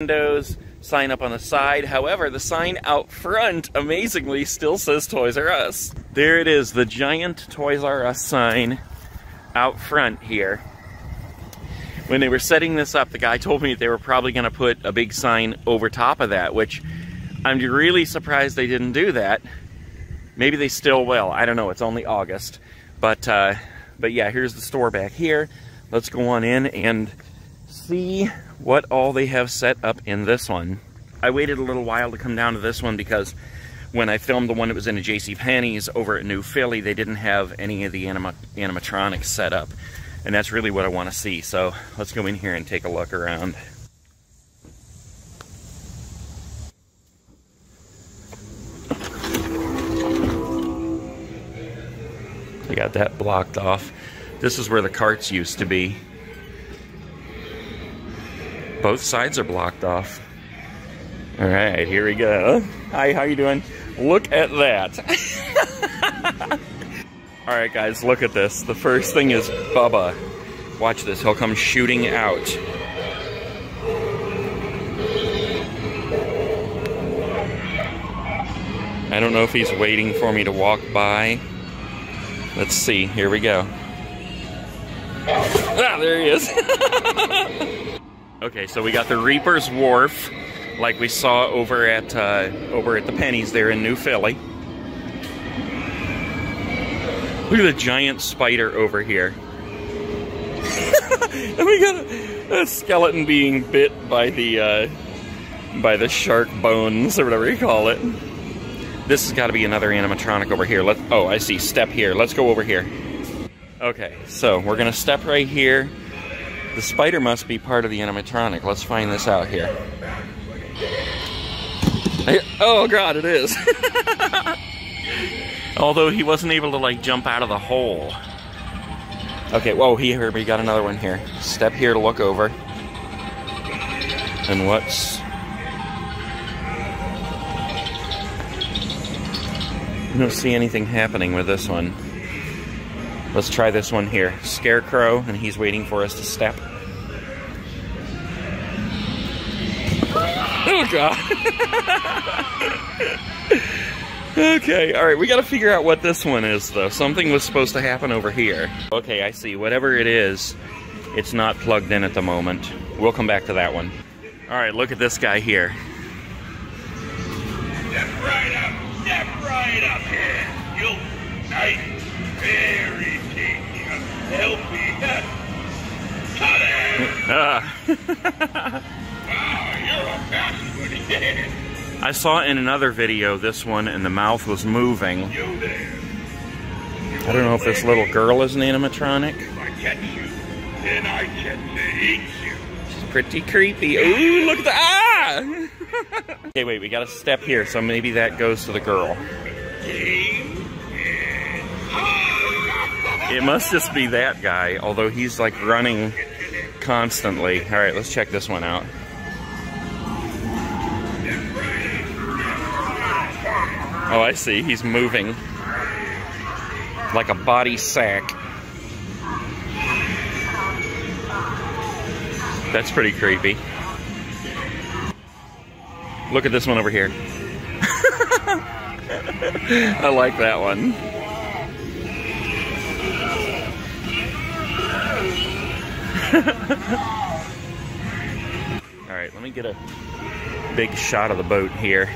windows, sign up on the side. However, the sign out front, amazingly, still says Toys R Us. There it is, the giant Toys R Us sign out front here. When they were setting this up, the guy told me they were probably going to put a big sign over top of that, which I'm really surprised they didn't do that. Maybe they still will. I don't know. It's only August. But, uh, but yeah, here's the store back here. Let's go on in and see what all they have set up in this one. I waited a little while to come down to this one because when I filmed the one that was in a J.C. Penney's over at New Philly, they didn't have any of the anima animatronics set up. And that's really what I want to see. So let's go in here and take a look around. I got that blocked off. This is where the carts used to be. Both sides are blocked off. All right, here we go. Hi, how you doing? Look at that. All right, guys, look at this. The first thing is Bubba. Watch this, he'll come shooting out. I don't know if he's waiting for me to walk by. Let's see, here we go. Ah, there he is. okay, so we got the Reaper's Wharf, like we saw over at uh, over at the Penney's there in New Philly. Look at the giant spider over here. and we got a, a, skeleton being bit by the uh, by the shark bones or whatever you call it. This has got to be another animatronic over here. Let oh, I see. Step here. Let's go over here. Okay, so we're gonna step right here. The spider must be part of the animatronic. Let's find this out here. Oh god, it is. Although he wasn't able to like jump out of the hole. Okay, whoa, here we got another one here. Step here to look over. And what's I don't see anything happening with this one. Let's try this one here. Scarecrow, and he's waiting for us to step. Oh, God. okay, all right, we got to figure out what this one is, though. Something was supposed to happen over here. Okay, I see. Whatever it is, it's not plugged in at the moment. We'll come back to that one. All right, look at this guy here. Step right up, step right up here. You'll nice, very tasty, healthy. Ah. wow, you're a fast. I saw in another video this one and the mouth was moving. I don't know if this little girl is an animatronic. If I catch you, then I get to eat you. She's pretty creepy. Ooh, look at the ah! okay, wait, we got a step here, so maybe that goes to the girl. It must just be that guy, although he's like running constantly. All right, let's check this one out. Oh, I see. He's moving like a body sack. That's pretty creepy. Look at this one over here. I like that one. All right, let me get a big shot of the boat here.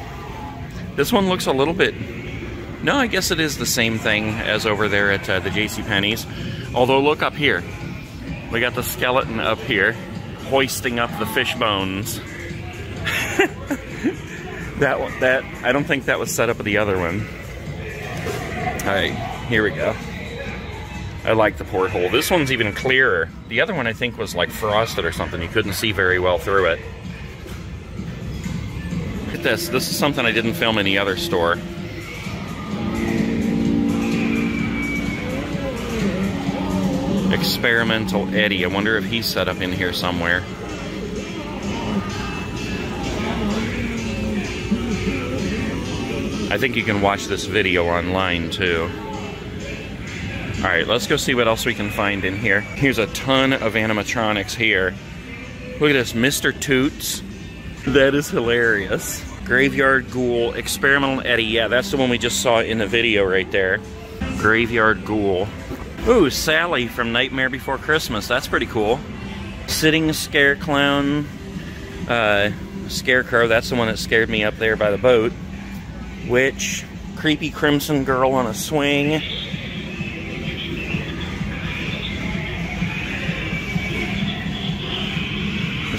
This one looks a little bit... No, I guess it is the same thing as over there at uh, the J.C. Penney's. Although, look up here. We got the skeleton up here, hoisting up the fish bones. that one, that I don't think that was set up with the other one. All right, here we go. I like the porthole. This one's even clearer. The other one I think was like frosted or something. You couldn't see very well through it. Look at this. This is something I didn't film in the other store. Experimental Eddie. I wonder if he's set up in here somewhere. I think you can watch this video online too. Alright, let's go see what else we can find in here. Here's a ton of animatronics here. Look at this, Mr. Toots. That is hilarious. Graveyard Ghoul, Experimental Eddie. Yeah, that's the one we just saw in the video right there. Graveyard Ghoul. Ooh, Sally from Nightmare Before Christmas. That's pretty cool. Sitting Scare Clown. Uh, Scarecrow, that's the one that scared me up there by the boat. Witch. Creepy Crimson Girl on a swing.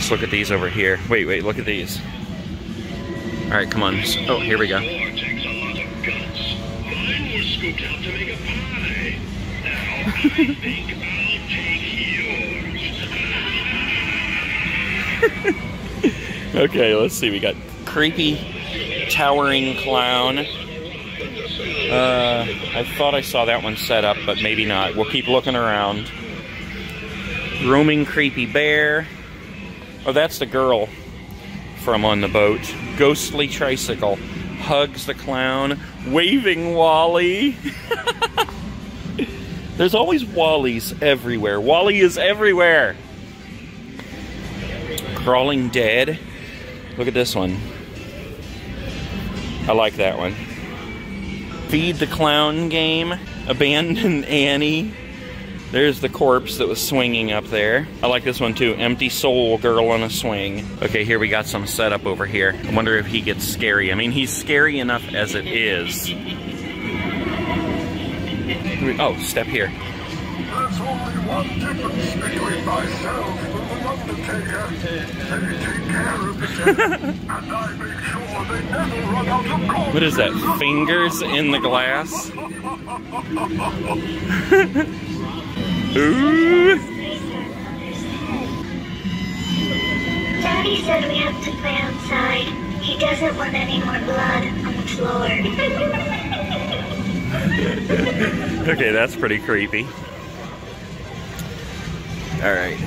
Let's look at these over here. Wait, wait, look at these. All right, come on. Oh, here we go. Okay, let's see. We got creepy towering clown. Uh, I thought I saw that one set up, but maybe not. We'll keep looking around. Roaming creepy bear. Oh, that's the girl from on the boat. Ghostly tricycle. Hugs the clown. Waving Wally. There's always Wally's everywhere. Wally is everywhere. Crawling Dead. Look at this one. I like that one. Feed the Clown game. Abandon Annie. There's the corpse that was swinging up there. I like this one too. Empty Soul Girl on a Swing. Okay, here we got some setup over here. I wonder if he gets scary. I mean, he's scary enough as it is. Oh, step here. There's only one difference between myself and the Undertaker. They take care of the dead, and I make sure they never run out of corpses. What is that? Fingers in the glass? Ooh. Daddy said we have to play outside. He doesn't want any more blood on the floor. Okay, that's pretty creepy. All right.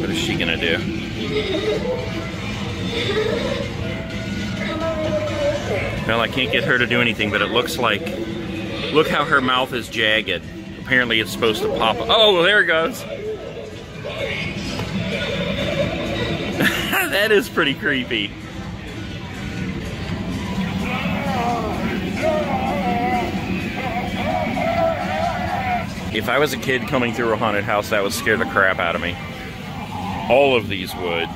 What is she gonna do? Well, I can't get her to do anything, but it looks like. Look how her mouth is jagged. Apparently, it's supposed to pop. up. Oh, there it goes. that is pretty creepy. If I was a kid coming through a haunted house, that would scare the crap out of me. All of these would.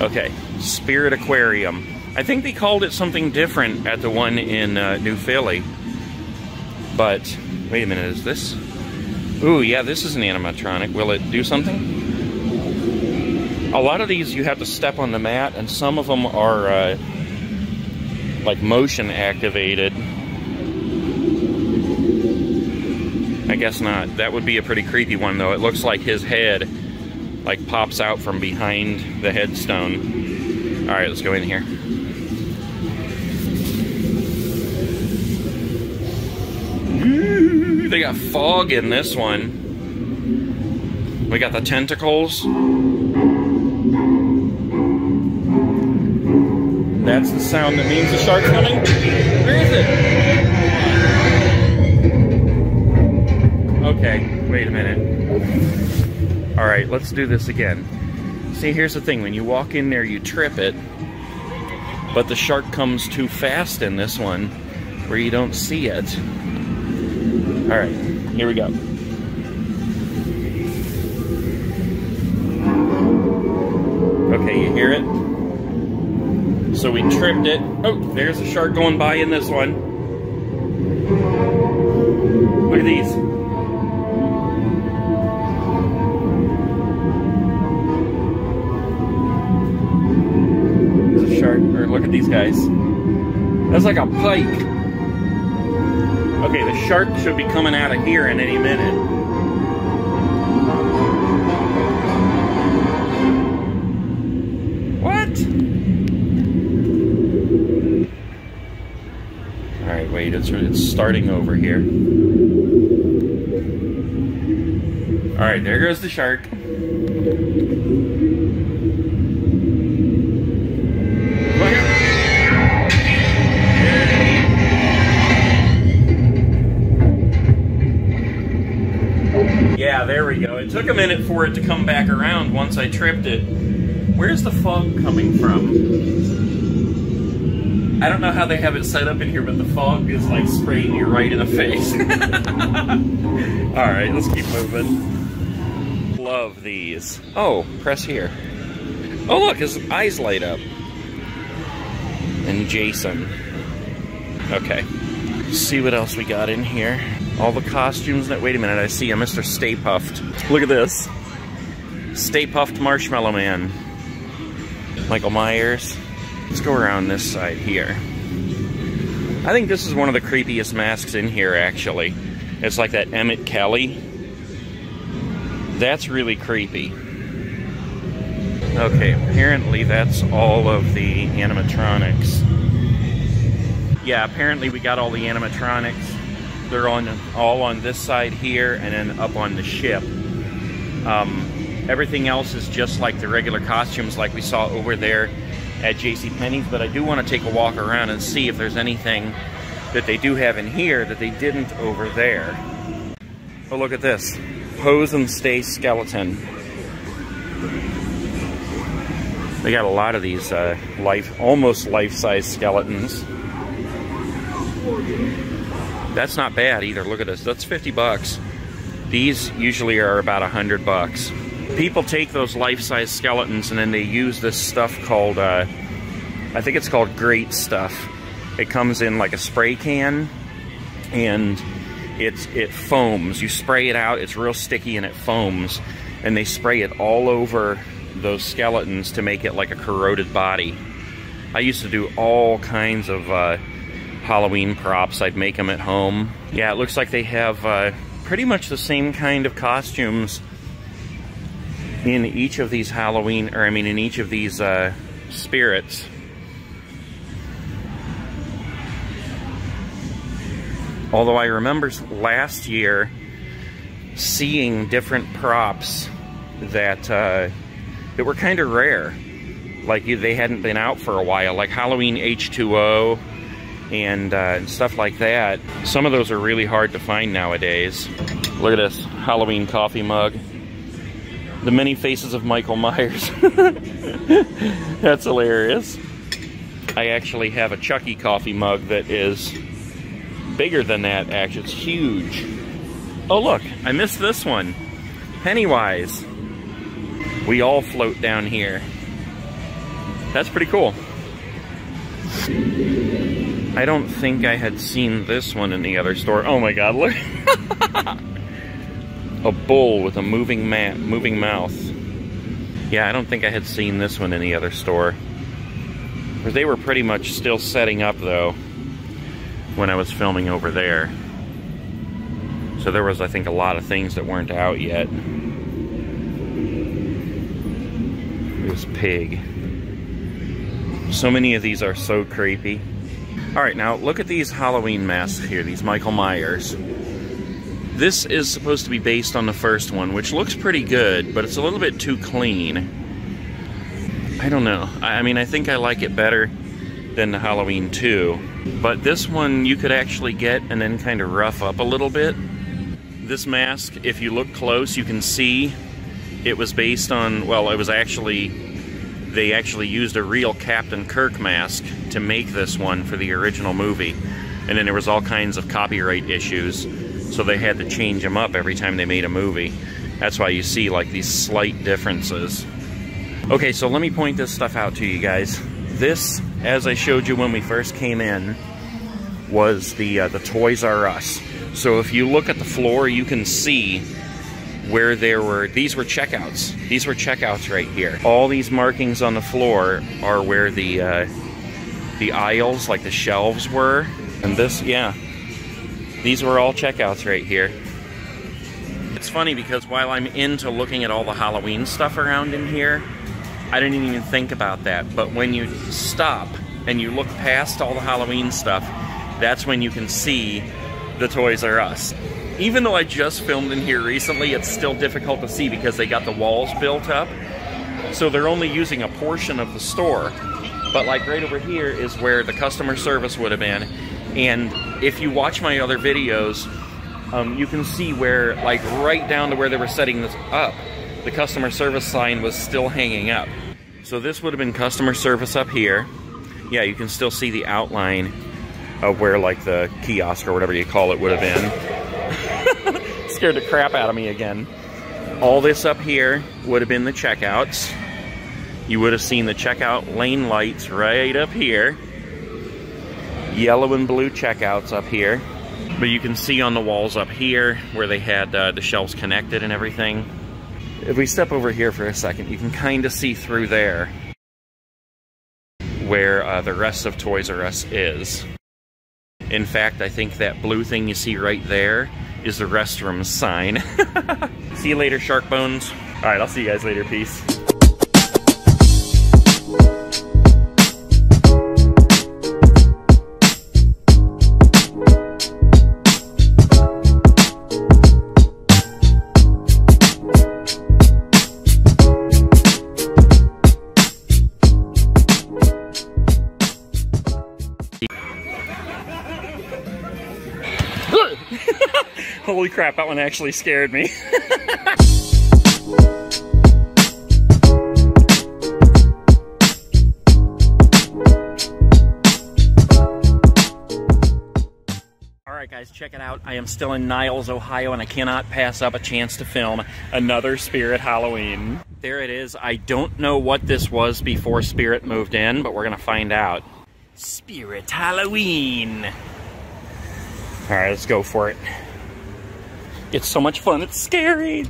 Okay, Spirit Aquarium. I think they called it something different at the one in uh, New Philly. But, wait a minute, is this? Ooh, yeah, this is an animatronic. Will it do something? A lot of these you have to step on the mat, and some of them are uh, like motion activated. I guess not. That would be a pretty creepy one, though. It looks like his head like pops out from behind the headstone. All right, let's go in here. Mm, they got fog in this one. We got the tentacles. That's the sound that means the shark's coming. Where is it? Okay, wait a minute. All right, let's do this again. See, here's the thing. When you walk in there, you trip it. But the shark comes too fast in this one where you don't see it. All right, here we go. Okay, you hear it? So we tripped it. Oh, there's a shark going by in this one. Look at these. There's a shark. Or look at these guys. That's like a pike. Okay, the shark should be coming out of here in any minute. What? All right, wait. It's it's starting over here. All right, there goes the shark. There we go. it took a minute for it to come back around once I tripped it. Where's the fog coming from? I don't know how they have it set up in here, but the fog is like spraying you right in the face. Alright, let's keep moving. Love these. Oh, press here. Oh look, his eyes light up. And Jason. Okay. See what else we got in here. All the costumes. That wait a minute, I see a Mr. Stay Puft. Look at this. Stay Puft Marshmallow Man. Michael Myers. Let's go around this side here. I think this is one of the creepiest masks in here, actually. It's like that Emmett Kelly. That's really creepy. Okay, apparently that's all of the animatronics. Yeah, apparently we got all the animatronics. They're on all on this side here and then up on the ship. Um, everything else is just like the regular costumes like we saw over there at JCPenney's, but I do want to take a walk around and see if there's anything that they do have in here that they didn't over there. Oh, look at this. Pose and Stay Skeleton. They got a lot of these uh, life, almost life-size skeletons. That's not bad either. Look at this. That's 50 bucks. These usually are about 100 bucks. People take those life-size skeletons and then they use this stuff called, uh, I think it's called Great Stuff. It comes in like a spray can and it's it foams. You spray it out, it's real sticky and it foams. And they spray it all over those skeletons to make it like a corroded body. I used to do all kinds of uh, Halloween props. I'd make them at home. Yeah, it looks like they have uh, pretty much the same kind of costumes in each of these Halloween, or I mean in each of these uh, spirits. Although I remember last year seeing different props that uh, that were kind of rare. Like they hadn't been out for a while, like Halloween H2O and, uh, stuff like that. Some of those are really hard to find nowadays. Look at this Halloween coffee mug. The many faces of Michael Myers. That's hilarious. I actually have a Chucky coffee mug that is bigger than that, actually. It's huge. Oh, look, I missed this one. Pennywise. We all float down here. That's pretty cool. I don't think I had seen this one in the other store. Oh my god, look. a bull with a moving ma moving mouth. Yeah, I don't think I had seen this one in the other store. They were pretty much still setting up though when I was filming over there. So there was, I think, a lot of things that weren't out yet. This pig. So many of these are so creepy. Alright, now look at these Halloween masks here, these Michael Myers. This is supposed to be based on the first one, which looks pretty good, but it's a little bit too clean. I don't know. I, I mean, I think I like it better than the Halloween 2. But this one you could actually get and then kind of rough up a little bit. This mask, if you look close, you can see it was based on, well, it was actually, they actually used a real Captain Kirk mask to make this one for the original movie. And then there was all kinds of copyright issues, so they had to change them up every time they made a movie. That's why you see like these slight differences. Okay, so let me point this stuff out to you guys. This, as I showed you when we first came in, was the uh, the Toys R Us. So if you look at the floor, you can see where there were, these were checkouts. These were checkouts right here. All these markings on the floor are where the, uh, the aisles, like the shelves were. And this, yeah, these were all checkouts right here. It's funny because while I'm into looking at all the Halloween stuff around in here, I didn't even think about that. But when you stop and you look past all the Halloween stuff, that's when you can see the Toys R Us even though I just filmed in here recently, it's still difficult to see because they got the walls built up. So they're only using a portion of the store. But like right over here is where the customer service would have been. And if you watch my other videos, um, you can see where, like, right down to where they were setting this up, the customer service sign was still hanging up. So this would have been customer service up here. Yeah, you can still see the outline of where, like, the kiosk or whatever you call it would have been. Scared the crap out of me again. All this up here would have been the checkouts. You would have seen the checkout lane lights right up here. Yellow and blue checkouts up here. But you can see on the walls up here where they had uh, the shelves connected and everything. If we step over here for a second, you can kind of see through there where uh, the rest of Toys R Us is. In fact, I think that blue thing you see right there is the restroom sign. see you later, Shark Bones. All right, I'll see you guys later. Peace. Holy crap, that one actually scared me. Alright guys, check it out. I am still in Niles, Ohio, and I cannot pass up a chance to film another Spirit Halloween. There it is. I don't know what this was before Spirit moved in, but we're gonna find out. Spirit Halloween! Alright, let's go for it. It's so much fun, it's scary!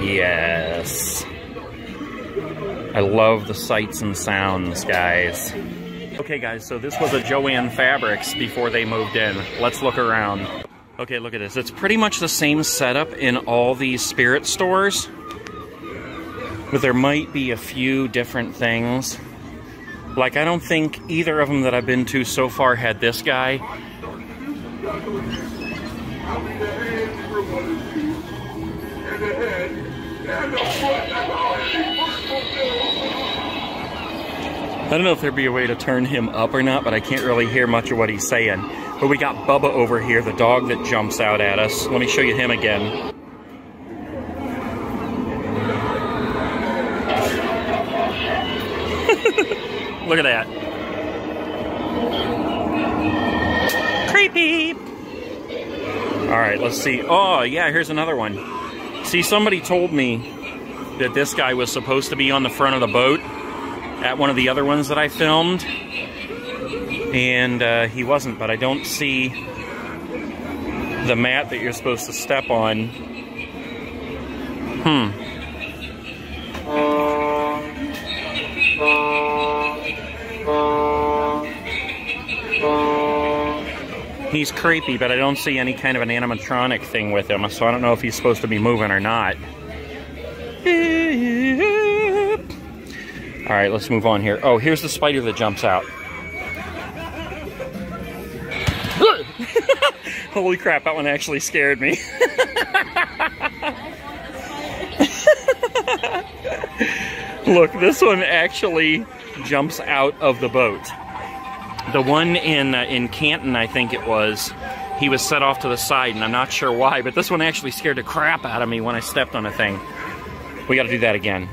Yes. I love the sights and sounds, guys. Okay, guys, so this was a Joann Fabrics before they moved in. Let's look around. Okay, look at this. It's pretty much the same setup in all these spirit stores, but there might be a few different things. Like, I don't think either of them that I've been to so far had this guy. I don't know if there'd be a way to turn him up or not, but I can't really hear much of what he's saying. But we got Bubba over here, the dog that jumps out at us. Let me show you him again. Look at that. Creepy! Alright, let's see. Oh, yeah, here's another one. See, somebody told me that this guy was supposed to be on the front of the boat at one of the other ones that I filmed. And uh, he wasn't, but I don't see the mat that you're supposed to step on. Hmm. He's creepy, but I don't see any kind of an animatronic thing with him, so I don't know if he's supposed to be moving or not. All right, let's move on here. Oh, here's the spider that jumps out. Holy crap, that one actually scared me. Look, this one actually jumps out of the boat. The one in uh, in Canton, I think it was, he was set off to the side, and I'm not sure why, but this one actually scared the crap out of me when I stepped on a thing. We got to do that again.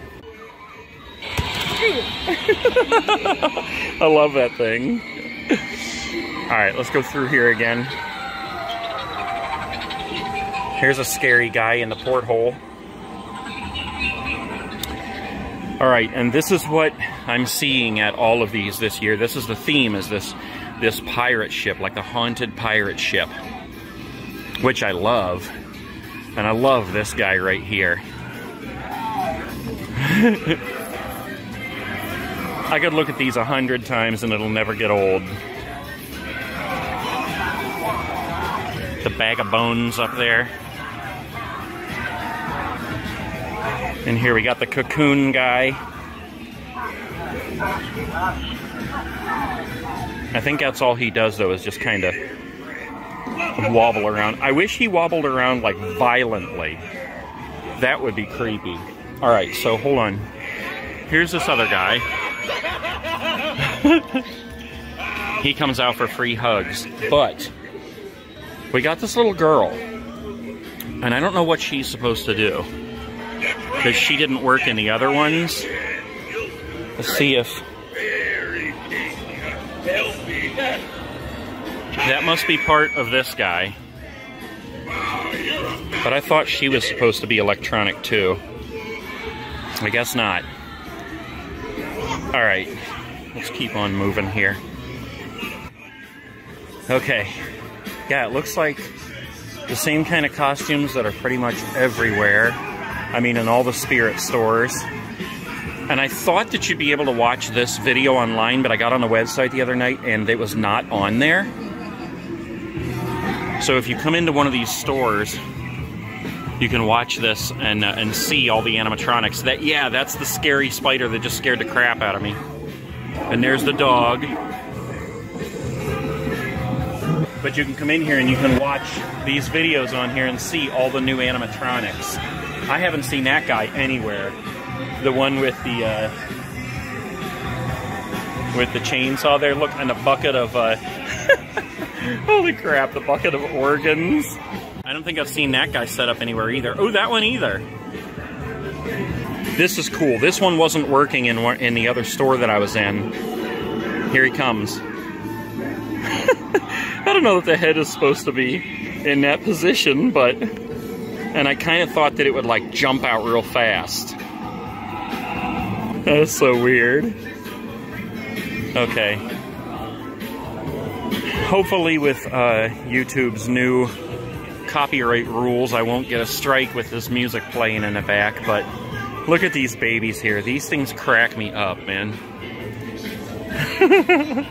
I love that thing. All right, let's go through here again. Here's a scary guy in the porthole. All right, and this is what I'm seeing at all of these this year. This is the theme, is this this pirate ship, like the haunted pirate ship, which I love. And I love this guy right here. I could look at these a hundred times and it'll never get old. The bag of bones up there. And here we got the cocoon guy. I think that's all he does though is just kind of wobble around. I wish he wobbled around like violently. That would be creepy. All right, so hold on. Here's this other guy. he comes out for free hugs. But we got this little girl, and I don't know what she's supposed to do because she didn't work in the other ones. Let's see if that must be part of this guy. But I thought she was supposed to be electronic too. I guess not. All right, let's keep on moving here. Okay, yeah, it looks like the same kind of costumes that are pretty much everywhere. I mean, in all the spirit stores. And I thought that you'd be able to watch this video online, but I got on the website the other night and it was not on there. So if you come into one of these stores, you can watch this and uh, and see all the animatronics. That yeah, that's the scary spider that just scared the crap out of me. And there's the dog. But you can come in here and you can watch these videos on here and see all the new animatronics. I haven't seen that guy anywhere. The one with the uh, with the chainsaw there. Look, and a bucket of uh, holy crap, the bucket of organs. I don't think I've seen that guy set up anywhere either. Oh, that one either. This is cool. This one wasn't working in in the other store that I was in. Here he comes. I don't know if the head is supposed to be in that position, but and I kind of thought that it would like jump out real fast. That's so weird. Okay. Hopefully with uh, YouTube's new copyright rules, I won't get a strike with this music playing in the back, but look at these babies here. These things crack me up, man.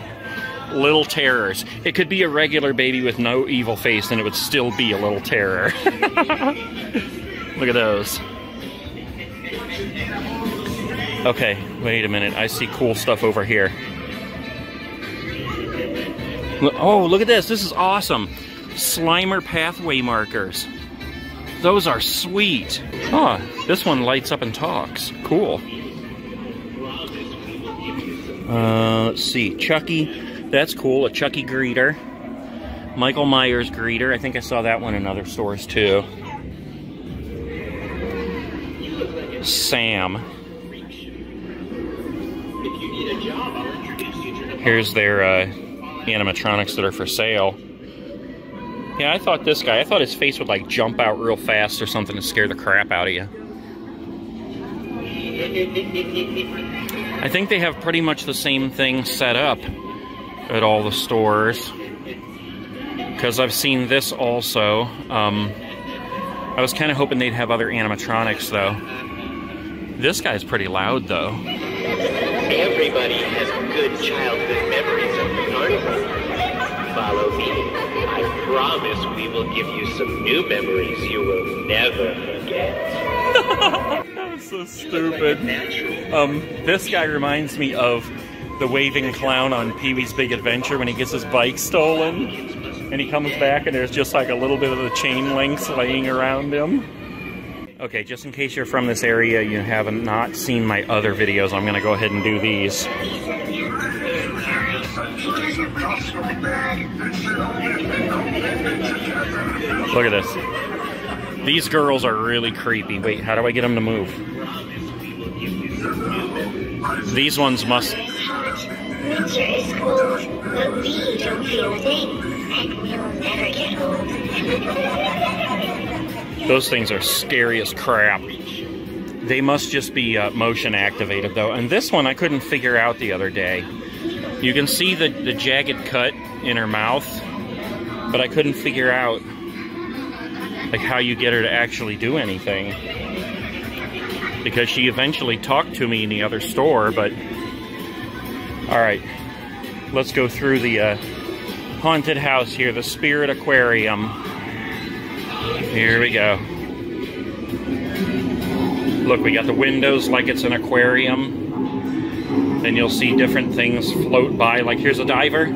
little terrors. It could be a regular baby with no evil face and it would still be a little terror. Look at those. Okay, wait a minute. I see cool stuff over here. Oh, look at this. This is awesome. Slimer pathway markers. Those are sweet. Oh, this one lights up and talks. Cool. Uh, let's see. Chucky. That's cool. A Chucky greeter. Michael Myers greeter. I think I saw that one in other stores too. Sam. Here's their uh, animatronics that are for sale. Yeah, I thought this guy, I thought his face would like jump out real fast or something to scare the crap out of you. I think they have pretty much the same thing set up at all the stores. Because I've seen this also. Um, I was kind of hoping they'd have other animatronics though. This guy's pretty loud though. Everybody has good childhood memories of the carnival. Follow me. I promise we will give you some new memories you will never forget. That's so stupid. Um, this guy reminds me of the waving clown on Pee Wee's Big Adventure when he gets his bike stolen. And he comes back and there's just like a little bit of the chain links laying around him. Okay, just in case you're from this area, you have not seen my other videos, I'm to go ahead and do these. Look at this. These girls are really creepy. Wait, how do I get them to move? These ones must... Winter is cold, but we don't feel a thing, and we'll never get old. Those things are scary as crap. They must just be uh, motion activated though. And this one I couldn't figure out the other day. You can see the, the jagged cut in her mouth, but I couldn't figure out like how you get her to actually do anything. Because she eventually talked to me in the other store, but Alright, let's go through the uh, haunted house here, the Spirit Aquarium. Here we go. Look, we got the windows like it's an aquarium. Then you'll see different things float by, like here's a diver.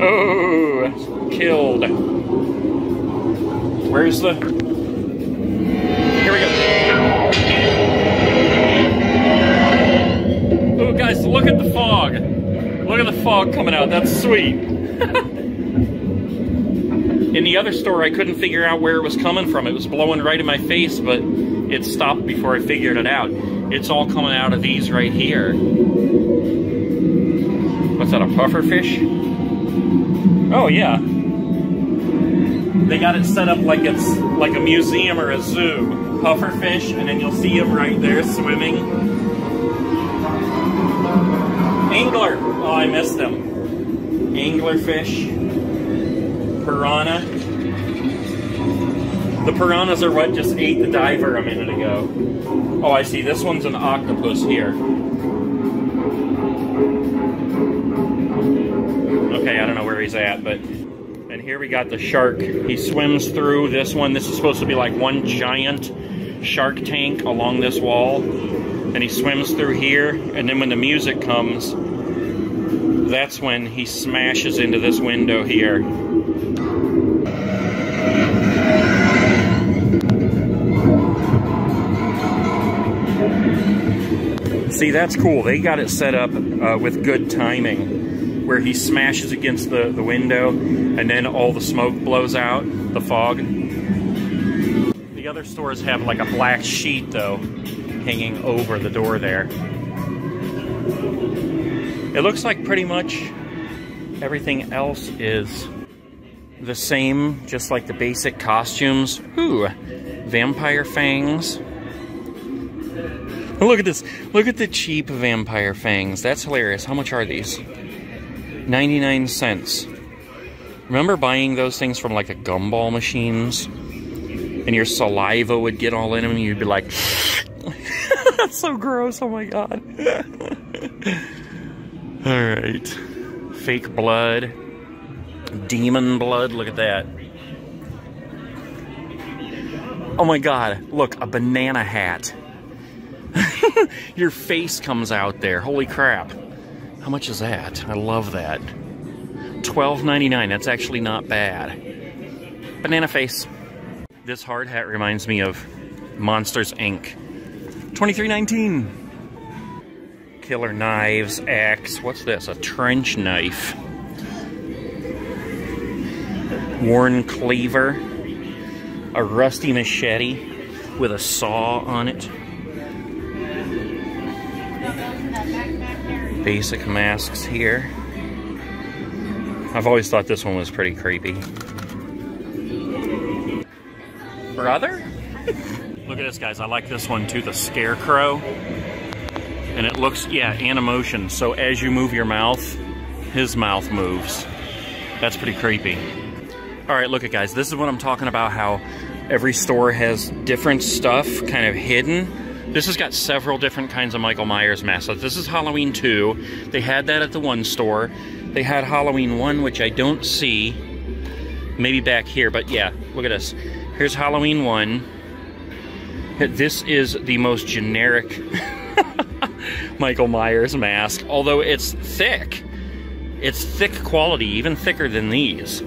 Oh, killed. Where's the... Oh, guys, look at the fog. Look at the fog coming out. That's sweet. in the other store, I couldn't figure out where it was coming from. It was blowing right in my face, but it stopped before I figured it out. It's all coming out of these right here. What's that, a puffer fish? Oh, yeah. They got it set up like it's like a museum or a zoo. Puffer fish, and then you'll see them right there swimming. Angler. Oh, I missed them. Anglerfish. Piranha. The piranhas are what just ate the diver a minute ago. Oh, I see. This one's an octopus here. Okay, I don't know where he's at, but... And here we got the shark. He swims through this one. This is supposed to be like one giant shark tank along this wall. And he swims through here, and then when the music comes, that's when he smashes into this window here. See, that's cool. They got it set up uh, with good timing, where he smashes against the, the window, and then all the smoke blows out, the fog. The other stores have like a black sheet, though, hanging over the door there. It looks like pretty much everything else is the same, just like the basic costumes. Ooh, vampire fangs. Look at this. Look at the cheap vampire fangs. That's hilarious. How much are these? 99 cents. Remember buying those things from like a gumball machines? And your saliva would get all in them and you'd be like, that's so gross. Oh my god. all right. Fake blood. Demon blood. Look at that. Oh my god. Look, a banana hat. Your face comes out there. Holy crap. How much is that? I love that. $12.99. That's actually not bad. Banana face. This hard hat reminds me of Monsters Inc. $23.19. Killer knives, axe. What's this? A trench knife. Worn cleaver. A rusty machete with a saw on it. basic masks here. I've always thought this one was pretty creepy. Brother? Look at this, guys. I like this one too, the Scarecrow. And it looks, yeah, Animotion. So as you move your mouth, his mouth moves. That's pretty creepy. All right, look at guys. This is what I'm talking about, how every store has different stuff kind of hidden this has got several different kinds of Michael Myers masks. This is Halloween 2. They had that at the one store. They had Halloween 1, which I don't see. Maybe back here, but yeah, look at this. Here's Halloween 1. This is the most generic Michael Myers mask, although it's thick. It's thick quality, even thicker than these.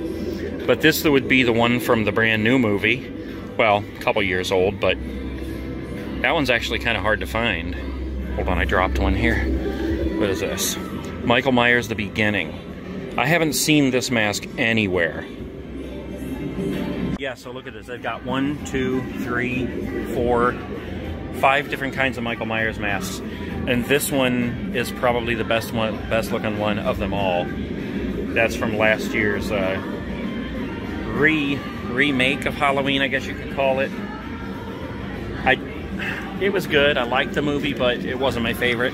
But this would be the one from the brand new movie. Well, a couple years old, but that one's actually kind of hard to find. Hold on, I dropped one here. What is this? Michael Myers, The Beginning. I haven't seen this mask anywhere. Yeah, so look at this. They've got one, two, three, four, five different kinds of Michael Myers masks. And this one is probably the best one, best looking one of them all. That's from last year's uh, re remake of Halloween, I guess you could call it. I it was good. I liked the movie, but it wasn't my favorite.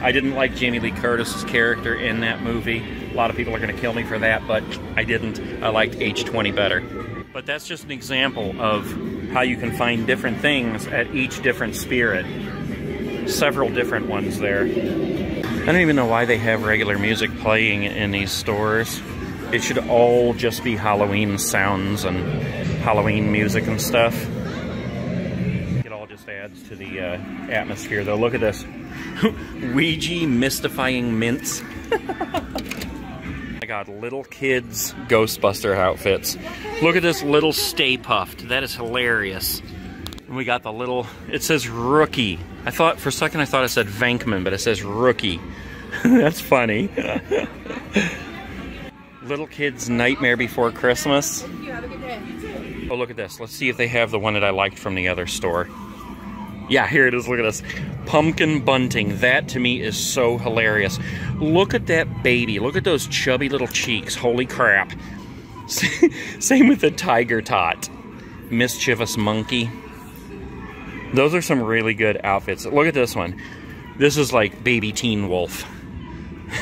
I didn't like Jamie Lee Curtis's character in that movie. A lot of people are going to kill me for that, but I didn't. I liked H20 better. But that's just an example of how you can find different things at each different spirit. Several different ones there. I don't even know why they have regular music playing in these stores. It should all just be Halloween sounds and Halloween music and stuff It all just adds to the uh, atmosphere, though. Look at this. Ouija mystifying mints. I got little kids Ghostbuster outfits. Look at this little Stay Puft. That is hilarious. And we got the little, it says rookie. I thought, for a second I thought it said Venkman, but it says rookie. That's funny. Little Kid's Nightmare Before Christmas. Oh, look at this. Let's see if they have the one that I liked from the other store. Yeah, here it is. Look at this. Pumpkin bunting. That to me is so hilarious. Look at that baby. Look at those chubby little cheeks. Holy crap. Same with the tiger tot. Mischievous monkey. Those are some really good outfits. Look at this one. This is like baby teen wolf.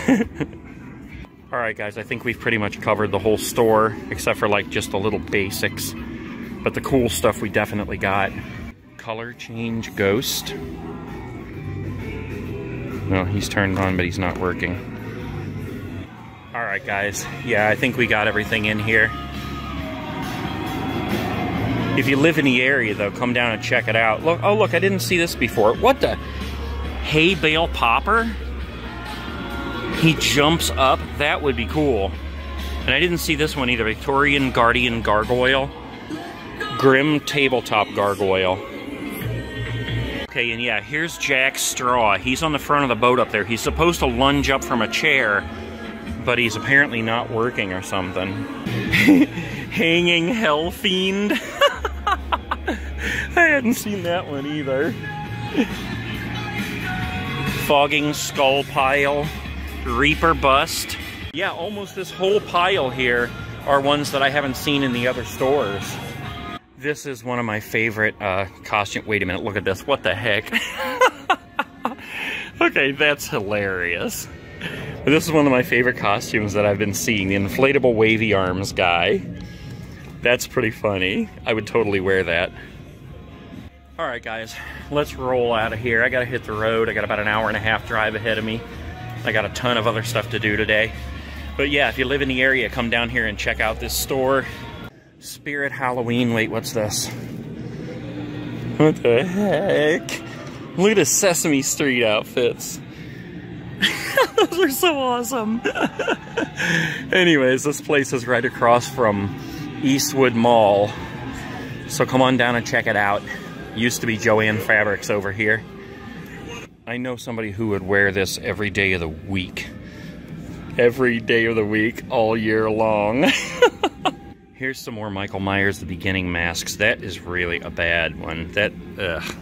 Alright guys, I think we've pretty much covered the whole store, except for like just the little basics. But the cool stuff we definitely got. Color change ghost. No, he's turned on, but he's not working. Alright guys, yeah, I think we got everything in here. If you live in the area though, come down and check it out. Look, oh look, I didn't see this before. What the? Hay bale popper? He jumps up? That would be cool. And I didn't see this one either. Victorian Guardian Gargoyle. Grim Tabletop Gargoyle. Okay, and yeah, here's Jack Straw. He's on the front of the boat up there. He's supposed to lunge up from a chair, but he's apparently not working or something. Hanging Hell Fiend. I hadn't seen that one either. Fogging Skull Pile. Reaper Bust. Yeah, almost this whole pile here are ones that I haven't seen in the other stores. This is one of my favorite uh, costume. Wait a minute, look at this. What the heck? okay, that's hilarious. This is one of my favorite costumes that I've been seeing. The inflatable wavy arms guy. That's pretty funny. I would totally wear that. Alright guys, let's roll out of here. I gotta hit the road. I got about an hour and a half drive ahead of me. I got a ton of other stuff to do today. But yeah, if you live in the area, come down here and check out this store. Spirit Halloween. Wait, what's this? What the heck? Look at the Sesame Street outfits. Those are so awesome. Anyways, this place is right across from Eastwood Mall. So come on down and check it out. Used to be Jo-Ann Fabrics over here. I know somebody who would wear this every day of the week. Every day of the week, all year long. Here's some more Michael Myers The Beginning masks. That is really a bad one. That, ugh,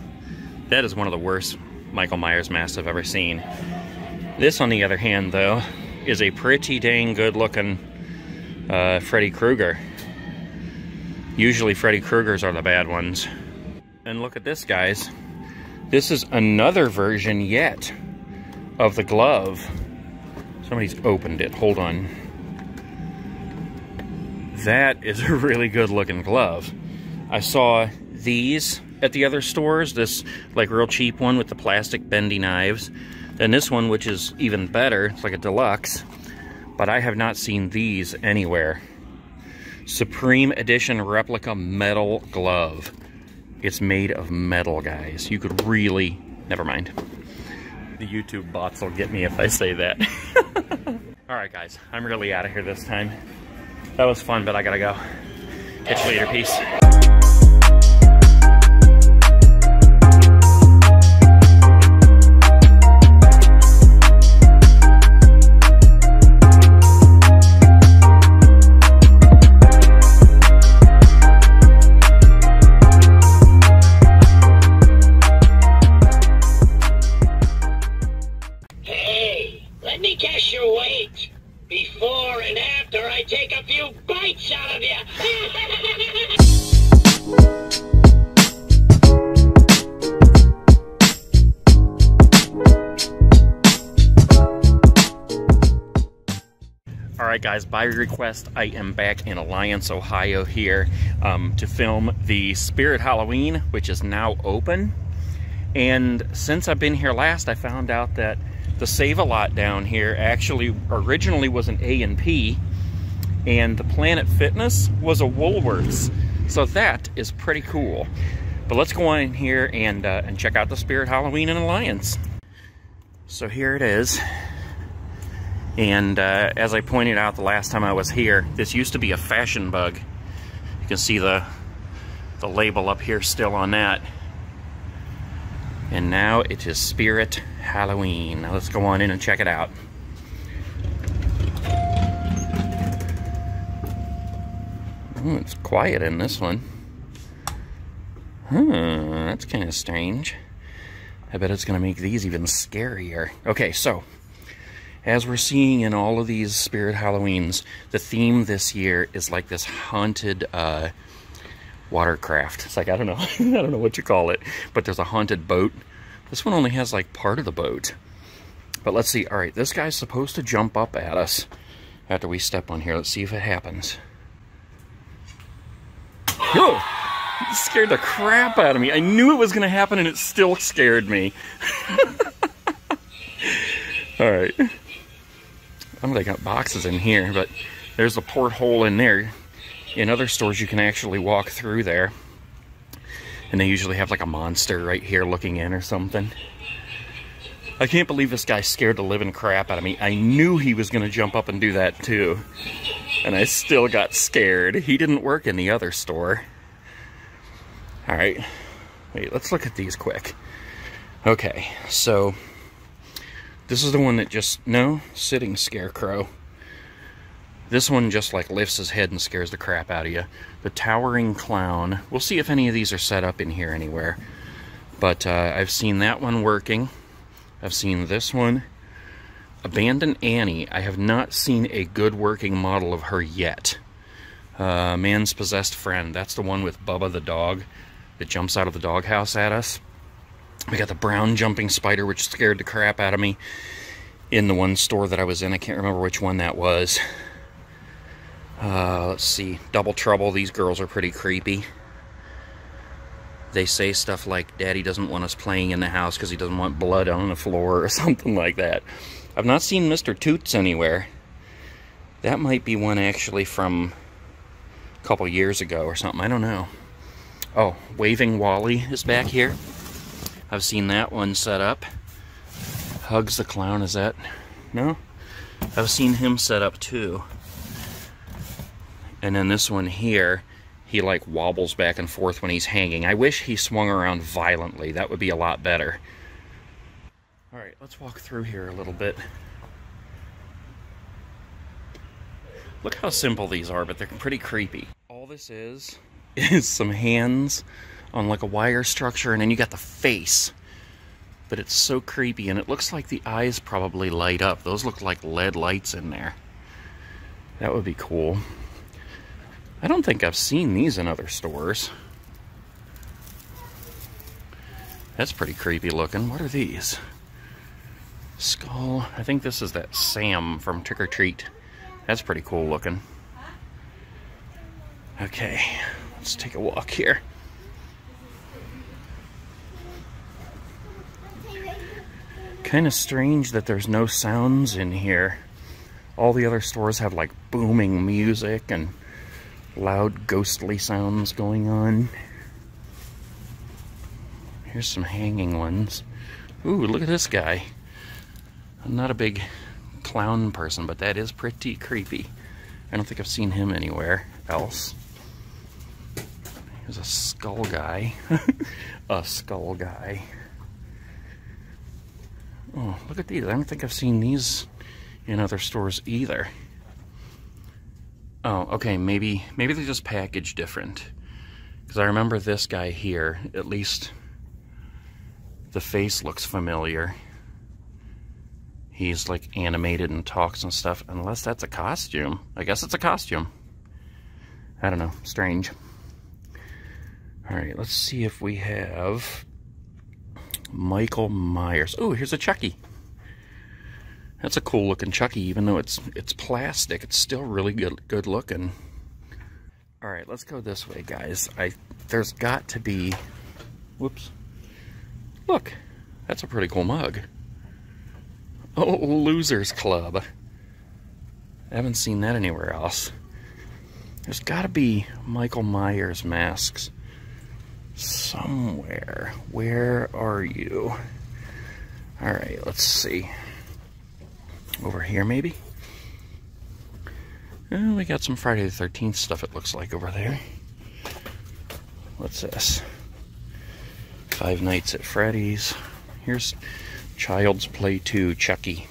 that is one of the worst Michael Myers masks I've ever seen. This, on the other hand, though, is a pretty dang good looking uh, Freddy Krueger. Usually Freddy Kruegers are the bad ones. And look at this, guys. This is another version yet of the glove. Somebody's opened it. Hold on. That is a really good looking glove. I saw these at the other stores. This like real cheap one with the plastic bendy knives. Then this one, which is even better. It's like a deluxe. But I have not seen these anywhere. Supreme Edition Replica Metal Glove. It's made of metal, guys. You could really... Never mind. The YouTube bots will get me if I say that. Alright, guys. I'm really out of here this time. That was fun, but I gotta go. Catch you later. Peace. Guys, by request, I am back in Alliance, Ohio here um, to film the Spirit Halloween, which is now open. And since I've been here last, I found out that the Save-A-Lot down here actually originally was an A&P, and the Planet Fitness was a Woolworths. So that is pretty cool. But let's go on in here and, uh, and check out the Spirit Halloween in Alliance. So here it is. And uh, as I pointed out the last time I was here, this used to be a fashion bug. You can see the, the label up here still on that. And now it is Spirit Halloween. Now let's go on in and check it out. Ooh, it's quiet in this one. Hmm, that's kind of strange. I bet it's going to make these even scarier. Okay, so as we're seeing in all of these Spirit Halloweens, the theme this year is like this haunted uh, watercraft. It's like, I don't know, I don't know what you call it, but there's a haunted boat. This one only has like part of the boat. But let's see, all right, this guy's supposed to jump up at us after we step on here. Let's see if it happens. Whoa! It scared the crap out of me. I knew it was going to happen and it still scared me. all right. I know they got boxes in here, but there's a porthole in there. In other stores, you can actually walk through there. And they usually have like a monster right here looking in or something. I can't believe this guy scared the living crap out of me. I knew he was going to jump up and do that too. And I still got scared. He didn't work in the other store. Alright. Wait, let's look at these quick. Okay, so... This is the one that just... No, sitting scarecrow. This one just like lifts his head and scares the crap out of you. The towering clown. We'll see if any of these are set up in here anywhere. But uh, I've seen that one working. I've seen this one. Abandoned Annie. I have not seen a good working model of her yet. Uh, Man's Possessed Friend. That's the one with Bubba the dog that jumps out of the doghouse at us. We got the brown jumping spider, which scared the crap out of me in the one store that I was in. I can't remember which one that was. Uh, let's see. Double Trouble. These girls are pretty creepy. They say stuff like, Daddy doesn't want us playing in the house because he doesn't want blood on the floor or something like that. I've not seen Mr. Toots anywhere. That might be one actually from a couple years ago or something. I don't know. Oh, Waving Wally is back here. I've seen that one set up. Hugs the Clown, is that? No? I've seen him set up too. And then this one here, he like wobbles back and forth when he's hanging. I wish he swung around violently. That would be a lot better. All right, let's walk through here a little bit. Look how simple these are, but they're pretty creepy. All this is, is some hands on like a wire structure, and then you got the face. But it's so creepy, and it looks like the eyes probably light up. Those look like LED lights in there. That would be cool. I don't think I've seen these in other stores. That's pretty creepy looking. What are these? Skull. I think this is that Sam from Trick 'r Treat. That's pretty cool looking. Okay, let's take a walk here. Kind of strange that there's no sounds in here. All the other stores have like booming music and loud ghostly sounds going on. Here's some hanging ones. Ooh, look at this guy. I'm not a big clown person, but that is pretty creepy. I don't think I've seen him anywhere else. Here's a skull guy. a skull guy. Oh, look at these. I don't think I've seen these in other stores either. Oh, okay, maybe maybe they're just packaged different. Because I remember this guy here, at least the face looks familiar. He's like animated and talks and stuff, unless that's a costume. I guess it's a costume. I don't know, strange. Alright, let's see if we have Michael Myers. Oh, here's a Chucky. That's a cool looking Chucky, even though it's it's plastic. It's still really good good looking. All right, let's go this way, guys. I there's got to be. Whoops. Look, that's a pretty cool mug. Oh, Losers Club. I haven't seen that anywhere else. There's got to be Michael Myers masks somewhere. Where are you? All right, let's see. Over here, maybe? Oh, we got some Friday the 13th stuff, it looks like, over there. What's this? Five Nights at Freddy's. Here's Child's Play 2 Chucky.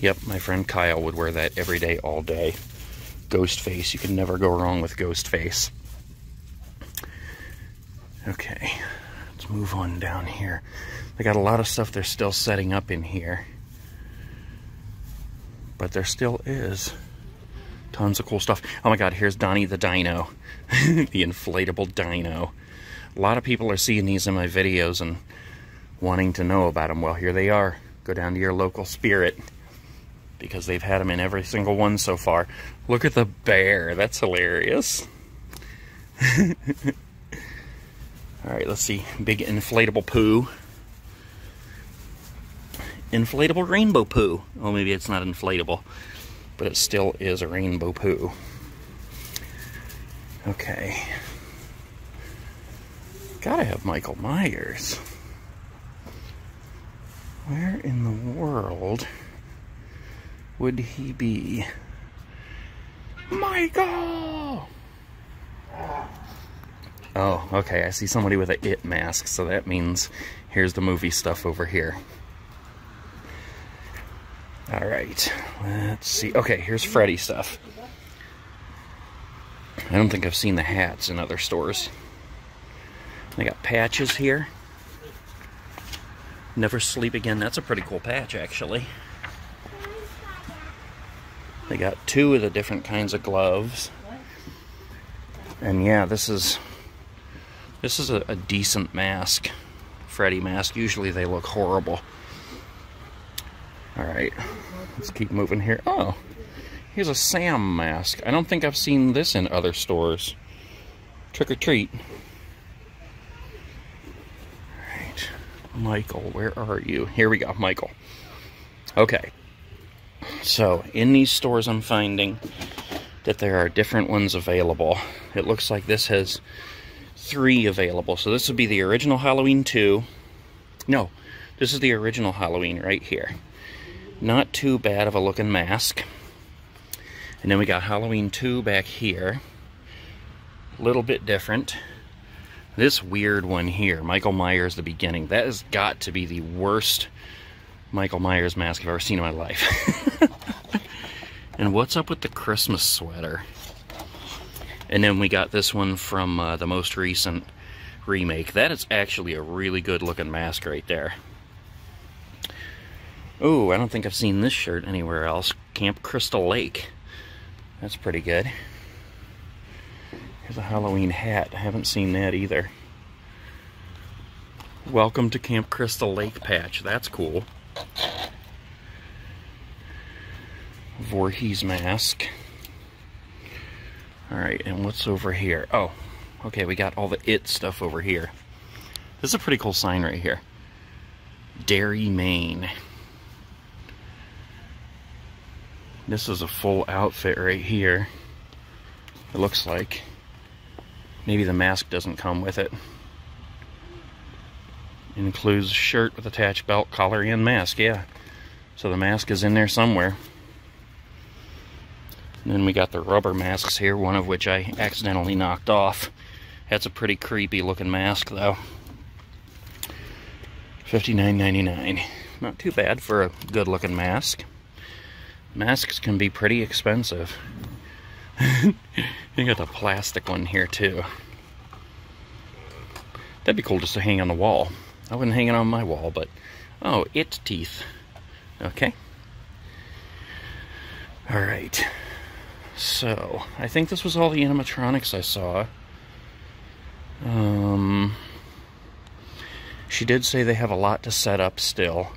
Yep, my friend Kyle would wear that every day, all day. Ghostface. You can never go wrong with Ghostface. Okay, let's move on down here. They got a lot of stuff they're still setting up in here. But there still is tons of cool stuff. Oh my god, here's Donnie the Dino. the inflatable dino. A lot of people are seeing these in my videos and wanting to know about them. Well, here they are. Go down to your local spirit because they've had them in every single one so far. Look at the bear. That's hilarious. All right, let's see. Big inflatable poo. Inflatable rainbow poo. Oh, maybe it's not inflatable, but it still is a rainbow poo. Okay. Gotta have Michael Myers. Where in the world would he be? Michael! Oh, okay, I see somebody with a it mask, so that means here's the movie stuff over here. Alright, let's see. Okay, here's Freddy stuff. I don't think I've seen the hats in other stores. They got patches here. Never Sleep Again. That's a pretty cool patch, actually. They got two of the different kinds of gloves. And yeah, this is this is a, a decent mask. Freddy mask. Usually they look horrible. Alright. Let's keep moving here. Oh, here's a Sam mask. I don't think I've seen this in other stores. Trick or treat. Alright. Michael, where are you? Here we go, Michael. Okay. So, in these stores I'm finding that there are different ones available. It looks like this has three available. So this would be the original Halloween 2. No, this is the original Halloween right here. Not too bad of a looking mask. And then we got Halloween 2 back here. A little bit different. This weird one here, Michael Myers, the beginning. That has got to be the worst Michael Myers mask I've ever seen in my life. and what's up with the Christmas sweater? And then we got this one from uh, the most recent remake. That is actually a really good looking mask right there. Oh, I don't think I've seen this shirt anywhere else. Camp Crystal Lake. That's pretty good. Here's a Halloween hat. I haven't seen that either. Welcome to Camp Crystal Lake patch. That's cool. Voorhees mask. Alright, and what's over here? Oh, okay, we got all the it stuff over here. This is a pretty cool sign right here. Derry, Maine. This is a full outfit right here. It looks like. Maybe the mask doesn't come with it. it includes shirt with attached belt, collar, and mask, yeah. So the mask is in there somewhere. And then we got the rubber masks here, one of which I accidentally knocked off. That's a pretty creepy looking mask though. $59.99. Not too bad for a good looking mask. Masks can be pretty expensive. you got the plastic one here too. That'd be cool just to hang on the wall. I wouldn't hang it on my wall, but oh, it teeth. Okay. All right. So, I think this was all the animatronics I saw. Um, she did say they have a lot to set up still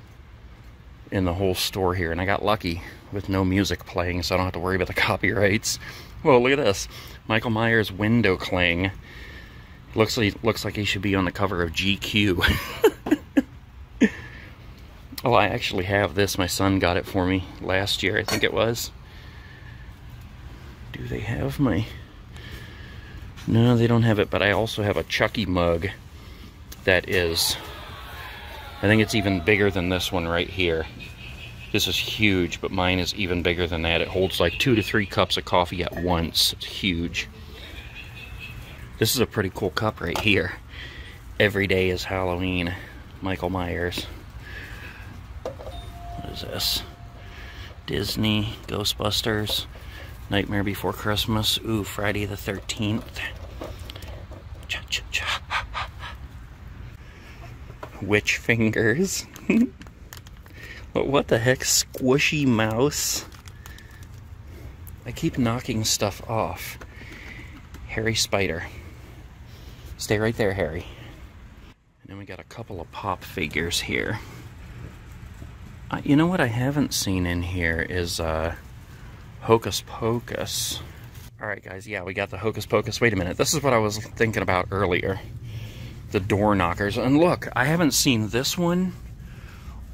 in the whole store here, and I got lucky with no music playing, so I don't have to worry about the copyrights. Well, look at this. Michael Myers window cling. Looks like looks like he should be on the cover of GQ. oh, I actually have this. My son got it for me last year, I think it was. Do they have my... No, they don't have it, but I also have a Chucky mug that is... I think it's even bigger than this one right here. This is huge, but mine is even bigger than that. It holds like two to three cups of coffee at once. It's huge. This is a pretty cool cup right here. Every day is Halloween. Michael Myers. What is this? Disney, Ghostbusters. Nightmare Before Christmas. Ooh, Friday the 13th. Cha cha cha. Witch fingers. what the heck? Squishy mouse. I keep knocking stuff off. Harry Spider. Stay right there, Harry. And then we got a couple of pop figures here. Uh, you know what I haven't seen in here is uh, Hocus Pocus. Alright guys, yeah, we got the Hocus Pocus. Wait a minute, this is what I was thinking about earlier. The door knockers. And look, I haven't seen this one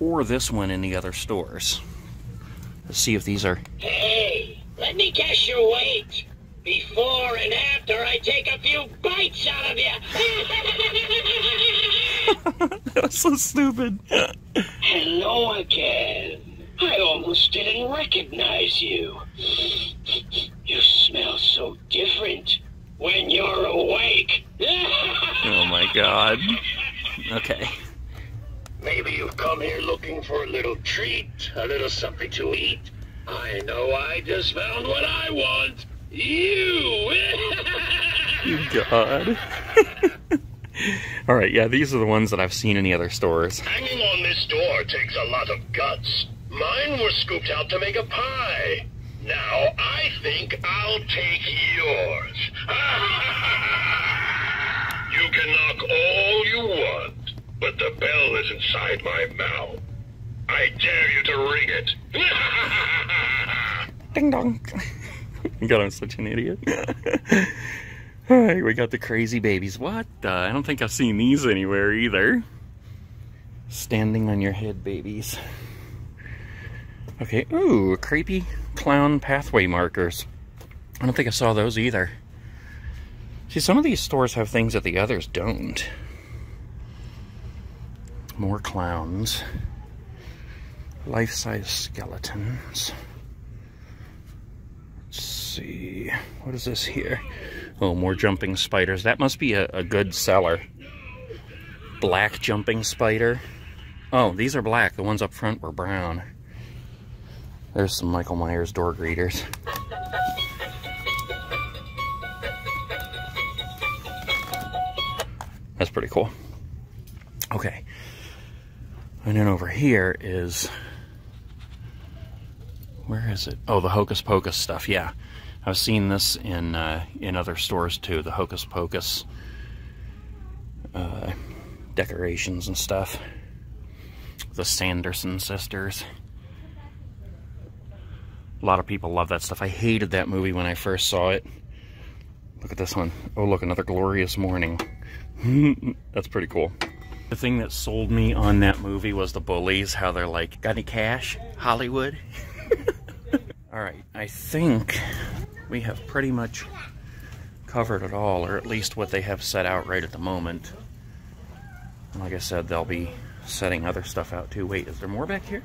or this one in the other stores. Let's see if these are... Hey, let me guess your weight. Before and after I take a few bites out of you. That's so stupid. Hello again. I almost didn't recognize you. You smell so different when you're awake. oh my god. Okay. Maybe you've come here looking for a little treat, a little something to eat. I know I just found what I want. You! You god. All right, yeah, these are the ones that I've seen in the other stores. Hanging on this door takes a lot of guts. Mine were scooped out to make a pie. Now I think I'll take yours. you can knock all you want, but the bell is inside my mouth. I dare you to ring it. Ding dong. God, I'm such an idiot. All right, we got the crazy babies. What the? I don't think I've seen these anywhere either. Standing on your head babies. Okay, ooh, creepy clown pathway markers. I don't think I saw those either. See, some of these stores have things that the others don't. More clowns. Life-size skeletons. Let's see. What is this here? Oh, more jumping spiders. That must be a, a good seller. Black jumping spider. Oh, these are black. The ones up front were brown. There's some Michael Myers door greeters. That's pretty cool. Okay. And then over here is... Where is it? Oh, the Hocus Pocus stuff, yeah. I've seen this in uh, in other stores too, the Hocus Pocus uh, decorations and stuff. The Sanderson sisters. A lot of people love that stuff. I hated that movie when I first saw it. Look at this one. Oh, look, another glorious morning. That's pretty cool. The thing that sold me on that movie was the bullies, how they're like, got any cash? Hollywood? Alright, I think we have pretty much covered it all, or at least what they have set out right at the moment. Like I said, they'll be setting other stuff out too. Wait, is there more back here?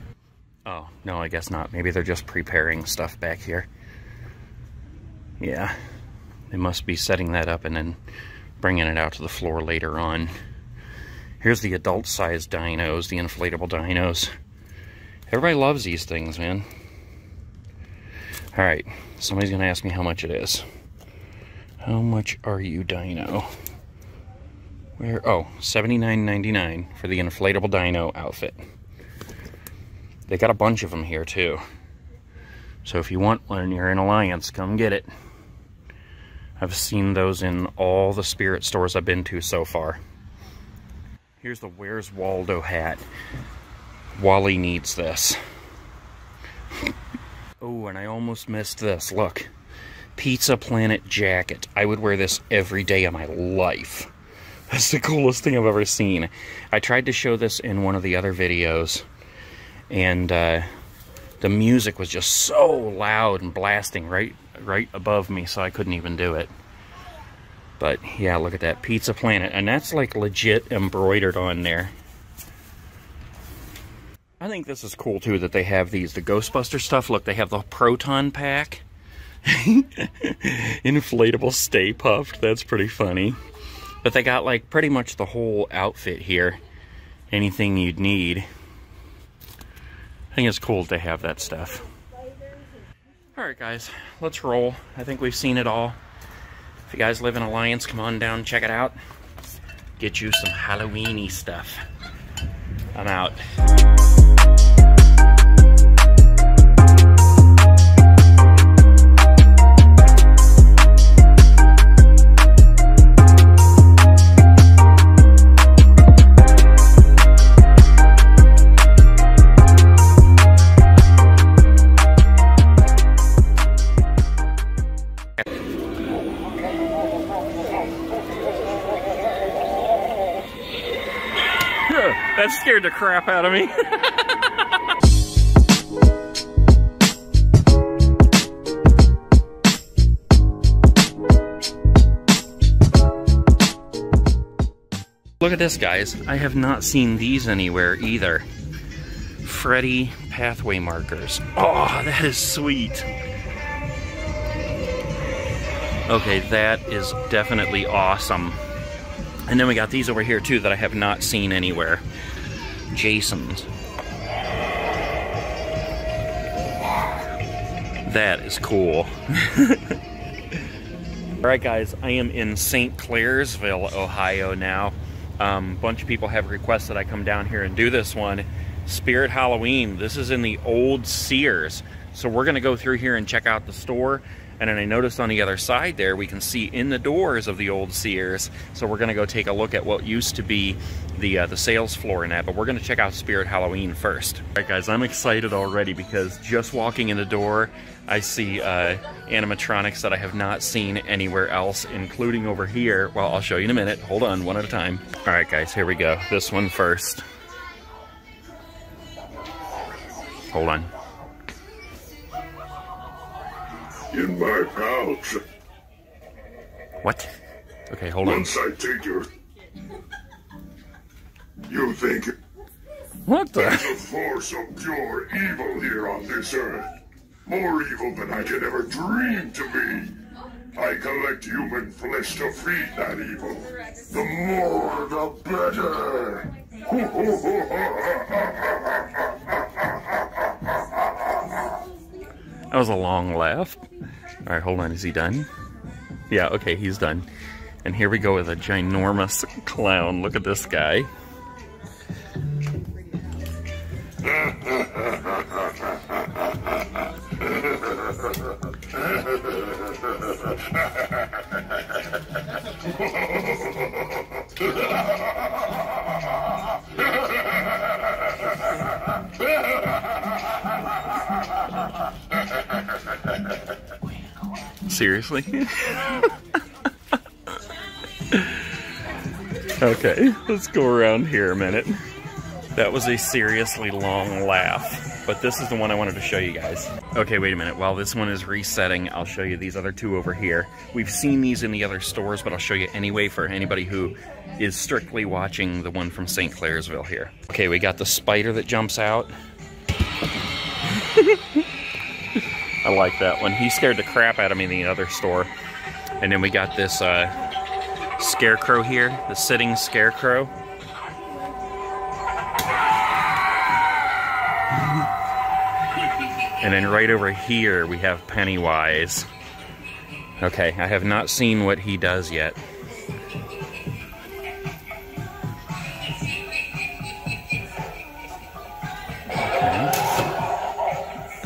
Oh, no, I guess not. Maybe they're just preparing stuff back here. Yeah, they must be setting that up and then bringing it out to the floor later on. Here's the adult-sized dinos, the inflatable dinos. Everybody loves these things, man. All right, somebody's gonna ask me how much it is. How much are you, dino? Where? Oh, $79.99 for the inflatable dino outfit. They got a bunch of them here too. So if you want one and you're in Alliance, come get it. I've seen those in all the spirit stores I've been to so far. Here's the Where's Waldo hat. Wally needs this. oh, and I almost missed this. Look. Pizza Planet jacket. I would wear this every day of my life. That's the coolest thing I've ever seen. I tried to show this in one of the other videos, and uh, the music was just so loud and blasting right right above me, so I couldn't even do it. But yeah, look at that Pizza Planet, and that's like legit embroidered on there. I think this is cool too that they have these the Ghostbuster stuff. Look, they have the Proton pack. Inflatable Stay Puft. That's pretty funny. But they got like pretty much the whole outfit here. Anything you'd need. Think it's cool to have that stuff. All right, guys, let's roll. I think we've seen it all. If you guys live in Alliance, come on down, check it out. Get you some Halloweeny stuff. I'm out. That scared the crap out of me. Look at this, guys. I have not seen these anywhere either. Freddy pathway markers. Oh, that is sweet. Okay, that is definitely awesome. And then we got these over here too that I have not seen anywhere. Jason's. That is cool. Alright guys, I am in St. Clairsville, Ohio now. A um, bunch of people have requested I come down here and do this one. Spirit Halloween. This is in the old Sears. So we're going to go through here and check out the store. And then I noticed on the other side there, we can see in the doors of the old Sears. So we're going to go take a look at what used to be the uh, the sales floor in that. But we're going to check out Spirit Halloween first. All right, guys, I'm excited already because just walking in the door, I see uh, animatronics that I have not seen anywhere else, including over here. Well, I'll show you in a minute. Hold on, one at a time. All right, guys, here we go. This one first. Hold on. In my pouch. What? Okay, hold on. Once I take your... You think What the? there's a force of pure evil here on this earth? More evil than I could ever dream to be. I collect human flesh to feed that evil. The more, the better. That was a long laugh. All right, hold on. Is he done? Yeah, okay, he's done. And here we go with a ginormous clown. Look at this guy. Seriously? okay, let's go around here a minute. That was a seriously long laugh, but this is the one I wanted to show you guys. Okay, wait a minute. While this one is resetting, I'll show you these other two over here. We've seen these in the other stores, but I'll show you anyway for anybody who is strictly watching the one from St. Clairsville here. Okay, we got the spider that jumps out. I like that one. He scared the crap out of me in the other store. And then we got this uh, scarecrow here, the sitting scarecrow. And then right over here we have Pennywise. Okay, I have not seen what he does yet.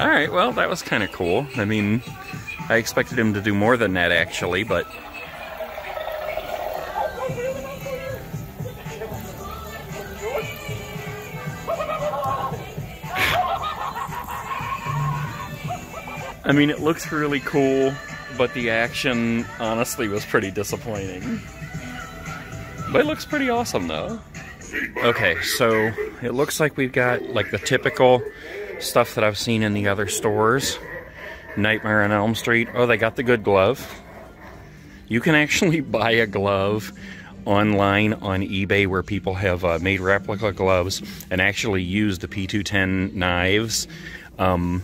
All right, well, that was kind of cool. I mean, I expected him to do more than that, actually, but... I mean, it looks really cool, but the action, honestly, was pretty disappointing. But it looks pretty awesome, though. Okay, so it looks like we've got, like, the typical stuff that I've seen in the other stores. Nightmare on Elm Street. Oh, they got the good glove. You can actually buy a glove online on eBay where people have uh, made replica gloves and actually use the P210 knives. Um,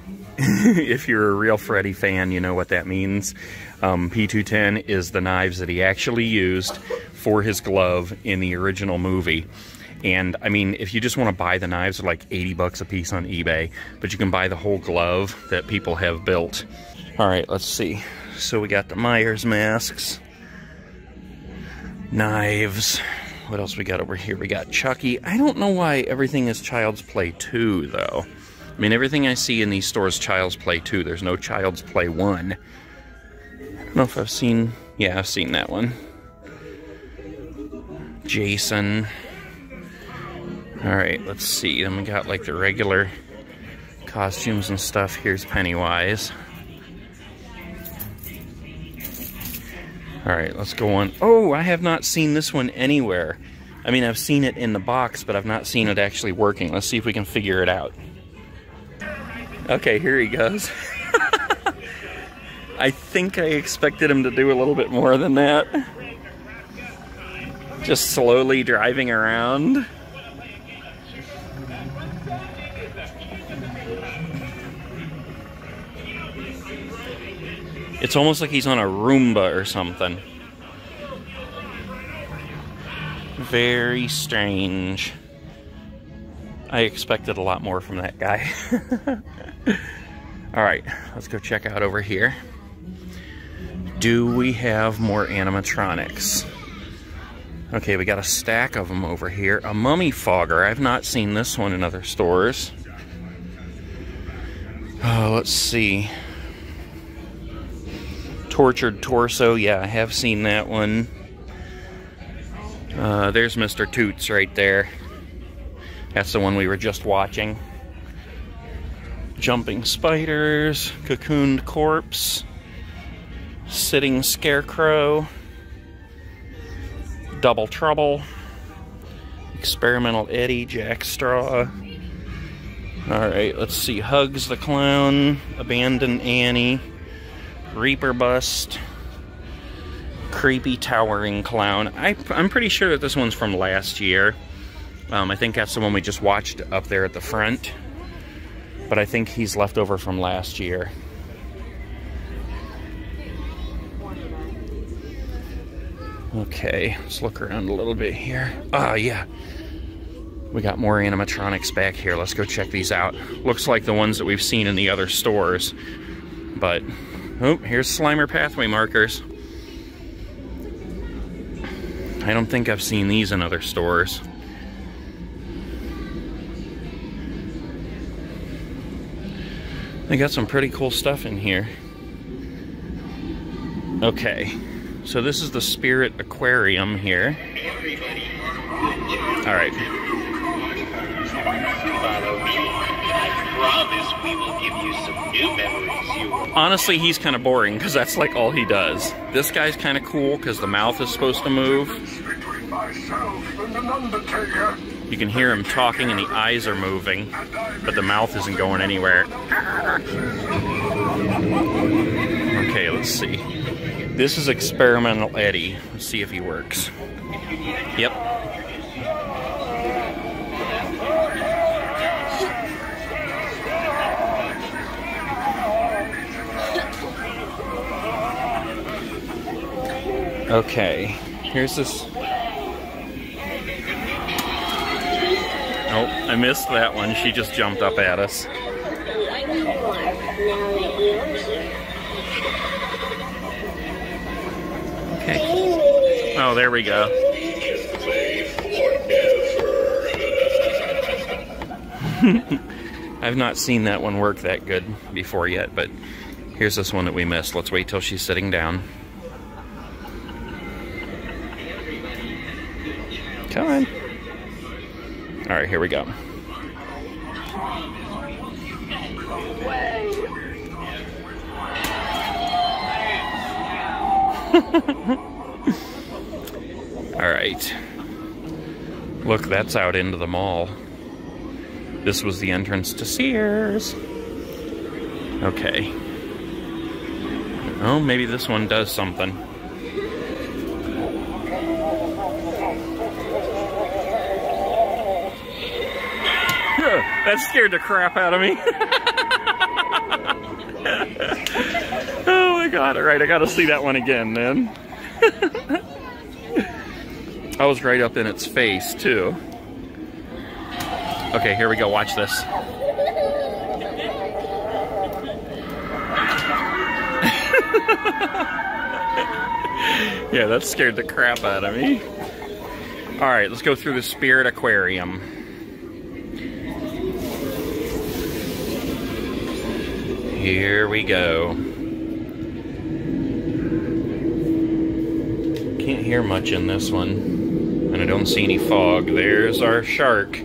if you're a real Freddy fan, you know what that means. Um, P210 is the knives that he actually used for his glove in the original movie. And I mean, if you just want to buy the knives, they're like 80 bucks a piece on eBay, but you can buy the whole glove that people have built. All right, let's see. So we got the Myers masks, knives. What else we got over here? We got Chucky. I don't know why everything is Child's Play 2, though. I mean, everything I see in these stores Child's Play 2. There's no Child's Play 1. I don't know if I've seen... Yeah, I've seen that one. Jason. Alright, let's see. Then we got like the regular costumes and stuff. Here's Pennywise. Alright, let's go on. Oh, I have not seen this one anywhere. I mean, I've seen it in the box, but I've not seen it actually working. Let's see if we can figure it out. Okay, here he goes. I think I expected him to do a little bit more than that. Just slowly driving around. It's almost like he's on a Roomba or something. Very strange. I expected a lot more from that guy. All right, let's go check out over here. Do we have more animatronics? Okay, we got a stack of them over here. A mummy fogger. I've not seen this one in other stores. Oh, let's see. Tortured Torso. Yeah, I have seen that one. Uh, there's Mr. Toots right there. That's the one we were just watching. Jumping spiders, cocooned corpse, sitting scarecrow, double trouble, experimental Eddie, Jack Straw. Alright, let's see. Hugs the Clown, Abandoned Annie, Reaper Bust, Creepy Towering Clown. I, I'm pretty sure that this one's from last year. Um, I think that's the one we just watched up there at the front. But I think he's left over from last year. Okay, let's look around a little bit here. Ah, yeah. We got more animatronics back here. Let's go check these out. Looks like the ones that we've seen in the other stores. But, oh, here's Slimer pathway markers. I don't think I've seen these in other stores. They got some pretty cool stuff in here. Okay, so this is the Spirit Aquarium here. All right. Honestly, he's kind of boring because that's like all he does. This guy's kind of cool because the mouth is supposed to move. You can hear him talking and the eyes are moving, but the mouth isn't going anywhere. Okay, let's see. This is Experimental Eddie. Let's see if he works. Yep. Okay, here's this. Oh, I missed that one. She just jumped up at us. Okay. Oh, there we go. I've not seen that one work that good before yet, but here's this one that we missed. Let's wait till she's sitting down. Come on. All right, here we go. All right. Look, that's out into the mall. This was the entrance to Sears. Okay. Oh, maybe this one does something. That scared the crap out of me. oh my god. Alright, I gotta see that one again then. I was right up in its face too. Okay, here we go. Watch this. yeah, that scared the crap out of me. All right, let's go through the Spirit Aquarium. Here we go. Can't hear much in this one. And I don't see any fog. There's our shark.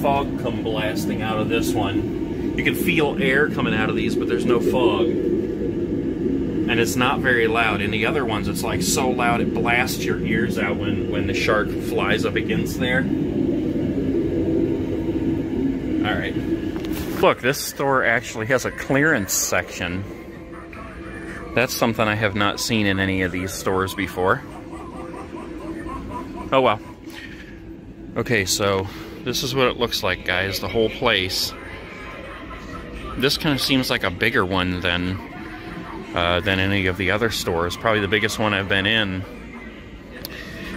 Fog come blasting out of this one. You can feel air coming out of these, but there's no fog. And it's not very loud. In the other ones, it's like so loud it blasts your ears out when, when the shark flies up against there. Alright. Look, this store actually has a clearance section. That's something I have not seen in any of these stores before. Oh well. Okay, so this is what it looks like, guys, the whole place. This kind of seems like a bigger one than uh, than any of the other stores. Probably the biggest one I've been in.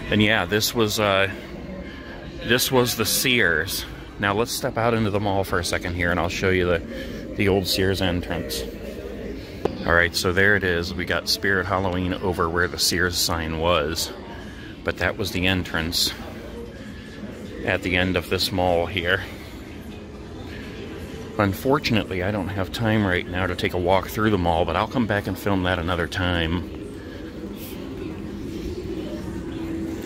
And yeah, this was uh, this was the Sears. Now let's step out into the mall for a second here, and I'll show you the the old Sears entrance. All right, so there it is. We got Spirit Halloween over where the Sears sign was, but that was the entrance at the end of this mall here. Unfortunately, I don't have time right now to take a walk through the mall, but I'll come back and film that another time.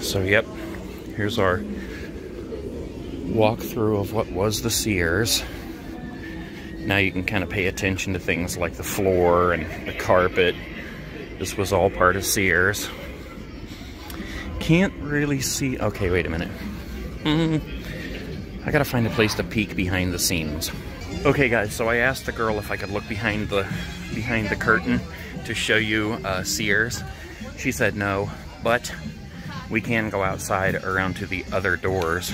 So, yep, here's our walkthrough of what was the Sears. Now you can kind of pay attention to things like the floor and the carpet. This was all part of Sears. Can't really see. Okay, wait a minute. Mm, I gotta find a place to peek behind the scenes. Okay, guys. So I asked the girl if I could look behind the behind the curtain to show you uh, Sears. She said no, but we can go outside around to the other doors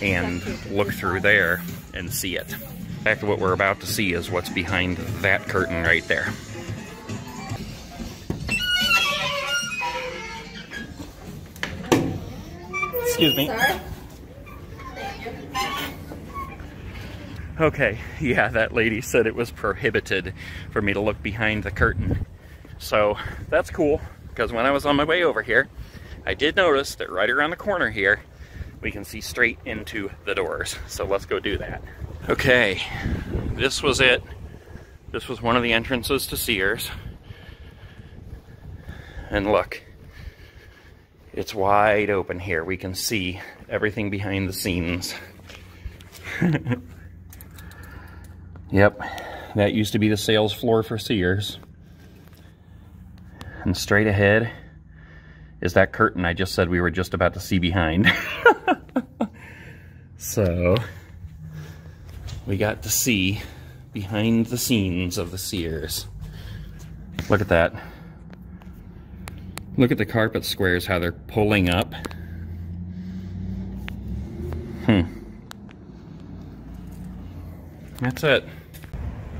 and look through there and see it. In fact, what we're about to see is what's behind that curtain right there. Excuse me. Okay, yeah, that lady said it was prohibited for me to look behind the curtain. So that's cool, because when I was on my way over here, I did notice that right around the corner here, we can see straight into the doors. So let's go do that. Okay, this was it. This was one of the entrances to Sears. And look, it's wide open here. We can see everything behind the scenes. yep, that used to be the sales floor for Sears. And straight ahead is that curtain I just said we were just about to see behind. so, we got to see behind the scenes of the Sears. Look at that. Look at the carpet squares, how they're pulling up. Hmm. That's it.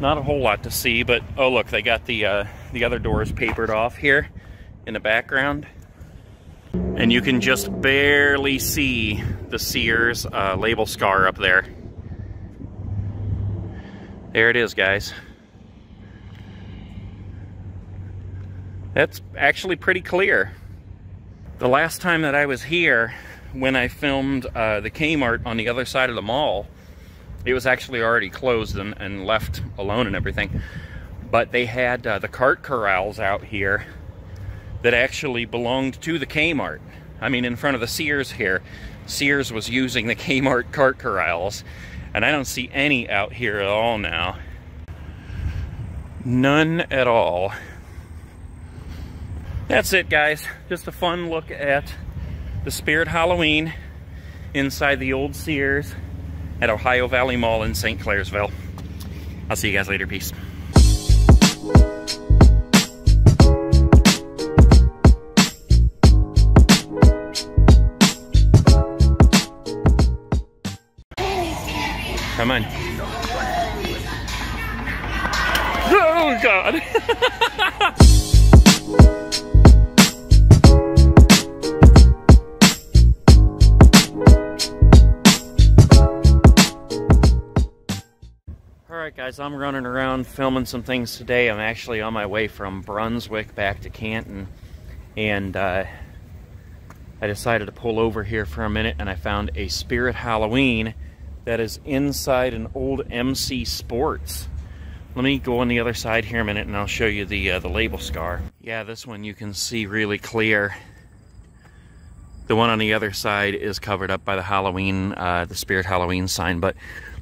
Not a whole lot to see, but oh look, they got the uh, the other doors papered off here in the background. And you can just barely see the Sears uh, label scar up there. There it is, guys. That's actually pretty clear. The last time that I was here, when I filmed uh, the Kmart on the other side of the mall, it was actually already closed and, and left alone and everything. But they had uh, the cart corrals out here that actually belonged to the Kmart. I mean, in front of the Sears here, Sears was using the Kmart cart corrals, and I don't see any out here at all now. None at all. That's it, guys. Just a fun look at the Spirit Halloween inside the old Sears at Ohio Valley Mall in St. Clairsville. I'll see you guys later. Peace. Come on. Oh, God. Alright guys, I'm running around filming some things today. I'm actually on my way from Brunswick back to Canton. And uh, I decided to pull over here for a minute and I found a Spirit Halloween that is inside an old MC Sports. Let me go on the other side here a minute and I'll show you the, uh, the label scar. Yeah, this one you can see really clear. The one on the other side is covered up by the Halloween, uh, the Spirit Halloween sign, but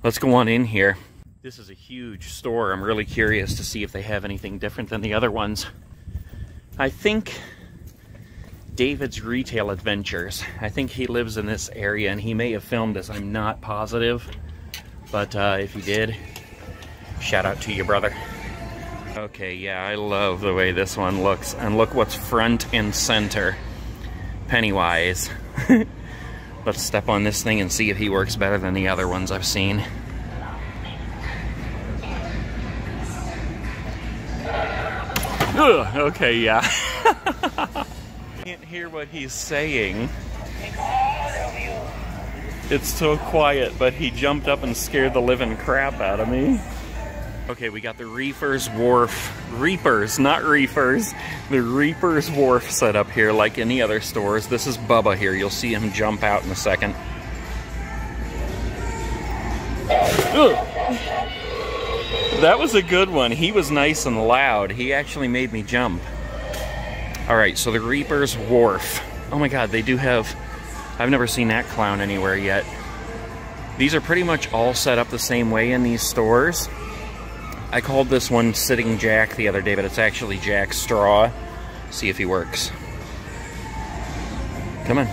let's go on in here. This is a huge store. I'm really curious to see if they have anything different than the other ones. I think David's Retail Adventures. I think he lives in this area and he may have filmed this. I'm not positive. But uh, if he did, shout out to you, brother. Okay, yeah, I love the way this one looks. And look what's front and center. Pennywise. Let's step on this thing and see if he works better than the other ones I've seen. Ugh, okay, yeah. Can't hear what he's saying. It's so quiet, but he jumped up and scared the living crap out of me. Okay, we got the Reaper's Wharf. Reapers, not Reefers. The Reaper's Wharf set up here like any other stores. This is Bubba here. You'll see him jump out in a second. Ugh. That was a good one. He was nice and loud. He actually made me jump. All right, so the Reaper's Wharf. Oh my God, they do have, I've never seen that clown anywhere yet. These are pretty much all set up the same way in these stores. I called this one Sitting Jack the other day, but it's actually Jack Straw. See if he works. Come on.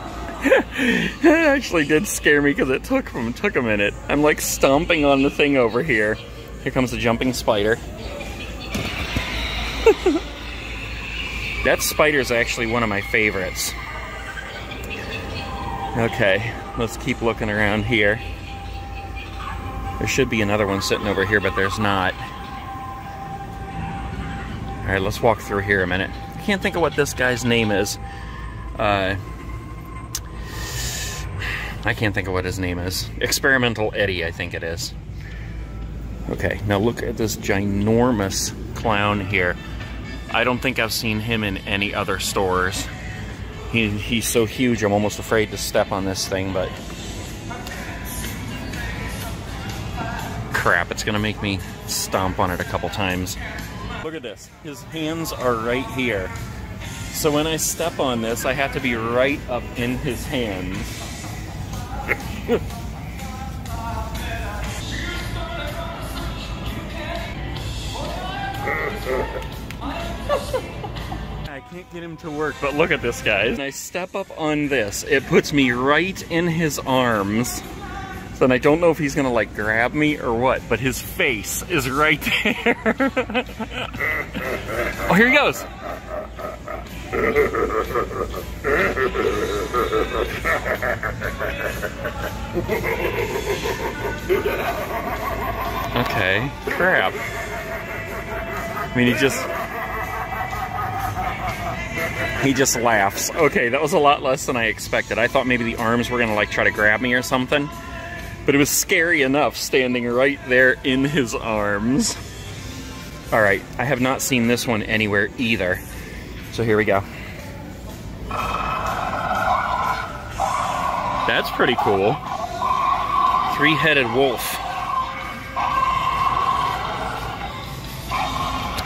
it actually did scare me because it took him took a minute. I'm like stomping on the thing over here. Here comes the jumping spider. that spider's actually one of my favorites. Okay, let's keep looking around here. There should be another one sitting over here, but there's not. Alright, let's walk through here a minute. I can't think of what this guy's name is. Uh, I can't think of what his name is. Experimental Eddie, I think it is. Okay, now look at this ginormous clown here. I don't think I've seen him in any other stores. He, he's so huge, I'm almost afraid to step on this thing, but... Crap, it's gonna make me stomp on it a couple times. Look at this. His hands are right here. So when I step on this, I have to be right up in his hands. I can't get him to work, but look at this, guys. I step up on this, it puts me right in his arms. So I don't know if he's gonna like grab me or what, but his face is right there. oh, here he goes. Okay, crap. I mean, he just... He just laughs. Okay, that was a lot less than I expected. I thought maybe the arms were gonna like try to grab me or something. But it was scary enough standing right there in his arms. Alright, I have not seen this one anywhere either. So here we go. That's pretty cool. Three-headed wolf.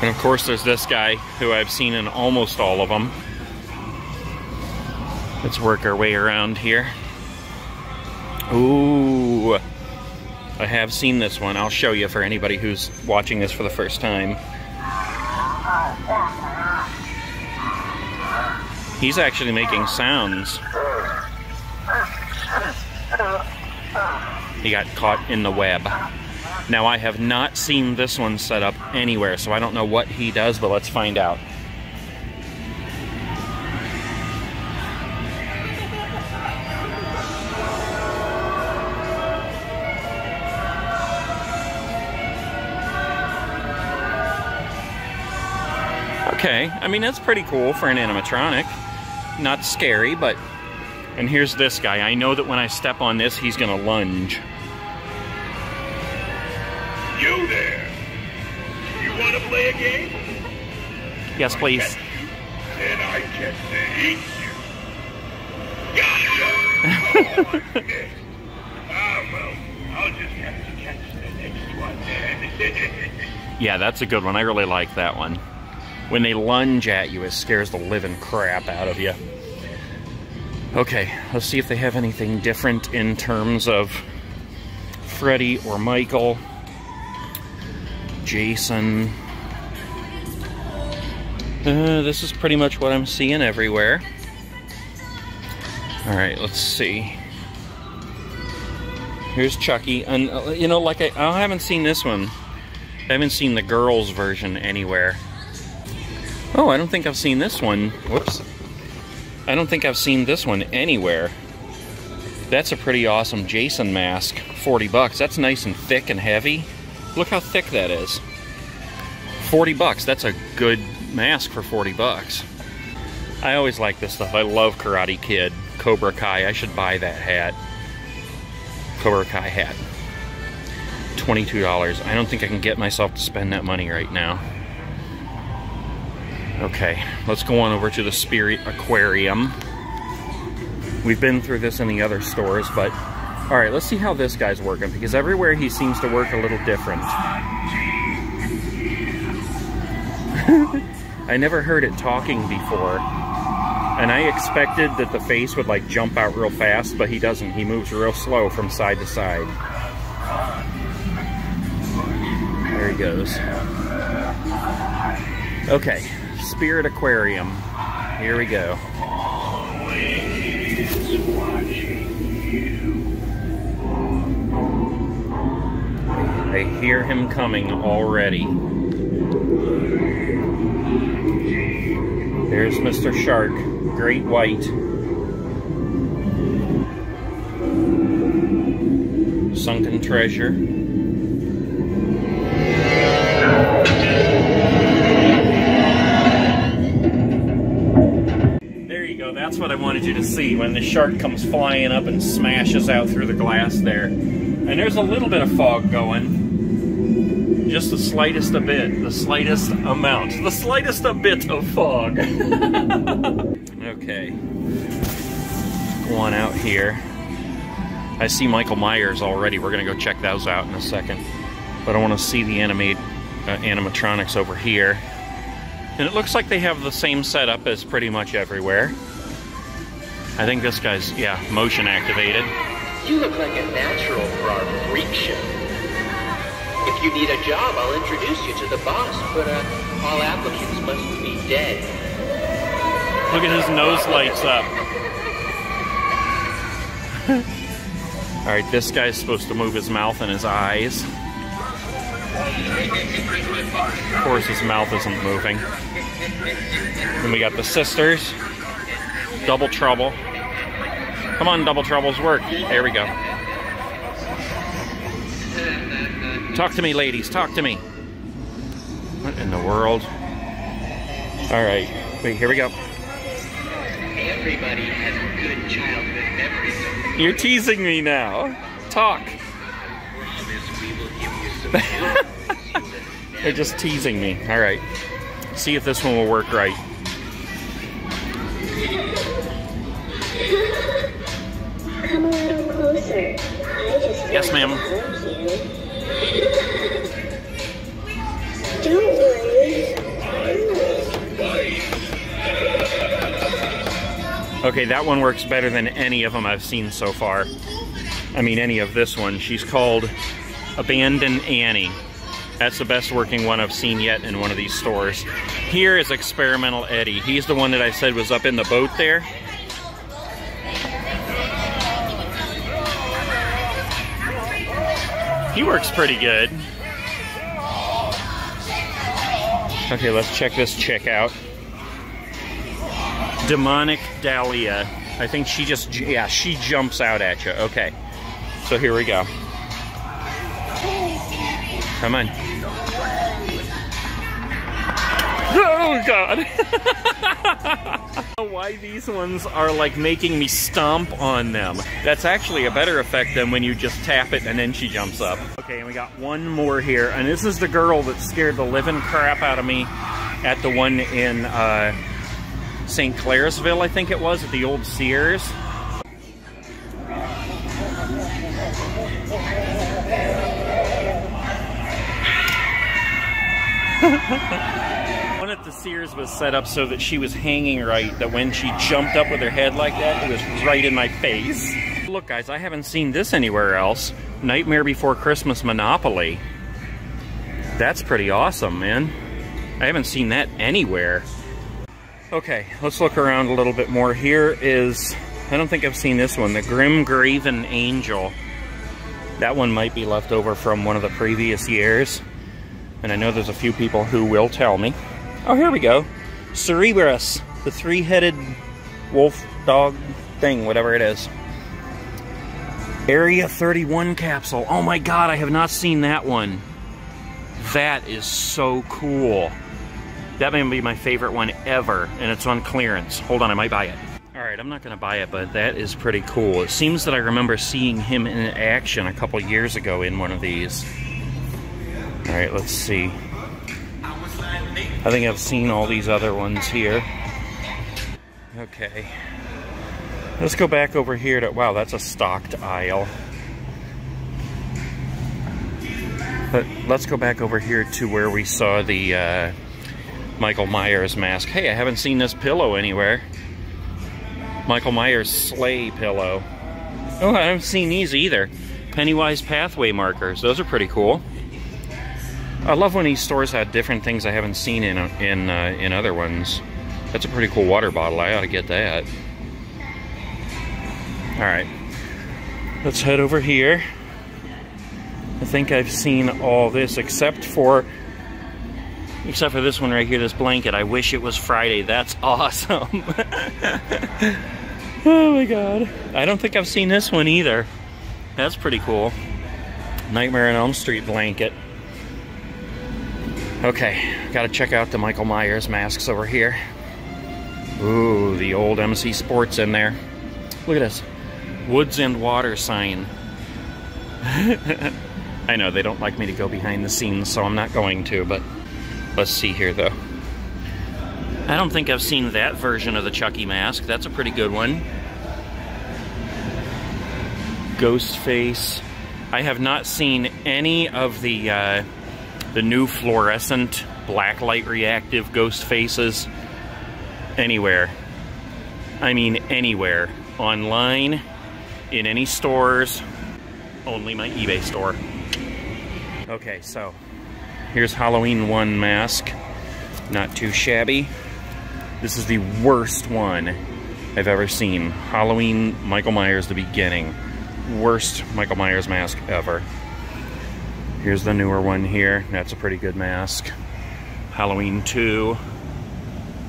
And of course there's this guy who I've seen in almost all of them. Let's work our way around here. Ooh. I have seen this one. I'll show you for anybody who's watching this for the first time. He's actually making sounds. He got caught in the web. Now, I have not seen this one set up anywhere, so I don't know what he does, but let's find out. Okay, I mean, that's pretty cool for an animatronic. Not scary, but... And here's this guy. I know that when I step on this, he's gonna lunge. You there. You want to play a game? Yes, please. Catch then I get to eat you. Gotcha! ah, well, I'll just have to catch the next one then. Yeah, that's a good one. I really like that one. When they lunge at you, it scares the living crap out of you. Okay, let's see if they have anything different in terms of Freddy or Michael, Jason. Uh, this is pretty much what I'm seeing everywhere. Alright, let's see. Here's Chucky. And, uh, you know, like I, I haven't seen this one. I haven't seen the girls version anywhere. Oh, I don't think I've seen this one. Whoops. I don't think I've seen this one anywhere. That's a pretty awesome Jason mask. 40 bucks. That's nice and thick and heavy. Look how thick that is. 40 bucks. That's a good mask for 40 bucks. I always like this stuff. I love Karate Kid, Cobra Kai. I should buy that hat. Cobra Kai hat. $22. I don't think I can get myself to spend that money right now. Okay, let's go on over to the Spirit Aquarium. We've been through this in the other stores, but all right, let's see how this guy's working because everywhere he seems to work a little different. I never heard it talking before. And I expected that the face would like jump out real fast, but he doesn't. He moves real slow from side to side. There he goes. Okay, Spirit Aquarium. Here we go. I hear him coming already. There's Mr. Shark, Great White. Sunken Treasure. You to see when the shark comes flying up and smashes out through the glass there. And there's a little bit of fog going. Just the slightest a bit, the slightest amount, the slightest a bit of fog. okay. Go on out here. I see Michael Myers already. We're going to go check those out in a second. But I want to see the animate, uh, animatronics over here. And it looks like they have the same setup as pretty much everywhere. I think this guy's, yeah, motion activated. You look like a natural for our freak show. If you need a job, I'll introduce you to the boss, but uh, all applicants must be dead. Look at his nose lights up. Alright, this guy's supposed to move his mouth and his eyes. Of course, his mouth isn't moving. Then we got the sisters. Double Trouble. Come on, Double Trouble's work. There we go. Talk to me, ladies. Talk to me. What in the world? Alright. Wait, here we go. Everybody has good childhood memories You're teasing me now. Talk. promise we will give you some memories you will They're just teasing me. All right. See if this one will work right. Come a little closer. I just Yes, ma'am. Don't worry. Okay, that one works better than any of them I've seen so far. I mean, any of this one. She's called Abandon Annie. That's the best working one I've seen yet in one of these stores. Here is Experimental Eddie. He's the one that I said was up in the boat there. He works pretty good. Okay, let's check this chick out. Demonic Dahlia. I think she just, yeah, she jumps out at you. Okay. So here we go. Come on. Oh god. Why these ones are like making me stomp on them. That's actually a better effect than when you just tap it and then she jumps up. Okay, and we got one more here, and this is the girl that scared the living crap out of me at the one in uh, St. Clairsville, I think it was, at the old Sears. Sears was set up so that she was hanging right, that when she jumped up with her head like that, it was right in my face. Look, guys, I haven't seen this anywhere else. Nightmare Before Christmas Monopoly. That's pretty awesome, man. I haven't seen that anywhere. Okay, let's look around a little bit more. Here is, I don't think I've seen this one, the Grim Graven Angel. That one might be left over from one of the previous years. And I know there's a few people who will tell me. Oh, here we go. Cerebrus, the three-headed wolf dog thing, whatever it is. Area 31 capsule. Oh my god, I have not seen that one. That is so cool. That may be my favorite one ever, and it's on clearance. Hold on, I might buy it. Alright, I'm not to buy it, but that is pretty cool. It seems that I remember seeing him in action a couple years ago in one of these. Alright, let's see. I think I've seen all these other ones here. Okay. Let's go back over here to... Wow, that's a stocked aisle. But let's go back over here to where we saw the uh, Michael Myers mask. Hey, I haven't seen this pillow anywhere. Michael Myers sleigh pillow. Oh, I haven't seen these either. Pennywise pathway markers. Those are pretty cool. I love when these stores have different things I haven't seen in in uh, in other ones. That's a pretty cool water bottle. I ought to get that. All right, let's head over here. I think I've seen all this except for except for this one right here, this blanket. I wish it was Friday. That's awesome. oh my god. I don't think I've seen this one either. That's pretty cool. Nightmare on Elm Street blanket. Okay, gotta check out the Michael Myers masks over here. Ooh, the old MC Sports in there. Look at this. Woods and Water sign. I know they don't like me to go behind the scenes, so I'm not going to, but let's see here though. I don't think I've seen that version of the Chucky mask. That's a pretty good one. Ghostface. I have not seen any of the uh, the new fluorescent blacklight reactive ghost faces anywhere. I mean anywhere. Online, in any stores, only my eBay store. Okay, so here's Halloween 1 mask. Not too shabby. This is the worst one I've ever seen. Halloween Michael Myers the beginning. Worst Michael Myers mask ever. Here's the newer one here. That's a pretty good mask. Halloween 2.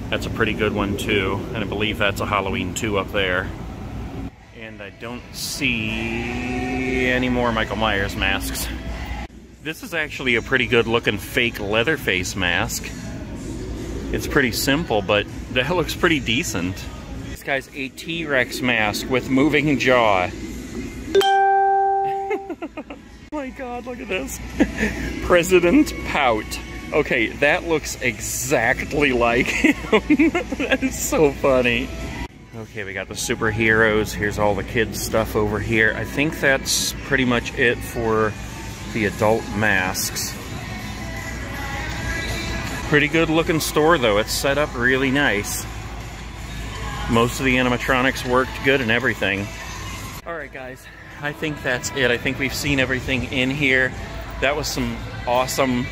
That's a pretty good one too. And I believe that's a Halloween 2 up there. And I don't see any more Michael Myers masks. This is actually a pretty good looking fake Leatherface mask. It's pretty simple, but that looks pretty decent. This guy's a T-Rex mask with moving jaw. my god, look at this. President Pout. Okay, that looks exactly like him. that is so funny. Okay, we got the superheroes. Here's all the kids' stuff over here. I think that's pretty much it for the adult masks. Pretty good looking store though. It's set up really nice. Most of the animatronics worked good and everything. Alright guys, I think that's it. I think we've seen everything in here. That was some awesome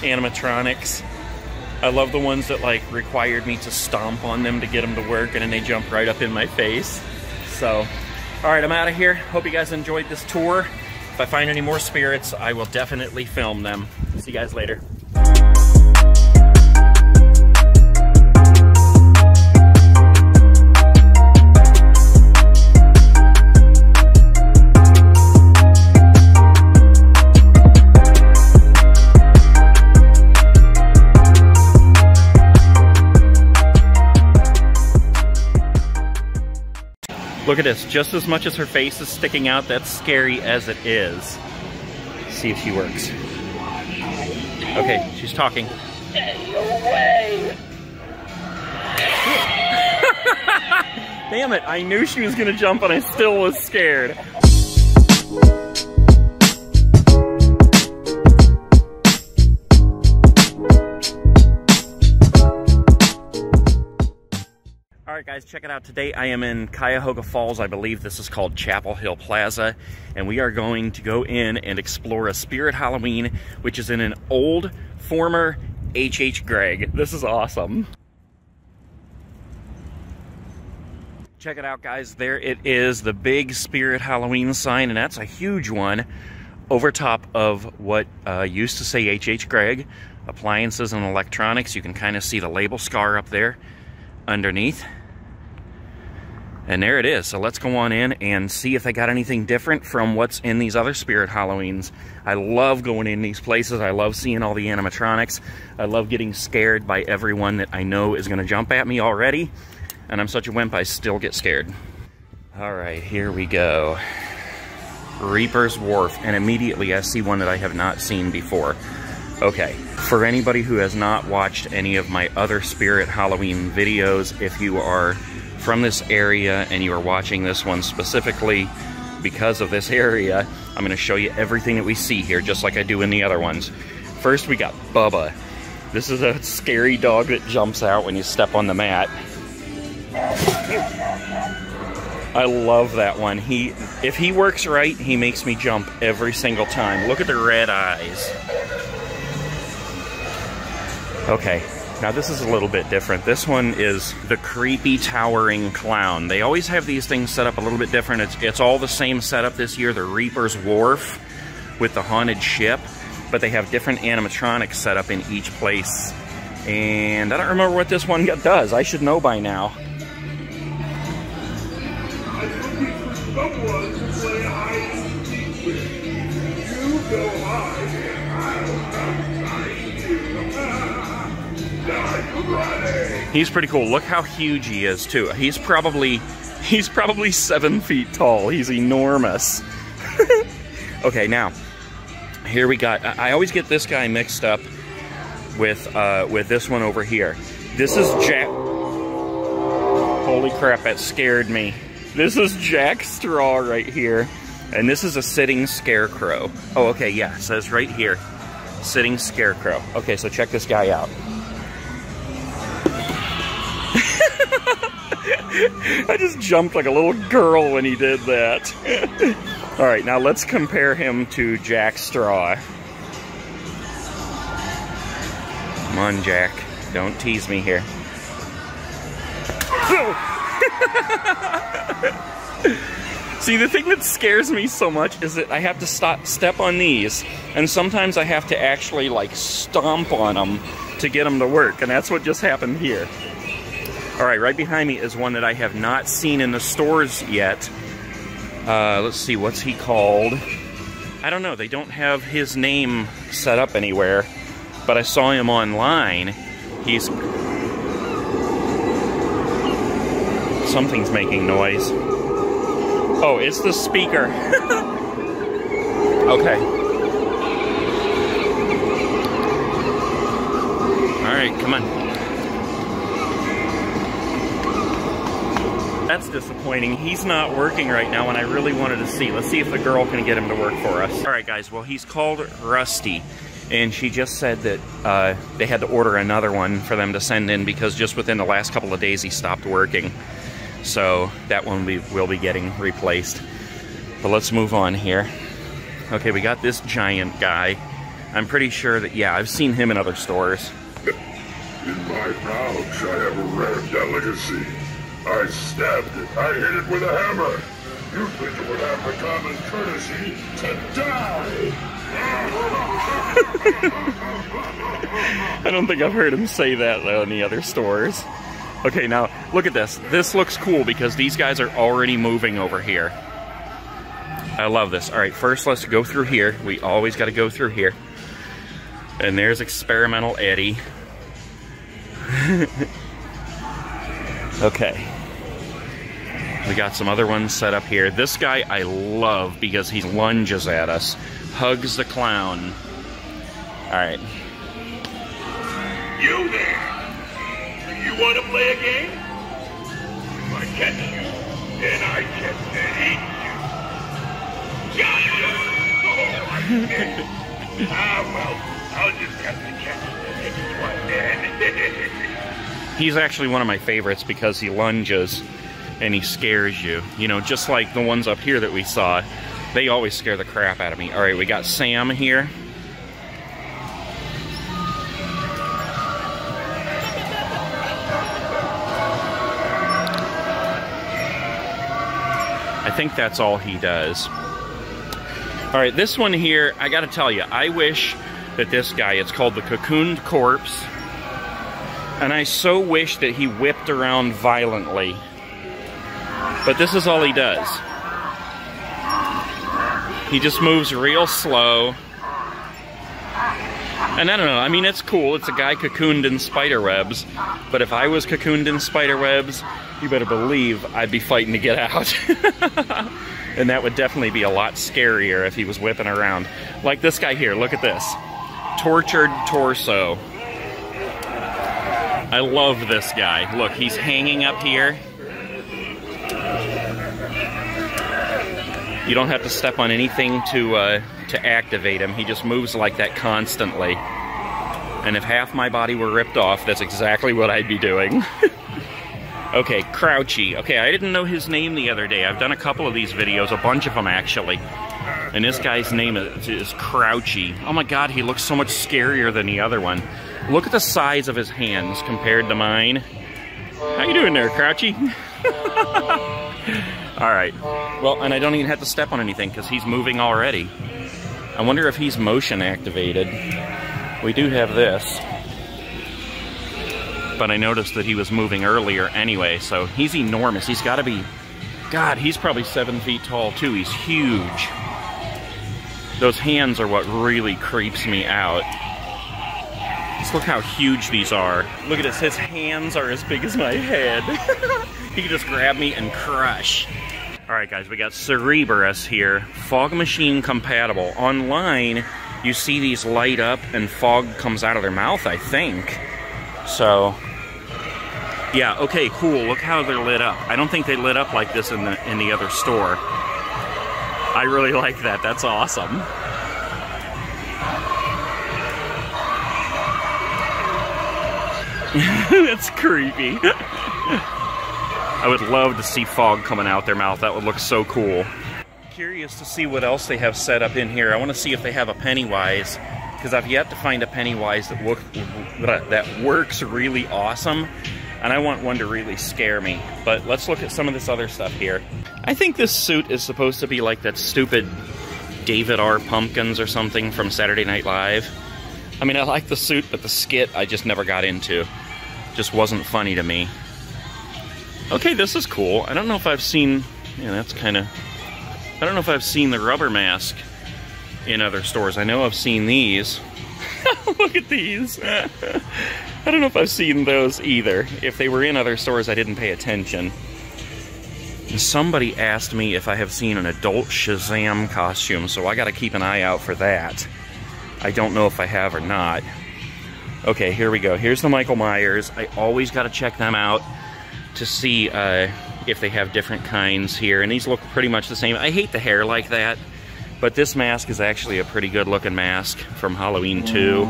animatronics. I love the ones that like required me to stomp on them to get them to work and then they jump right up in my face. So, all right, I'm out of here. Hope you guys enjoyed this tour. If I find any more spirits, I will definitely film them. See you guys later. Look at this. Just as much as her face is sticking out, that's scary as it is. Let's see if she works. Okay, she's talking. Damn it, I knew she was gonna jump and I still was scared. All right, guys, check it out. Today I am in Cuyahoga Falls. I believe this is called Chapel Hill Plaza. And we are going to go in and explore a Spirit Halloween, which is in an old former H.H. Gregg. This is awesome. Check it out, guys. There it is, the big Spirit Halloween sign, and that's a huge one over top of what uh, used to say H.H. Gregg, appliances and electronics. You can kind of see the label scar up there underneath. And there it is. So let's go on in and see if they got anything different from what's in these other Spirit Halloweens. I love going in these places. I love seeing all the animatronics. I love getting scared by everyone that I know is going to jump at me already. And I'm such a wimp, I still get scared. All right, here we go. Reaper's Wharf. And immediately I see one that I have not seen before. Okay, for anybody who has not watched any of my other Spirit Halloween videos, if you are from this area and you are watching this one specifically because of this area, I'm to show you everything that we see here, just like I do in the other ones. First, we got Bubba. This is a scary dog that jumps out when you step on the mat. I love that one. He, if he works right, he makes me jump every single time. Look at the red eyes. Okay, now this is a little bit different. This one is the creepy towering clown. They always have these things set up a little bit different. It's, it's all the same setup this year, the Reaper's Wharf with the haunted ship, but they have different animatronics set up in each place. And I don't remember what this one does. I should know by now. He's pretty cool. Look how huge he is too. He's probably he's probably seven feet tall. He's enormous. okay, now here we got. I always get this guy mixed up with uh, with this one over here. This is Jack. Holy crap! That scared me. This is Jack Straw right here, and this is a sitting scarecrow. Oh, okay, yeah, says right here, sitting scarecrow. Okay, so check this guy out. I just jumped like a little girl when he did that. All right, now let's compare him to Jack Straw. Come on, Jack. Don't tease me here. See, the thing that scares me so much is that I have to stop, step on these, and sometimes I have to actually like stomp on them to get them to work, and that's what just happened here. All right, right behind me is one that I have not seen in the stores yet. Uh, let's see, what's he called? I don't know, they don't have his name set up anywhere, but I saw him online. He's... Something's making noise. Oh, it's the speaker. okay. All right, come on. That's disappointing. He's not working right now, and I really wanted to see. Let's see if the girl can get him to work for us. All right, guys. Well, he's called Rusty, and she just said that uh, they had to order another one for them to send in because just within the last couple of days he stopped working. So that one we will be getting replaced. But let's move on here. Okay, we got this giant guy. I'm pretty sure that, yeah, I've seen him in other stores. In my pouch, I have a rare delicacy. I stabbed it. I hit it with a hammer. You think it would have the common courtesy to die? I don't think I've heard him say that though in the other stores. Okay, now look at this. This looks cool because these guys are already moving over here. I love this. All right, first let's go through here. We always got to go through here. And there's Experimental Eddie. okay. We got some other ones set up here. This guy I love because he lunges at us. Hugs the clown. Alright. You there. Do you want to play a game? If I catch you, then I get to eat you. Gotcha! Oh, I ah, well, I'll just have to catch the next one then. He's actually one of my favorites because he lunges and he scares you. You know, just like the ones up here that we saw. They always scare the crap out of me. Alright, we got Sam here. I think that's all he does. All right, this one here, I gotta tell you, I wish that this guy, it's called the Cocooned Corpse, and I so wish that he whipped around violently. But this is all he does. He just moves real slow. And I don't know, I mean, it's cool. It's a guy cocooned in spider webs. But if I was cocooned in spider webs, you better believe I'd be fighting to get out. and that would definitely be a lot scarier if he was whipping around. Like this guy here, look at this. Tortured torso. I love this guy. Look, he's hanging up here. You don't have to step on anything to uh, to activate him. He just moves like that constantly. And if half my body were ripped off, that's exactly what I'd be doing. okay, Crouchy. Okay, I didn't know his name the other day. I've done a couple of these videos, a bunch of them actually. And this guy's name is, is Crouchy. Oh my god, he looks so much scarier than the other one. Look at the size of his hands compared to mine. How you doing there, Crouchy? All right. Well, and I don't even have to step on anything because he's moving already. I wonder if he's motion activated. We do have this. But I noticed that he was moving earlier anyway, so he's enormous. He's got to be... God, he's probably seven feet tall, too. He's huge. Those hands are what really creeps me out. Just look how huge these are. Look at this. His hands are as big as my head. he can just grab me and crush. All right, guys, we got Cerebrus here, fog machine compatible. Online, you see these light up and fog comes out of their mouth, I think. So, yeah, okay, cool. Look how they're lit up. I don't think they lit up like this in the in the other store. I really like that. That's awesome. That's creepy. I would love to see fog coming out their mouth. That would look so cool. Curious to see what else they have set up in here. I want to see if they have a Pennywise because I've yet to find a Pennywise that look that works really awesome. And I want one to really scare me. But let's look at some of this other stuff here. I think this suit is supposed to be like that stupid David R. Pumpkins or something from Saturday Night Live. I mean, I like the suit, but the skit I just never got into. Just wasn't funny to me. Okay, this is cool. I don't know if I've seen... Yeah, that's kind of... I don't know if I've seen the rubber mask in other stores. I know I've seen these. Look at these. I don't know if I've seen those either. If they were in other stores, I didn't pay attention. Somebody asked me if I have seen an adult Shazam costume, so I gotta keep an eye out for that. I don't know if I have or not. Okay, here we go. Here's the Michael Myers. I always got to check them out to see uh, if they have different kinds here. And these look pretty much the same. I hate the hair like that. But this mask is actually a pretty good looking mask from Halloween 2.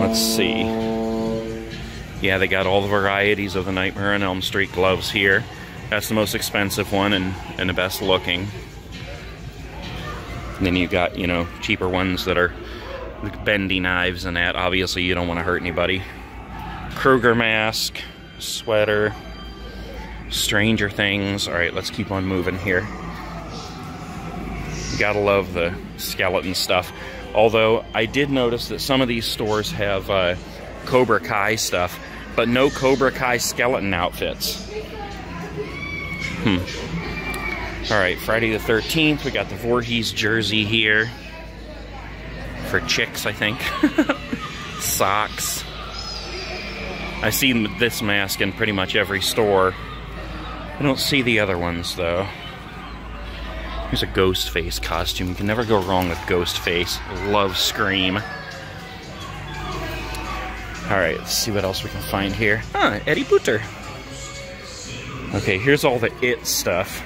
Let's see. Yeah, they got all the varieties of the Nightmare on Elm Street gloves here. That's the most expensive one and, and the best looking. And then you've got, you know, cheaper ones that are bendy knives and that. Obviously, you don't want to hurt anybody. Krueger mask, sweater, Stranger Things. All right, let's keep on moving here. Gotta love the skeleton stuff. Although, I did notice that some of these stores have uh, Cobra Kai stuff, but no Cobra Kai skeleton outfits. Hmm. All right, Friday the 13th, we got the Voorhees jersey here for chicks, I think. Socks. I've seen this mask in pretty much every store. I don't see the other ones though. Here's a ghost face costume. You can never go wrong with ghost face. Love Scream. Alright, let's see what else we can find here. Ah, Eddie Booter. Okay, here's all the it stuff.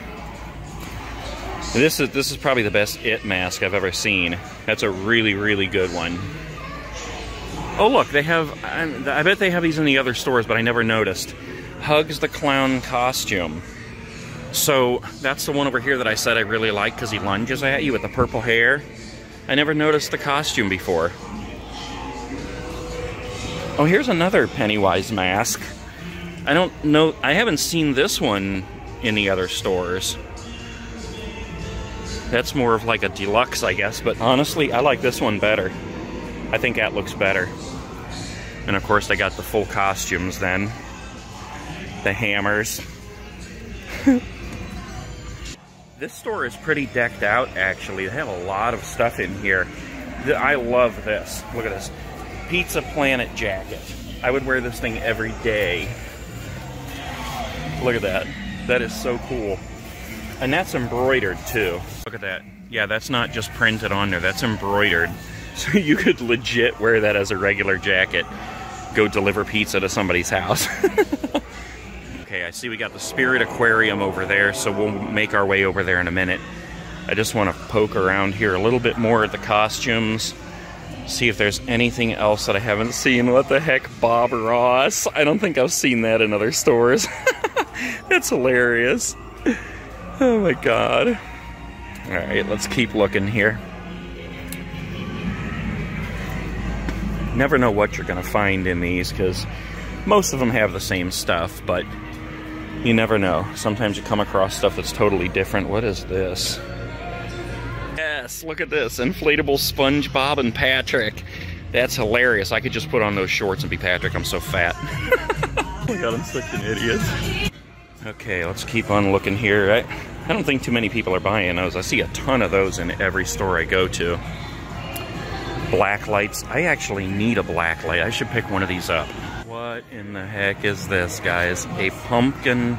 This is this is probably the best it mask I've ever seen. That's a really, really good one. Oh look, they have, I bet they have these in the other stores, but I never noticed. Hugs the Clown costume. So that's the one over here that I said I really like because he lunges at you with the purple hair. I never noticed the costume before. Oh, here's another Pennywise mask. I don't know, I haven't seen this one in the other stores. That's more of like a deluxe, I guess, but honestly, I like this one better. I think that looks better. And of course, they got the full costumes then. The hammers. this store is pretty decked out, actually. They have a lot of stuff in here. I love this. Look at this. Pizza Planet jacket. I would wear this thing every day. Look at that. That is so cool. And that's embroidered too. Look at that. Yeah, that's not just printed on there. That's embroidered. So you could legit wear that as a regular jacket. Go deliver pizza to somebody's house. okay, I see we got the Spirit Aquarium over there, so we'll make our way over there in a minute. I just want to poke around here a little bit more at the costumes. See if there's anything else that I haven't seen. What the heck, Bob Ross? I don't think I've seen that in other stores. That's hilarious. Oh my god. Alright, let's keep looking here. Never know what you're going to find in these because most of them have the same stuff, but you never know. Sometimes you come across stuff that's totally different. What is this? Yes, look at this. Inflatable SpongeBob and Patrick. That's hilarious. I could just put on those shorts and be Patrick. I'm so fat. oh my god, I'm such an idiot. Okay, let's keep on looking here. I, I don't think too many people are buying those. I see a ton of those in every store I go to black lights. I actually need a black light. I should pick one of these up. What in the heck is this, guys? A pumpkin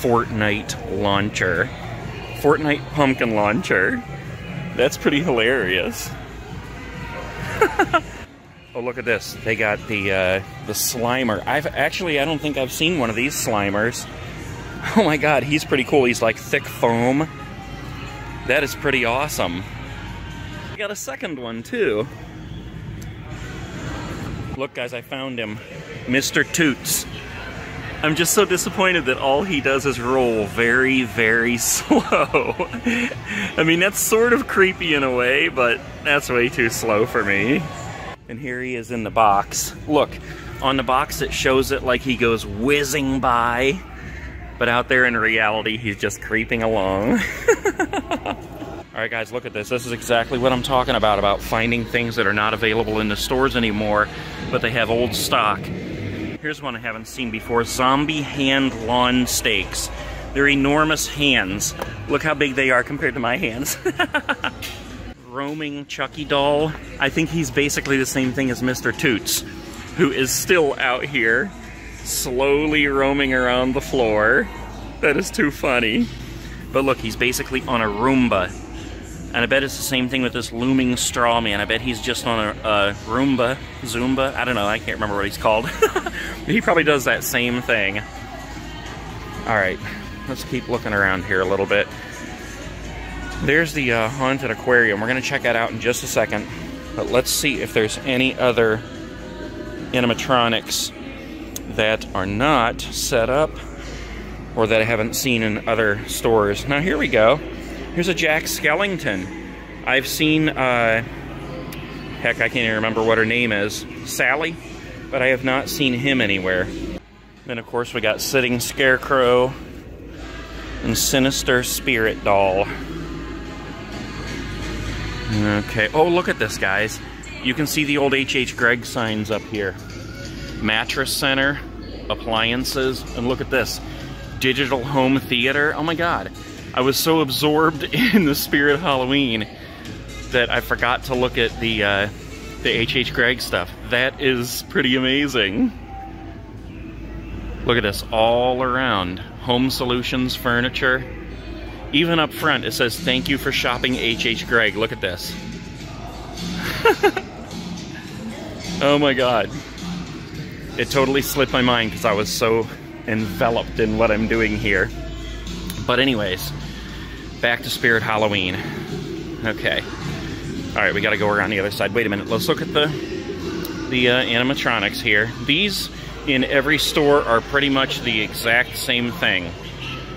Fortnite launcher. Fortnite pumpkin launcher. That's pretty hilarious. oh, look at this. They got the uh, the Slimer. I've actually, I don't think I've seen one of these Slimers. Oh my god, he's pretty cool. He's like thick foam. That is pretty awesome. I got a second one too. Look, guys, I found him. Mr. Toots. I'm just so disappointed that all he does is roll very, very slow. I mean, that's sort of creepy in a way, but that's way too slow for me. And here he is in the box. Look, on the box it shows it like he goes whizzing by, but out there in reality he's just creeping along. Alright guys, look at this. This is exactly what I'm talking about, about finding things that are not available in the stores anymore, but they have old stock. Here's one I haven't seen before. Zombie hand lawn stakes. They're enormous hands. Look how big they are compared to my hands. Roaming Chucky doll. I think he's basically the same thing as Mr. Toots, who is still out here, slowly roaming around the floor. That is too funny. But look, he's basically on a Roomba. And I bet it's the same thing with this looming straw man. I bet he's just on a, a Roomba, Zumba. I don't know. I can't remember what he's called. he probably does that same thing. All right, let's keep looking around here a little bit. There's the uh, haunted aquarium. We're going to check that out in just a second. But let's see if there's any other animatronics that are not set up or that I haven't seen in other stores. Now here we go. Here's a Jack Skellington. I've seen, uh, heck, I can't even remember what her name is, Sally, but I have not seen him anywhere. Then, of course, we got Sitting Scarecrow and Sinister Spirit Doll. Okay. Oh, look at this, guys. You can see the old H.H. Gregg signs up here. Mattress Center, appliances, and look at this. Digital home theater. Oh my god. I was so absorbed in the spirit of Halloween that I forgot to look at the uh, the H.H. Gregg stuff. That is pretty amazing. Look at this all around. Home Solutions Furniture. Even up front, it says, thank you for shopping H.H. Gregg. Look at this. oh my god. It totally slipped my mind because I was so enveloped in what I'm doing here. But anyways, back to Spirit Halloween. Okay. All right, we got to go around the other side. Wait a minute. Let's look at the the uh, animatronics here. These in every store are pretty much the exact same thing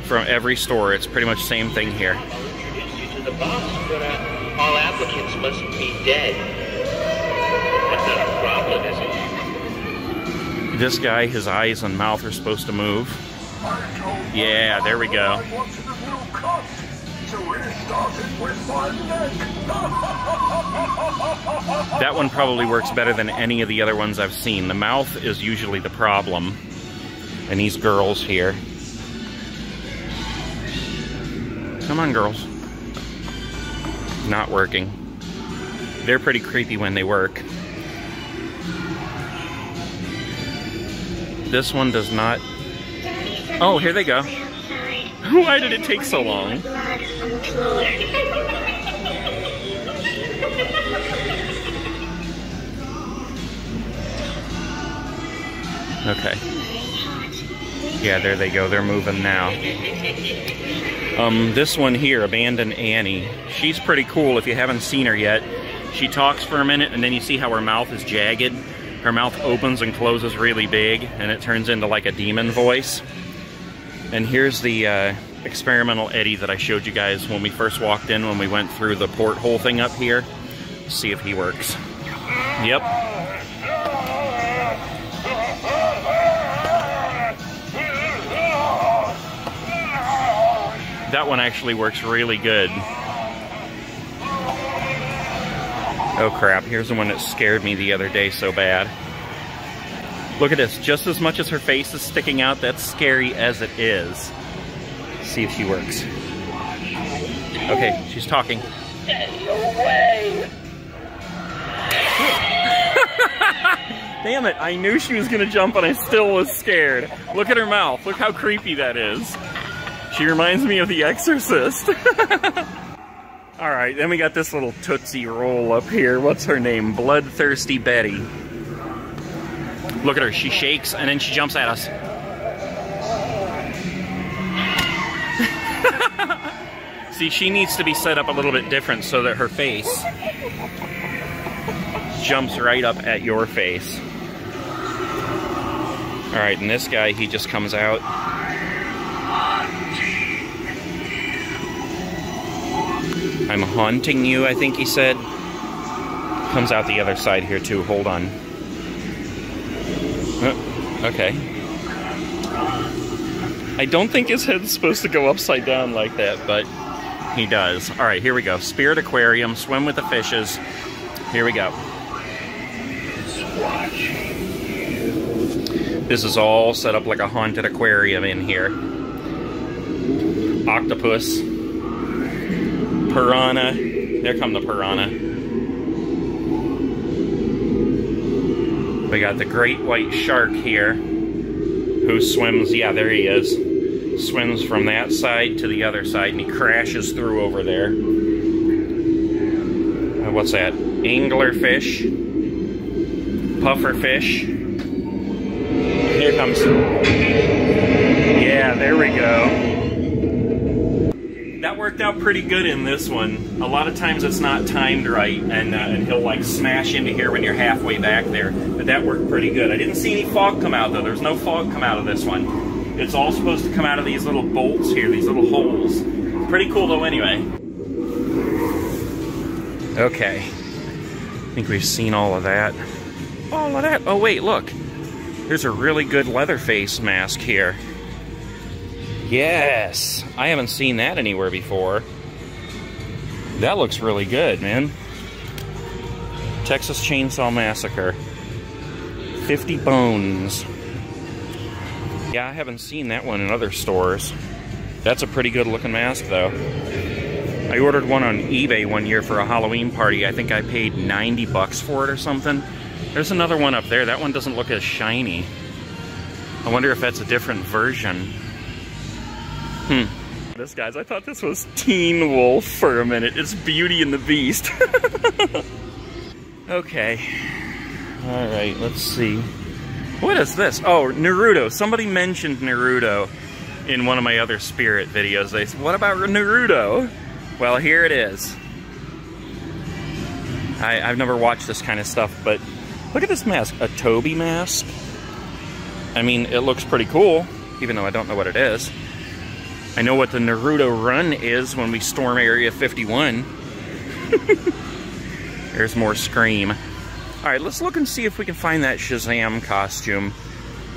from every store. It's pretty much the same thing here. Introduce you to the uh, all applicants must be dead. That's not a problem, is it? This guy, his eyes and mouth are supposed to move. Yeah, there we go. That one probably works better than any of the other ones I've seen. The mouth is usually the problem. And these girls here. Come on, girls. Not working. They're pretty creepy when they work. This one does not. Oh, here they go. Why did it take so long? Okay. Yeah, there they go. They're moving now. Um, this one here, Abandoned Annie. She's pretty cool if you haven't seen her yet. She talks for a minute and then you see how her mouth is jagged. Her mouth opens and closes really big and it turns into like a demon voice. And here's the uh, experimental Eddie that I showed you guys when we first walked in when we went through the porthole thing up here. See if he works. Yep, that one actually works really good. Oh crap, here's the one that scared me the other day so bad. Look at this, just as much as her face is sticking out, that's scary as it is. See if she works. Okay, she's talking. Damn it, I knew she was gonna jump and I still was scared. Look at her mouth, look how creepy that is. She reminds me of The Exorcist. Alright, then we got this little Tootsie Roll up here. What's her name? Bloodthirsty Betty. Look at her, she shakes and then she jumps at us. See, she needs to be set up a little bit different so that her face jumps right up at your face. Alright, and this guy, he just comes out. I'm haunting you, I think he said. Comes out the other side here too. Hold on. Oh, okay. I don't think his head's supposed to go upside down like that, but he does. All right, here we go. Spirit Aquarium, swim with the fishes. Here we go. This is all set up like a haunted aquarium in here. Octopus. Piranha. There come the piranha. We got the great white shark here who swims, yeah, there he is. Swims from that side to the other side and he crashes through over there. Uh, what's that? Anglerfish. Pufferfish. Here comes. Yeah, there we go. Worked out pretty good in this one. A lot of times it's not timed right, and, uh, and he'll like smash into here when you're halfway back there. But that worked pretty good. I didn't see any fog come out though. There's no fog come out of this one. It's all supposed to come out of these little bolts here, these little holes. Pretty cool though anyway. Okay. I think we've seen all of that. All of that. Oh wait, look. There's a really good Leatherface mask here. Yes! I haven't seen that anywhere before. That looks really good, man. Texas Chainsaw Massacre. 50 bones. Yeah, I haven't seen that one in other stores. That's a pretty good looking mask, though. I ordered one on eBay one year for a Halloween party. I think I paid 90 bucks for it or something. There's another one up there. That one doesn't look as shiny. I wonder if that's a different version. Hmm. This guys, I thought this was Teen Wolf for a minute. It's Beauty and the Beast. okay. All right, let's see. What is this? Oh, Naruto. Somebody mentioned Naruto in one of my other Spirit videos. They said, what about Naruto? Well, here it is. I, have never watched this kind of stuff, but look at this mask. A Toby mask. I mean, it looks pretty cool, even though I don't know what it is. I know what the Naruto run is when we storm Area 51. There's more Scream. Alright, let's look and see if we can find that Shazam costume.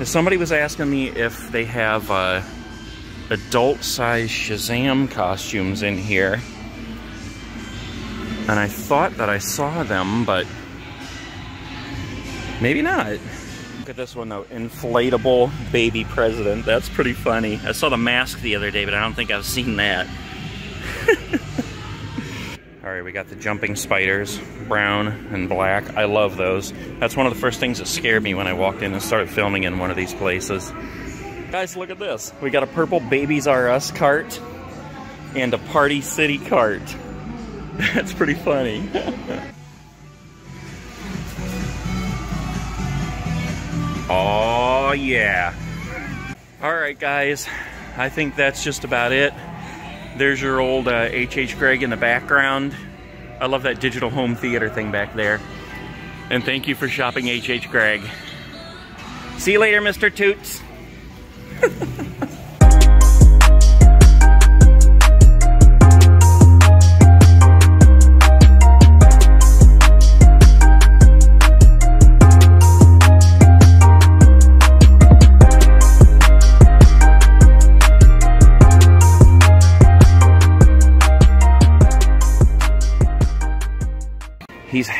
Somebody was asking me if they have uh, adult-size Shazam costumes in here. And I thought that I saw them, but maybe not. Look at this one though, inflatable baby president. That's pretty funny. I saw the mask the other day, but I don't think I've seen that. All right, we got the jumping spiders, brown and black. I love those. That's one of the first things that scared me when I walked in and started filming in one of these places. Guys, look at this. We got a purple Babies R Us cart and a Party City cart. That's pretty funny. oh, yeah. All right, guys. I think that's just about it. There's your old uh, H.H. Gregg in the background. I love that digital home theater thing back there. And thank you for shopping H.H. Gregg. See you later, Mr. Toots.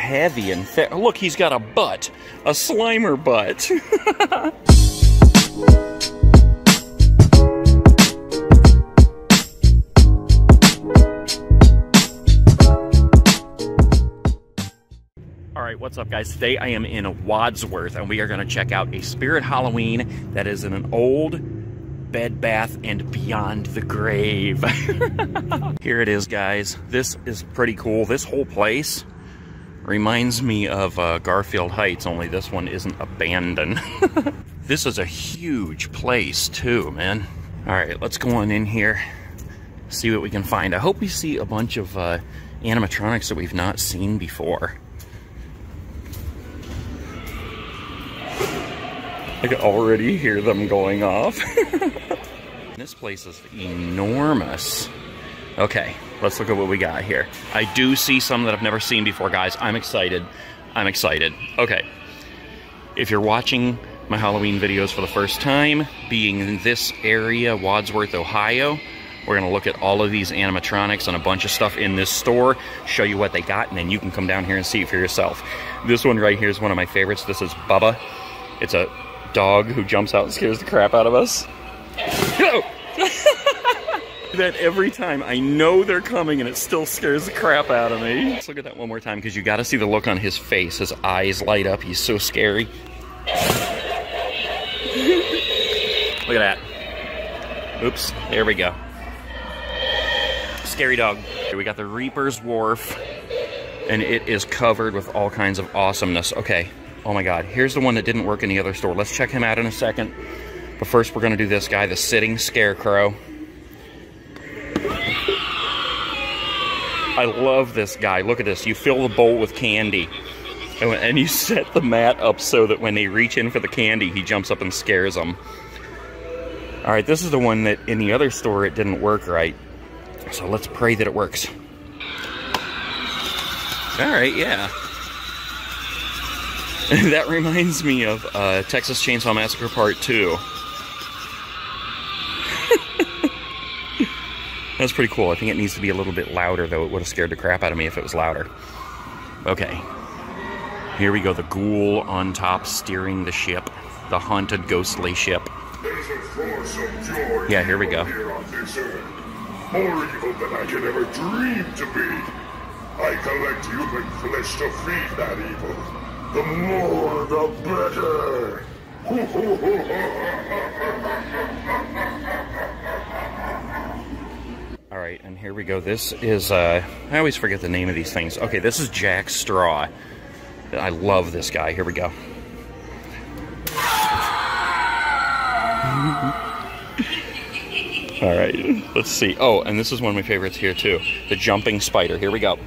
heavy and thick. Look, he's got a butt. A Slimer butt. Alright, what's up guys? Today I am in Wadsworth and we are going to check out a Spirit Halloween that is in an old Bed Bath and Beyond the Grave. Here it is guys. This is pretty cool. This whole place Reminds me of uh, Garfield Heights, only this one isn't abandoned. this is a huge place too, man. All right, let's go on in here, see what we can find. I hope we see a bunch of uh, animatronics that we've not seen before. I can already hear them going off. this place is enormous. Okay, let's look at what we got here. I do see some that I've never seen before, guys. I'm excited. I'm excited. Okay, if you're watching my Halloween videos for the first time, being in this area, Wadsworth, Ohio, we're going to look at all of these animatronics and a bunch of stuff in this store, show you what they got, and then you can come down here and see it for yourself. This one right here is one of my favorites. This is Bubba. It's a dog who jumps out and scares the crap out of us. That every time. I know they're coming and it still scares the crap out of me. Let's look at that one more time because you got to see the look on his face. His eyes light up. He's so scary. look at that. Oops. There we go. Scary dog. Here we got the Reaper's Wharf and it is covered with all kinds of awesomeness. Okay. Oh my god. Here's the one that didn't work in the other store. Let's check him out in a second. But first we're going to do this guy, the Sitting Scarecrow. I love this guy. Look at this. You fill the bowl with candy. And you set the mat up so that when they reach in for the candy, he jumps up and scares them. Alright, this is the one that in the other store it didn't work right. So let's pray that it works. Alright, yeah. that reminds me of uh, Texas Chainsaw Massacre Part 2. That's pretty cool. I think it needs to be a little bit louder, though. It would have scared the crap out of me if it was louder. Okay. Here we go. The ghoul on top steering the ship. The haunted, ghostly ship. Yeah, here we go. More evil than I could ever dream to be. I collect human flesh to feed that evil. The more, the better. And here we go. This is, uh, I always forget the name of these things. Okay, this is Jack Straw. I love this guy. Here we go. All right, let's see. Oh, and this is one of my favorites here too. The jumping spider. Here we go.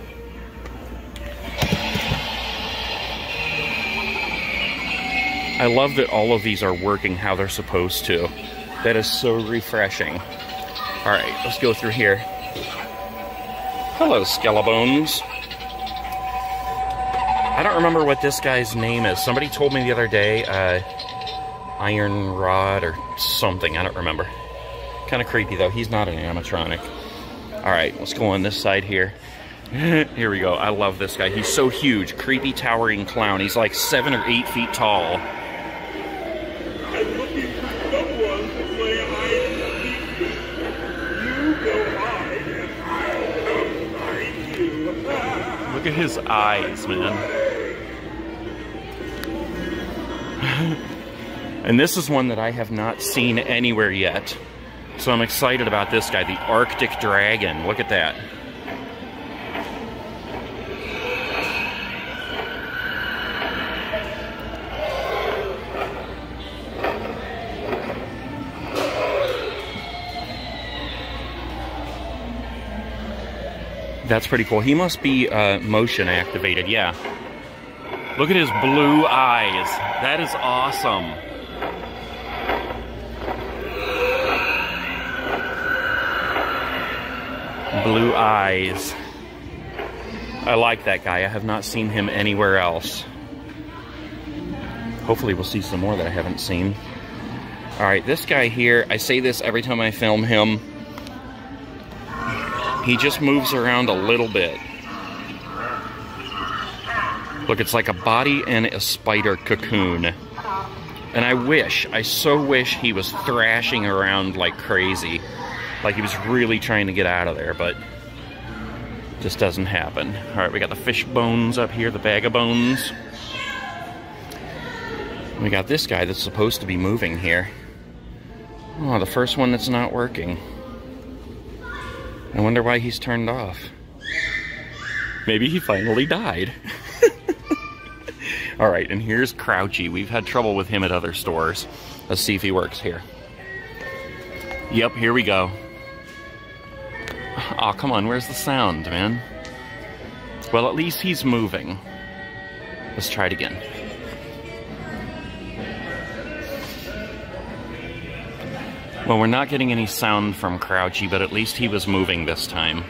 I love that all of these are working how they're supposed to. That is so refreshing. All right, let's go through here. Hello, Skellebones. I don't remember what this guy's name is. Somebody told me the other day, uh, Iron Rod or something. I don't remember. Kind of creepy, though. He's not an animatronic. All right, let's go on this side here. here we go. I love this guy. He's so huge. Creepy, towering clown. He's like seven or eight feet tall. At his eyes, man. and this is one that I have not seen anywhere yet. So I'm excited about this guy, the Arctic Dragon. Look at that. That's pretty cool. He must be uh, motion activated, yeah. Look at his blue eyes. That is awesome. Blue eyes. I like that guy. I have not seen him anywhere else. Hopefully we'll see some more that I haven't seen. Alright, this guy here, I say this every time I film him. He just moves around a little bit. Look, it's like a body in a spider cocoon. And I wish, I so wish he was thrashing around like crazy. Like he was really trying to get out of there, but just doesn't happen. All right, we got the fish bones up here, the bag of bones. We got this guy that's supposed to be moving here. Oh, the first one that's not working. I wonder why he's turned off. Maybe he finally died. All right, and here's Crouchy. We've had trouble with him at other stores. Let's see if he works here. Yep, here we go. Oh, come on, where's the sound, man? Well, at least he's moving. Let's try it again. Well, we're not getting any sound from Crouchy, but at least he was moving this time.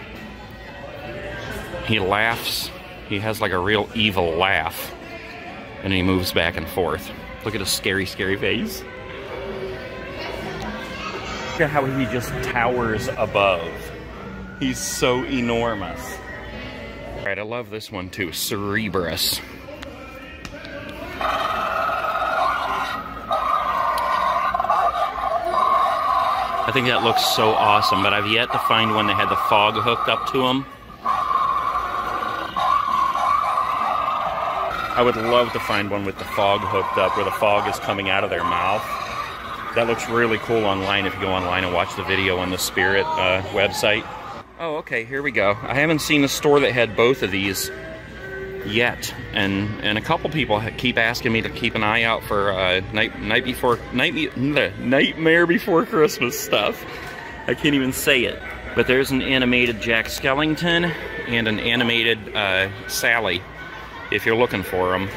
He laughs. He has like a real evil laugh. And he moves back and forth. Look at his scary, scary face. Look at how he just towers above. He's so enormous. All right, I love this one too, Cerebrus. I think that looks so awesome, but I've yet to find one that had the fog hooked up to them. I would love to find one with the fog hooked up, where the fog is coming out of their mouth. That looks really cool online if you go online and watch the video on the Spirit uh, website. Oh, okay, here we go. I haven't seen a store that had both of these yet, and and a couple people keep asking me to keep an eye out for uh, night night before night nightmare before Christmas stuff. I can't even say it, but there's an animated Jack Skellington and an animated uh, Sally. If you're looking for them,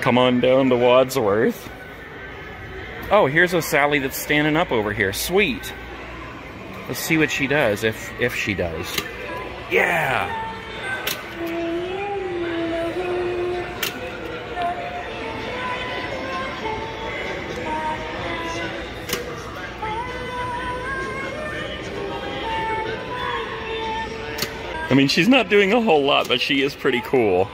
come on down to Wadsworth. Oh, here's a Sally that's standing up over here. Sweet. Let's see what she does, if if she does. Yeah. I mean, she's not doing a whole lot, but she is pretty cool.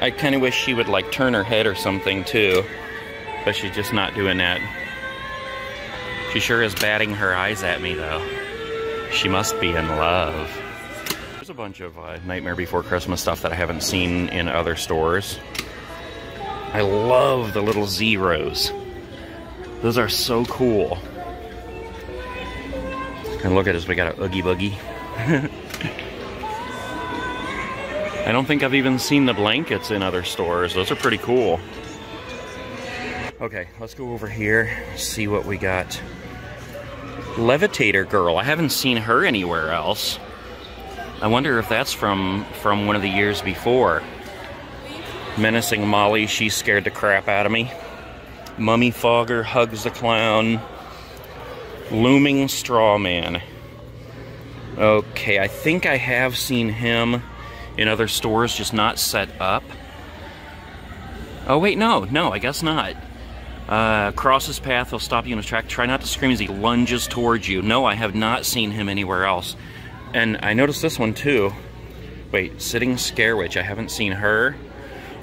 I kind of wish she would, like, turn her head or something, too. But she's just not doing that. She sure is batting her eyes at me, though. She must be in love. There's a bunch of uh, Nightmare Before Christmas stuff that I haven't seen in other stores. I love the little zeros. Those are so cool. And look at us, we got a Oogie Boogie. I don't think I've even seen the blankets in other stores. Those are pretty cool. Okay, let's go over here, see what we got. Levitator Girl. I haven't seen her anywhere else. I wonder if that's from from one of the years before. Menacing Molly, she scared the crap out of me. Mummy Fogger hugs the clown. Looming Straw Man. Okay, I think I have seen him in other stores, just not set up. Oh wait, no, no, I guess not. Uh, cross his path, he'll stop you in his track. Try not to scream as he lunges towards you. No, I have not seen him anywhere else. And I noticed this one too. Wait, Sitting Scare Witch, I haven't seen her.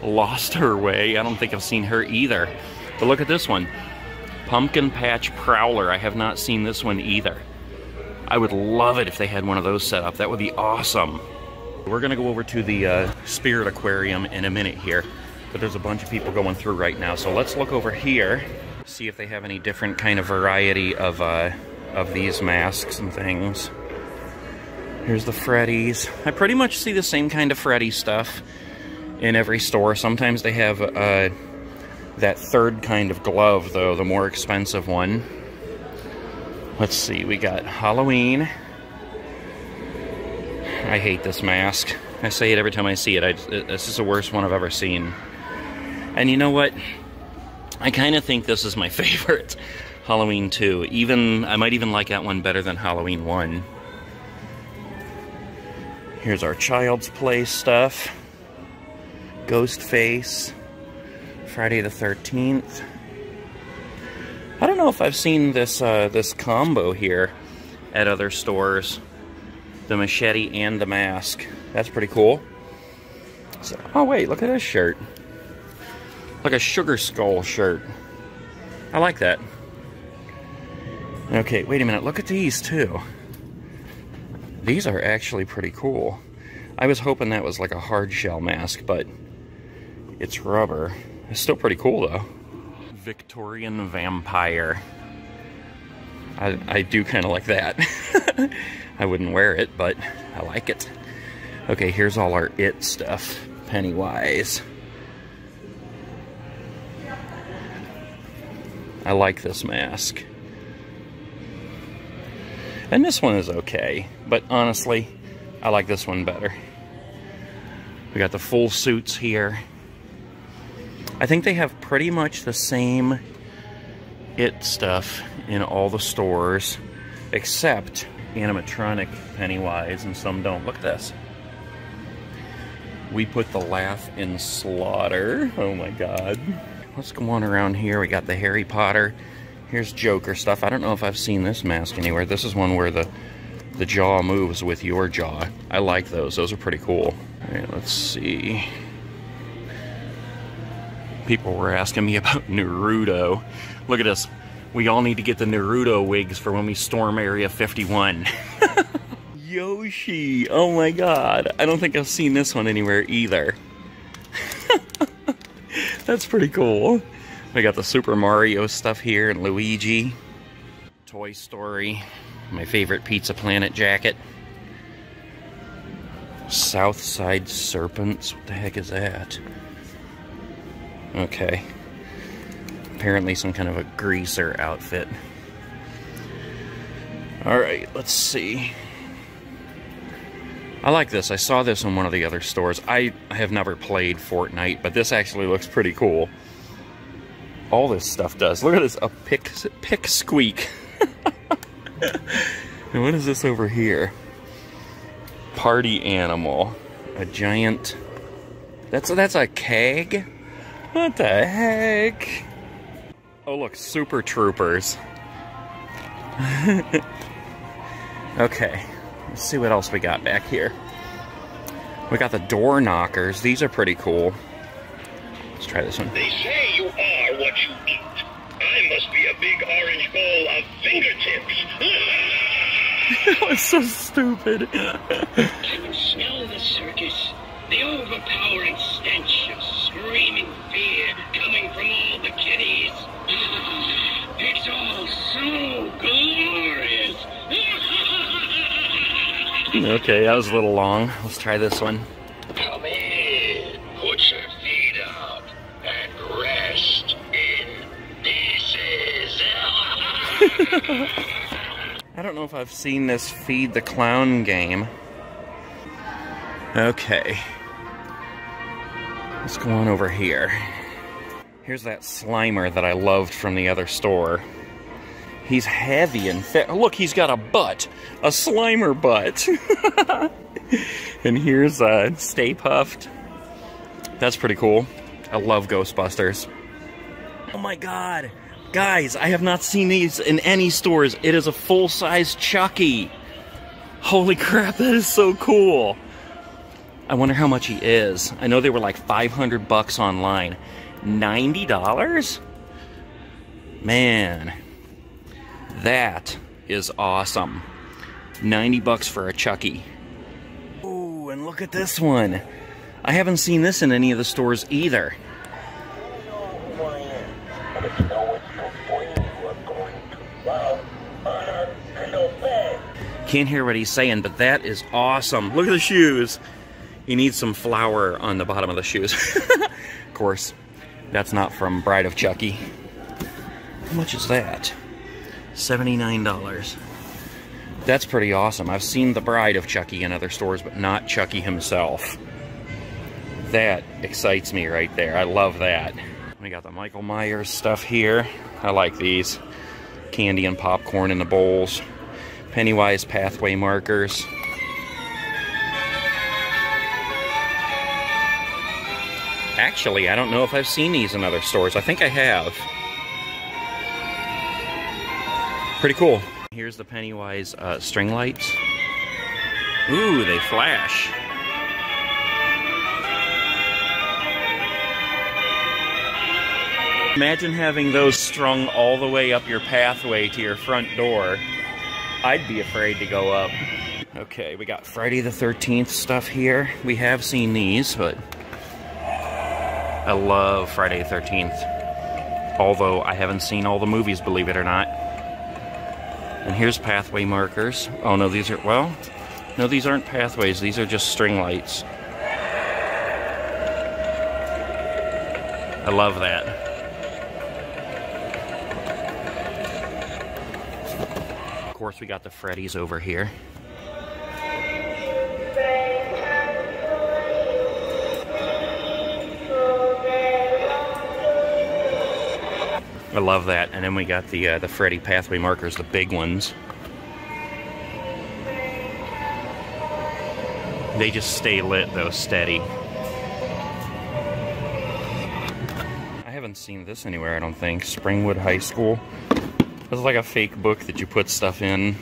Lost Her Way, I don't think I've seen her either. But look at this one. Pumpkin Patch Prowler, I have not seen this one either. I would love it if they had one of those set up. That would be awesome. We're gonna go over to the uh, Spirit Aquarium in a minute here, but there's a bunch of people going through right now. So let's look over here, see if they have any different kind of variety of uh, of these masks and things. Here's the Freddy's. I pretty much see the same kind of Freddy stuff in every store. Sometimes they have uh, that third kind of glove, though, the more expensive one. Let's see, we got Halloween. I hate this mask. I say it every time I see it. I, this is the worst one I've ever seen. And you know what? I kind of think this is my favorite. Halloween 2. Even, I might even like that one better than Halloween 1. Here's our Child's Play stuff. Ghost Face. Friday the 13th. I don't know if I've seen this uh, this combo here at other stores the machete and the mask. That's pretty cool. So, oh wait, look at this shirt. Like a sugar skull shirt. I like that. Okay, wait a minute. Look at these too. These are actually pretty cool. I was hoping that was like a hard shell mask, but it's rubber. It's still pretty cool though. Victorian vampire. I, I do kind of like that. I wouldn't wear it, but I like it. Okay, here's all our it stuff. Pennywise. I like this mask. And this one is okay, but honestly, I like this one better. We got the full suits here. I think they have pretty much the same it stuff in all the stores, except animatronic Pennywise, and some don't. Look at this. We put the laugh in slaughter. Oh my god. Let's go on around here. We got the Harry Potter. Here's Joker stuff. I don't know if I've seen this mask anywhere. This is one where the the jaw moves with your jaw. I like those. Those are pretty cool. Alright, let's see. People were asking me about Naruto. Look at this. We all need to get the Naruto wigs for when we storm Area 51. Yoshi! Oh my god. I don't think I've seen this one anywhere either. That's pretty cool. We got the Super Mario stuff here and Luigi. Toy Story. My favorite Pizza Planet jacket. Southside Serpents. What the heck is that? Okay apparently some kind of a greaser outfit. Alright, let's see. I like this. I saw this in one of the other stores. I have never played Fortnite, but this actually looks pretty cool. All this stuff does. Look at this, a pick, pick squeak. and what is this over here? Party animal. A giant... That's, that's a keg? What the heck? Oh look, Super Troopers. okay, let's see what else we got back here. We got the door knockers. These are pretty cool. Let's try this one. They say you are what you eat. I must be a big orange ball of fingertips. that was so stupid. I Can smell the circus? The overpowering stench of screaming fear coming from all the kiddies. It's all so glorious. Okay, that was a little long. Let's try this one. Come in, put your feet up, and rest in pieces. I don't know if I've seen this Feed the Clown game. Okay. Let's go on over here. Here's that Slimer that I loved from the other store. He's heavy and fit. Look, he's got a butt. A Slimer butt. and here's uh, Stay Puft. That's pretty cool. I love Ghostbusters. Oh my god. Guys, I have not seen these in any stores. It is a full-size Chucky. Holy crap, that is so cool. I wonder how much he is. I know they were like 500 bucks online. $90? Man, that is awesome. 90 bucks for a Chucky. Ooh, and look at this one. I haven't seen this in any of the stores either. Can't hear what he's saying, but that is awesome. Look at the shoes. He needs some flour on the bottom of the shoes. of course, that's not from Bride of Chucky. How much is that? $79. That's pretty awesome. I've seen the Bride of Chucky in other stores, but not Chucky himself. That excites me right there. I love that. We got the Michael Myers stuff here. I like these. Candy and popcorn in the bowls. Pennywise pathway markers. Actually, I don't know if I've seen these in other stores. I think I have. Pretty cool. Here's the Pennywise uh, string lights. Ooh, they flash. Imagine having those strung all the way up your pathway to your front door. I'd be afraid to go up. Okay, we got Friday the 13th stuff here. We have seen these, but I love Friday the 13th. Although I haven't seen all the movies, believe it or not. And here's pathway markers. Oh no, these are, well, no, these aren't pathways. These are just string lights. I love that. Of course, we got the Freddy's over here. I love that. And then we got the uh, the Freddy pathway markers, the big ones. They just stay lit though, steady. I haven't seen this anywhere, I don't think. Springwood High School. Is like a fake book that you put stuff in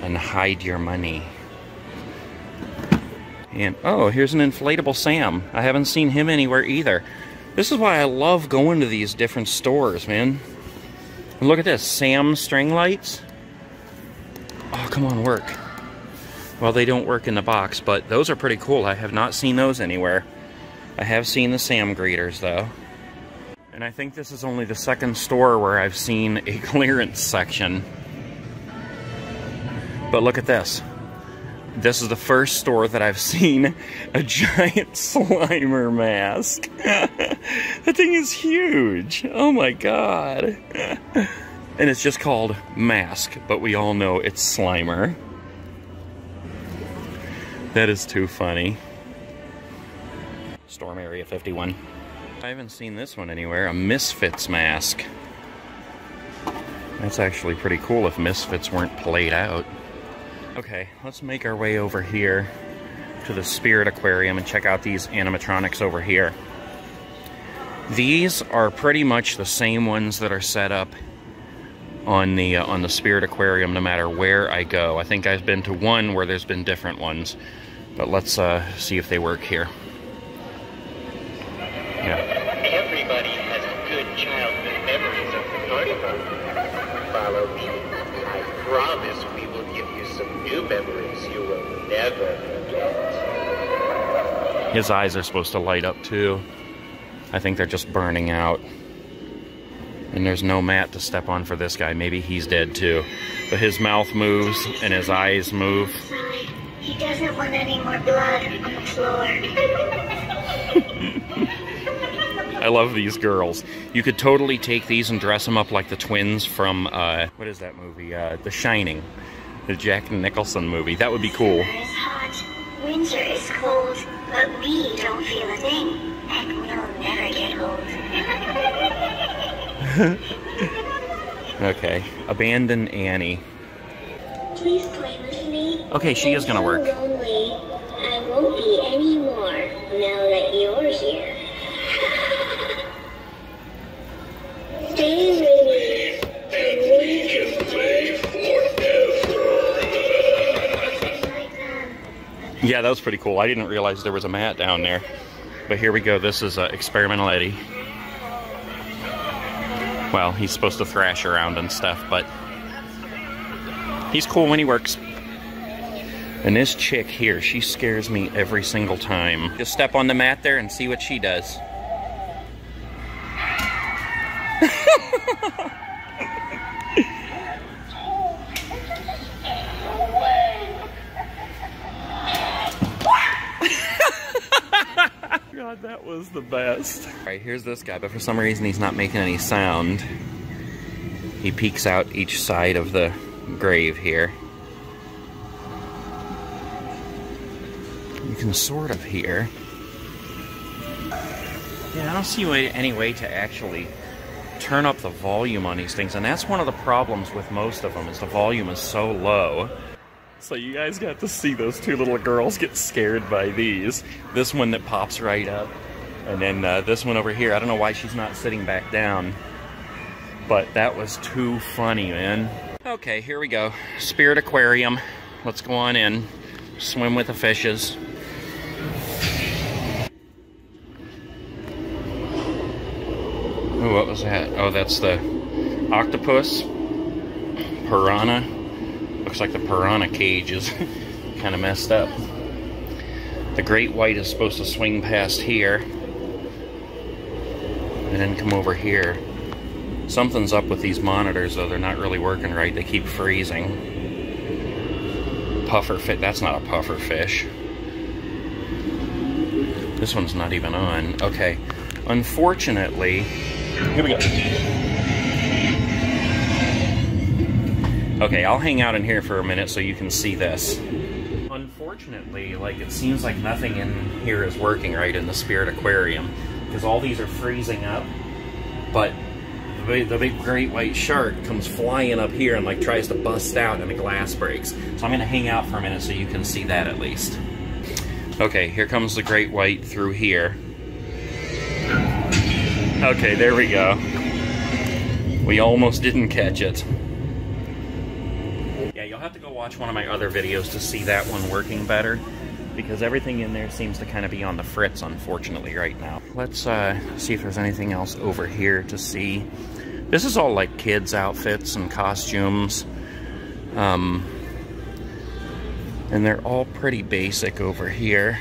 and hide your money. And oh, here's an inflatable Sam. I haven't seen him anywhere either. This is why I love going to these different stores, man. Look at this, Sam string lights. Oh, come on, work. Well, they don't work in the box, but those are pretty cool. I have not seen those anywhere. I have seen the Sam greeters, though. And I think this is only the second store where I've seen a clearance section. But look at this. This is the first store that I've seen a giant Slimer mask. that thing is huge. Oh my god. and it's just called Mask, but we all know it's Slimer. That is too funny. Storm Area 51. I haven't seen this one anywhere. A Misfits mask. That's actually pretty cool if Misfits weren't played out. Okay, let's make our way over here to the Spirit Aquarium and check out these animatronics over here. These are pretty much the same ones that are set up on the uh, on the Spirit Aquarium no matter where I go. I think I've been to one where there's been different ones. But let's uh, see if they work here. Yeah. Never forget. His eyes are supposed to light up too. I think they're just burning out. And there's no mat to step on for this guy. Maybe he's dead too. But his mouth moves and his eyes move. He doesn't want any more blood on the floor. I love these girls. You could totally take these and dress them up like the twins from, uh, what is that movie? Uh, the Shining. The Jack Nicholson movie. That would be cool. It's hot. Winter is cold, but we don't feel a thing, and we'll never get old. Okay. Abandon Annie. Please play with me. Okay, she is gonna work. Yeah, that was pretty cool. I didn't realize there was a mat down there. But here we go. This is uh, Experimental Eddie. Well, he's supposed to thrash around and stuff, but he's cool when he works. And this chick here, she scares me every single time. Just step on the mat there and see what she does. God, that was the best. All right, here's this guy, but for some reason he's not making any sound. He peeks out each side of the grave here. You can sort of hear. Yeah, I don't see any way to actually turn up the volume on these things, and that's one of the problems with most of them, is the volume is so low. So you guys got to see those two little girls get scared by these. This one that pops right up, and then uh, this one over here. I don't know why she's not sitting back down, but that was too funny, man. Okay, here we go. Spirit Aquarium. Let's go on in. Swim with the fishes. Ooh, what was that? Oh, that's the octopus. Piranha. Looks like the piranha cage is kind of messed up. The great white is supposed to swing past here. And then come over here. Something's up with these monitors, though. They're not really working right. They keep freezing. Puffer fit. That's not a puffer fish. This one's not even on. Okay. Unfortunately, here we go. Okay, I'll hang out in here for a minute so you can see this. Unfortunately, like it seems like nothing in here is working right in the Spirit Aquarium because all these are freezing up, but the big, the big great white shark comes flying up here and like tries to bust out and the glass breaks. So I'm gonna hang out for a minute so you can see that at least. Okay, here comes the great white through here. Okay, there we go. We almost didn't catch it. Have to go watch one of my other videos to see that one working better because everything in there seems to kind of be on the fritz, unfortunately, right now. Let's uh, see if there's anything else over here to see. This is all like kids' outfits and costumes. Um, and they're all pretty basic over here.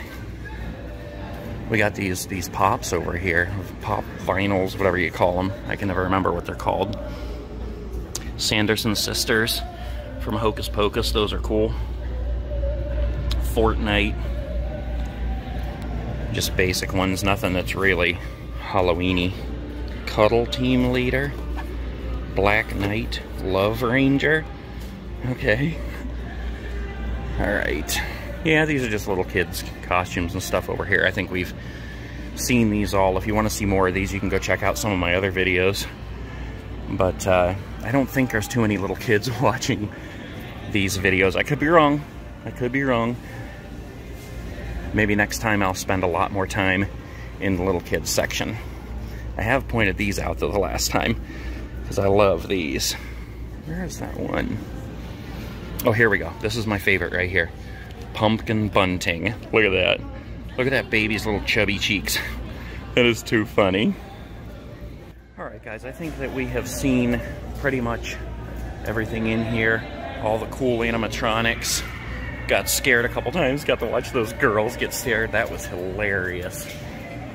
We got these these pops over here, pop vinyls, whatever you call them. I can never remember what they're called. Sanderson Sisters from Hocus Pocus, those are cool. Fortnite. Just basic ones, nothing that's really Halloweeny. Cuddle Team Leader. Black Knight. Love Ranger. Okay. Alright. Yeah, these are just little kids' costumes and stuff over here. I think we've seen these all. If you want to see more of these, you can go check out some of my other videos. But uh, I don't think there's too many little kids watching these videos. I could be wrong. I could be wrong. Maybe next time I'll spend a lot more time in the little kids section. I have pointed these out though the last time because I love these. Where is that one? Oh, here we go. This is my favorite right here. Pumpkin bunting. Look at that. Look at that baby's little chubby cheeks. That is too funny. Alright guys, I think that we have seen pretty much everything in here. All the cool animatronics. Got scared a couple times. Got to watch those girls get scared. That was hilarious.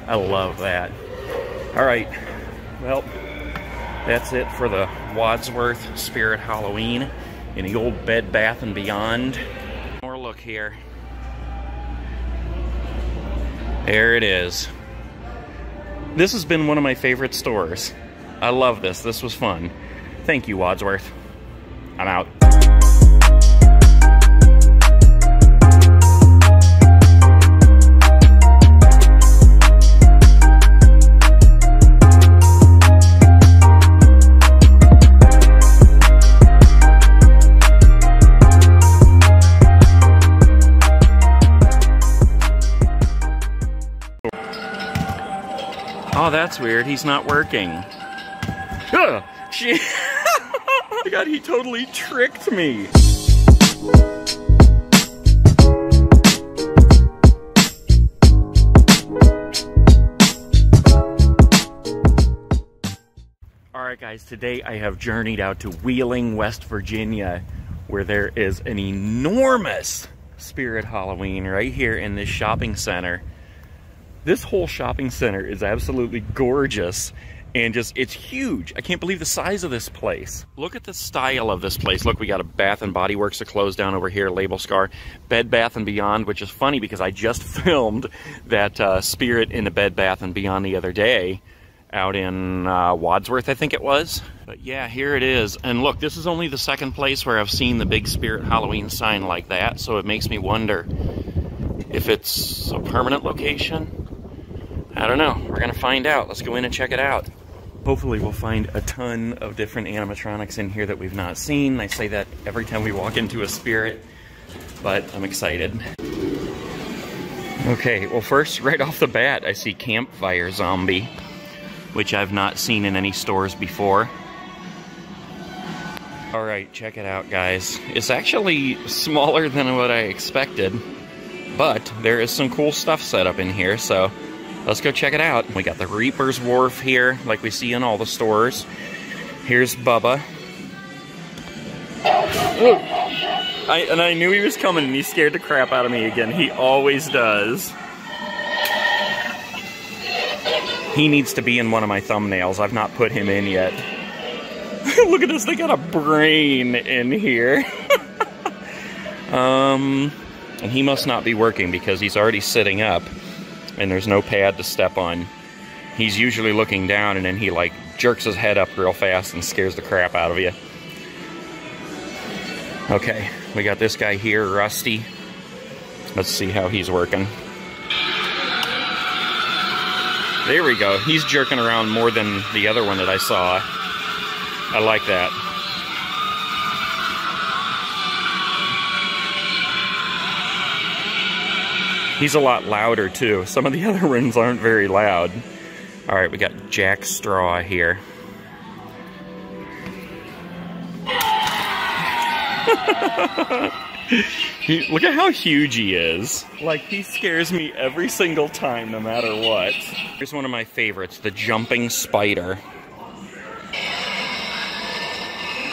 I love that. Alright. Well, That's it for the Wadsworth Spirit Halloween in the old Bed Bath & Beyond. More look here. There it is. This has been one of my favorite stores. I love this. This was fun. Thank you, Wadsworth. I'm out. Oh, that's weird. He's not working. Ugh, oh my god, he totally tricked me. Alright guys, today I have journeyed out to Wheeling, West Virginia, where there is an enormous Spirit Halloween right here in this shopping center. This whole shopping center is absolutely gorgeous and just it's huge. I can't believe the size of this place. Look at the style of this place. Look, we got a Bath and Body Works to close down over here, Label Scar, Bed Bath and Beyond, which is funny because I just filmed that uh, Spirit in the Bed Bath and Beyond the other day out in uh, Wadsworth, I think it was. But yeah, here it is. And look, this is only the second place where I've seen the big Spirit Halloween sign like that, so it makes me wonder if it's a permanent location I don't know. We're going to find out. Let's go in and check it out. Hopefully we'll find a ton of different animatronics in here that we've not seen. I say that every time we walk into a spirit, but I'm excited. Okay, well first, right off the bat, I see Campfire Zombie, which I've not seen in any stores before. Alright, check it out, guys. It's actually smaller than what I expected, but there is some cool stuff set up in here, so let's go check it out. We got the Reaper's Wharf here, like we see in all the stores. Here's Bubba. I, and I knew he was coming and he scared the crap out of me again. He always does. He needs to be in one of my thumbnails. I've not put him in yet. Look at this, they got a brain in here. um, and he must not be working because he's already sitting up and there's no pad to step on. He's usually looking down and then he like jerks his head up real fast and scares the crap out of you. Okay, we got this guy here, Rusty. Let's see how he's working. There we go. He's jerking around more than the other one that I saw. I like that. He's a lot louder too. Some of the other ones aren't very loud. All right, we got Jack Straw here. he, look at how huge he is. Like, he scares me every single time, no matter what. Here's one of my favorites, the Jumping Spider.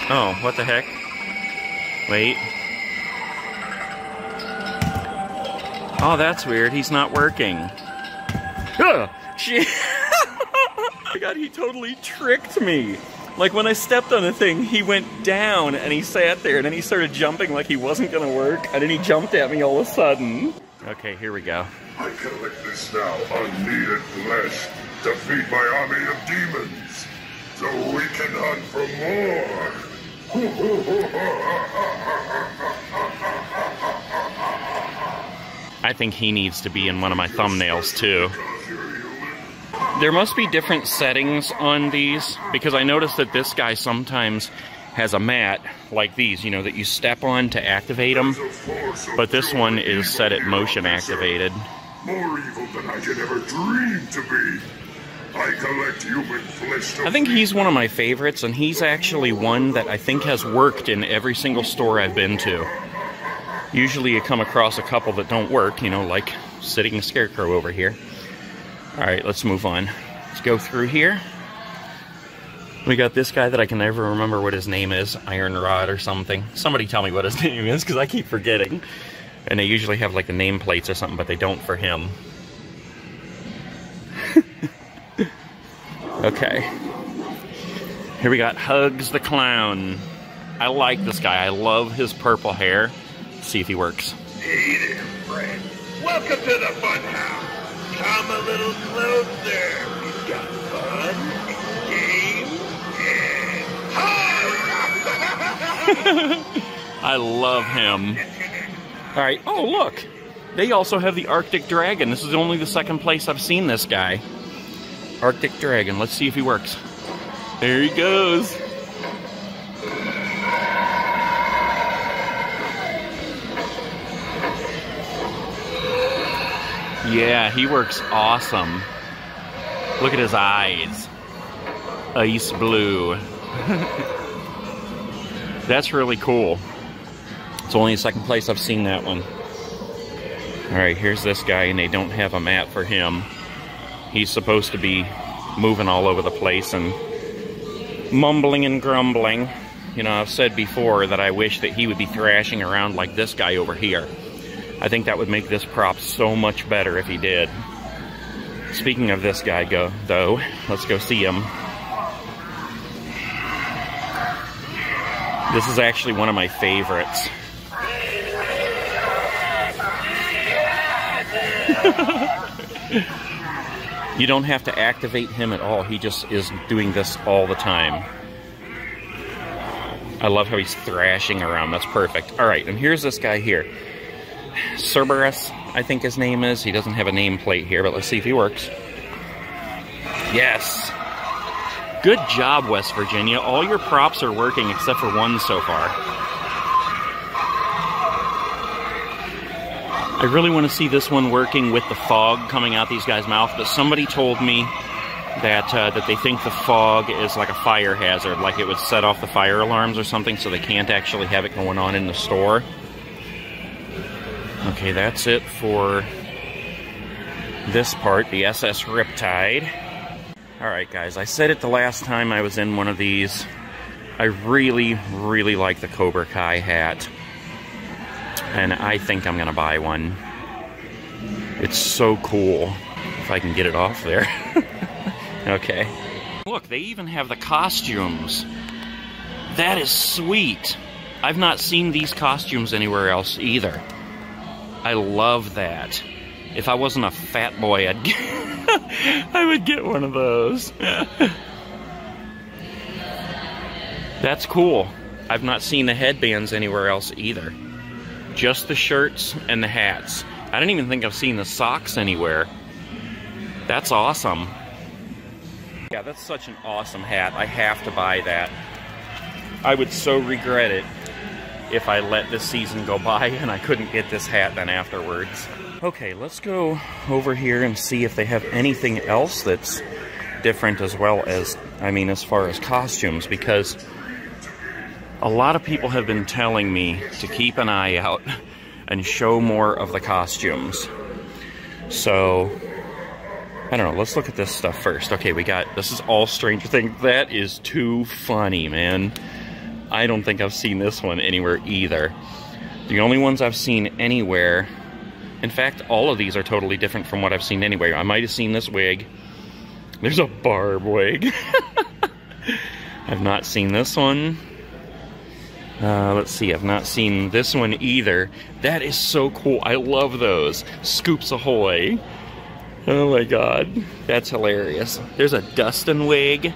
Oh, what the heck? Wait. Oh, that's weird. He's not working. Ugh, oh my god, he totally tricked me. Like when I stepped on the thing, he went down and he sat there and then he started jumping like he wasn't gonna work and then he jumped at me all of a sudden. Okay, here we go. I collect this now unneeded flesh to feed my army of demons, so we can hunt for more. I think he needs to be in one of my thumbnails too. There must be different settings on these because I noticed that this guy sometimes has a mat like these, you know, that you step on to activate them. But this one is set at motion activated. More evil than I could ever dream to be. I collect human flesh I think he's one of my favorites, and he's actually one that I think has worked in every single store I've been to. Usually you come across a couple that don't work, you know, like sitting scarecrow over here. All right, let's move on. Let's go through here. We got this guy that I can never remember what his name is, Iron Rod or something. Somebody tell me what his name is, because I keep forgetting. And they usually have like the nameplates or something, but they don't for him. okay. Here we got Hugs the Clown. I like this guy. I love his purple hair. See if he works. Hey there, friend. Welcome to the fun house. Come a little closer. We've got fun, games, and. I love him. All right. Oh, look. They also have the Arctic Dragon. This is only the second place I've seen this guy. Arctic Dragon. Let's see if he works. There he goes. Yeah, he works awesome. Look at his eyes. Uh, Ice blue. That's really cool. It's only the second place I've seen that one. Alright, here's this guy, and they don't have a map for him. He's supposed to be moving all over the place and mumbling and grumbling. You know, I've said before that I wish that he would be thrashing around like this guy over here. I think that would make this prop so much better if he did. Speaking of this guy, go though, let's go see him. This is actually one of my favorites. you don't have to activate him at all. He just is doing this all the time. I love how he's thrashing around. That's perfect. All right, and here's this guy here. Cerberus, I think his name is. He doesn't have a nameplate here, but let's see if he works. Yes. Good job, West Virginia. All your props are working except for one so far. I really want to see this one working with the fog coming out these guys' mouth, but somebody told me that uh, that they think the fog is like a fire hazard, like it would set off the fire alarms or something, so they can't actually have it going on in the store. Okay, that's it for this part, the SS Riptide. Alright guys, I said it the last time I was in one of these. I really, really like the Cobra Kai hat. And I think I'm gonna buy one. It's so cool. If I can get it off there. okay. Look, they even have the costumes. That is sweet. I've not seen these costumes anywhere else either. I love that. If I wasn't a fat boy, I'd get, I would get one of those. That's cool. I've not seen the headbands anywhere else either. Just the shirts and the hats. I don't even think I've seen the socks anywhere. That's awesome. Yeah, that's such an awesome hat. I have to buy that. I would so regret it if I let this season go by and I couldn't get this hat then afterwards. Okay, let's go over here and see if they have anything else that's different as well as, I mean, as far as costumes, because a lot of people have been telling me to keep an eye out and show more of the costumes. So, I don't know, let's look at this stuff first. Okay, we got, this is all Stranger Things. That is too funny, man. I don't think I've seen this one anywhere either. The only ones I've seen anywhere, in fact, all of these are totally different from what I've seen anywhere. I might have seen this wig. There's a barb wig. I've not seen this one. Uh, let's see, I've not seen this one either. That is so cool. I love those. Scoops Ahoy. Oh my god. That's hilarious. There's a Dustin wig.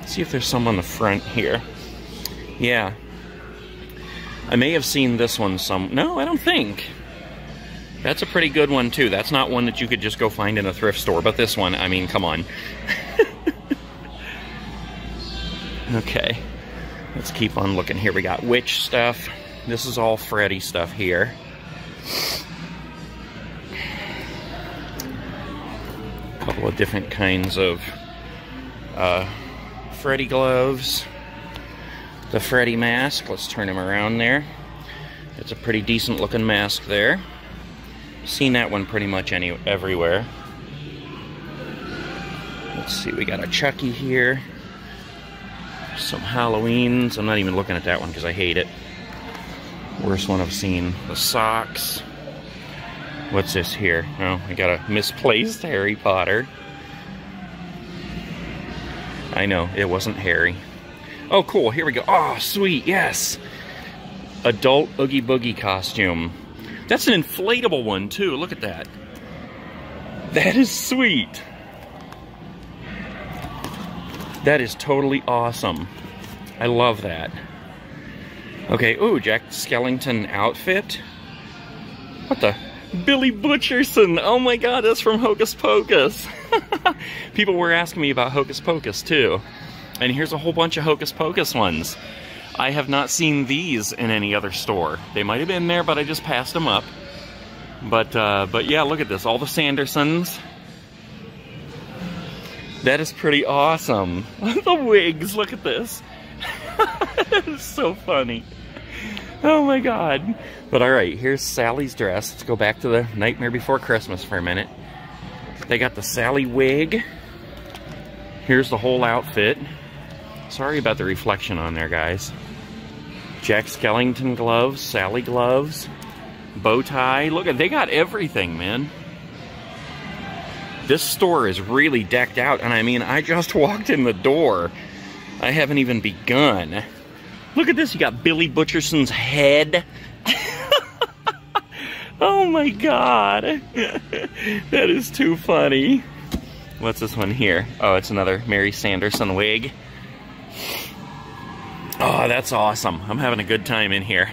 Let's see if there's some on the front here. Yeah. I may have seen this one some... No, I don't think. That's a pretty good one, too. That's not one that you could just go find in a thrift store. But this one, I mean, come on. okay. Let's keep on looking. Here we got witch stuff. This is all Freddy stuff here. A couple of different kinds of uh, Freddy gloves. The Freddy mask. Let's turn him around there. It's a pretty decent looking mask there. Seen that one pretty much any everywhere. Let's see, we got a Chucky here some Halloweens. I'm not even looking at that one because I hate it. Worst one I've seen. The socks. What's this here? Oh, I got a misplaced Harry Potter. I know, it wasn't Harry. Oh, cool, here we go. Oh, sweet, yes. Adult Oogie Boogie costume. That's an inflatable one, too. Look at that. That is sweet. That is totally awesome. I love that. Okay, ooh, Jack Skellington outfit. What the? Billy Butcherson! Oh my god, that's from Hocus Pocus! People were asking me about Hocus Pocus too. And here's a whole bunch of Hocus Pocus ones. I have not seen these in any other store. They might have been there, but I just passed them up. But, uh, but yeah, look at this. All the Sandersons. That is pretty awesome. the wigs, look at this. it's so funny. Oh my god. But alright, here's Sally's dress. Let's go back to the Nightmare Before Christmas for a minute. They got the Sally wig. Here's the whole outfit. Sorry about the reflection on there, guys. Jack Skellington gloves, Sally gloves, bow tie. Look, at they got everything, man. This store is really decked out, and I mean, I just walked in the door. I haven't even begun. Look at this, you got Billy Butcherson's head. oh my god. that is too funny. What's this one here? Oh, it's another Mary Sanderson wig. Oh, that's awesome. I'm having a good time in here.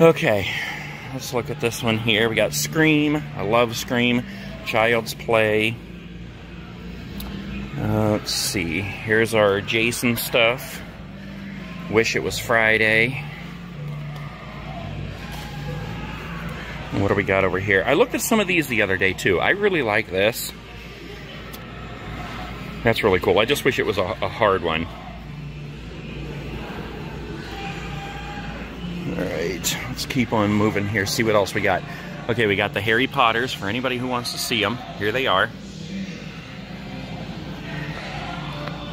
Okay, let's look at this one here. We got Scream. I love Scream. Child's Play. Uh, let's see. Here's our Jason stuff. Wish It Was Friday. What do we got over here? I looked at some of these the other day too. I really like this. That's really cool. I just wish it was a, a hard one. Alright, let's keep on moving here, see what else we got. Okay, we got the Harry Potters for anybody who wants to see them. Here they are.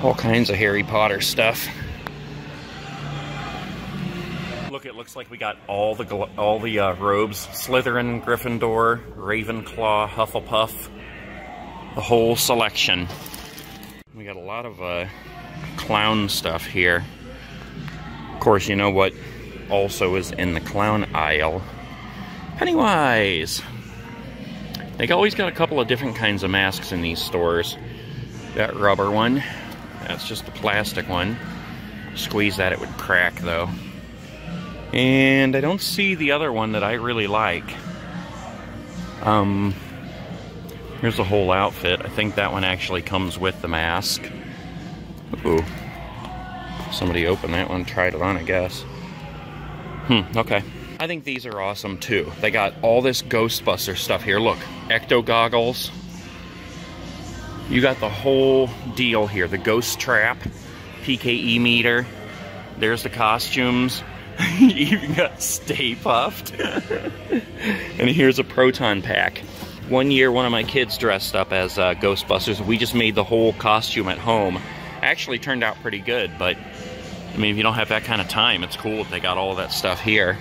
All kinds of Harry Potter stuff. Look, it looks like we got all the all the uh, robes: Slytherin, Gryffindor, Ravenclaw, Hufflepuff, the whole selection. We got a lot of uh, clown stuff here. Of course, you know what also is in the clown aisle. Pennywise! They always got a couple of different kinds of masks in these stores. That rubber one, that's just a plastic one. Squeeze that, it would crack though. And I don't see the other one that I really like. Um, here's the whole outfit. I think that one actually comes with the mask. Ooh. Somebody opened that one, tried it on, I guess. Hmm, okay. I think these are awesome too. They got all this Ghostbuster stuff here. Look, ecto goggles. You got the whole deal here. The ghost trap, PKE meter. There's the costumes. you even got Stay Puft. and here's a proton pack. One year, one of my kids dressed up as uh, Ghostbusters. We just made the whole costume at home. Actually turned out pretty good, but I mean, if you don't have that kind of time, it's cool if they got all that stuff here.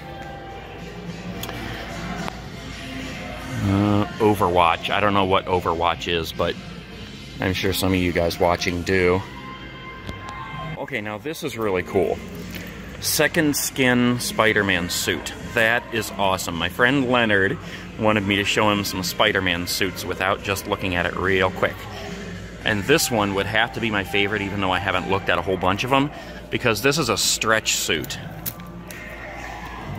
Uh, Overwatch. I don't know what Overwatch is, but I'm sure some of you guys watching do. Okay, now this is really cool. Second Skin Spider-Man suit. That is awesome. My friend Leonard wanted me to show him some Spider-Man suits without just looking at it real quick. And this one would have to be my favorite, even though I haven't looked at a whole bunch of them because this is a stretch suit.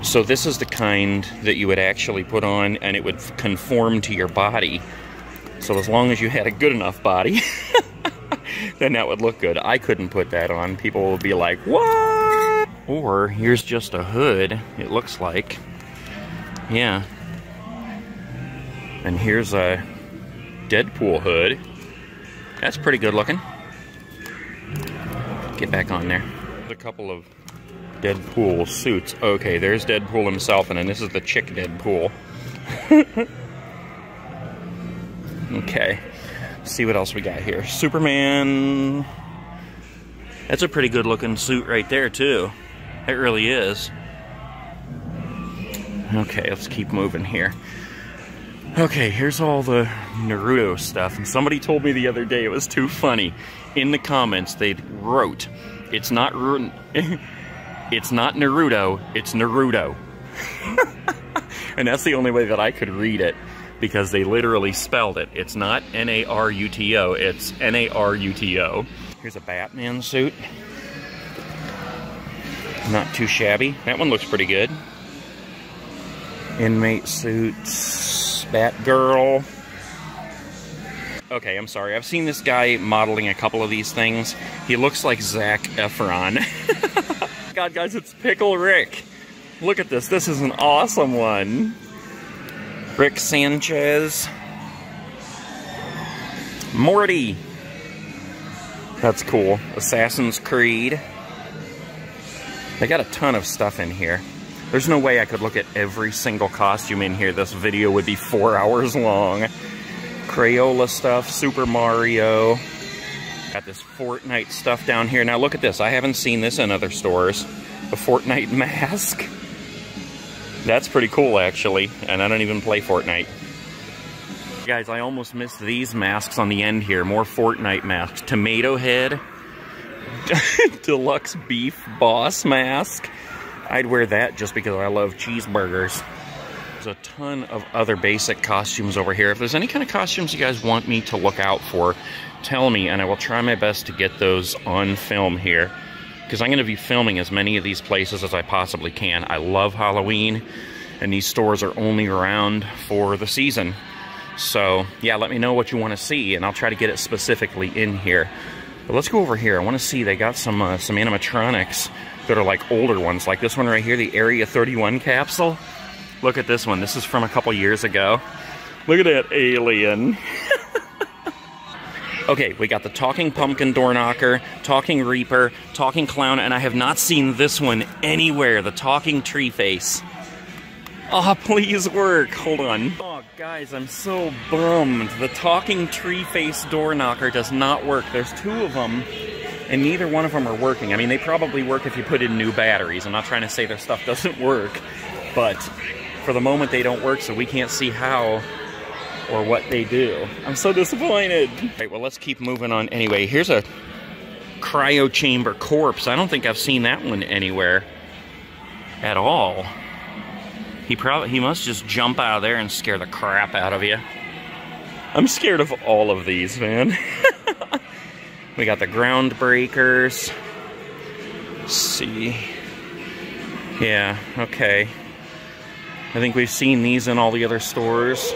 So this is the kind that you would actually put on and it would conform to your body. So as long as you had a good enough body, then that would look good. I couldn't put that on. People would be like, what? Or here's just a hood, it looks like. Yeah. And here's a Deadpool hood. That's pretty good looking. Get back on there couple of Deadpool suits. Okay, there's Deadpool himself, and then this is the chick Deadpool. okay, Let's see what else we got here. Superman. That's a pretty good looking suit right there, too. It really is. Okay, let's keep moving here. Okay, here's all the Naruto stuff. And somebody told me the other day it was too funny. in the comments they wrote, it's not it's not Naruto, it's Naruto. and that's the only way that I could read it because they literally spelled it. It's not N-A-R-U-T-O, it's N-A-R-U-T-O. Here's a Batman suit. Not too shabby. That one looks pretty good. Inmate suits, Batgirl. Okay, I'm sorry. I've seen this guy modeling a couple of these things. He looks like Zac Efron. God, guys, it's Pickle Rick. Look at this. This is an awesome one. Rick Sanchez. Morty. That's cool. Assassin's Creed. They got a ton of stuff in here. There's no way I could look at every single costume in here. This video would be four hours long. Crayola stuff, Super Mario. Got this Fortnite stuff down here. Now look at this. I haven't seen this in other stores. A Fortnite mask. That's pretty cool, actually. And I don't even play Fortnite. Guys, I almost missed these masks on the end here. More Fortnite masks. Tomato Head. Deluxe Beef Boss mask. I'd wear that just because I love cheeseburgers. There's a ton of other basic costumes over here. If there's any kind of costumes you guys want me to look out for, tell me and I will try my best to get those on film here because I'm going to be filming as many of these places as I possibly can. I love Halloween, and these stores are only around for the season. So, yeah, let me know what you want to see, and I'll try to get it specifically in here. But let's go over here. I want to see, they got some, uh, some animatronics that are like older ones, like this one right here, the Area 31 capsule. Look at this one. This is from a couple years ago. Look at that alien. Okay, we got the Talking Pumpkin Door Knocker, Talking Reaper, Talking Clown, and I have not seen this one anywhere, the Talking Tree Face. Oh, please work. Hold on. Oh, guys, I'm so bummed. The Talking Tree Face Door Knocker does not work. There's two of them, and neither one of them are working. I mean, they probably work if you put in new batteries. I'm not trying to say their stuff doesn't work, but for the moment they don't work, so we can't see how or what they do. I'm so disappointed. Right, well, let's keep moving on. Anyway, here's a cryo chamber corpse. I don't think I've seen that one anywhere at all. He probably he must just jump out of there and scare the crap out of you. I'm scared of all of these, man. we got the ground breakers. Let's see. Yeah, okay. I think we've seen these in all the other stores.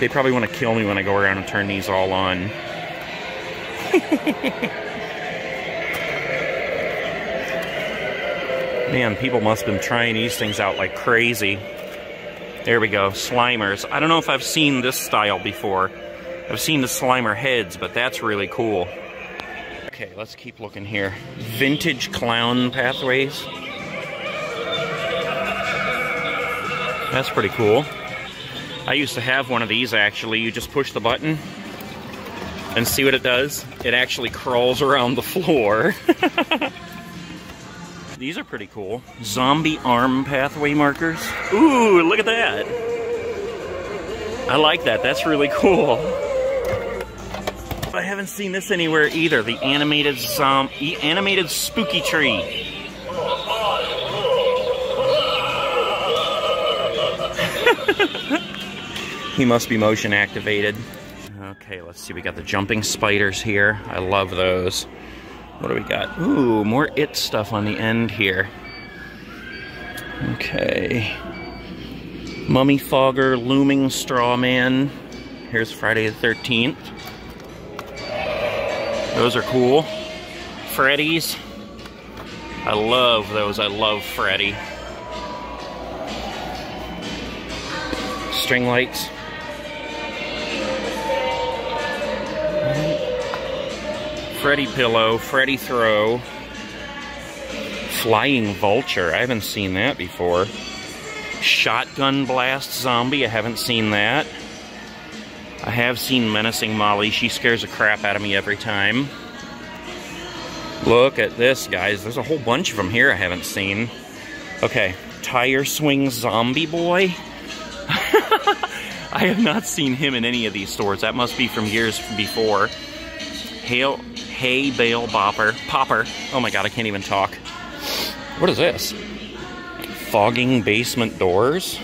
They probably want to kill me when I go around and turn these all on. Man, people must have been trying these things out like crazy. There we go, Slimers. I don't know if I've seen this style before. I've seen the Slimer heads, but that's really cool. Okay, let's keep looking here. Vintage clown pathways. That's pretty cool. I used to have one of these actually. You just push the button and see what it does. It actually crawls around the floor. these are pretty cool. Zombie arm pathway markers. Ooh, look at that. I like that. That's really cool. I haven't seen this anywhere either. The animated zom animated spooky tree. he must be motion activated. Okay, let's see. We got the jumping spiders here. I love those. What do we got? Ooh, more it stuff on the end here. Okay. Mummy Fogger, Looming Straw Man. Here's Friday the 13th. Those are cool. Freddy's. I love those. I love Freddy. String lights. Freddy Pillow, Freddy Throw, Flying Vulture. I haven't seen that before. Shotgun Blast Zombie. I haven't seen that. I have seen Menacing Molly. She scares the crap out of me every time. Look at this, guys. There's a whole bunch of them here I haven't seen. Okay, Tire Swing Zombie Boy. I have not seen him in any of these stores. That must be from years before. Hail, hay bale bopper, popper. Oh my god, I can't even talk. What is this? Fogging basement doors?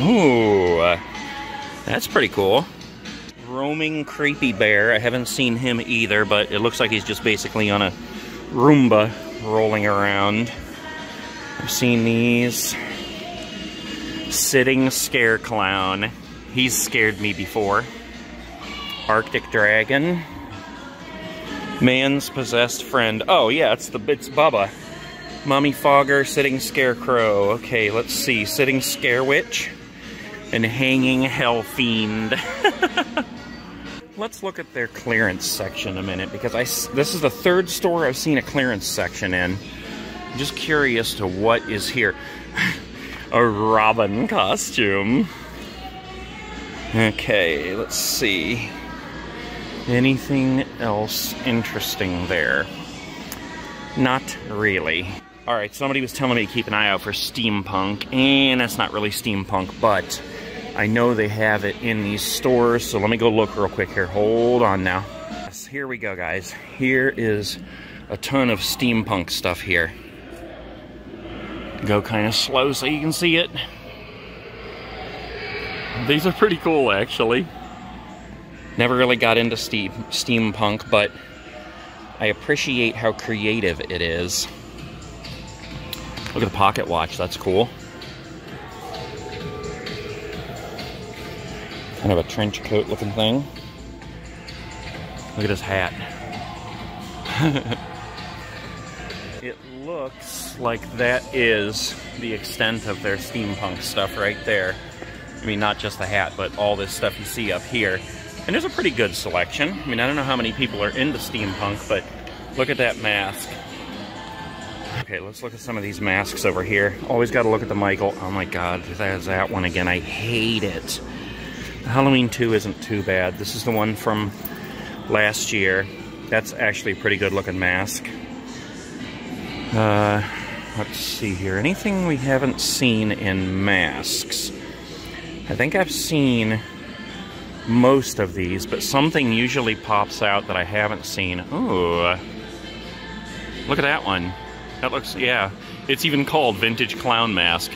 Ooh, uh, that's pretty cool. Roaming creepy bear. I haven't seen him either, but it looks like he's just basically on a Roomba rolling around. I've seen these. Sitting scare clown. He's scared me before. Arctic dragon. Man's possessed friend. Oh yeah, it's the it's Bubba. Mummy Fogger, Sitting Scarecrow. Okay, let's see. Sitting Scare Witch and Hanging Hell Fiend. let's look at their clearance section a minute because I this is the third store I've seen a clearance section in. I'm just curious to what is here. a Robin costume. Okay, let's see. Anything else interesting there? Not really. Alright, somebody was telling me to keep an eye out for steampunk, and that's not really steampunk, but I know they have it in these stores, so let me go look real quick here. Hold on now. Yes, here we go, guys. Here is a ton of steampunk stuff here. Go kind of slow so you can see it. These are pretty cool, actually. Never really got into steam, steampunk, but I appreciate how creative it is. Look at the pocket watch, that's cool. Kind of a trench coat looking thing. Look at his hat. it looks like that is the extent of their steampunk stuff right there. I mean, not just the hat, but all this stuff you see up here. And there's a pretty good selection. I mean, I don't know how many people are into steampunk, but look at that mask. Okay, let's look at some of these masks over here. Always got to look at the Michael. Oh my god, there's that one again. I hate it. Halloween 2 isn't too bad. This is the one from last year. That's actually a pretty good looking mask. Uh, let's see here. Anything we haven't seen in masks? I think I've seen most of these, but something usually pops out that I haven't seen. Ooh. Look at that one. That looks, yeah. It's even called Vintage Clown Mask.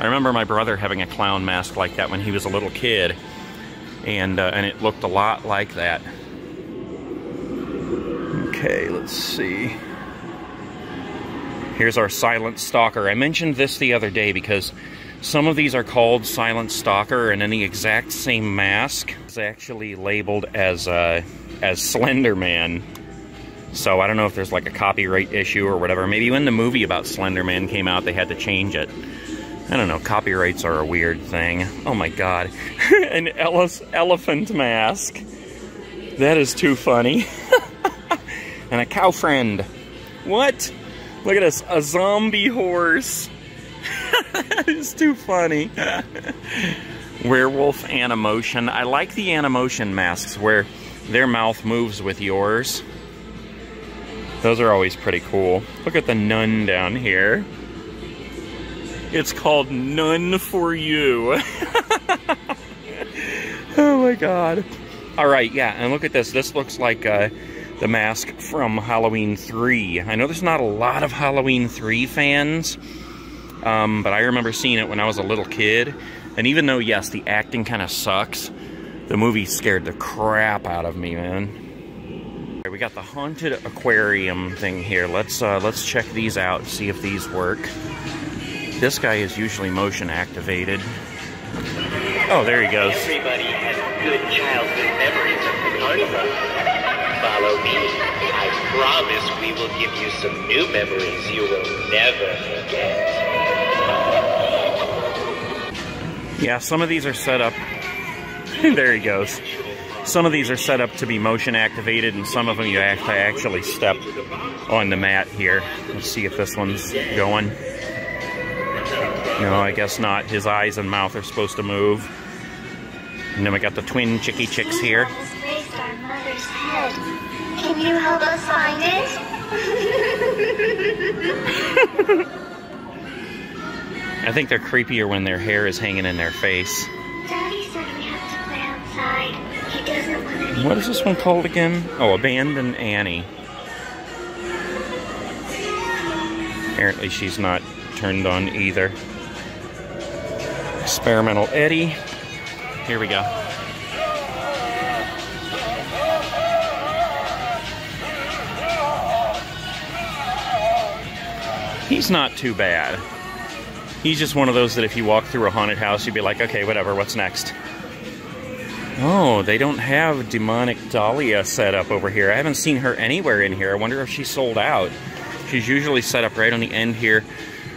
I remember my brother having a clown mask like that when he was a little kid. And, uh, and it looked a lot like that. Okay, let's see. Here's our Silent Stalker. I mentioned this the other day because some of these are called Silent Stalker, and then the exact same mask is actually labeled as uh, as Slender Man. So I don't know if there's like a copyright issue or whatever. Maybe when the movie about Slender Man came out, they had to change it. I don't know. Copyrights are a weird thing. Oh my god, an ele elephant mask. That is too funny. and a cow friend. What? Look at this, a zombie horse. it's too funny. Werewolf Animotion. I like the Animotion masks where their mouth moves with yours. Those are always pretty cool. Look at the nun down here. It's called None for You. oh my god. Alright, yeah, and look at this. This looks like uh, the mask from Halloween 3. I know there's not a lot of Halloween 3 fans, um, but I remember seeing it when I was a little kid. And even though, yes, the acting kind of sucks, the movie scared the crap out of me, man. We got the haunted aquarium thing here. Let's uh, let's check these out, see if these work. This guy is usually motion activated. Oh, there he goes. Everybody has good childhood memories of the carnival. Follow me. I promise we will give you some new memories you will never forget. Yeah, some of these are set up. there he goes. Some of these are set up to be motion activated, and some of them you have to actually step on the mat here. Let's see if this one's going. No, I guess not. His eyes and mouth are supposed to move. And then we got the twin chicky chicks here. Can you help us find it? I think they're creepier when their hair is hanging in their face. Daddy said we have to play outside. He doesn't want. What is this one called again? Oh, Abandoned Annie. Apparently she's not turned on either. Experimental Eddie. Here we go. He's not too bad. He's just one of those that if you walk through a haunted house, you'd be like, okay, whatever, what's next? Oh, they don't have demonic Dahlia set up over here. I haven't seen her anywhere in here. I wonder if she sold out. She's usually set up right on the end here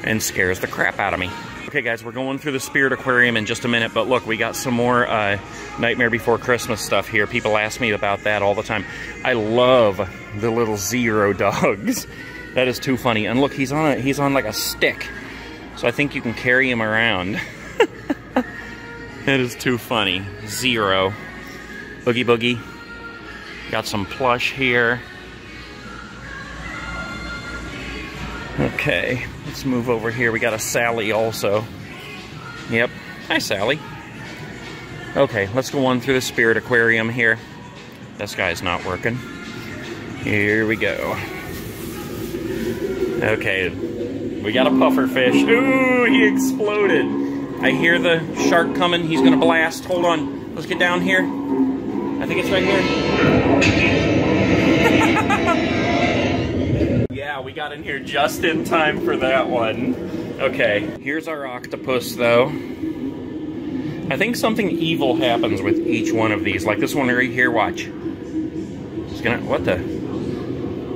and scares the crap out of me. Okay, guys, we're going through the Spirit Aquarium in just a minute, but look, we got some more uh, Nightmare Before Christmas stuff here. People ask me about that all the time. I love the little Zero dogs. That is too funny. And look, he's on a, he's on like a stick, so I think you can carry him around. that is too funny. Zero. Oogie Boogie. Got some plush here. Okay, let's move over here. We got a Sally also. Yep. Hi, Sally. Okay, let's go on through the Spirit Aquarium here. This guy's not working. Here we go. Okay, we got a puffer fish. Ooh, he exploded. I hear the shark coming. He's gonna blast. Hold on. Let's get down here. I think it's right here. yeah, we got in here just in time for that one. Okay, here's our octopus though. I think something evil happens with each one of these. Like this one right here, watch. It's gonna, what the?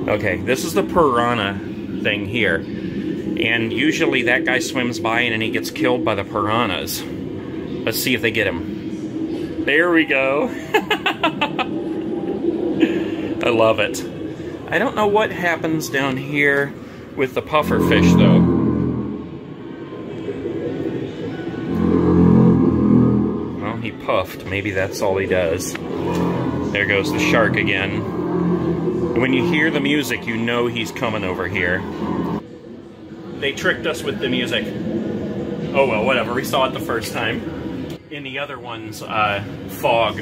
Okay, this is the piranha thing here. And usually that guy swims by and then he gets killed by the piranhas. Let's see if they get him. There we go. I love it. I don't know what happens down here with the puffer fish though. Well, he puffed. Maybe that's all he does. There goes the shark again. When you hear the music, you know he's coming over here. They tricked us with the music. Oh well, whatever. We saw it the first time. In the other ones, uh, fog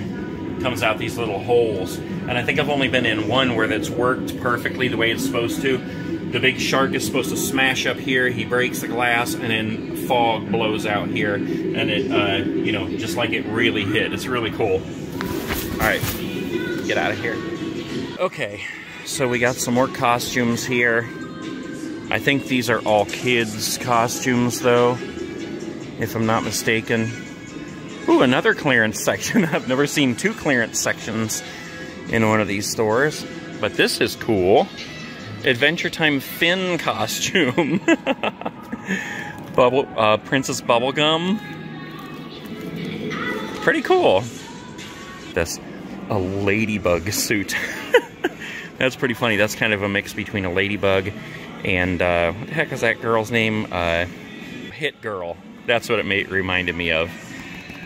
comes out these little holes. And I think I've only been in one where that's worked perfectly the way it's supposed to. The big shark is supposed to smash up here, he breaks the glass, and then fog blows out here. And it, uh, you know, just like it really hit. It's really cool. Alright, get out of here. Okay, so we got some more costumes here. I think these are all kids' costumes, though, if I'm not mistaken. Ooh, another clearance section. I've never seen two clearance sections in one of these stores, but this is cool. Adventure Time Finn costume. Bubble, uh, Princess Bubblegum. Pretty cool. This, a ladybug suit. That's pretty funny. That's kind of a mix between a ladybug and, uh, what the heck is that girl's name? Uh, Hit Girl. That's what it made, reminded me of.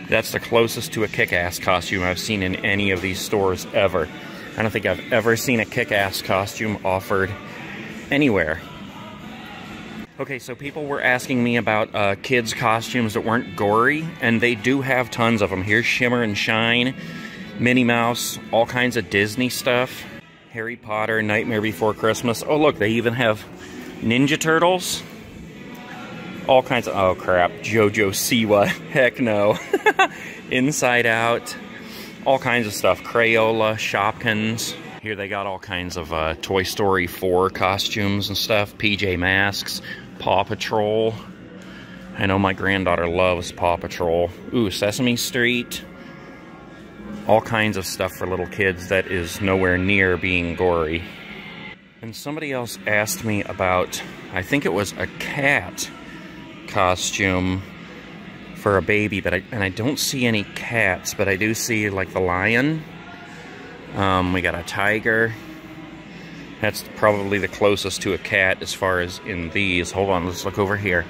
That's the closest to a kick-ass costume I've seen in any of these stores ever. I don't think I've ever seen a kick-ass costume offered anywhere. Okay, so people were asking me about uh, kids' costumes that weren't gory, and they do have tons of them. Here's Shimmer and Shine, Minnie Mouse, all kinds of Disney stuff. Harry Potter, Nightmare Before Christmas. Oh, look, they even have Ninja Turtles. All kinds of, oh crap, JoJo Siwa, heck no. Inside Out, all kinds of stuff. Crayola, Shopkins. Here they got all kinds of uh, Toy Story 4 costumes and stuff. PJ Masks, Paw Patrol. I know my granddaughter loves Paw Patrol. Ooh, Sesame Street. All kinds of stuff for little kids that is nowhere near being gory. And somebody else asked me about, I think it was a cat costume for a baby, but I, and I don't see any cats, but I do see like the lion. Um, we got a tiger. That's probably the closest to a cat as far as in these. Hold on, let's look over here.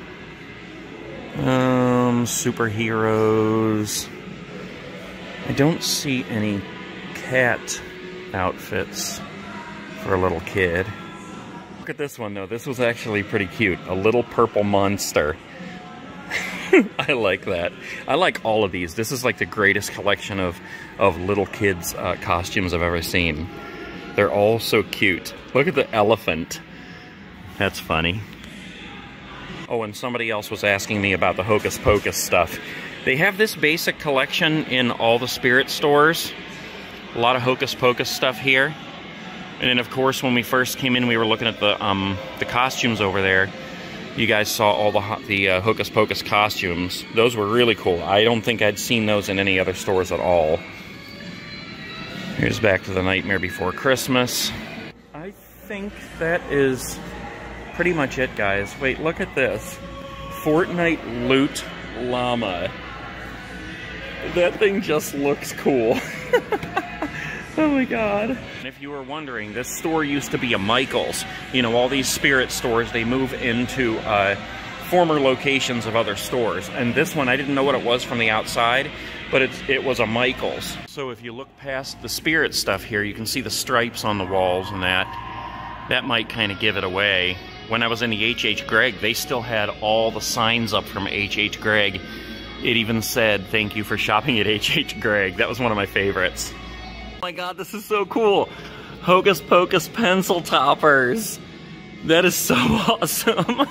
Um, superheroes. I don't see any cat outfits for a little kid. Look at this one though. This was actually pretty cute. A little purple monster. I like that. I like all of these. This is like the greatest collection of, of little kids' uh, costumes I've ever seen. They're all so cute. Look at the elephant. That's funny. Oh, and somebody else was asking me about the Hocus Pocus stuff. They have this basic collection in all the spirit stores. A lot of Hocus Pocus stuff here. And then, of course, when we first came in, we were looking at the um, the costumes over there. You guys saw all the the uh, Hocus Pocus costumes. Those were really cool. I don't think I'd seen those in any other stores at all. Here's back to the Nightmare Before Christmas. I think that is pretty much it, guys. Wait, look at this. Fortnite Loot Llama. That thing just looks cool. oh my god. And if you were wondering, this store used to be a Michael's. You know, all these spirit stores, they move into uh, former locations of other stores. And this one, I didn't know what it was from the outside, but it's, it was a Michael's. So if you look past the spirit stuff here, you can see the stripes on the walls and that. That might kind of give it away. When I was in the H.H. Gregg, they still had all the signs up from H.H. Gregg. It even said, thank you for shopping at H.H. Gregg. That was one of my favorites. Oh my god, this is so cool. Hocus Pocus pencil toppers. That is so awesome.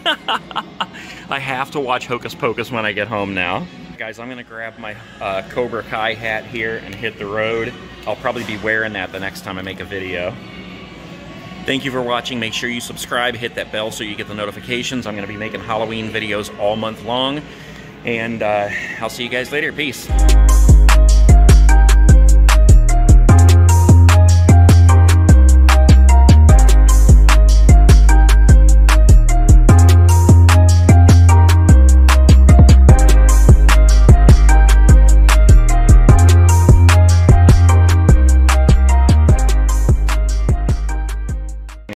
I have to watch Hocus Pocus when I get home now. Guys, I'm gonna grab my uh, Cobra Kai hat here and hit the road. I'll probably be wearing that the next time I make a video. Thank you for watching. Make sure you subscribe, hit that bell so you get the notifications. I'm gonna be making Halloween videos all month long. And uh, I'll see you guys later. Peace.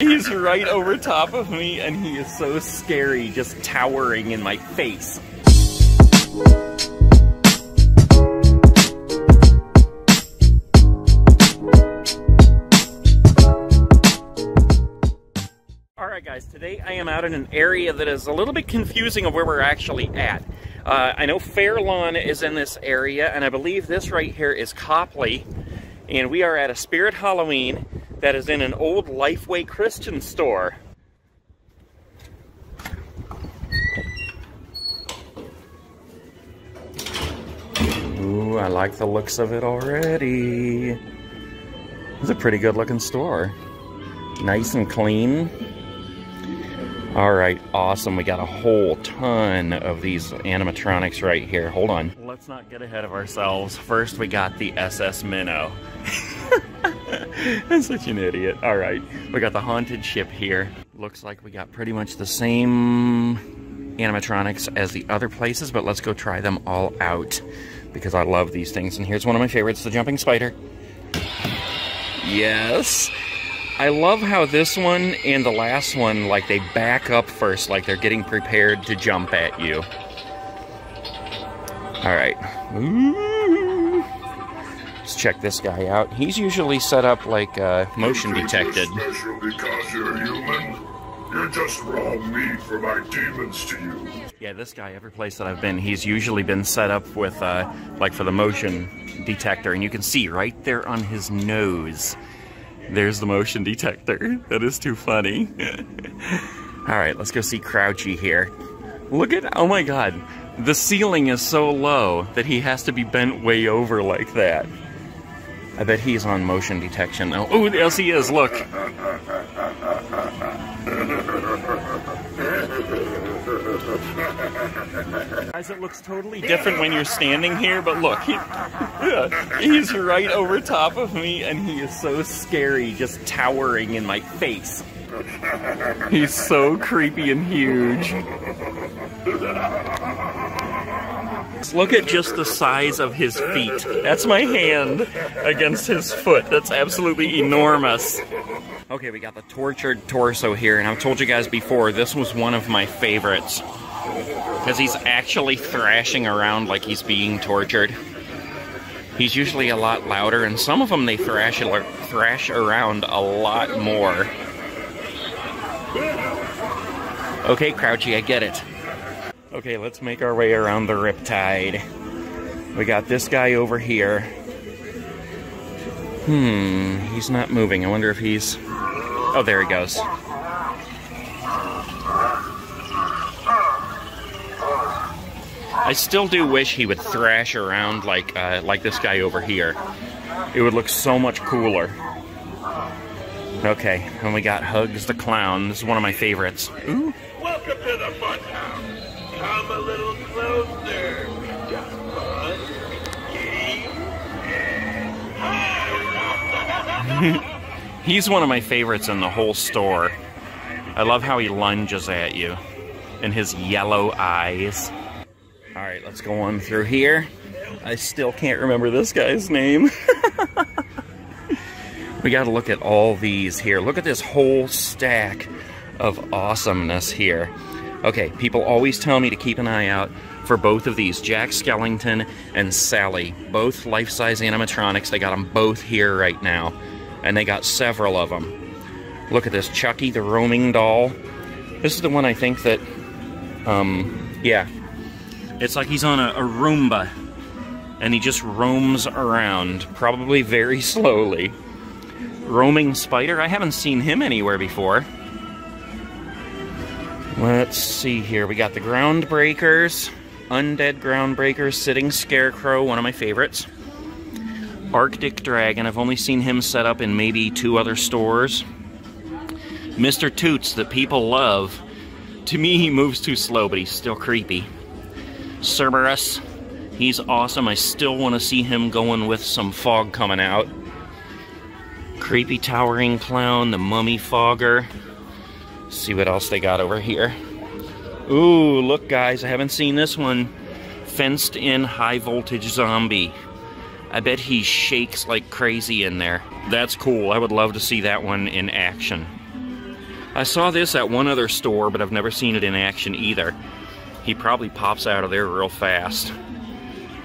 He's right over top of me and he is so scary, just towering in my face. Alright guys, today I am out in an area that is a little bit confusing of where we're actually at. Uh, I know Fairlawn is in this area, and I believe this right here is Copley, and we are at a Spirit Halloween that is in an old Lifeway Christian store. Ooh, I like the looks of it already. It's a pretty good looking store. Nice and clean. All right, awesome. We got a whole ton of these animatronics right here. Hold on. Let's not get ahead of ourselves. First, we got the SS Minnow. I'm such an idiot. All right, we got the haunted ship here. Looks like we got pretty much the same animatronics as the other places, but let's go try them all out because I love these things. And here's one of my favorites, the jumping spider. Yes. I love how this one and the last one, like, they back up first, like they're getting prepared to jump at you. All right. Ooh. Let's check this guy out. He's usually set up like uh, motion think you're detected. Special because you're human. You're just raw meat for my demons to use. Yeah, this guy, every place that I've been, he's usually been set up with, uh, like, for the motion detector. And you can see right there on his nose, there's the motion detector. That is too funny. All right, let's go see Crouchy here. Look at, oh my god, the ceiling is so low that he has to be bent way over like that. I bet he's on motion detection. Oh, oh yes he is, look. Guys, it looks totally different when you're standing here, but look, he, he's right over top of me, and he is so scary, just towering in my face. He's so creepy and huge. Look at just the size of his feet. That's my hand against his foot. That's absolutely enormous. Okay, we got the tortured torso here, and I've told you guys before, this was one of my favorites. Because he's actually thrashing around like he's being tortured. He's usually a lot louder, and some of them they thrash, thrash around a lot more. Okay, Crouchy, I get it. Okay, let's make our way around the Riptide. We got this guy over here. Hmm, he's not moving. I wonder if he's... Oh, there he goes. I still do wish he would thrash around like uh, like this guy over here. It would look so much cooler. Okay, and we got Hugs the Clown. This is one of my favorites. Ooh. Welcome to the fun house. Come a little closer. We got fun, games, and He's one of my favorites in the whole store. I love how he lunges at you and his yellow eyes. All right, let's go on through here. I still can't remember this guy's name. we got to look at all these here. Look at this whole stack of awesomeness here. Okay, people always tell me to keep an eye out for both of these, Jack Skellington and Sally. Both life-size animatronics. They got them both here right now. And they got several of them. Look at this, Chucky the roaming doll. This is the one I think that, um, yeah. It's like he's on a, a Roomba. And he just roams around, probably very slowly. Roaming spider? I haven't seen him anywhere before. Let's see here. We got the Groundbreakers, Undead Groundbreakers, Sitting Scarecrow, one of my favorites. Arctic Dragon, I've only seen him set up in maybe two other stores. Mr. Toots, that people love. To me, he moves too slow, but he's still creepy. Cerberus, he's awesome. I still want to see him going with some fog coming out. Creepy Towering Clown, the Mummy Fogger. See what else they got over here. Ooh, look guys, I haven't seen this one. Fenced in high voltage zombie. I bet he shakes like crazy in there. That's cool. I would love to see that one in action. I saw this at one other store, but I've never seen it in action either. He probably pops out of there real fast.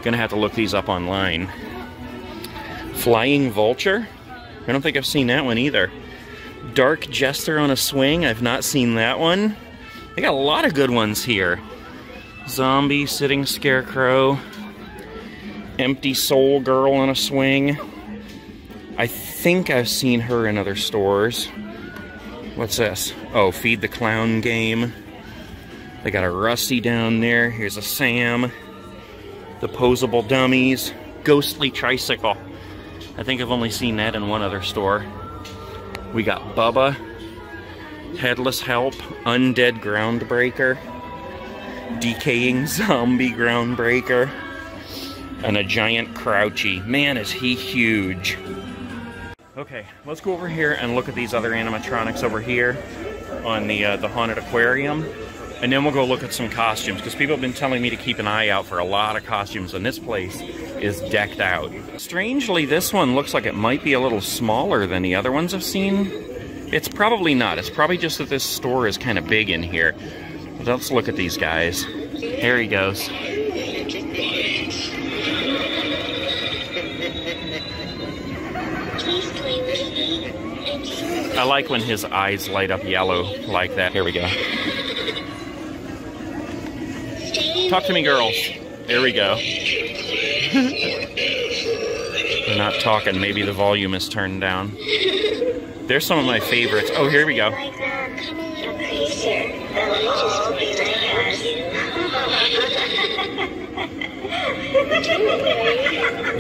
Gonna have to look these up online. Flying Vulture? I don't think I've seen that one either. Dark Jester on a Swing? I've not seen that one. They got a lot of good ones here. Zombie Sitting Scarecrow. Empty Soul Girl on a Swing. I think I've seen her in other stores. What's this? Oh, Feed the Clown game. They got a Rusty down there. Here's a Sam. The posable dummies. Ghostly tricycle. I think I've only seen that in one other store. We got Bubba. Headless Help. Undead Groundbreaker. Decaying Zombie Groundbreaker. And a giant Crouchy. Man, is he huge. Okay, let's go over here and look at these other animatronics over here on the uh, the haunted aquarium, and then we'll go look at some costumes because people have been telling me to keep an eye out for a lot of costumes, and this place is decked out. Strangely, this one looks like it might be a little smaller than the other ones I've seen. It's probably not. It's probably just that this store is kind of big in here. But let's look at these guys. There he goes. Please play with me. I'm so I like when his eyes light up yellow like that. Here we go. Talk to me, girls. There we go. They're not talking. Maybe the volume is turned down. There's some of my favorites. Oh, here we go.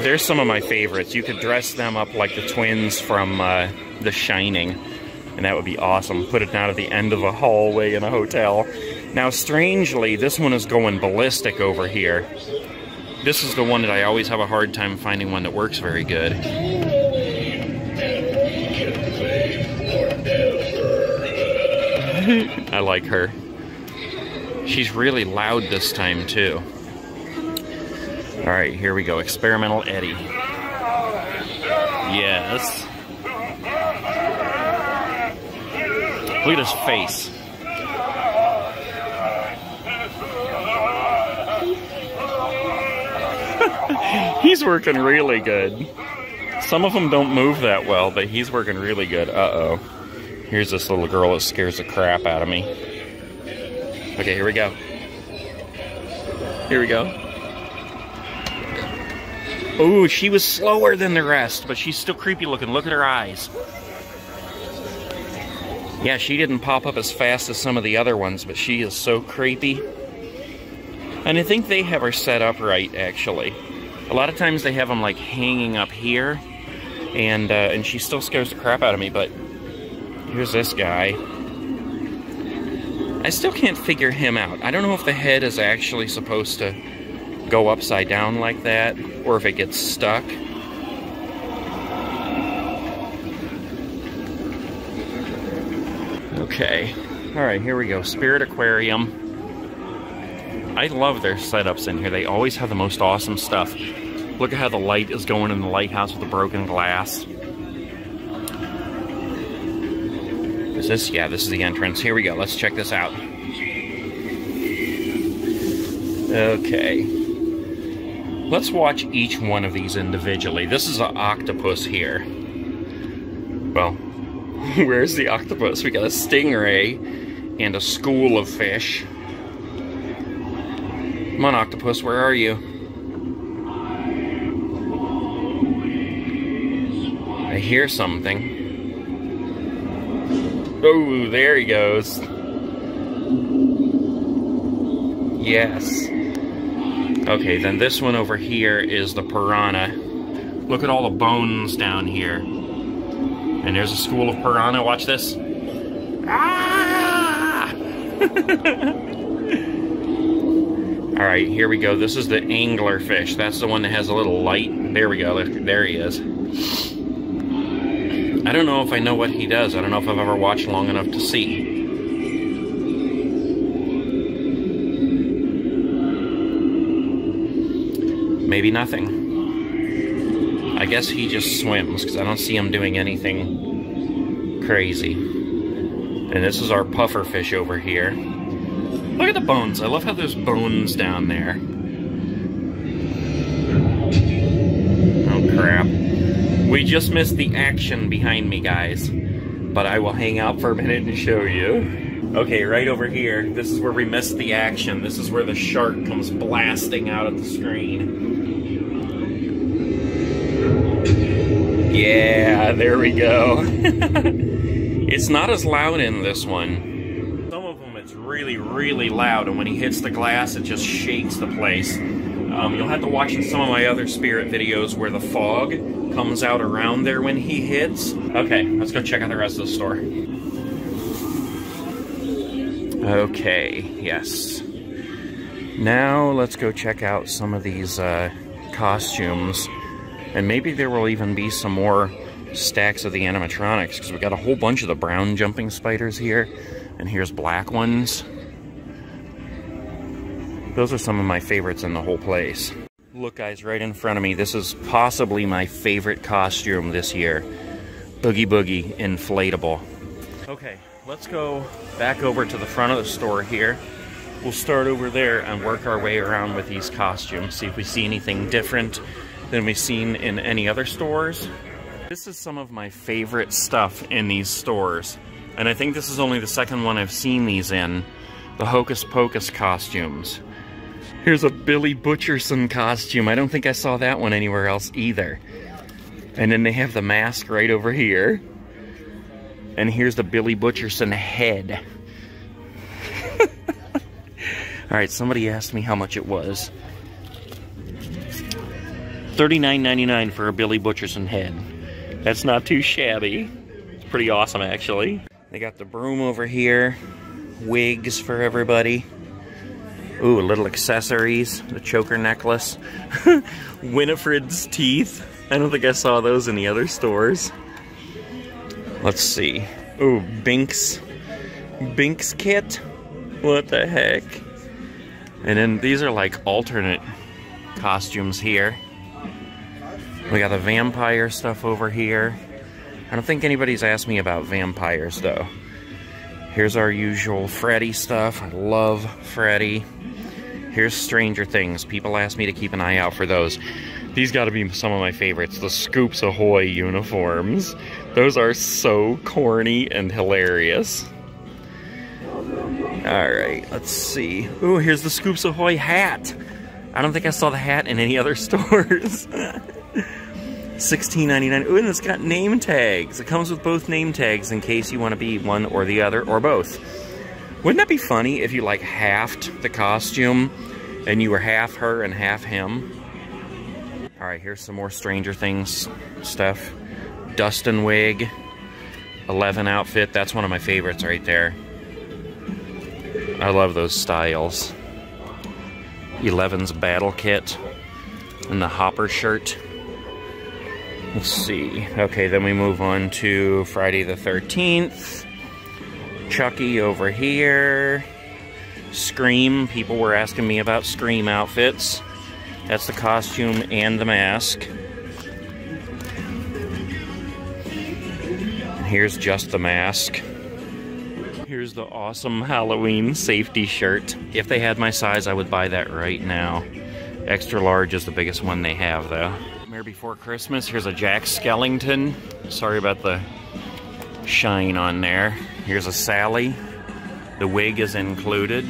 There's some of my favorites. You could dress them up like the twins from uh, The Shining, and that would be awesome. Put it down at the end of a hallway in a hotel. Now, strangely, this one is going ballistic over here. This is the one that I always have a hard time finding one that works very good. I like her. She's really loud this time, too. All right, here we go. Experimental Eddie. Yes. Look at his face. he's working really good. Some of them don't move that well, but he's working really good. Uh-oh. Here's this little girl that scares the crap out of me. Okay, here we go. Here we go. Ooh, she was slower than the rest, but she's still creepy looking. Look at her eyes. Yeah, she didn't pop up as fast as some of the other ones, but she is so creepy. And I think they have her set up right, actually. A lot of times they have them like hanging up here, and uh, and she still scares the crap out of me. But here's this guy. I still can't figure him out. I don't know if the head is actually supposed to go upside down like that, or if it gets stuck. Okay. Alright, here we go. Spirit Aquarium. I love their setups in here. They always have the most awesome stuff. Look at how the light is going in the lighthouse with the broken glass. Is this? Yeah, this is the entrance. Here we go. Let's check this out. Okay. Let's watch each one of these individually. This is an octopus here. Well, where's the octopus? We got a stingray and a school of fish. Come on, octopus, where are you? I hear something. Oh, there he goes. Yes. Okay, then this one over here is the piranha. Look at all the bones down here. And there's a school of piranha. Watch this. Ah! all right, here we go. This is the anglerfish. That's the one that has a little light. There we go. There he is. I don't know if I know what he does. I don't know if I've ever watched long enough to see. Maybe nothing. I guess he just swims, because I don't see him doing anything crazy. And this is our puffer fish over here. Look at the bones. I love how there's bones down there. Oh, crap. We just missed the action behind me, guys. But I will hang out for a minute and show you. Okay, right over here, this is where we missed the action. This is where the shark comes blasting out of the screen. Yeah, there we go. it's not as loud in this one. Really, really loud, and when he hits the glass, it just shakes the place. Um, you'll have to watch in some of my other spirit videos where the fog comes out around there when he hits. Okay, let's go check out the rest of the store. Okay, yes. Now let's go check out some of these uh, costumes. And maybe there will even be some more stacks of the animatronics, because we got a whole bunch of the brown jumping spiders here. And here's black ones. Those are some of my favorites in the whole place. Look guys, right in front of me, this is possibly my favorite costume this year. Oogie Boogie Inflatable. Okay, let's go back over to the front of the store here. We'll start over there and work our way around with these costumes, see if we see anything different than we've seen in any other stores. This is some of my favorite stuff in these stores, and I think this is only the second one I've seen these in, the Hocus Pocus costumes. Here's a Billy Butcherson costume. I don't think I saw that one anywhere else either. And then they have the mask right over here. And here's the Billy Butcherson head. Alright, somebody asked me how much it was. $39.99 for a Billy Butcherson head. That's not too shabby. It's pretty awesome, actually. They got the broom over here. Wigs for everybody. Ooh, little accessories. The choker necklace. Winifred's teeth. I don't think I saw those in the other stores. Let's see. Ooh, Binks. Binks kit? What the heck? And then these are like alternate costumes here. We got the vampire stuff over here. I don't think anybody's asked me about vampires though. Here's our usual Freddy stuff. I love Freddy. Here's Stranger Things. People ask me to keep an eye out for those. These got to be some of my favorites. The Scoops Ahoy uniforms. Those are so corny and hilarious. Alright, let's see. Ooh, here's the Scoops Ahoy hat. I don't think I saw the hat in any other stores. $16.99. Ooh, and it's got name tags. It comes with both name tags in case you want to be one or the other, or both. Wouldn't that be funny if you, like, halved the costume and you were half her and half him? Alright, here's some more Stranger Things stuff. Dustin wig. 11 outfit. That's one of my favorites right there. I love those styles. 11's battle kit. And the Hopper shirt. Let's see. Okay, then we move on to Friday the 13th. Chucky over here. Scream. People were asking me about Scream outfits. That's the costume and the mask. And here's just the mask. Here's the awesome Halloween safety shirt. If they had my size, I would buy that right now. Extra large is the biggest one they have, though. Nightmare Before Christmas. Here's a Jack Skellington. Sorry about the shine on there. Here's a Sally. The wig is included.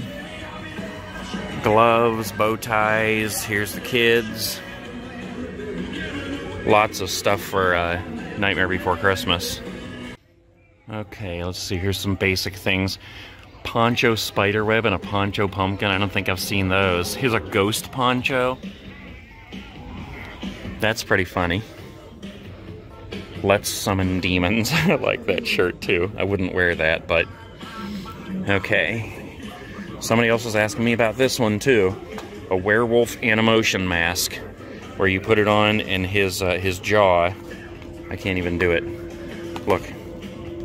Gloves, bow ties. Here's the kids. Lots of stuff for uh, Nightmare Before Christmas. Okay, let's see. Here's some basic things. Poncho spiderweb and a poncho pumpkin. I don't think I've seen those. Here's a ghost poncho. That's pretty funny. Let's summon demons. I like that shirt too. I wouldn't wear that, but okay. Somebody else was asking me about this one too. A werewolf Animotion mask, where you put it on in his uh, his jaw. I can't even do it. Look,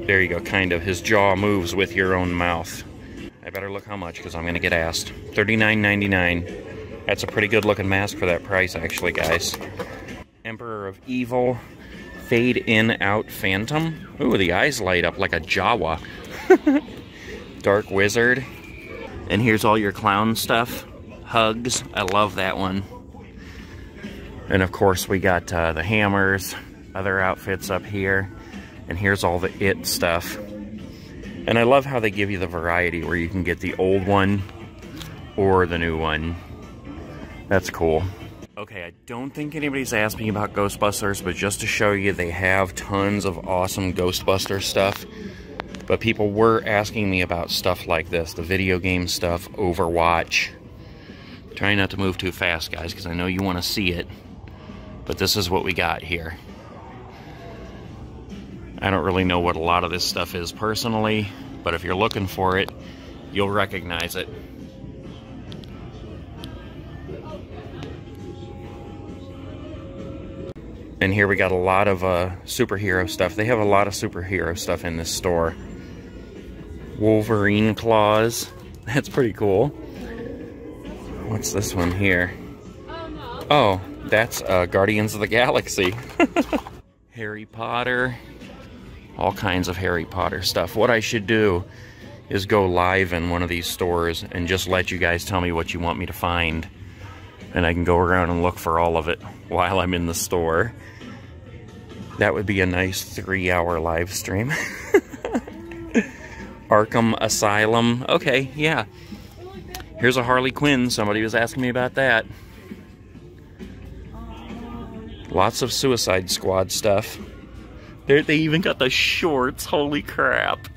there you go. Kind of. His jaw moves with your own mouth. I better look how much because I'm gonna get asked. $39.99. That's a pretty good looking mask for that price, actually, guys. Emperor of Evil, Fade In Out Phantom. Ooh, the eyes light up like a Jawa. Dark Wizard. And here's all your clown stuff. Hugs. I love that one. And of course, we got uh, the hammers, other outfits up here. And here's all the it stuff. And I love how they give you the variety where you can get the old one or the new one. That's cool. Okay, I don't think anybody's asked me about Ghostbusters, but just to show you, they have tons of awesome Ghostbuster stuff. But people were asking me about stuff like this, the video game stuff, Overwatch. Try not to move too fast, guys, because I know you want to see it. But this is what we got here. I don't really know what a lot of this stuff is personally, but if you're looking for it, you'll recognize it. And here we got a lot of uh, superhero stuff. They have a lot of superhero stuff in this store. Wolverine claws. That's pretty cool. What's this one here? Oh, that's uh, Guardians of the Galaxy. Harry Potter. All kinds of Harry Potter stuff. What I should do is go live in one of these stores and just let you guys tell me what you want me to find. And I can go around and look for all of it while I'm in the store. That would be a nice three hour live stream. Arkham Asylum. Okay, yeah. Here's a Harley Quinn. Somebody was asking me about that. Lots of Suicide Squad stuff. There, they even got the shorts. Holy crap.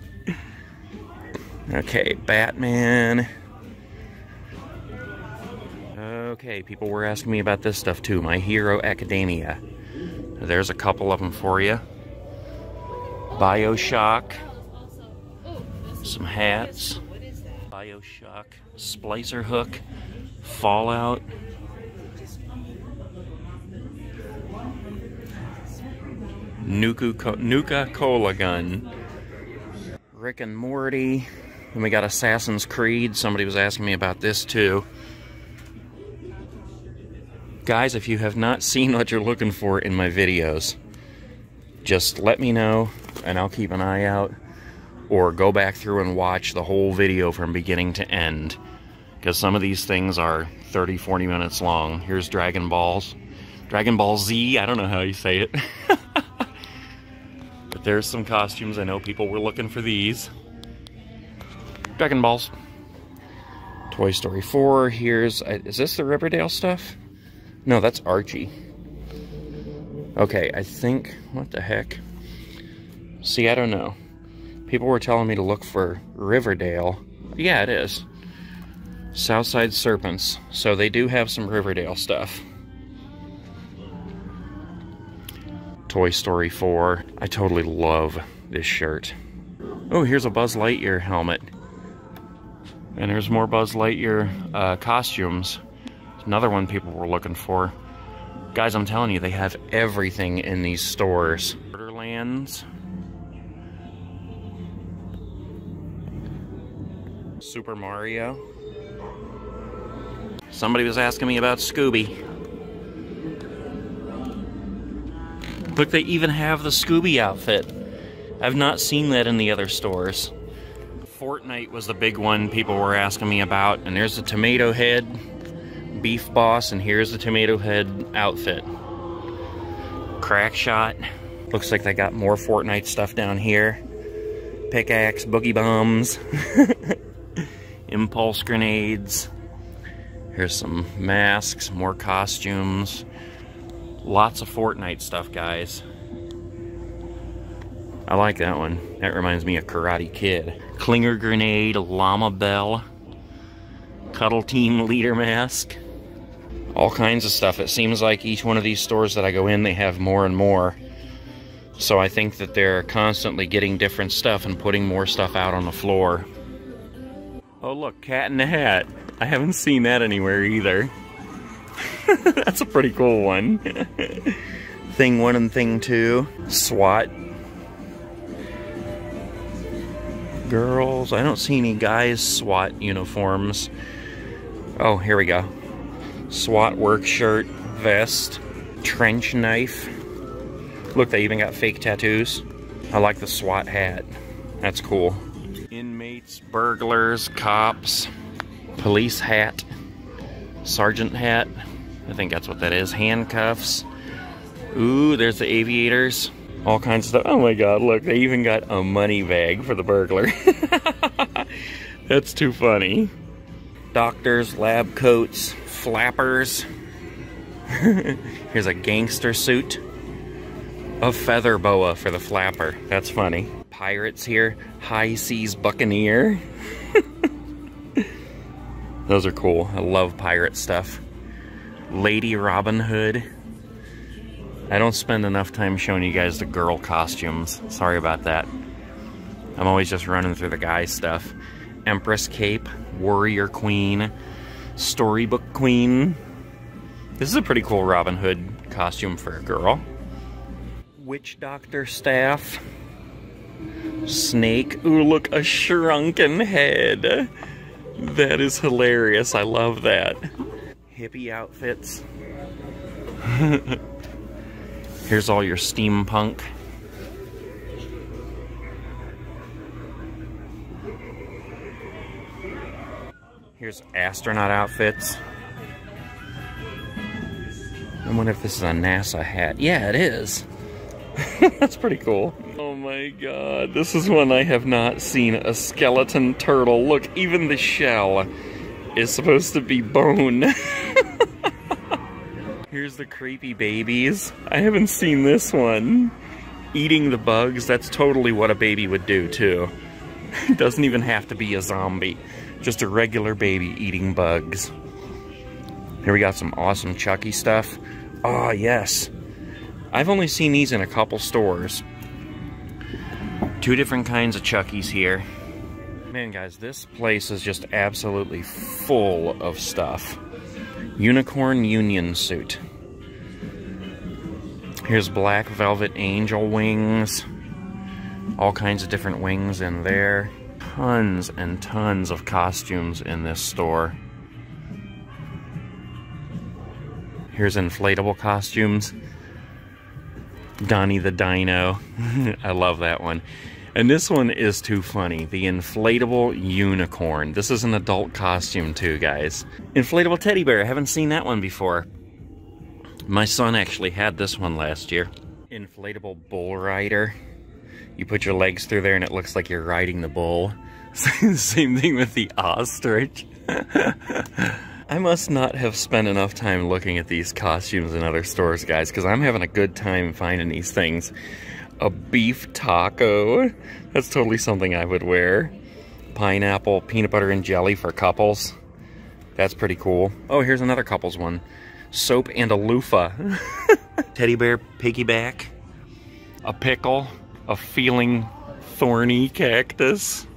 Okay, Batman. Okay, people were asking me about this stuff too. My Hero Academia. There's a couple of them for you. Bioshock. Some hats. Bioshock. Splicer hook. Fallout. Nuka, Nuka Cola gun. Rick and Morty. And we got Assassin's Creed. Somebody was asking me about this too. Guys, if you have not seen what you're looking for in my videos, just let me know and I'll keep an eye out. Or go back through and watch the whole video from beginning to end. Because some of these things are 30, 40 minutes long. Here's Dragon Balls. Dragon Ball Z, I don't know how you say it. but there's some costumes. I know people were looking for these. Dragon Balls. Toy Story 4. Here's, uh, is this the Riverdale stuff? No, that's Archie. Okay, I think, what the heck? See, I don't know. People were telling me to look for Riverdale. Yeah, it is. Southside Serpents. So they do have some Riverdale stuff. Toy Story 4. I totally love this shirt. Oh, here's a Buzz Lightyear helmet. And there's more Buzz Lightyear uh, costumes. Another one people were looking for. Guys, I'm telling you, they have everything in these stores. Borderlands. Super Mario. Somebody was asking me about Scooby. Look, they even have the Scooby outfit. I've not seen that in the other stores. Fortnite was the big one people were asking me about, and there's the Tomato Head Beef Boss, and here's the Tomato Head outfit. Crack Shot. Looks like they got more Fortnite stuff down here. Pickaxe, Boogie Bombs, Impulse Grenades. Here's some masks, more costumes. Lots of Fortnite stuff, guys. I like that one. That reminds me of Karate Kid. Clinger Grenade, Llama Bell, Cuddle Team Leader Mask. All kinds of stuff. It seems like each one of these stores that I go in, they have more and more. So I think that they're constantly getting different stuff and putting more stuff out on the floor. Oh look, Cat in the Hat. I haven't seen that anywhere either. That's a pretty cool one. thing one and thing two. SWAT. Girls. I don't see any guys SWAT uniforms. Oh, here we go. SWAT work shirt, vest, trench knife. Look, they even got fake tattoos. I like the SWAT hat. That's cool. Inmates, burglars, cops, police hat, sergeant hat. I think that's what that is. Handcuffs. Ooh, there's the aviators. All kinds of stuff. Oh my god, look, they even got a money bag for the burglar. that's too funny. Doctors, lab coats, flappers. Here's a gangster suit. A feather boa for the flapper. That's funny. Pirates here. High Seas Buccaneer. Those are cool. I love pirate stuff. Lady Robin Hood. I don't spend enough time showing you guys the girl costumes. Sorry about that. I'm always just running through the guy stuff. Empress Cape, Warrior Queen, Storybook Queen. This is a pretty cool Robin Hood costume for a girl. Witch Doctor staff. Snake. Ooh, look, a shrunken head. That is hilarious. I love that hippie outfits. Here's all your steampunk. Here's astronaut outfits. I wonder if this is a NASA hat. Yeah, it is. That's pretty cool. Oh my god, this is one I have not seen. A skeleton turtle. Look, even the shell is supposed to be bone. Here's the creepy babies. I haven't seen this one. Eating the bugs, that's totally what a baby would do too. Doesn't even have to be a zombie. Just a regular baby eating bugs. Here we got some awesome Chucky stuff. Oh, yes. I've only seen these in a couple stores. Two different kinds of Chuckies here. Man, guys, this place is just absolutely full of stuff. Unicorn Union suit. Here's black velvet angel wings. All kinds of different wings in there. Tons and tons of costumes in this store. Here's inflatable costumes. Donnie the Dino. I love that one. And this one is too funny. The inflatable unicorn. This is an adult costume too, guys. Inflatable teddy bear. I haven't seen that one before. My son actually had this one last year. Inflatable bull rider. You put your legs through there and it looks like you're riding the bull. Same thing with the ostrich. I must not have spent enough time looking at these costumes in other stores, guys, because I'm having a good time finding these things. A beef taco. That's totally something I would wear. Pineapple, peanut butter, and jelly for couples. That's pretty cool. Oh, here's another couples one. Soap and a loofah. Teddy bear piggyback. A pickle. A feeling thorny cactus.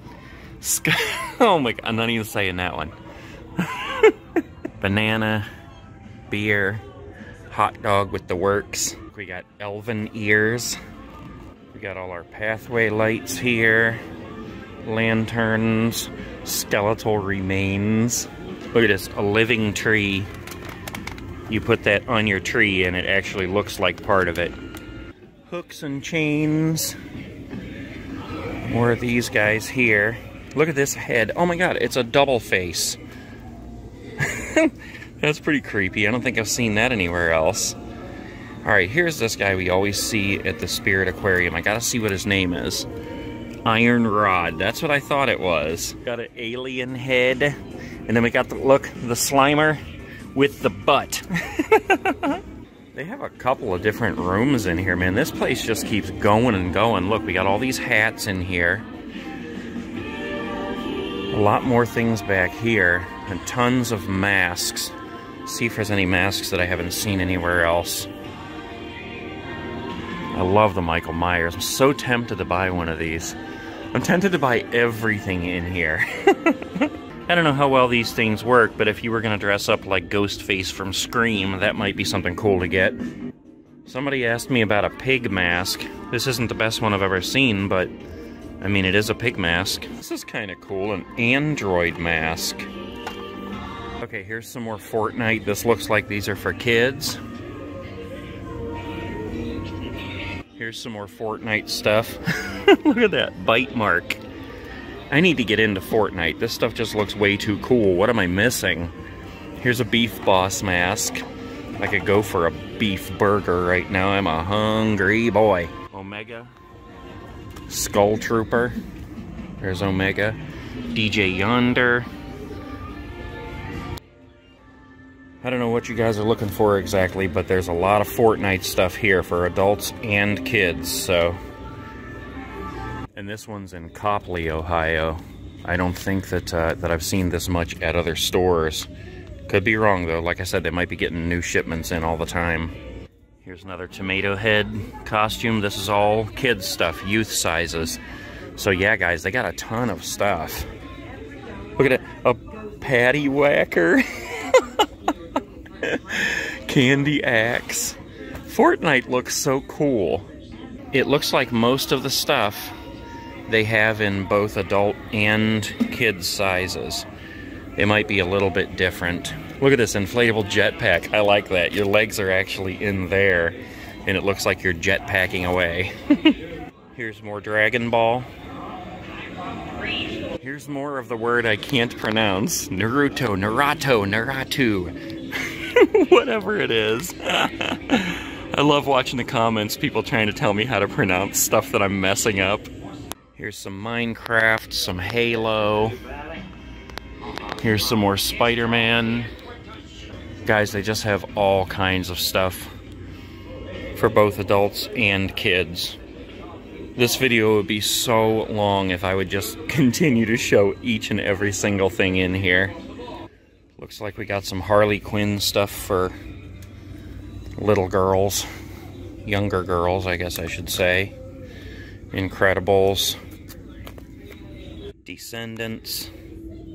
Oh my god, I'm not even saying that one. Banana, beer, hot dog with the works. We got elven ears. We got all our pathway lights here. Lanterns, skeletal remains. Look at this, a living tree. You put that on your tree and it actually looks like part of it. Hooks and chains. More of these guys here. Look at this head. Oh my god, it's a double face. That's pretty creepy. I don't think I've seen that anywhere else. Alright, here's this guy we always see at the Spirit Aquarium. I gotta see what his name is. Iron Rod. That's what I thought it was. Got an alien head. And then we got the, look, the Slimer with the butt. they have a couple of different rooms in here, man. This place just keeps going and going. Look, we got all these hats in here. A lot more things back here. And tons of masks. See if there's any masks that I haven't seen anywhere else. I love the Michael Myers. I'm so tempted to buy one of these. I'm tempted to buy everything in here. I don't know how well these things work, but if you were going to dress up like Ghostface from Scream, that might be something cool to get. Somebody asked me about a pig mask. This isn't the best one I've ever seen, but I mean, it is a pig mask. This is kind of cool, an android mask. Okay, here's some more Fortnite. This looks like these are for kids. Here's some more Fortnite stuff. Look at that bite mark. I need to get into Fortnite. This stuff just looks way too cool. What am I missing? Here's a beef boss mask. I could go for a beef burger right now. I'm a hungry boy. Omega. Skull Trooper. There's Omega. DJ Yonder. I don't know what you guys are looking for exactly, but there's a lot of Fortnite stuff here for adults and kids, so... And this one's in Copley, Ohio. I don't think that, uh, that I've seen this much at other stores. Could be wrong, though. Like I said, they might be getting new shipments in all the time. Here's another tomato head costume. This is all kids stuff, youth sizes. So yeah, guys, they got a ton of stuff. Look at it, a patty whacker. Candy axe. Fortnite looks so cool. It looks like most of the stuff they have in both adult and kids sizes. It might be a little bit different. Look at this inflatable jetpack. I like that. Your legs are actually in there, and it looks like you're jetpacking away. Here's more Dragon Ball. Here's more of the word I can't pronounce. Naruto, Naruto, Naratu. Whatever it is. I love watching the comments, people trying to tell me how to pronounce stuff that I'm messing up. Here's some Minecraft, some Halo. Here's some more Spider-Man. Guys, they just have all kinds of stuff for both adults and kids. This video would be so long if I would just continue to show each and every single thing in here. Looks like we got some Harley Quinn stuff for little girls. Younger girls, I guess I should say. Incredibles. Descendants.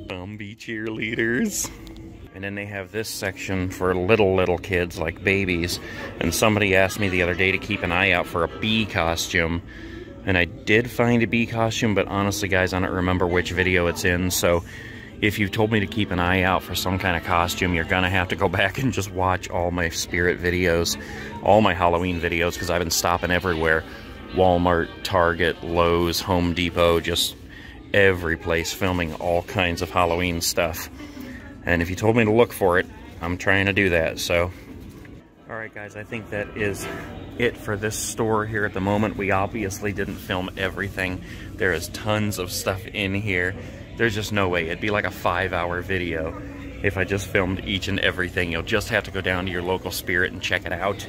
Bumby cheerleaders. And then they have this section for little, little kids, like babies. And somebody asked me the other day to keep an eye out for a bee costume. And I did find a bee costume, but honestly, guys, I don't remember which video it's in. So if you've told me to keep an eye out for some kind of costume, you're going to have to go back and just watch all my Spirit videos, all my Halloween videos, because I've been stopping everywhere. Walmart, Target, Lowe's, Home Depot, just every place filming all kinds of Halloween stuff. And if you told me to look for it, I'm trying to do that, so... Alright guys, I think that is it for this store here at the moment. We obviously didn't film everything. There is tons of stuff in here. There's just no way. It'd be like a five hour video if I just filmed each and everything. You'll just have to go down to your local spirit and check it out.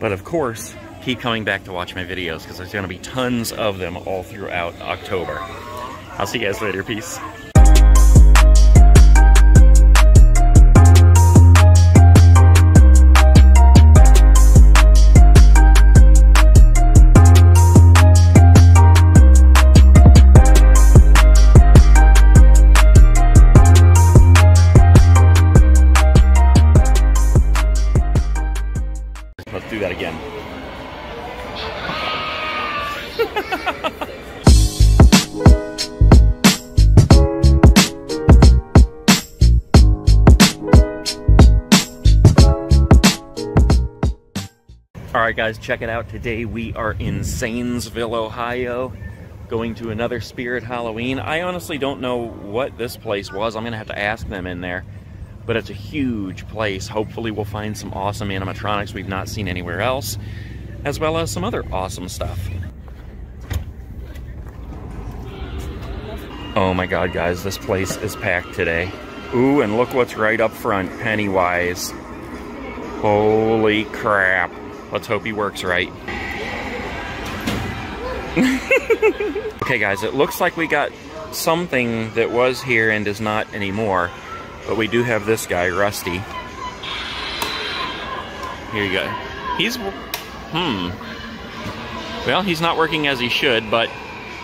But of course, keep coming back to watch my videos because there's going to be tons of them all throughout October. I'll see you guys later. Peace. All right, guys, check it out. Today we are in Zanesville, Ohio, going to another Spirit Halloween. I honestly don't know what this place was. I'm going to have to ask them in there. But it's a huge place. Hopefully, we'll find some awesome animatronics we've not seen anywhere else, as well as some other awesome stuff. Oh my god, guys, this place is packed today. Ooh, and look what's right up front Pennywise. Holy crap. Let's hope he works right. okay, guys, it looks like we got something that was here and is not anymore. But we do have this guy, Rusty. Here you go. He's. Hmm. Well, he's not working as he should, but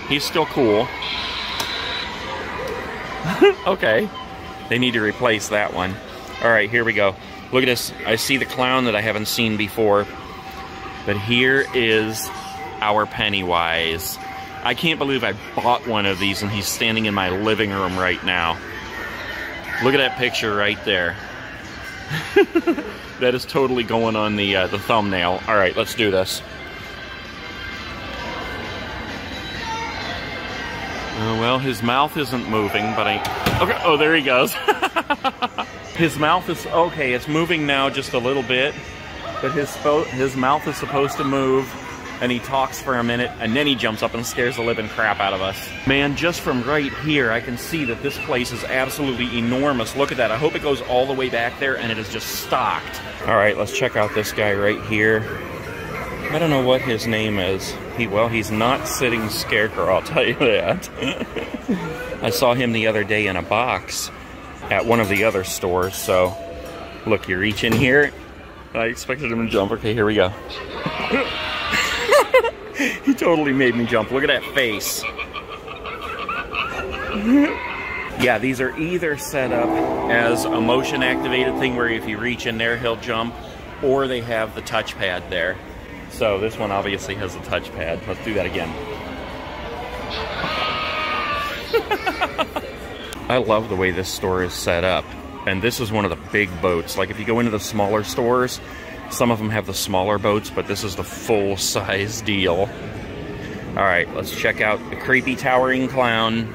he's still cool. okay. They need to replace that one. Alright, here we go. Look at this. I see the clown that I haven't seen before. But here is our Pennywise. I can't believe I bought one of these and he's standing in my living room right now. Look at that picture right there. that is totally going on the uh, the thumbnail. All right, let's do this. Oh, well, his mouth isn't moving, but I... Okay, oh, there he goes. his mouth is... Okay, it's moving now just a little bit, but his, his mouth is supposed to move, and he talks for a minute, and then he jumps up and scares the living crap out of us. Man, just from right here, I can see that this place is absolutely enormous. Look at that. I hope it goes all the way back there, and it is just stocked. All right, let's check out this guy right here. I don't know what his name is. He well, he's not sitting scarecrow, I'll tell you that. I saw him the other day in a box at one of the other stores, so look, you reach in here. I expected him to jump. Okay, here we go. he totally made me jump. Look at that face. yeah, these are either set up as a motion activated thing where if you reach in there, he'll jump, or they have the touchpad there. So this one obviously has a touchpad. Let's do that again. I love the way this store is set up. And this is one of the big boats. Like if you go into the smaller stores, some of them have the smaller boats, but this is the full size deal. All right, let's check out the creepy towering clown.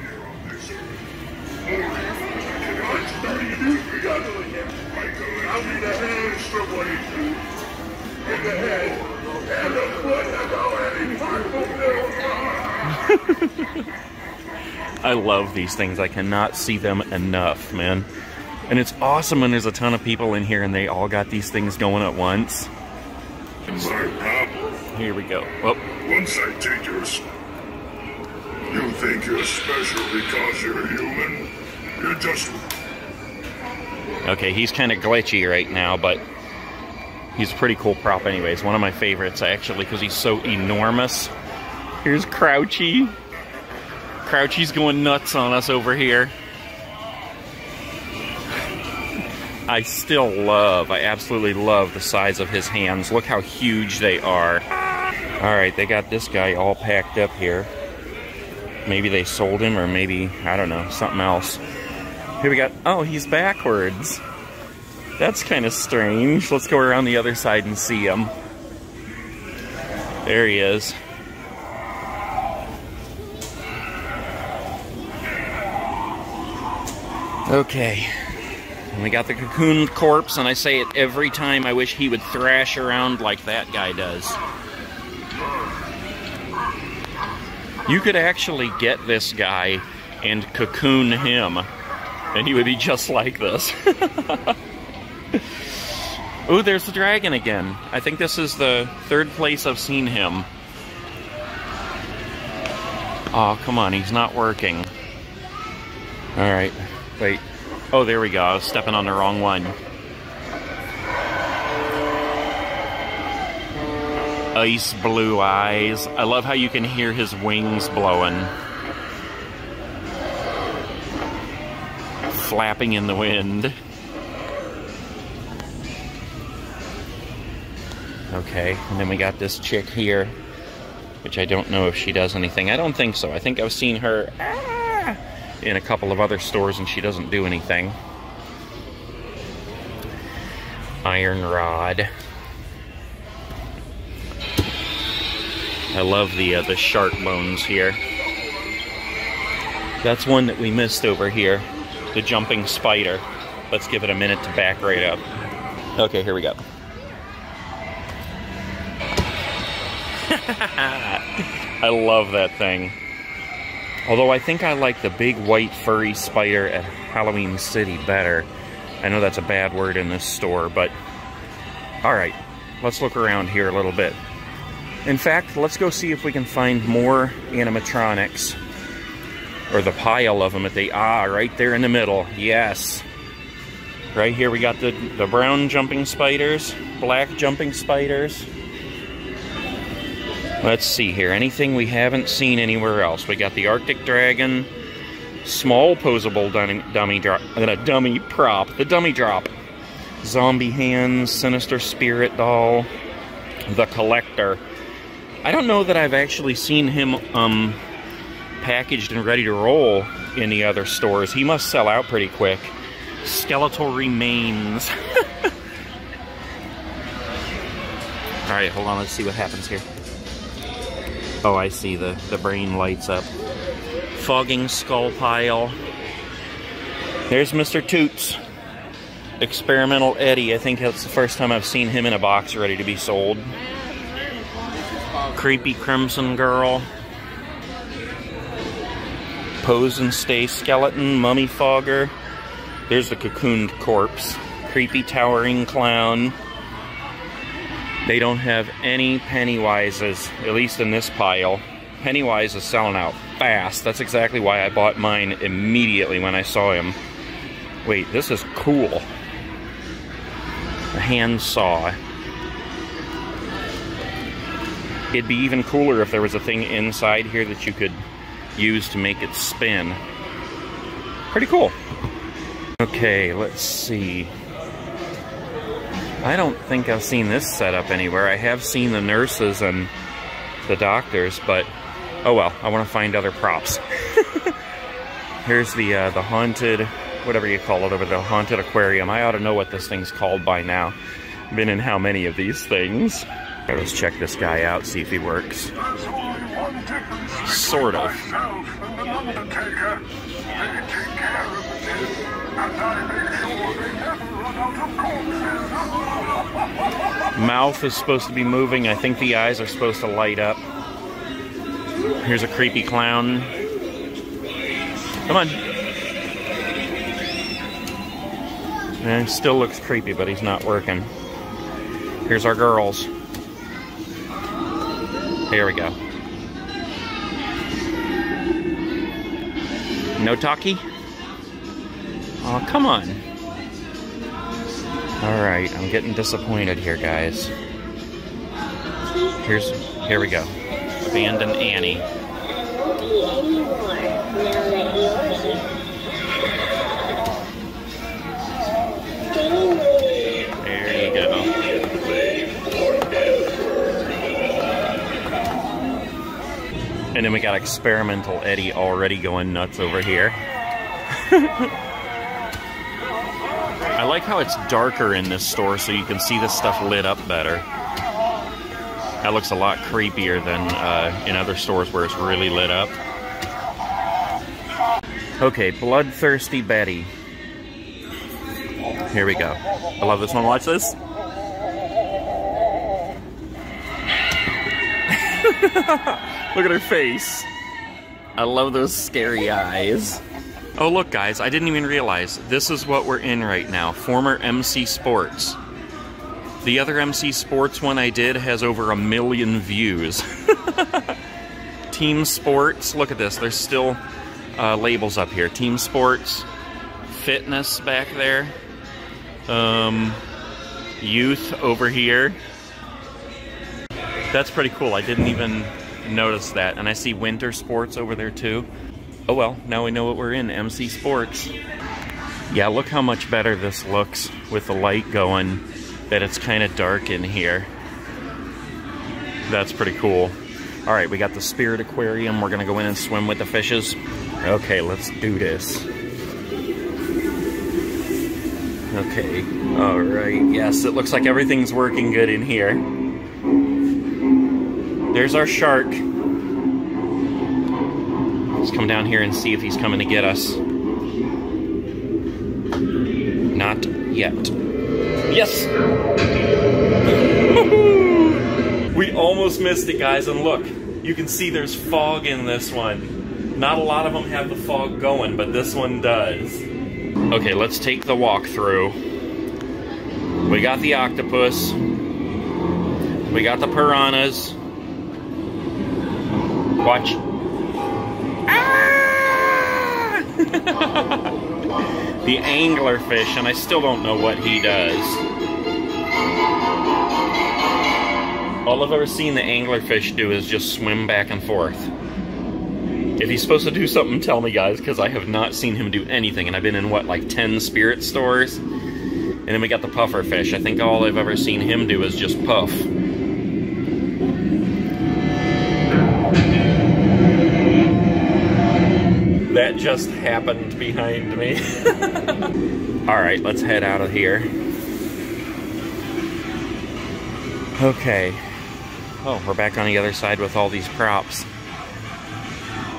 I love these things. I cannot see them enough, man. And it's awesome when there's a ton of people in here and they all got these things going at once. Here we go. Oh. Once I take yours, you think you're special because you're human. You're just Okay, he's kind of glitchy right now, but he's a pretty cool prop anyways. One of my favorites, actually, because he's so enormous. Here's Crouchy. Crouchy's going nuts on us over here. I still love, I absolutely love the size of his hands. Look how huge they are. Alright, they got this guy all packed up here. Maybe they sold him, or maybe, I don't know, something else. Here we got, oh, he's backwards. That's kind of strange. Let's go around the other side and see him. There he is. Okay. And we got the cocoon corpse, and I say it every time. I wish he would thrash around like that guy does. You could actually get this guy and cocoon him. And he would be just like this. Ooh, there's the dragon again. I think this is the third place I've seen him. Oh, come on, he's not working. Alright, wait. Oh, there we go. I was stepping on the wrong one. Ice blue eyes. I love how you can hear his wings blowing. Flapping in the wind. Okay, and then we got this chick here, which I don't know if she does anything. I don't think so. I think I've seen her in a couple of other stores and she doesn't do anything. Iron Rod. I love the uh, the shark bones here. That's one that we missed over here, the jumping spider. Let's give it a minute to back right up. Okay, here we go. I love that thing. Although I think I like the big white furry spider at Halloween City better. I know that's a bad word in this store, but alright, let's look around here a little bit. In fact, let's go see if we can find more animatronics. Or the pile of them that they ah, right there in the middle. Yes. Right here we got the, the brown jumping spiders, black jumping spiders. Let's see here. Anything we haven't seen anywhere else? We got the Arctic Dragon, small posable dummy, dummy drop, uh, dummy prop, the dummy drop, zombie hands, sinister spirit doll, the collector. I don't know that I've actually seen him um, packaged and ready to roll in the other stores. He must sell out pretty quick. Skeletal remains. All right, hold on. Let's see what happens here. Oh, I see. The, the brain lights up. Fogging skull pile. There's Mr. Toots. Experimental Eddie. I think that's the first time I've seen him in a box ready to be sold. Creepy Crimson Girl. Pose and Stay Skeleton. Mummy Fogger. There's the cocooned corpse. Creepy Towering Clown. They don't have any Pennywises, at least in this pile. Pennywise is selling out fast. That's exactly why I bought mine immediately when I saw him. Wait, this is cool. A hand saw. It'd be even cooler if there was a thing inside here that you could use to make it spin. Pretty cool. Okay, let's see. I don't think I've seen this setup anywhere. I have seen the nurses and the doctors, but oh well, I want to find other props. Here's the uh, the haunted, whatever you call it over the haunted aquarium. I ought to know what this thing's called by now. Been in how many of these things? Let's check this guy out, see if he works. Sort of. Mouth is supposed to be moving. I think the eyes are supposed to light up. Here's a creepy clown. Come on. And still looks creepy, but he's not working. Here's our girls. Here we go. No talkie? Oh, come on. Alright, I'm getting disappointed here, guys. Here's, here we go. Abandoned Annie. There you go. And then we got experimental Eddie already going nuts over here. Like how it's darker in this store so you can see the stuff lit up better. That looks a lot creepier than uh, in other stores where it's really lit up. Okay, Bloodthirsty Betty. Here we go. I love this one. Watch this. Look at her face. I love those scary eyes. Oh, look, guys, I didn't even realize this is what we're in right now. Former MC Sports. The other MC Sports one I did has over a million views. Team Sports, look at this, there's still uh, labels up here. Team Sports, Fitness back there, um, Youth over here. That's pretty cool. I didn't even notice that. And I see Winter Sports over there too. Oh well, now we know what we're in, MC Sports. Yeah, look how much better this looks with the light going, that it's kind of dark in here. That's pretty cool. All right, we got the Spirit Aquarium. We're gonna go in and swim with the fishes. Okay, let's do this. Okay, all right, yes, it looks like everything's working good in here. There's our shark. Let's come down here and see if he's coming to get us. Not yet. Yes! we almost missed it, guys, and look, you can see there's fog in this one. Not a lot of them have the fog going, but this one does. Okay, let's take the walk through. We got the octopus. We got the piranhas. Watch. The anglerfish, and I still don't know what he does. All I've ever seen the anglerfish do is just swim back and forth. If he's supposed to do something, tell me, guys, because I have not seen him do anything. And I've been in, what, like 10 spirit stores? And then we got the puffer fish. I think all I've ever seen him do is just puff. Just happened behind me. Alright, let's head out of here. Okay. Oh, we're back on the other side with all these props.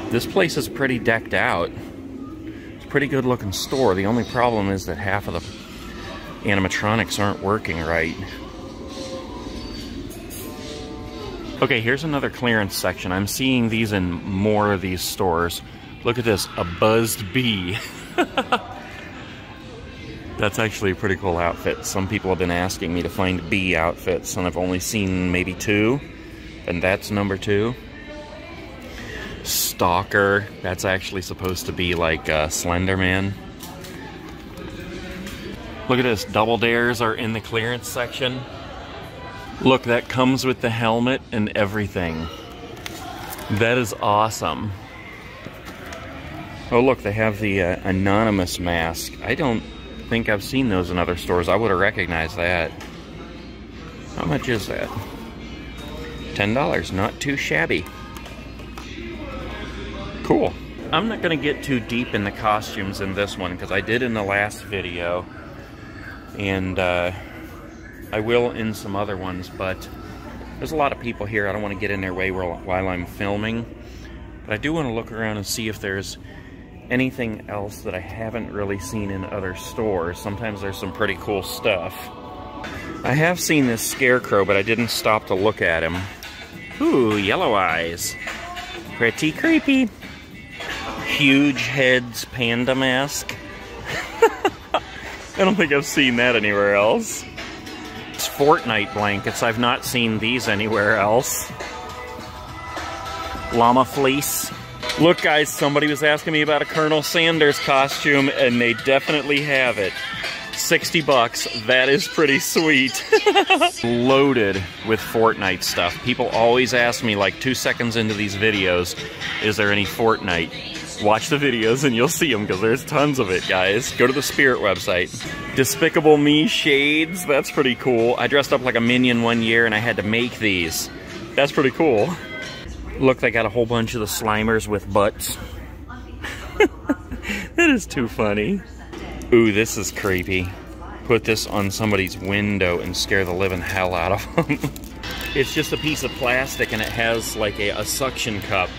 This place is pretty decked out. It's a pretty good looking store. The only problem is that half of the animatronics aren't working right. Okay, here's another clearance section. I'm seeing these in more of these stores. Look at this, a buzzed bee. That's actually a pretty cool outfit. Some people have been asking me to find bee outfits, and I've only seen maybe two, and that's number two. Stalker, that's actually supposed to be like uh, Slender Man. Look at this, Double Dares are in the clearance section. Look, that comes with the helmet and everything. That is awesome. Oh look, they have the uh, anonymous mask. I don't think I've seen those in other stores. I would have recognized that. How much is that? $10, not too shabby. Cool. I'm not going to get too deep in the costumes in this one because I did in the last video. And uh, I will in some other ones, but there's a lot of people here. I don't want to get in their way while I'm filming. But I do want to look around and see if there's anything else that I haven't really seen in other stores. Sometimes there's some pretty cool stuff. I have seen this scarecrow, but I didn't stop to look at him. Ooh, yellow eyes. Pretty creepy. Huge heads panda mask. I don't think I've seen that anywhere else. It's Fortnite blankets. I've not seen these anywhere else. Llama fleece. Look, guys, somebody was asking me about a Colonel Sanders costume, and they definitely have it. 60 bucks. That is pretty sweet. Loaded with Fortnite stuff. People always ask me, like, two seconds into these videos, is there any Fortnite? Watch the videos and you'll see them, because there's tons of it, guys. Go to the Spirit website. Despicable Me shades. That's pretty cool. I dressed up like a minion one year, and I had to make these. That's pretty cool. Look, they got a whole bunch of the Slimers with butts. that is too funny. Ooh, this is creepy. Put this on somebody's window and scare the living hell out of them. it's just a piece of plastic and it has like a, a suction cup.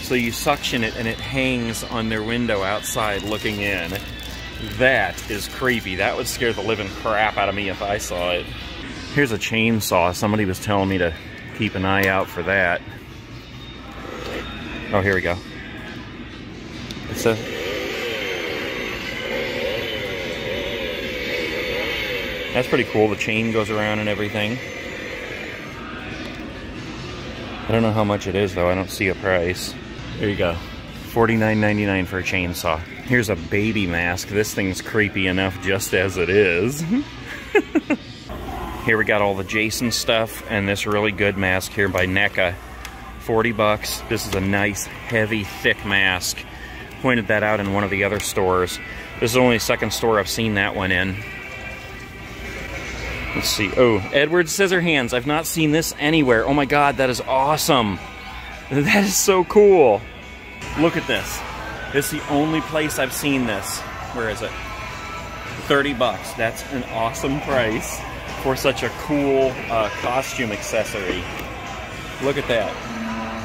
So you suction it and it hangs on their window outside looking in. That is creepy. That would scare the living crap out of me if I saw it. Here's a chainsaw. Somebody was telling me to keep an eye out for that. Oh, here we go. It's a That's pretty cool. The chain goes around and everything. I don't know how much it is though. I don't see a price. There you go. $49.99 for a chainsaw. Here's a baby mask. This thing's creepy enough just as it is. Mm-hmm. here we got all the Jason stuff and this really good mask here by NECA. 40 bucks. This is a nice, heavy, thick mask. Pointed that out in one of the other stores. This is the only second store I've seen that one in. Let's see. Oh, Edward Scissorhands. I've not seen this anywhere. Oh my god, that is awesome. That is so cool. Look at this. This is the only place I've seen this. Where is it? 30 bucks. That's an awesome price for such a cool uh, costume accessory. Look at that.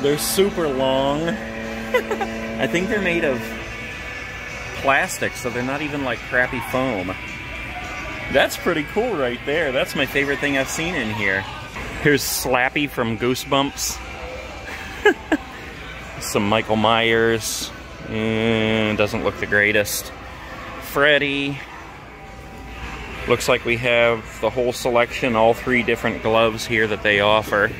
They're super long. I think they're made of plastic, so they're not even like crappy foam. That's pretty cool right there. That's my favorite thing I've seen in here. Here's Slappy from Goosebumps. Some Michael Myers. Mm, doesn't look the greatest. Freddy. Looks like we have the whole selection, all three different gloves here that they offer.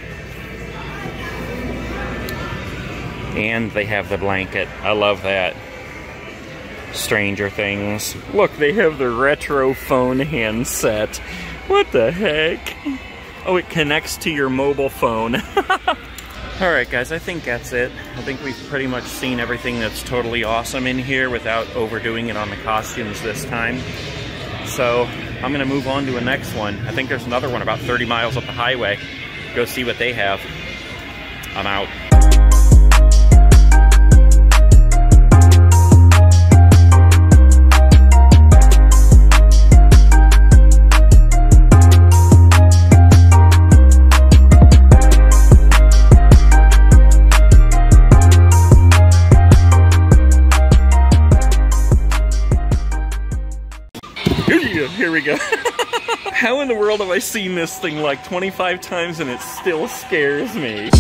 And they have the blanket. I love that. Stranger Things. Look, they have the retro phone handset. What the heck? Oh, it connects to your mobile phone. Alright guys, I think that's it. I think we've pretty much seen everything that's totally awesome in here without overdoing it on the costumes this time. So, I'm to move on to the next one. I think there's another one about 30 miles up the highway. Go see what they have. I'm out. We go. How in the world have I seen this thing like 25 times and it still scares me?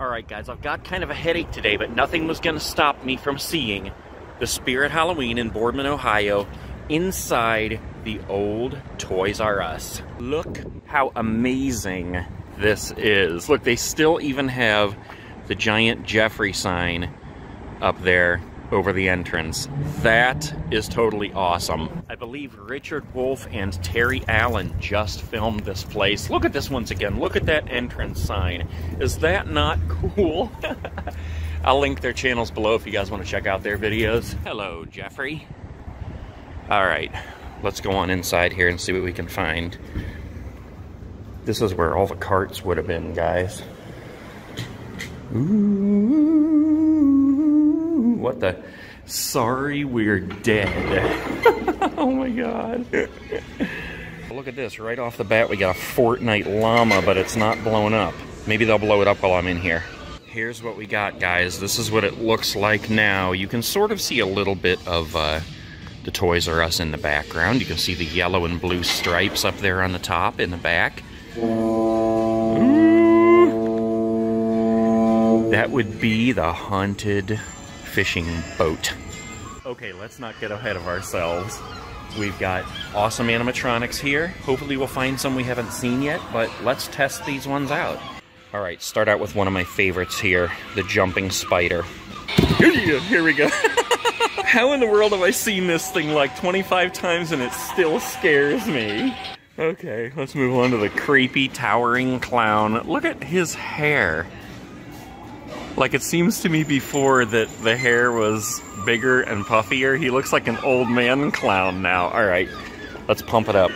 Alright guys, I've got kind of a headache today, but nothing was going to stop me from seeing the Spirit Halloween in Boardman, Ohio inside the old Toys R Us. Look how amazing this is. Look, they still even have the giant Geoffrey sign up there over the entrance. That is totally awesome. I believe Richard Wolf and Terry Allen just filmed this place. Look at this once again. Look at that entrance sign. Is that not cool? I'll link their channels below if you guys want to check out their videos. Hello, Geoffrey. All right, let's go on inside here and see what we can find. This is where all the carts would have been, guys. Ooh, what the? Sorry, we're dead. oh my god. Look at this. Right off the bat, we got a Fortnite llama, but it's not blown up. Maybe they'll blow it up while I'm in here. Here's what we got, guys. This is what it looks like now. You can sort of see a little bit of uh, the Toys R Us in the background. You can see the yellow and blue stripes up there on the top in the back. Ooh. That would be the haunted fishing boat. Okay, let's not get ahead of ourselves. We've got awesome animatronics here. Hopefully we'll find some we haven't seen yet, but let's test these ones out. All right, start out with one of my favorites here, the jumping spider. Here we go. How in the world have I seen this thing like 25 times and it still scares me? Okay, let's move on to the creepy towering clown. Look at his hair. Like it seems to me before that the hair was bigger and puffier. He looks like an old man clown now. Alright, let's pump it up.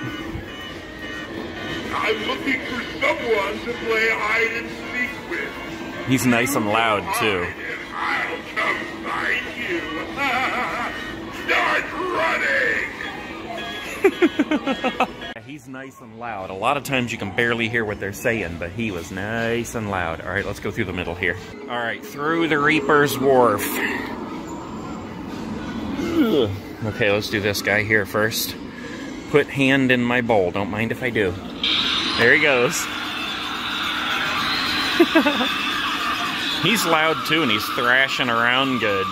I'm looking for someone to play hide and seek with. He's nice and loud too. I'll come find you. Start running! He's nice and loud. A lot of times you can barely hear what they're saying, but he was nice and loud. All right, let's go through the middle here. All right, through the Reaper's Wharf. Okay, let's do this guy here first. put hand in my bowl. Don't mind if I do. There he goes. he's loud too, and he's thrashing around good.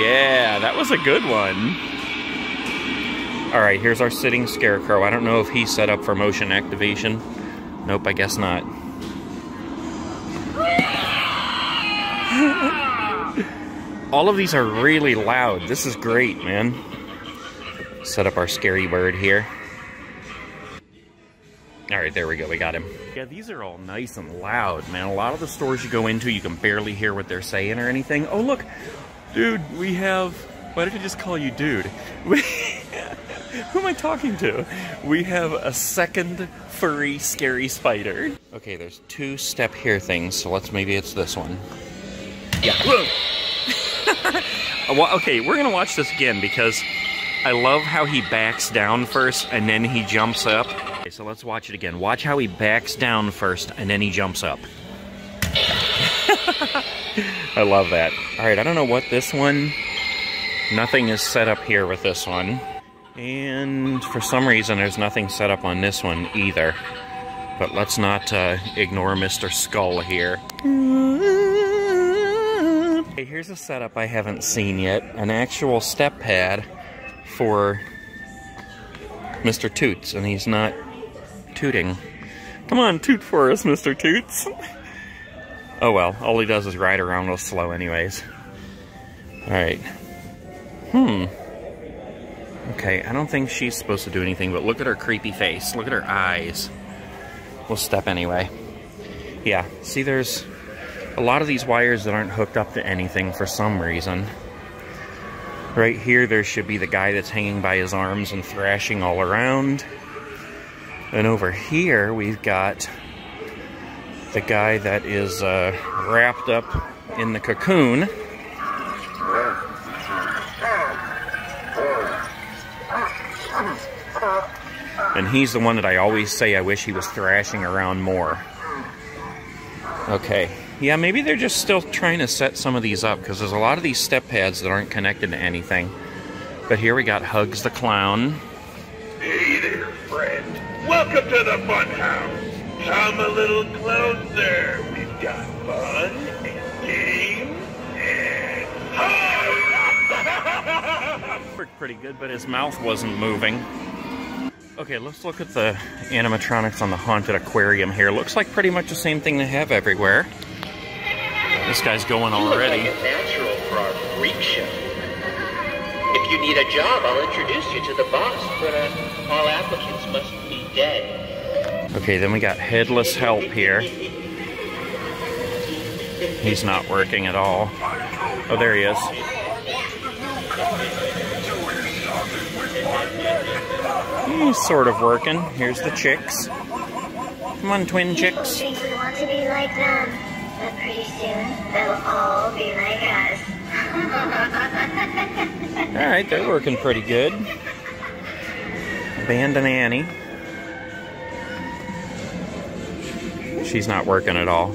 Yeah, that was a good one. Alright, here's our sitting scarecrow. I don't know if he's set up for motion activation. Nope, I guess not. All of these are really loud. This is great, man. Set up our scary bird here. Alright, there we go. We got him. Yeah, these are all nice and loud, man. A lot of the stores you go into, you can barely hear what they're saying or anything. Oh, look. Dude, we have... Why did I just call you dude? Who am I talking to? We have a second furry scary spider. Okay, there's two step here things, so let's maybe it's this one. Yeah. okay, we're gonna watch this again because I love how he backs down first and then he jumps up. Okay, so let's watch it again. Watch how he backs down first and then he jumps up. I love that. Alright, I don't know what this one... Nothing is set up here with this one. And for some reason, there's nothing set up on this one either. But let's not uh, ignore Mr. Skull here. Okay, here's a setup I haven't seen yet. An actual step pad for Mr. Toots, and he's not tooting. Come on, toot for us, Mr. Toots. oh well, all he does is ride around real slow anyways. Alright. Hmm. Okay, I don't think she's supposed to do anything, but look at her creepy face. Look at her eyes. We'll step anyway. Yeah, see there's a lot of these wires that aren't hooked up to anything for some reason. Right here, there should be the guy that's hanging by his arms and thrashing all around. And over here, we've got the guy that is uh, wrapped up in the cocoon. And he's the one that I always say I wish he was thrashing around more. Okay. Yeah, maybe they're just still trying to set some of these up because there's a lot of these step pads that aren't connected to anything. But here we got Hugs the Clown. Hey there, friend. Welcome to the funhouse. Come a little closer. We've got fun and games and hugs. Worked pretty good, but his mouth wasn't moving. Okay, let's look at the animatronics on the Haunted Aquarium here. Looks like pretty much the same thing they have everywhere. This guy's going already. You look like a natural for our freak show. If you need a job, I'll introduce you to the boss, but uh, all applicants must be dead. Okay, then we got Headless Help here. He's not working at all. Oh, there he is. He's sort of working. Here's the chicks. Come on, twin chicks. think we want to be like them, but pretty soon they'll all be like us. Alright, they're working pretty good. Abandon Annie. She's not working at all.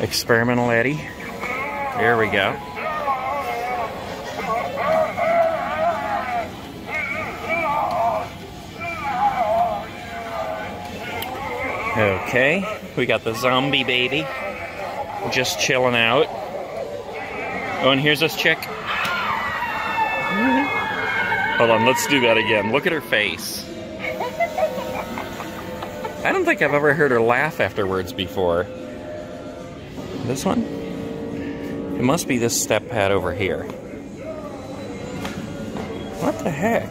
Experimental Eddie. There we go. Okay, we got the zombie baby just chilling out. Oh, and here's this chick. Hold on, let's do that again. Look at her face. I don't think I've ever heard her laugh afterwards before. This one? It must be this step pad over here. What the heck?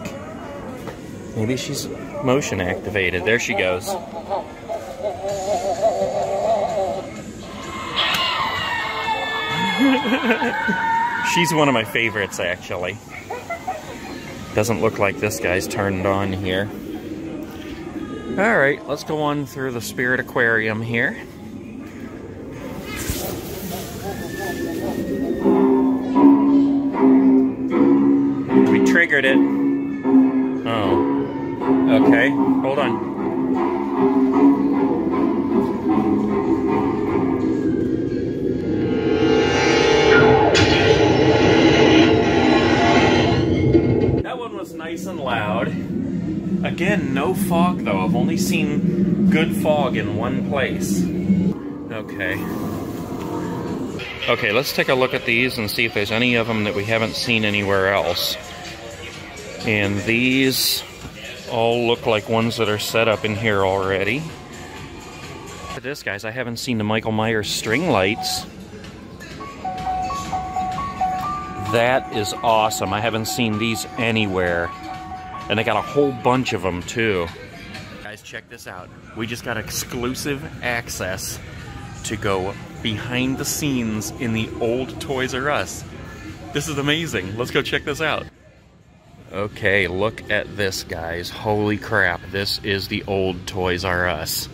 Maybe she's motion activated. There she goes. She's one of my favorites, actually. Doesn't look like this guy's turned on here. Alright, let's go on through the Spirit Aquarium here. We triggered it. Oh. Okay, hold on. Nice and loud. Again, no fog though. I've only seen good fog in one place. Okay. Okay, let's take a look at these and see if there's any of them that we haven't seen anywhere else. And these all look like ones that are set up in here already. At this, guys. I haven't seen the Michael Myers string lights. That is awesome. I haven't seen these anywhere. And they got a whole bunch of them, too. Guys, check this out. We just got exclusive access to go behind the scenes in the old Toys R Us. This is amazing. Let's go check this out. Okay, look at this, guys. Holy crap. This is the old Toys R Us.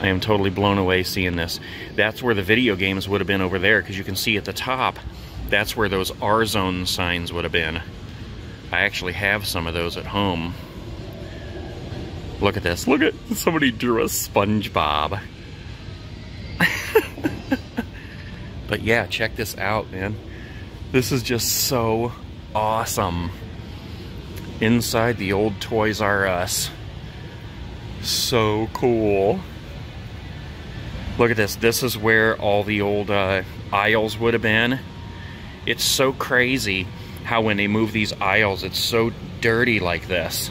I am totally blown away seeing this. That's where the video games would have been over there, because you can see at the top, that's where those R-Zone signs would have been. I actually have some of those at home. Look at this. Look at somebody drew a SpongeBob. but yeah, check this out, man. This is just so awesome. Inside the old Toys R Us. So cool. Look at this. This is where all the old uh, aisles would have been. It's so crazy how when they move these aisles, it's so dirty like this.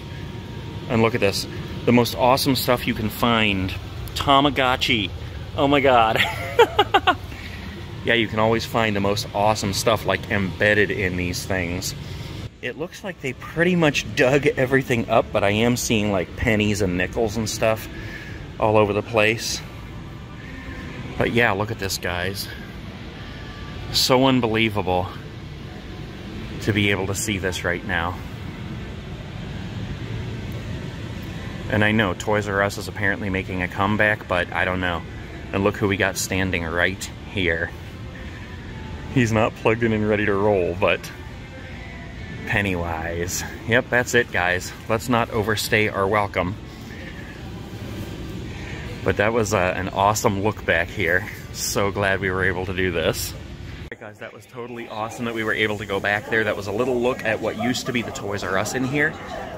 And look at this. The most awesome stuff you can find. Tamagotchi. Oh my god. yeah, you can always find the most awesome stuff like embedded in these things. It looks like they pretty much dug everything up, but I am seeing like pennies and nickels and stuff all over the place. But yeah, look at this, guys so unbelievable to be able to see this right now. And I know Toys R Us is apparently making a comeback, but I don't know. And look who we got standing right here. He's not plugged in and ready to roll, but Pennywise. Yep, that's it, guys. Let's not overstay our welcome. But that was uh, an awesome look back here. So glad we were able to do this guys, that was totally awesome that we were able to go back there. That was a little look at what used to be the Toys R Us in here.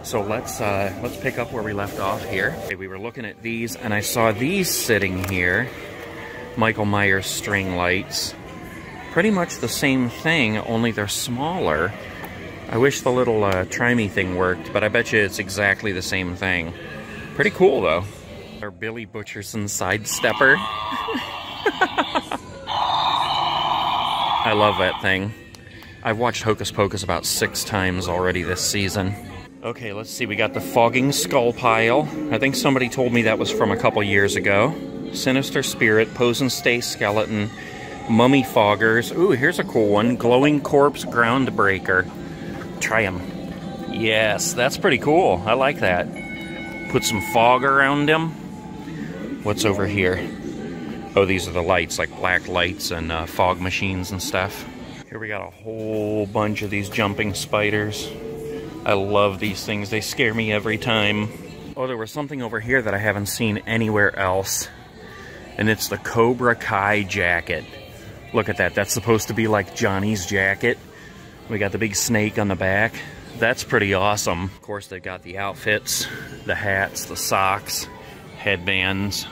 So let's uh, let's pick up where we left off here. Okay, we were looking at these, and I saw these sitting here. Michael Myers string lights. Pretty much the same thing, only they're smaller. I wish the little uh, me thing worked, but I bet you it's exactly the same thing. Pretty cool, though. Our Billy Butcherson sidestepper. I love that thing. I've watched Hocus Pocus about six times already this season. Okay, let's see. We got the Fogging Skull Pile. I think somebody told me that was from a couple years ago. Sinister Spirit, Pose and Stay Skeleton, Mummy Foggers. Ooh, here's a cool one. Glowing Corpse Groundbreaker. Try them. Yes, that's pretty cool. I like that. Put some fog around him. What's over here? Oh, these are the lights, like black lights and uh, fog machines and stuff. Here we got a whole bunch of these jumping spiders. I love these things. They scare me every time. Oh, there was something over here that I haven't seen anywhere else. And it's the Cobra Kai jacket. Look at that. That's supposed to be like Johnny's jacket. We got the big snake on the back. That's pretty awesome. Of course, they've got the outfits, the hats, the socks, headbands,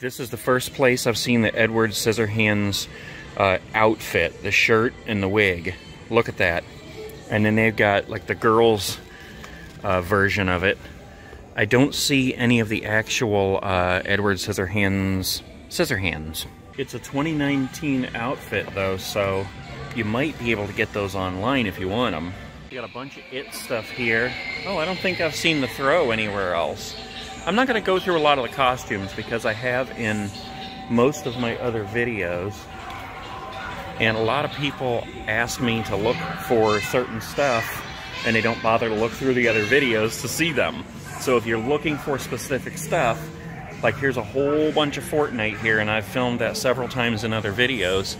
this is the first place I've seen the Edward Scissorhands uh, outfit, the shirt and the wig. Look at that. And then they've got like the girls uh, version of it. I don't see any of the actual uh, Edward Scissorhands Scissorhands. It's a 2019 outfit though, so you might be able to get those online if you want them. You got a bunch of IT stuff here. Oh, I don't think I've seen the throw anywhere else. I'm not going to go through a lot of the costumes because I have in most of my other videos. And a lot of people ask me to look for certain stuff and they don't bother to look through the other videos to see them. So if you're looking for specific stuff, like here's a whole bunch of Fortnite here and I've filmed that several times in other videos.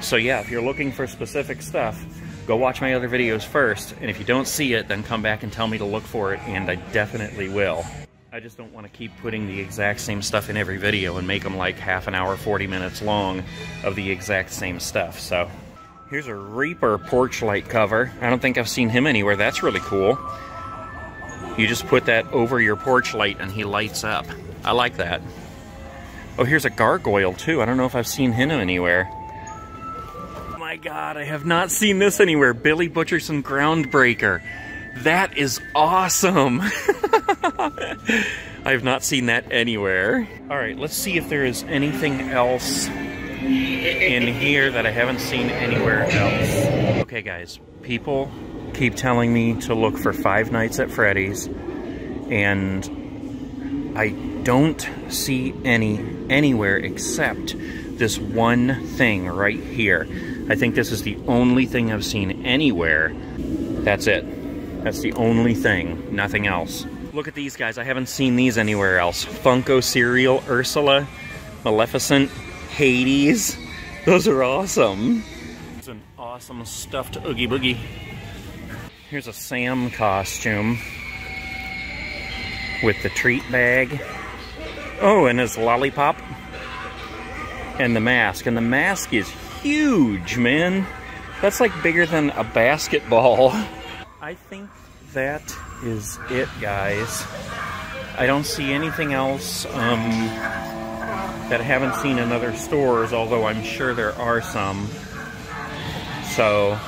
So yeah, if you're looking for specific stuff, go watch my other videos first. And if you don't see it, then come back and tell me to look for it and I definitely will. I just don't want to keep putting the exact same stuff in every video and make them like half an hour, 40 minutes long of the exact same stuff. So Here's a Reaper porch light cover. I don't think I've seen him anywhere. That's really cool. You just put that over your porch light and he lights up. I like that. Oh, here's a gargoyle too. I don't know if I've seen him anywhere. Oh my god, I have not seen this anywhere. Billy Butcherson Groundbreaker. That is awesome. I have not seen that anywhere. All right, let's see if there is anything else in here that I haven't seen anywhere else. Okay, guys, people keep telling me to look for Five Nights at Freddy's, and I don't see any anywhere except this one thing right here. I think this is the only thing I've seen anywhere. That's it. That's the only thing, nothing else. Look at these guys. I haven't seen these anywhere else. Funko Cereal, Ursula, Maleficent, Hades. Those are awesome. It's an awesome stuffed Oogie Boogie. Here's a Sam costume with the treat bag. Oh, and his lollipop. And the mask. And the mask is huge, man. That's like bigger than a basketball. I think that is it, guys. I don't see anything else um, that I haven't seen in other stores, although I'm sure there are some. So,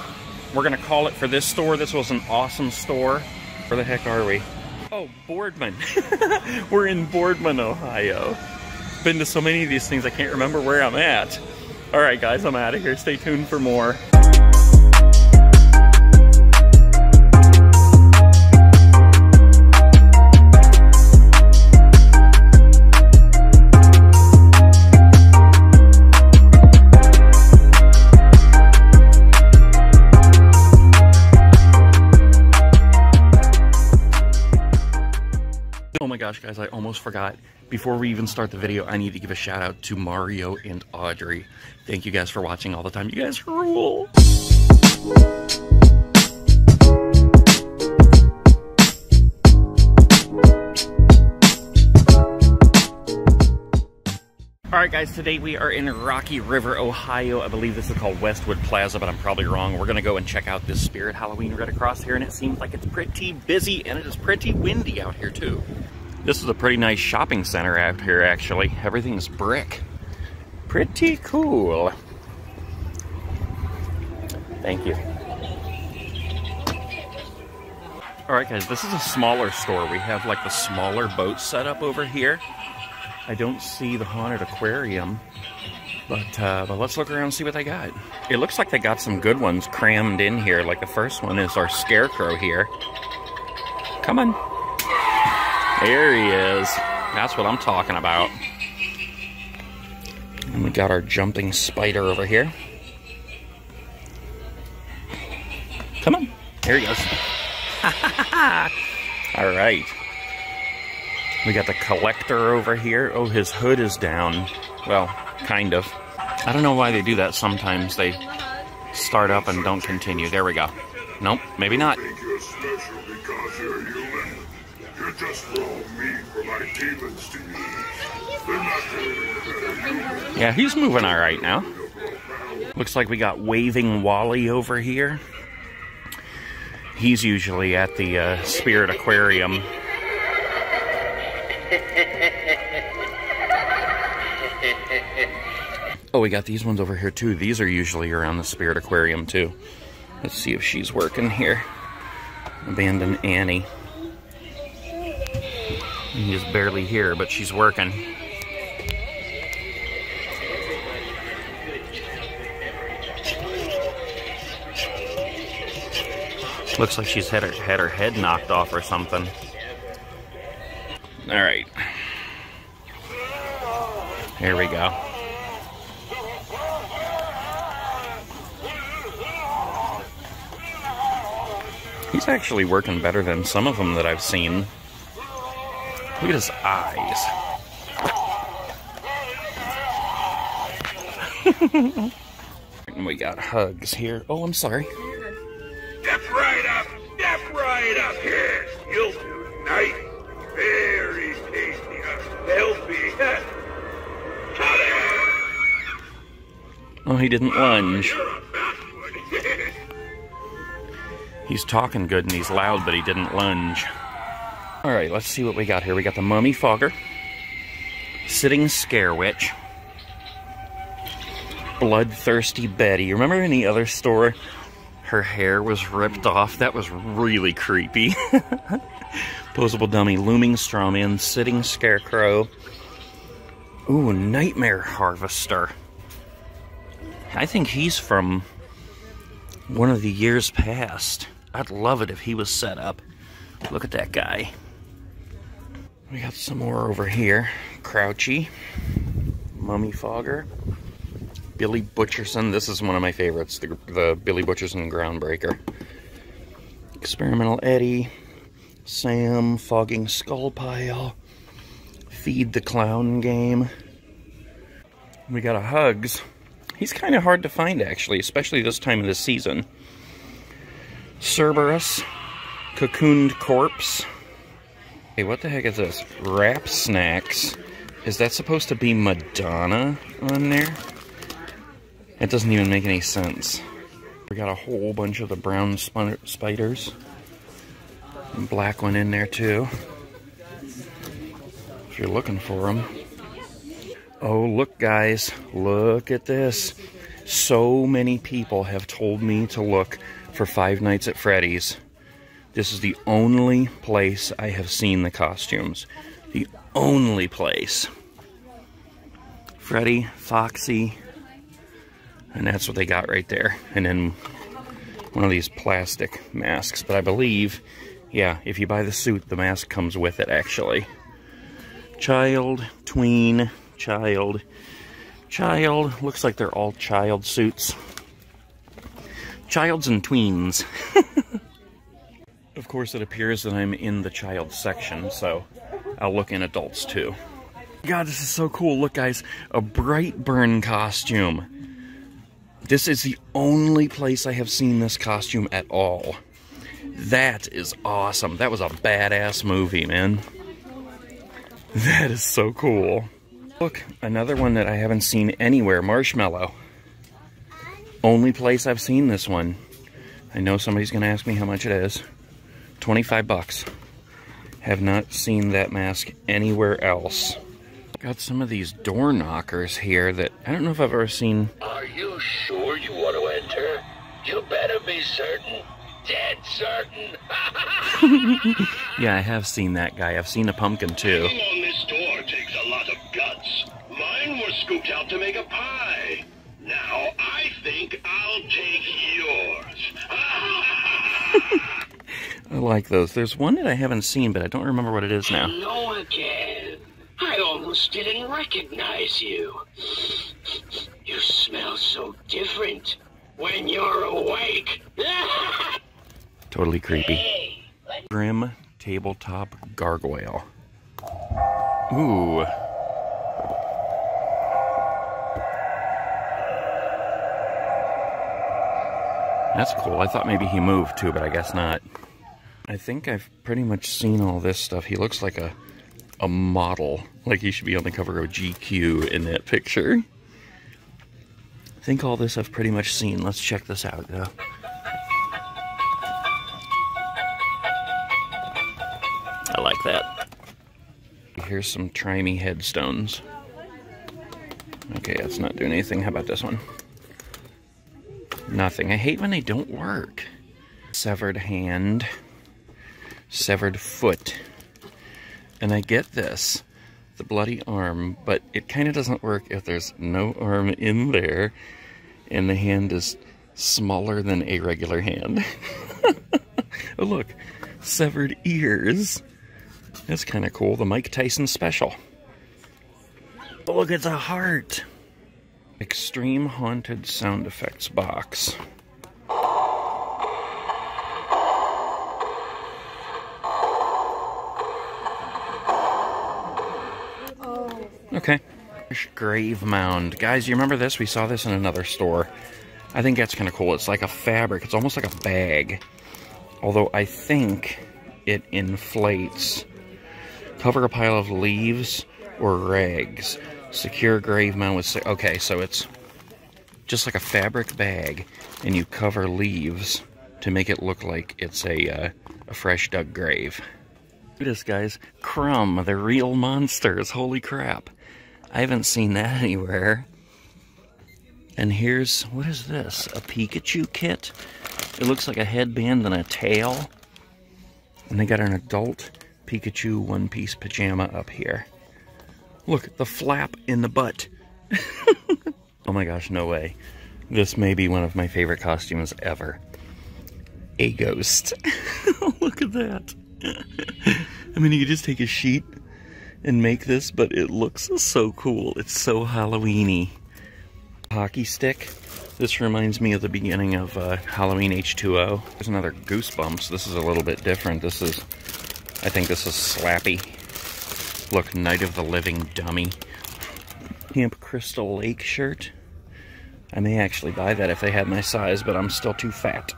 we're going to call it for this store. This was an awesome store. Where the heck are we? Oh, Boardman. we're in Boardman, Ohio. Been to so many of these things, I can't remember where I'm at. All right, guys, I'm out of here. Stay tuned for more. Oh my gosh, guys, I almost forgot. Before we even start the video, I need to give a shout out to Mario and Audrey. Thank you guys for watching all the time. You guys rule. Alright guys, today we are in Rocky River, Ohio. I believe this is called Westwood Plaza, but I'm probably wrong. We're gonna go and check out this Spirit Halloween right across here, and it seems like it's pretty busy, and it is pretty windy out here too. This is a pretty nice shopping center out here, actually. Everything's brick. Pretty cool. Thank you. Alright guys, this is a smaller store. We have like the smaller boat set up over here. I don't see the haunted aquarium, but, uh, but let's look around and see what they got. It looks like they got some good ones crammed in here. Like the first one is our scarecrow here. Come on. There he is. That's what I'm talking about. And we got our jumping spider over here. Come on. There he goes. All right. We got the collector over here. Oh, his hood is down. Well, kind of. I don't know why they do that sometimes. They start up and don't continue. There we go. Nope, maybe not. Yeah, he's moving all right now. Looks like we got Waving Wally over here. He's usually at the uh, Spirit Aquarium. Oh, we got these ones over here too. These are usually around the Spirit Aquarium too. Let's see if she's working here. Abandoned Annie. He's barely here, but she's working. Looks like she's had her, had her head knocked off or something. All right. Here we go. He's actually working better than some of them that I've seen. Look at his eyes. we got hugs here. Oh, I'm sorry. Step right up, step right up here. You'll do nice, very tasty, healthy. Oh, he didn't lunge. He's talking good and he's loud, but he didn't lunge. All right, let's see what we got here. We got the Mummy Fogger, Sitting Scare Witch, Bloodthirsty Betty. Remember in the other store, her hair was ripped off? That was really creepy. Posable Dummy, Looming Strawman, Sitting Scarecrow. Ooh, Nightmare Harvester. I think he's from one of the years past. I'd love it if he was set up. Look at that guy. We got some more over here. Crouchy, Mummy Fogger, Billy Butcherson. This is one of my favorites, the, the Billy Butcherson Groundbreaker. Experimental Eddie, Sam, Fogging Skull Pile, Feed the Clown Game. We got a Hugs. He's kind of hard to find, actually, especially this time of the season. Cerberus, Cocooned Corpse. Hey, what the heck is this? Rap Snacks. Is that supposed to be Madonna on there? It doesn't even make any sense. We got a whole bunch of the brown spiders. And black one in there too. If you're looking for them. Oh, look guys, look at this. So many people have told me to look for Five Nights at Freddy's. This is the only place I have seen the costumes. The only place. Freddy, Foxy, and that's what they got right there. And then one of these plastic masks. But I believe, yeah, if you buy the suit, the mask comes with it, actually. Child, tween, child, child. Looks like they're all child suits. Childs and tweens. of course, it appears that I'm in the child section, so I'll look in adults too. God, this is so cool. Look, guys, a Brightburn costume. This is the only place I have seen this costume at all. That is awesome. That was a badass movie, man. That is so cool. Look, another one that I haven't seen anywhere, Marshmello. Only place I've seen this one. I know somebody's to ask me how much it is. 25 bucks. Have not seen that mask anywhere else. Got some of these door knockers here that I don't know if I've ever seen. Are you sure you want to enter? You better be certain. Dead certain. Yeah, I have seen that guy. I've seen a pumpkin too. Being on this door takes a lot of guts. Mine were scooped out to make a pie. Now I think I'll take yours. I like those. There's one that I haven't seen, but I don't remember what it is now. Hello again. I almost didn't recognize you. You smell so different when you're awake. Totally creepy. Grim tabletop gargoyle. Ooh. That's cool. I thought maybe he moved too, but I guess not. I think I've pretty much seen all this stuff. He looks like a a model. Like he should be on the cover of GQ in that picture. I think all this I've pretty much seen. Let's check this out though. I like that. Here's some trimey headstones. Okay, that's not doing anything. How about this one? Nothing. I hate when they don't work. Severed hand. Severed foot. And I get this. The bloody arm, but it kind of doesn't work if there's no arm in there and the hand is smaller than a regular hand. oh, look. Severed ears. That's kind of cool. The Mike Tyson special. But look, it's a heart. Extreme Haunted Sound Effects box. Okay. Grave mound. Guys, you remember this? We saw this in another store. I think that's kind of cool. It's like a fabric. It's almost like a bag. Although I think it inflates. Cover a pile of leaves or rags. Secure grave mound with... Okay, so it's just like a fabric bag. And you cover leaves to make it look like it's a, uh, a fresh dug grave. Look at this, guys. Krumm, the real monsters. Holy crap. I haven't seen that anywhere. And here's, what is this? A Pikachu kit? It looks like a headband and a tail. And they got an adult Pikachu one-piece pajama up here. Look, at the flap in the butt. oh my gosh, no way. This may be one of my favorite costumes ever. A ghost. Look at that. I mean, you could just take a sheet and make this, but it looks so cool. It's so Halloweeny. Hockey stick. This reminds me of the beginning of uh, Halloween H2O. There's another Goosebumps. This is a little bit different. This is, I think this is Slappy. Look, Night of the Living Dummy. Camp Crystal Lake shirt. I may actually buy that if they had my size, but I'm still too fat.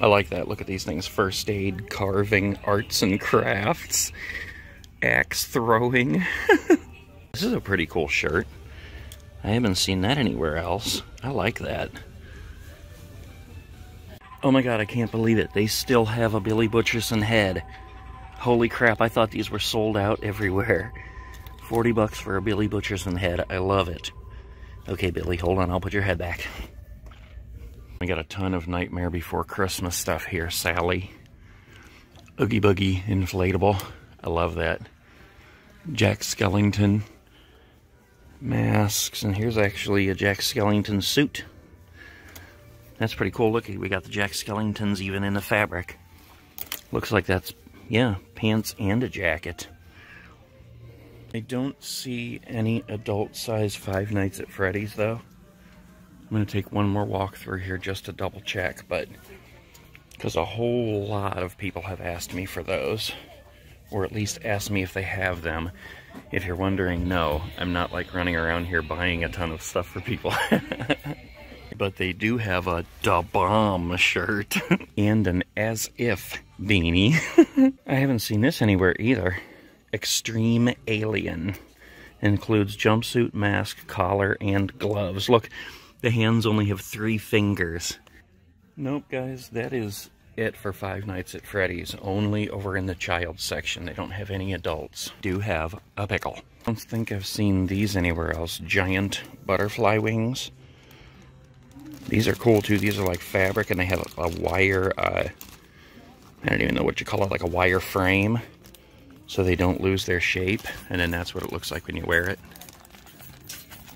I like that. Look at these things. First aid, carving, arts and crafts, axe throwing. this is a pretty cool shirt. I haven't seen that anywhere else. I like that. Oh my god, I can't believe it. They still have a Billy Butcherson head. Holy crap, I thought these were sold out everywhere. 40 bucks for a Billy Butcherson head. I love it. Okay, Billy, hold on. I'll put your head back. We got a ton of Nightmare Before Christmas stuff here. Sally. Oogie Boogie inflatable. I love that. Jack Skellington masks. And here's actually a Jack Skellington suit. That's pretty cool. Look, we got the Jack Skellingtons even in the fabric. Looks like that's, yeah, pants and a jacket. I don't see any adult size Five Nights at Freddy's though. I'm going to take one more walk through here just to double check, but because a whole lot of people have asked me for those, or at least asked me if they have them. If you're wondering, no, I'm not like running around here buying a ton of stuff for people. but they do have a Da Bomb shirt and an As If beanie. I haven't seen this anywhere either. Extreme Alien. Includes jumpsuit, mask, collar, and gloves. Look, the hands only have three fingers. Nope, guys, that is it for Five Nights at Freddy's. Only over in the child section. They don't have any adults. Do have a pickle. I don't think I've seen these anywhere else. Giant butterfly wings. These are cool too. These are like fabric and they have a, wire, uh, I don't even know what you call it, like a wire frame so they don't lose their shape. And then that's what it looks like when you wear it.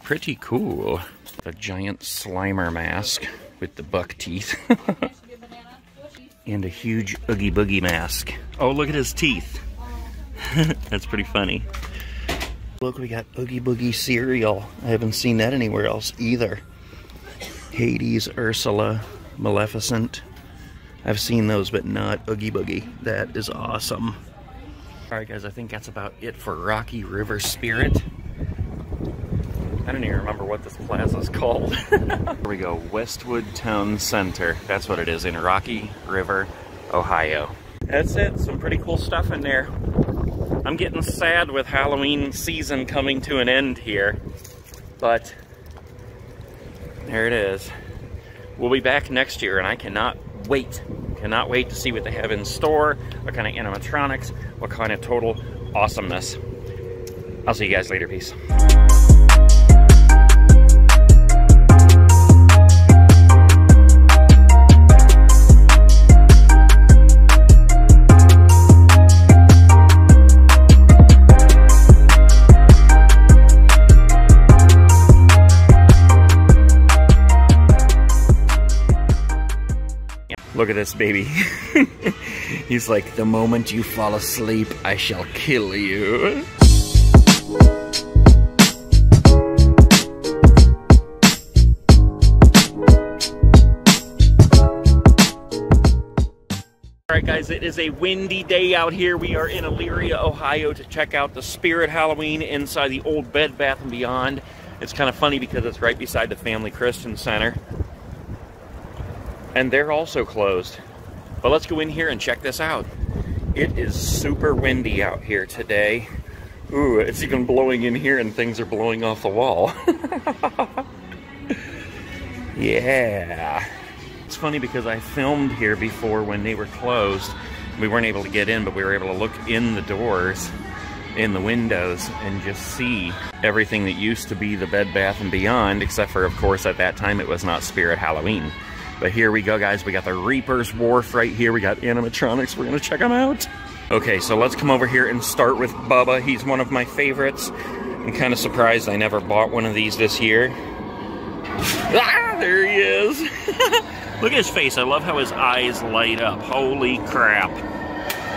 Pretty cool. A giant Slimer mask with the buck teeth. and a huge Oogie Boogie mask. Oh, look at his teeth. that's pretty funny. Look, we got Oogie Boogie cereal. I haven't seen that anywhere else either. Hades, Ursula, Maleficent. I've seen those, but not Oogie Boogie. That is awesome. Alright guys, I think that's about it for Rocky River Spirit. I don't even remember what this plaza is called. Here we go, Westwood Town Center. That's what it is in Rocky River, Ohio. That's it, some pretty cool stuff in there. I'm getting sad with Halloween season coming to an end here, but there it is. We'll be back next year and I cannot wait. Cannot wait to see what they have in store, what kind of animatronics, what kind of total awesomeness. I'll see you guys later. Peace. Look at this baby. He's like, the moment you fall asleep, I shall kill you. Alright guys, it is a windy day out here. We are in Elyria, Ohio to check out the Spirit Halloween inside the old Bed Bath & Beyond. It's kind of funny because it's right beside the Family Christian Center and they're also closed. But let's go in here and check this out. It is super windy out here today. Ooh, it's even blowing in here and things are blowing off the wall. yeah. it's funny because I filmed here before when they were closed. We weren't able to get in, but we were able to look in the doors, in the windows, and just see everything that used to be the Bed Bath & Beyond, except for, of course, at that time it was not Spirit Halloween. But here we go, guys. We got the Reaper's Wharf right here. We got animatronics. We're going to check them out. Okay, so let's come over here and start with Bubba. He's one of my favorites. I'm kind of surprised I never bought one of these this year. Ah, there he is. Look at his face. I love how his eyes light up. Holy crap.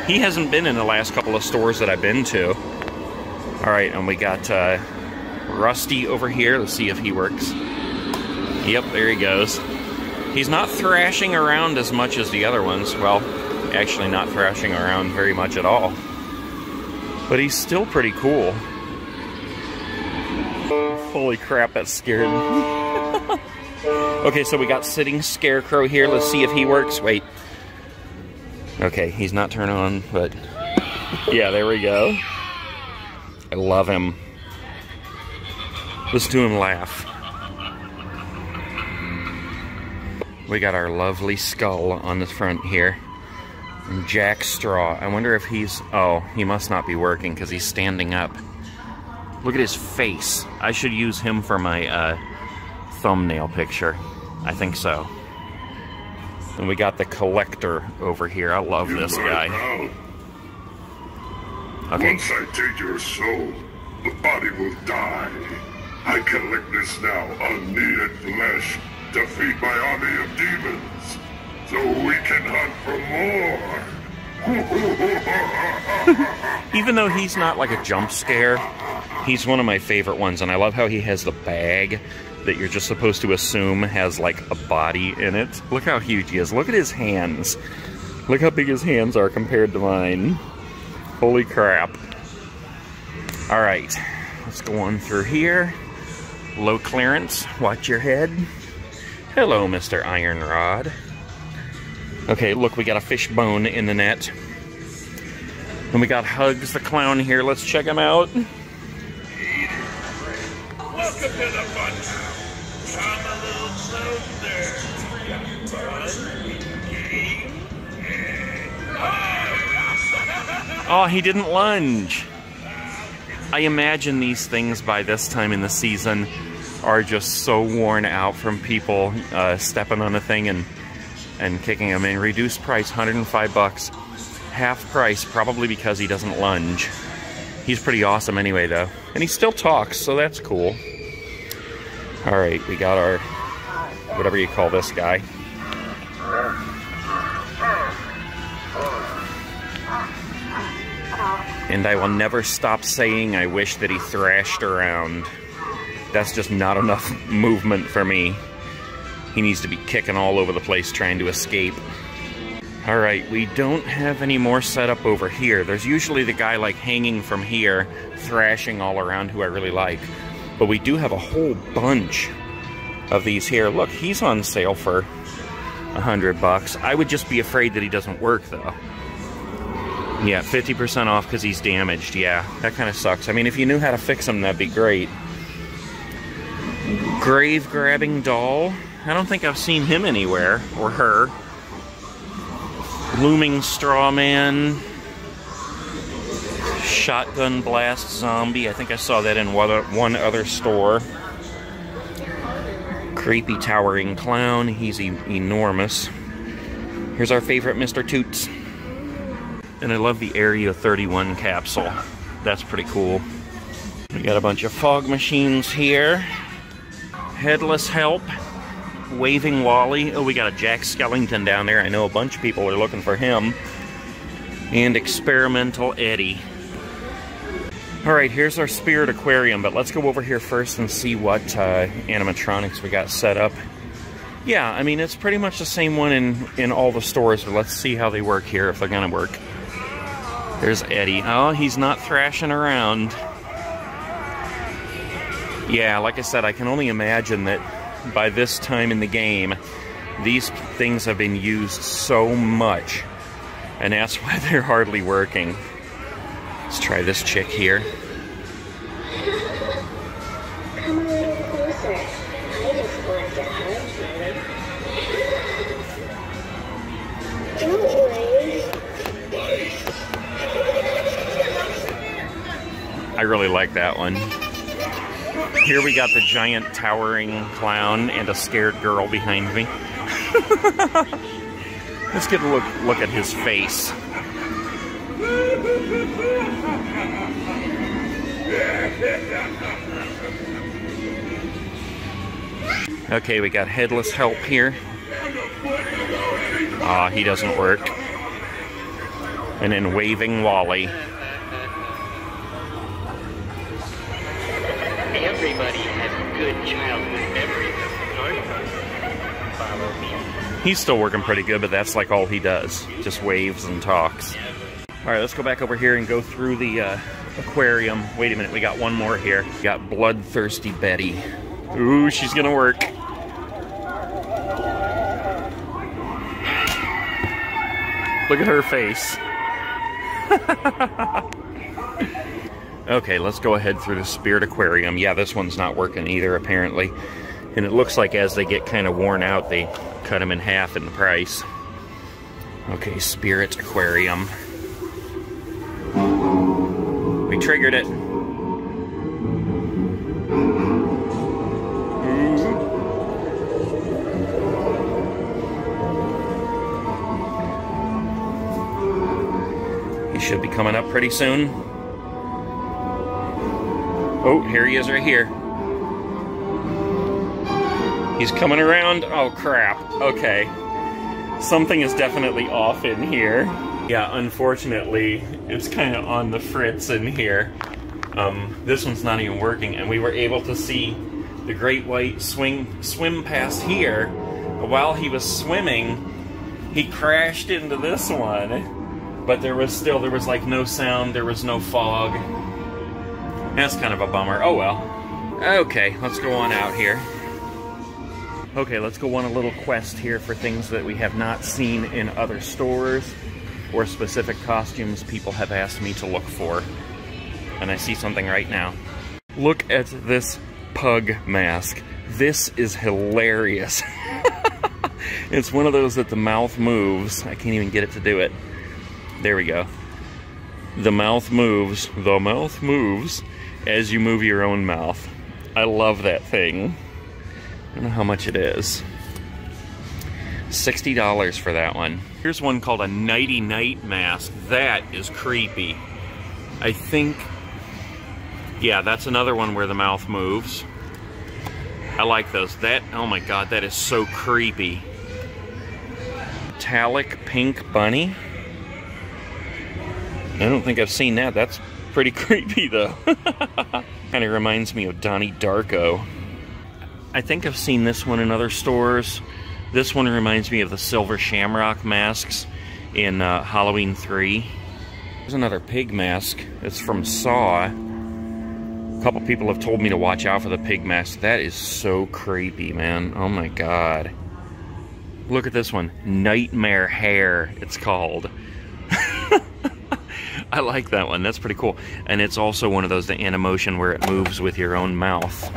He hasn't been in the last couple of stores that I've been to. All right, and we got uh, Rusty over here. Let's see if he works. Yep, there he goes. He's not thrashing around as much as the other ones. Well, actually not thrashing around very much at all. But he's still pretty cool. Holy crap, that scared me. okay, so we got Sitting Scarecrow here. Let's see if he works. Wait. Okay, he's not turned on, but... Yeah, there we go. I love him. Let's do him laugh. We got our lovely skull on the front here. And Jack Straw. I wonder if he's... Oh, he must not be working because he's standing up. Look at his face. I should use him for my uh, thumbnail picture. I think so. And we got the collector over here. I love You this guy. now. Okay, Once I take your soul, the body will die. I collect this now unneeded flesh feed my army of demons, so we can hunt for more. even though he's not like a jump scare, he's one of my favorite ones. And I love how he has the bag that you're just supposed to assume has like a body in it. Look how huge he is. Look at his hands. Look how big his hands are compared to mine. Holy crap. All right, let's go on through here. Low clearance, watch your head. Hello, Mr. Iron Rod. Okay, look, we got a fish bone in the net. And we got Hugs the Clown here. Let's check him out. Welcome to the. I'm a little. Fun, Oh, he didn't lunge. I imagine these things by this time in the season are just so worn out from people uh, stepping on a thing and and kicking them in. Reduced price, 105 bucks. Half price, probably because he doesn't lunge. He's pretty awesome anyway, though. And he still talks, so that's cool. All right, we got our, whatever you call this guy. And I will never stop saying I wish that he thrashed around. That's just not enough movement for me. He needs to be kicking all over the place trying to escape. Alright, we don't have any more set up over here. There's usually the guy like hanging from here, thrashing all around who I really like. But we do have a whole bunch of these here. Look, he's on sale for a hundred bucks. I would just be afraid that he doesn't work though. Yeah, 50% off because he's damaged. Yeah, that kind of sucks. I mean, if you knew how to fix him, that'd be great. Grave grabbing doll. I don't think I've seen him anywhere, or her. Looming straw man. Shotgun blast zombie. I think I saw that in one other- store. Creepy towering clown. He's e- enormous. Here's our favorite Mr. Toots. And I love the Area 31 capsule. That's pretty cool. We got a bunch of fog machines here. Headless Help. Waving Wally. Oh, we got a Jack Skellington down there. I know a bunch of people are looking for him. And Experimental Eddie. Alright, here's our Spirit Aquarium, but let's go over here first and see what uh, animatronics we got set up. Yeah, I mean, it's pretty much the same one in, in all the stores, but let's see how they work here, if they're gonna work. There's Eddie. Oh, he's not thrashing around. Yeah, like I said, I can only imagine that by this time in the game, these things have been used so much, and that's why they're hardly working. Let's try this chick here. Come a little closer. I just want to hug you. Don't worry. I really like that one. Here we got the giant towering clown and a scared girl behind me. Let's get a look look at his face. Okay, we got headless help here. Ah, he doesn't work. And then waving Wally. Everybody has good childhood memories. Follow me. He's still working pretty good, but that's like all he does. Just waves and talks. All right, let's go back over here and go through the uh, aquarium. Wait a minute, we got one more here. We got Bloodthirsty Betty. Ooh, she's gonna work. Look at her face. okay, let's go ahead through the Spirit Aquarium. Yeah, this one's not working either, apparently. And it looks like as they get kind of worn out, they cut them in half in the price. Okay, Spirit Aquarium. We triggered it. He should be coming up pretty soon. Oh, here he is right here. He's coming around. Oh, crap. Okay. Something is definitely off in here. Yeah, unfortunately, it's kind of on the fritz in here. Um, this one's not even working, and we were able to see the great white swing swim past here. While he was swimming, he crashed into this one, but there was still there was like no sound, there was no fog. That's kind of a bummer. Oh well. Okay, let's go on out here. Okay, let's go on a little quest here for things that we have not seen in other stores or specific costumes people have asked me to look for. And I see something right now. Look at this pug mask. This is hilarious. it's one of those that the mouth moves. I can't even get it to do it. There we go. The mouth moves. The mouth moves as you move your own mouth. I love that thing. I don't know how much it is. $60 for that one. Here's one called a Nighty Night Mask. That is creepy. I think, yeah, that's another one where the mouth moves. I like those. That, oh my god, that is so creepy. Metallic Pink Bunny. I don't think I've seen that. That's pretty creepy though. kind of reminds me of Donnie Darko. I think I've seen this one in other stores. This one reminds me of the Silver Shamrock masks in uh, Halloween 3. There's another pig mask. It's from Saw. A couple people have told me to watch out for the pig mask. That is so creepy, man. Oh my god. Look at this one. Nightmare Hair, it's called. I like that one. That's pretty cool. And it's also one of those, the Animotion, where it moves with your own mouth.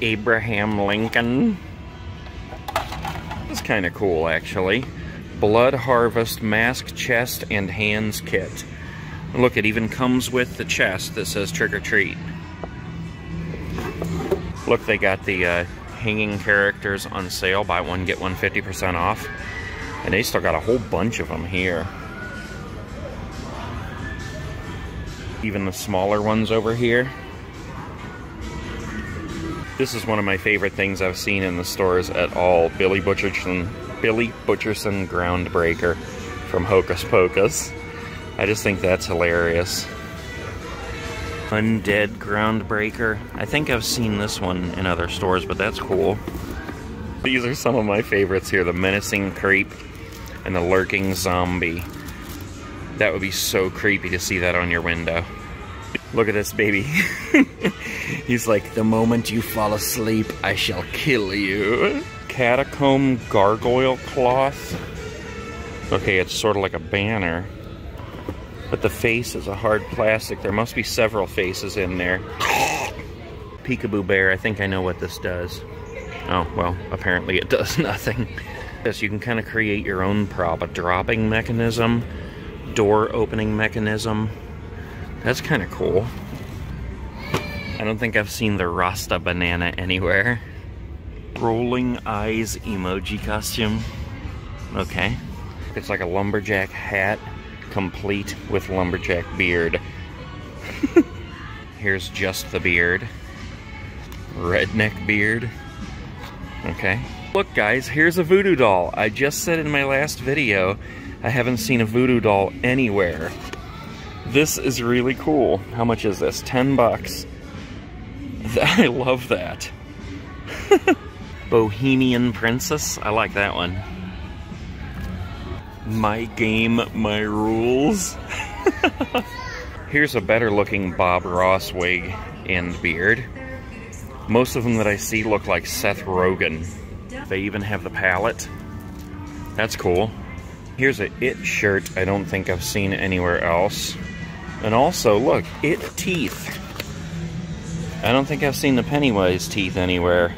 Abraham Lincoln. It's kind of cool, actually. Blood Harvest Mask, Chest, and Hands Kit. Look, it even comes with the chest that says Trick or Treat. Look, they got the uh, hanging characters on sale. Buy one, get one 50% off. And they still got a whole bunch of them here. Even the smaller ones over here. This is one of my favorite things I've seen in the stores at all. Billy Butcherson, Billy Butcherson Groundbreaker from Hocus Pocus. I just think that's hilarious. Undead Groundbreaker. I think I've seen this one in other stores, but that's cool. These are some of my favorites here. The Menacing Creep and the Lurking Zombie. That would be so creepy to see that on your window. Look at this baby. He's like, the moment you fall asleep, I shall kill you. Catacomb Gargoyle Cloth. Okay, it's sort of like a banner. But the face is a hard plastic. There must be several faces in there. Peekaboo Bear, I think I know what this does. Oh, well, apparently it does nothing. Yes, you can kind of create your own prop, a dropping mechanism, door opening mechanism. That's kind of cool. I don't think I've seen the Rasta banana anywhere. Rolling eyes emoji costume. Okay. It's like a lumberjack hat, complete with lumberjack beard. Here's just the beard. Redneck beard. Okay. Look guys, here's a voodoo doll. I just said in my last video, I haven't seen a voodoo doll anywhere. This is really cool. How much is this? 10 bucks. I love that. Bohemian Princess. I like that one. My game, my rules. Here's a better looking Bob Ross wig and beard. Most of them that I see look like Seth Rogen. They even have the palette. That's cool. Here's a It shirt I don't think I've seen anywhere else. And also, look, It teeth. I don't think I've seen the Pennywise teeth anywhere.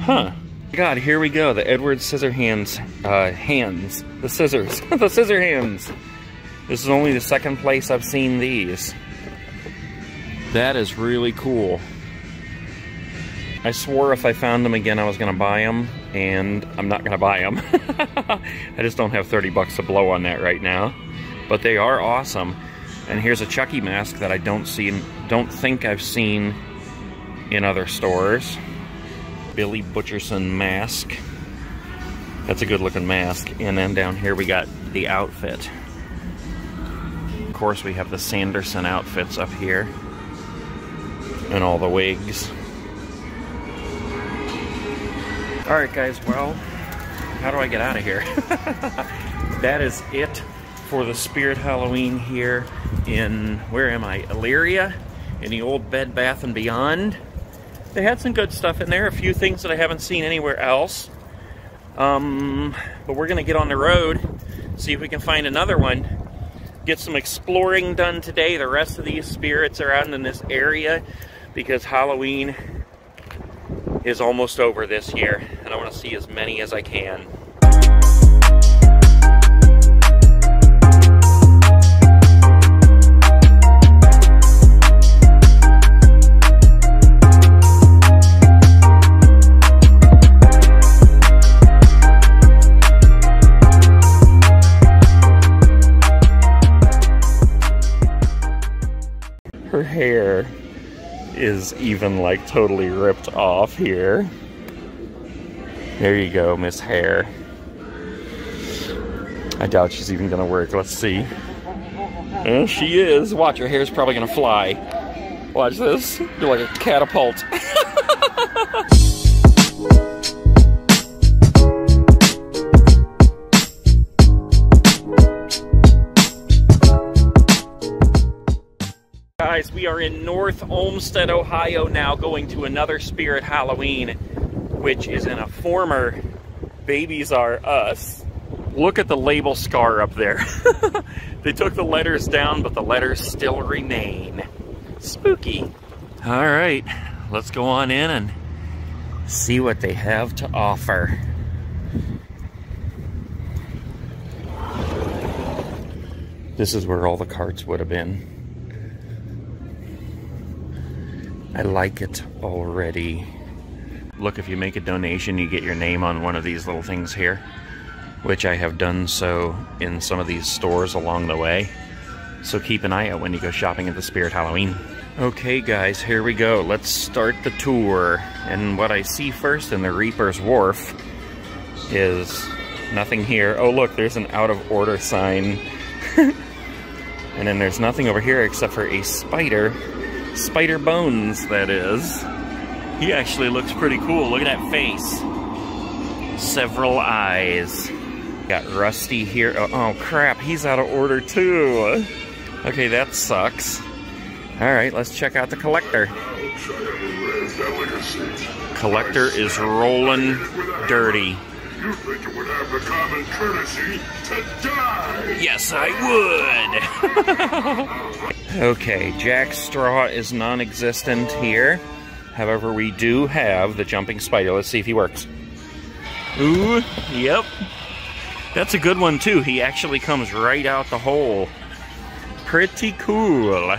Huh. God, here we go. The Edward Scissorhands uh, hands. The scissors. the scissor hands. This is only the second place I've seen these. That is really cool. I swore if I found them again I was going to buy them, and I'm not to buy them. I just don't have 30 bucks to blow on that right now. But they are awesome. And here's a Chucky mask that I don't see, and don't think I've seen in other stores. Billy Butcherson mask. That's a good looking mask. And then down here we got the outfit. Of course we have the Sanderson outfits up here. And all the wigs. Alright guys, well, how do I get out of here? that is it for the Spirit Halloween here in, where am I? Elyria? In the old Bed Bath & Beyond. They had some good stuff in there, a few things that I haven't seen anywhere else. Um, but we're going to get on the road, see if we can find another one. Get some exploring done today. The rest of these spirits are out in this area because Halloween is almost over this year, and I want to see as many as I can. Her hair is even like totally ripped off here. There you go, Miss Hair. I doubt she's even gonna work. Let's see. Uh, she is. Watch, her hair's probably gonna fly. Watch this. Do like a catapult. Guys, we are in North Olmsted, Ohio now, going to another Spirit Halloween, which is in a former Babies R Us. Look at the label scar up there. they took the letters down, but the letters still remain. Spooky. All right, let's go on in and see what they have to offer. This is where all the carts would have been. I like it already. Look, if you make a donation, you get your name on one of these little things here, which I have done so in some of these stores along the way. So keep an eye out when you go shopping at the Spirit Halloween. Okay, guys, here we go. Let's start the tour. And what I see first in the Reaper's Wharf is nothing here. Oh, look, there's an out of order sign. and then there's nothing over here except for a spider Spider Bones, that is. He actually looks pretty cool. Look at that face. Several eyes. Got Rusty here. Oh, oh, crap, he's out of order too. Okay, that sucks. Alright, let's check out the collector. Collector is rolling dirty. You think you would have the common courtesy to die? Yes, I would. okay, Jack Straw is non-existent here. However, we do have the jumping spider. Let's see if he works. Ooh, yep. That's a good one too. He actually comes right out the hole. Pretty cool.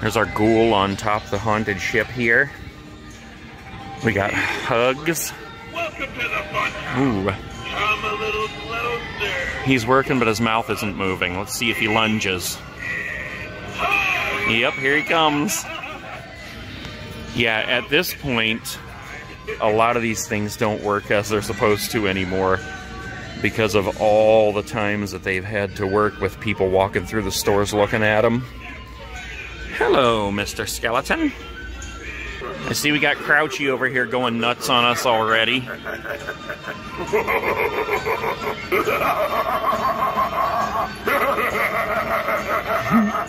There's our ghoul on top the haunted ship here. We got hugs. Welcome to the fun. Ooh. Come a little closer. He's working, but his mouth isn't moving. Let's see if he lunges. Yep, here he comes. Yeah, at this point, a lot of these things don't work as they're supposed to anymore because of all the times that they've had to work with people walking through the stores looking at them. Hello, Mr. Skeleton. I see we got Crouchy over here going nuts on us already.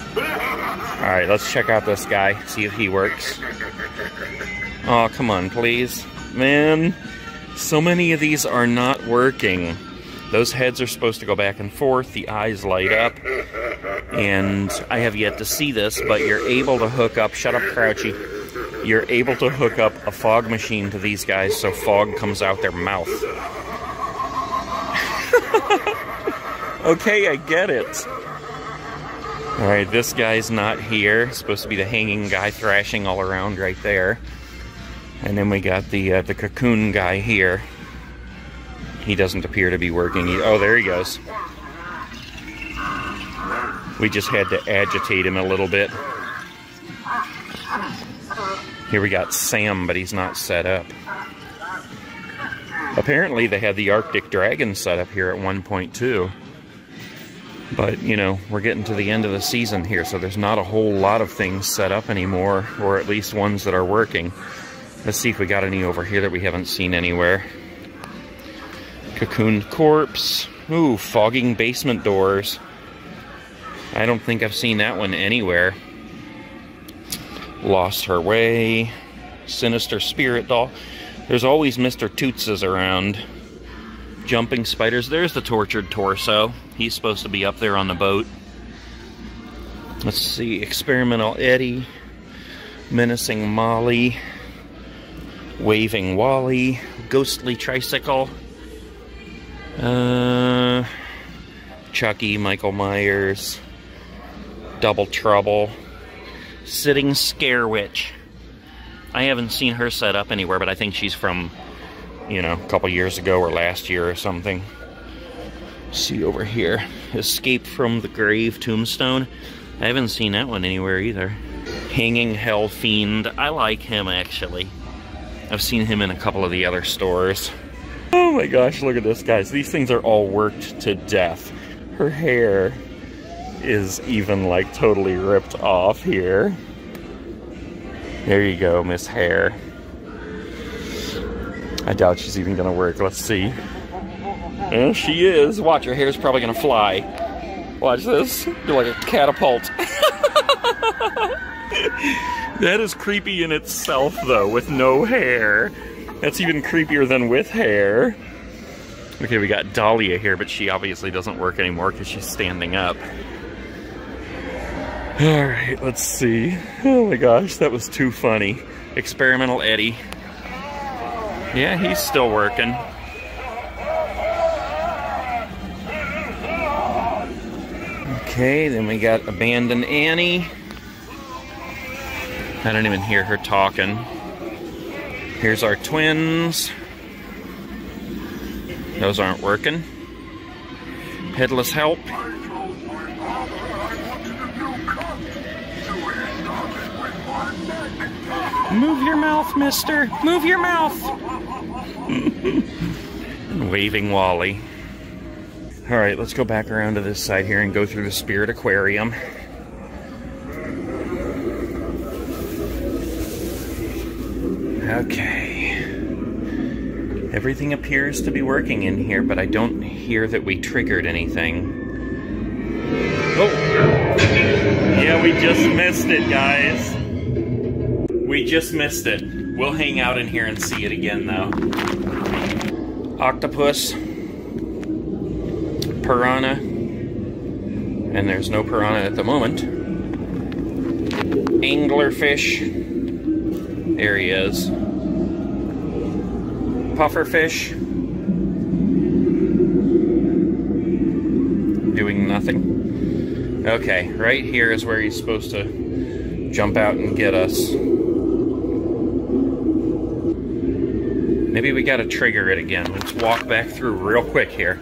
Alright, let's check out this guy, see if he works. Oh, come on, please. Man, so many of these are not working. Those heads are supposed to go back and forth, the eyes light up, and I have yet to see this, but you're able to hook up, shut up, Crouchy, you're able to hook up a fog machine to these guys so fog comes out their mouth. okay, I get it. Alright, this guy's not here. Supposed to be the hanging guy thrashing all around right there. And then we got the uh, the cocoon guy here. He doesn't appear to be working. He, oh, there he goes. We just had to agitate him a little bit. Here we got Sam, but he's not set up. Apparently they had the Arctic Dragon set up here at one point too. But, you know, we're getting to the end of the season here, so there's not a whole lot of things set up anymore, or at least ones that are working. Let's see if we got any over here that we haven't seen anywhere. Cocoon corpse. Ooh, fogging basement doors. I don't think I've seen that one anywhere. Lost her way. Sinister spirit doll. There's always Mr. Tootses around. Jumping spiders. There's the tortured torso. He's supposed to be up there on the boat. Let's see. Experimental Eddie. Menacing Molly. Waving Wally. Ghostly Tricycle. Uh, Chucky, Michael Myers. Double Trouble. Sitting Scare Witch. I haven't seen her set up anywhere, but I think she's from, you know, a couple years ago or last year or something. See over here. Escape from the Grave Tombstone. I haven't seen that one anywhere either. Hanging Hell Fiend. I like him actually. I've seen him in a couple of the other stores. Oh my gosh, look at this, guys. These things are all worked to death. Her hair is even like totally ripped off here. There you go, Miss Hair. I doubt she's even gonna work. Let's see. Yeah, she is. Watch, her hair's probably gonna fly. Watch this. You're like a catapult. that is creepy in itself, though, with no hair. That's even creepier than with hair. Okay, we got Dahlia here, but she obviously doesn't work anymore because she's standing up. Alright, let's see. Oh my gosh, that was too funny. Experimental Eddie. Yeah, he's still working. Okay, then we got Abandoned Annie. I don't even hear her talking. Here's our twins. Those aren't working. Headless Help. Move your mouth, mister. Move your mouth. waving Wally. All right, let's go back around to this side here and go through the Spirit Aquarium. Okay. Everything appears to be working in here, but I don't hear that we triggered anything. Oh! Yeah, we just missed it, guys. We just missed it. We'll hang out in here and see it again, though. Octopus piranha, and there's no piranha at the moment. Anglerfish, there he is. Pufferfish, doing nothing. Okay, right here is where he's supposed to jump out and get us. Maybe we gotta trigger it again. Let's walk back through real quick here.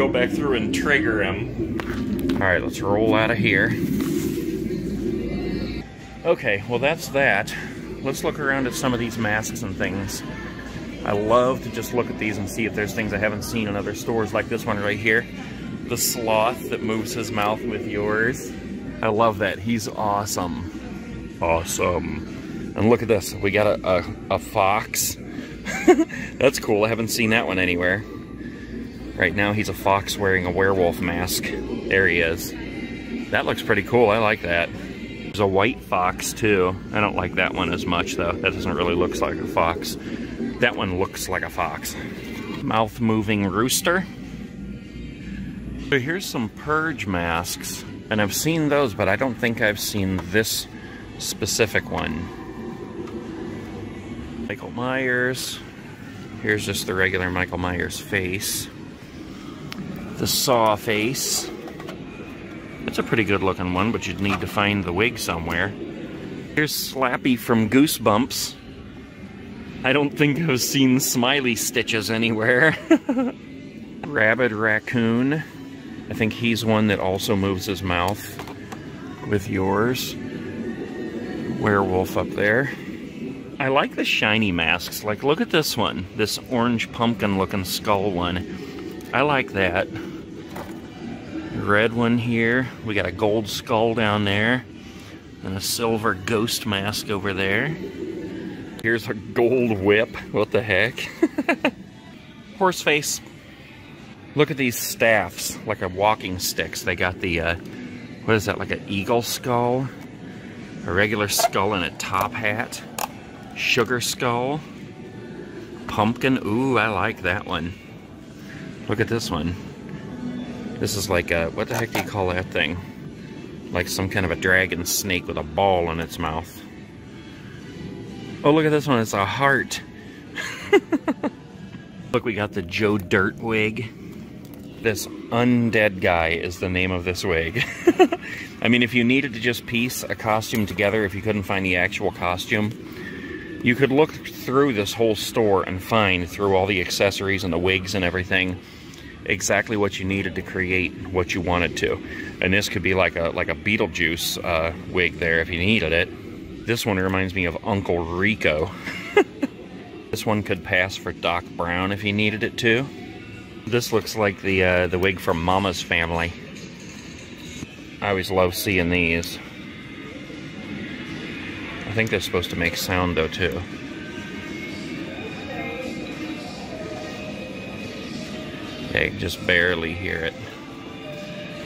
Go back through and trigger him. Alright, let's roll out of here. Okay, well that's that. Let's look around at some of these masks and things. I love to just look at these and see if there's things I haven't seen in other stores, like this one right here. The sloth that moves his mouth with yours. I love that. He's awesome. Awesome. And look at this. We got a, a, a fox. That's cool. I haven't seen that one anywhere. Right now he's a fox wearing a werewolf mask. There he is. That looks pretty cool. I like that. There's a white fox too. I don't like that one as much though. That doesn't really look like a fox. That one looks like a fox. Mouth moving rooster. So here's some purge masks. And I've seen those, but I don't think I've seen this specific one. Michael Myers. Here's just the regular Michael Myers face. The saw face. It's a pretty good looking one, but you'd need to find the wig somewhere. Here's Slappy from Goosebumps. I don't think I've seen smiley stitches anywhere. Rabid Raccoon. I think he's one that also moves his mouth with yours. Werewolf up there. I like the shiny masks. Like, look at this one. This orange pumpkin looking skull one. I like that. Red one here. We got a gold skull down there. And a silver ghost mask over there. Here's a gold whip. What the heck? Horse face. Look at these staffs, like a walking sticks. They got the, uh, what is that, like an eagle skull? A regular skull and a top hat. Sugar skull. Pumpkin. Ooh, I like that one. Look at this one. This is like a, what the heck do you call that thing? Like some kind of a dragon snake with a ball in its mouth. Oh, look at this one. It's a heart. look, we got the Joe Dirt wig. This undead guy is the name of this wig. I mean, if you needed to just piece a costume together, if you couldn't find the actual costume, you could look through this whole store and find, through all the accessories and the wigs and everything, exactly what you needed to create what you wanted to. And this could be like a like a Beetlejuice uh, wig there if you needed it. This one reminds me of Uncle Rico. this one could pass for Doc Brown if he needed it to. This looks like the uh, the wig from Mama's Family. I always love seeing these. I think they're supposed to make sound though too. Yeah, you just barely hear it.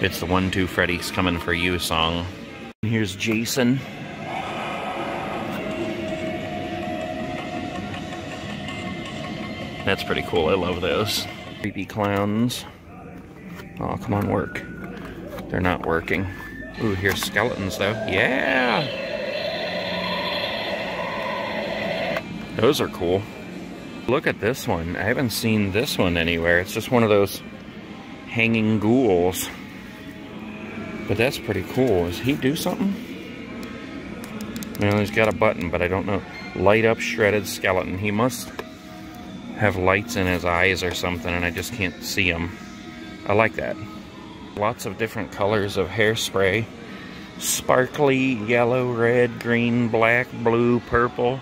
It's the One Two Freddy's Coming For You song. Here's Jason. That's pretty cool. I love those. Creepy clowns. Oh, come on, work. They're not working. Ooh, here's skeletons, though. Yeah! Those are cool. Look at this one. I haven't seen this one anywhere. It's just one of those hanging ghouls. But that's pretty cool. Does he do something? Well, he's got a button, but I don't know. Light up shredded skeleton. He must have lights in his eyes or something, and I just can't see them. I like that. Lots of different colors of hairspray. Sparkly, yellow, red, green, black, blue, purple.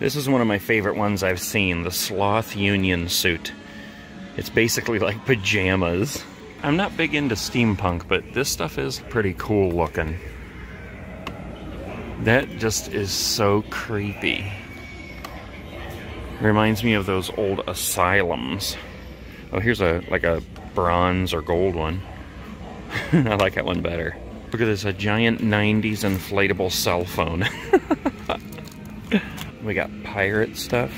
This is one of my favorite ones I've seen, the Sloth Union suit. It's basically like pajamas. I'm not big into steampunk, but this stuff is pretty cool looking. That just is so creepy. Reminds me of those old asylums. Oh, here's a like a bronze or gold one. I like that one better. Look at this, a giant 90s inflatable cell phone. we got pirate stuff.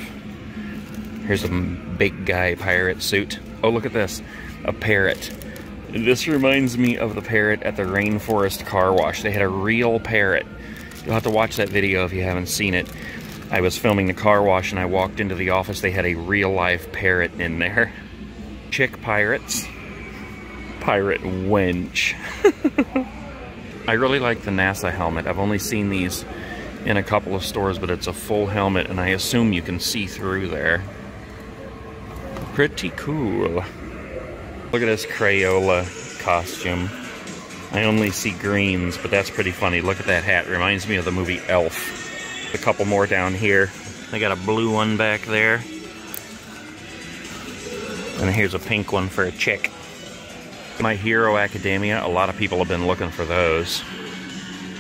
Here's a big guy pirate suit. Oh, look at this, a parrot. This reminds me of the parrot at the Rainforest Car Wash. They had a real parrot. You'll have to watch that video if you haven't seen it. I was filming the car wash and I walked into the office. They had a real life parrot in there. Chick pirates. Pirate wench. I really like the NASA helmet. I've only seen these in a couple of stores, but it's a full helmet and I assume you can see through there. Pretty cool. Look at this Crayola costume. I only see greens, but that's pretty funny. Look at that hat. Reminds me of the movie Elf. A couple more down here. I got a blue one back there. And here's a pink one for a chick. My Hero Academia, a lot of people have been looking for those.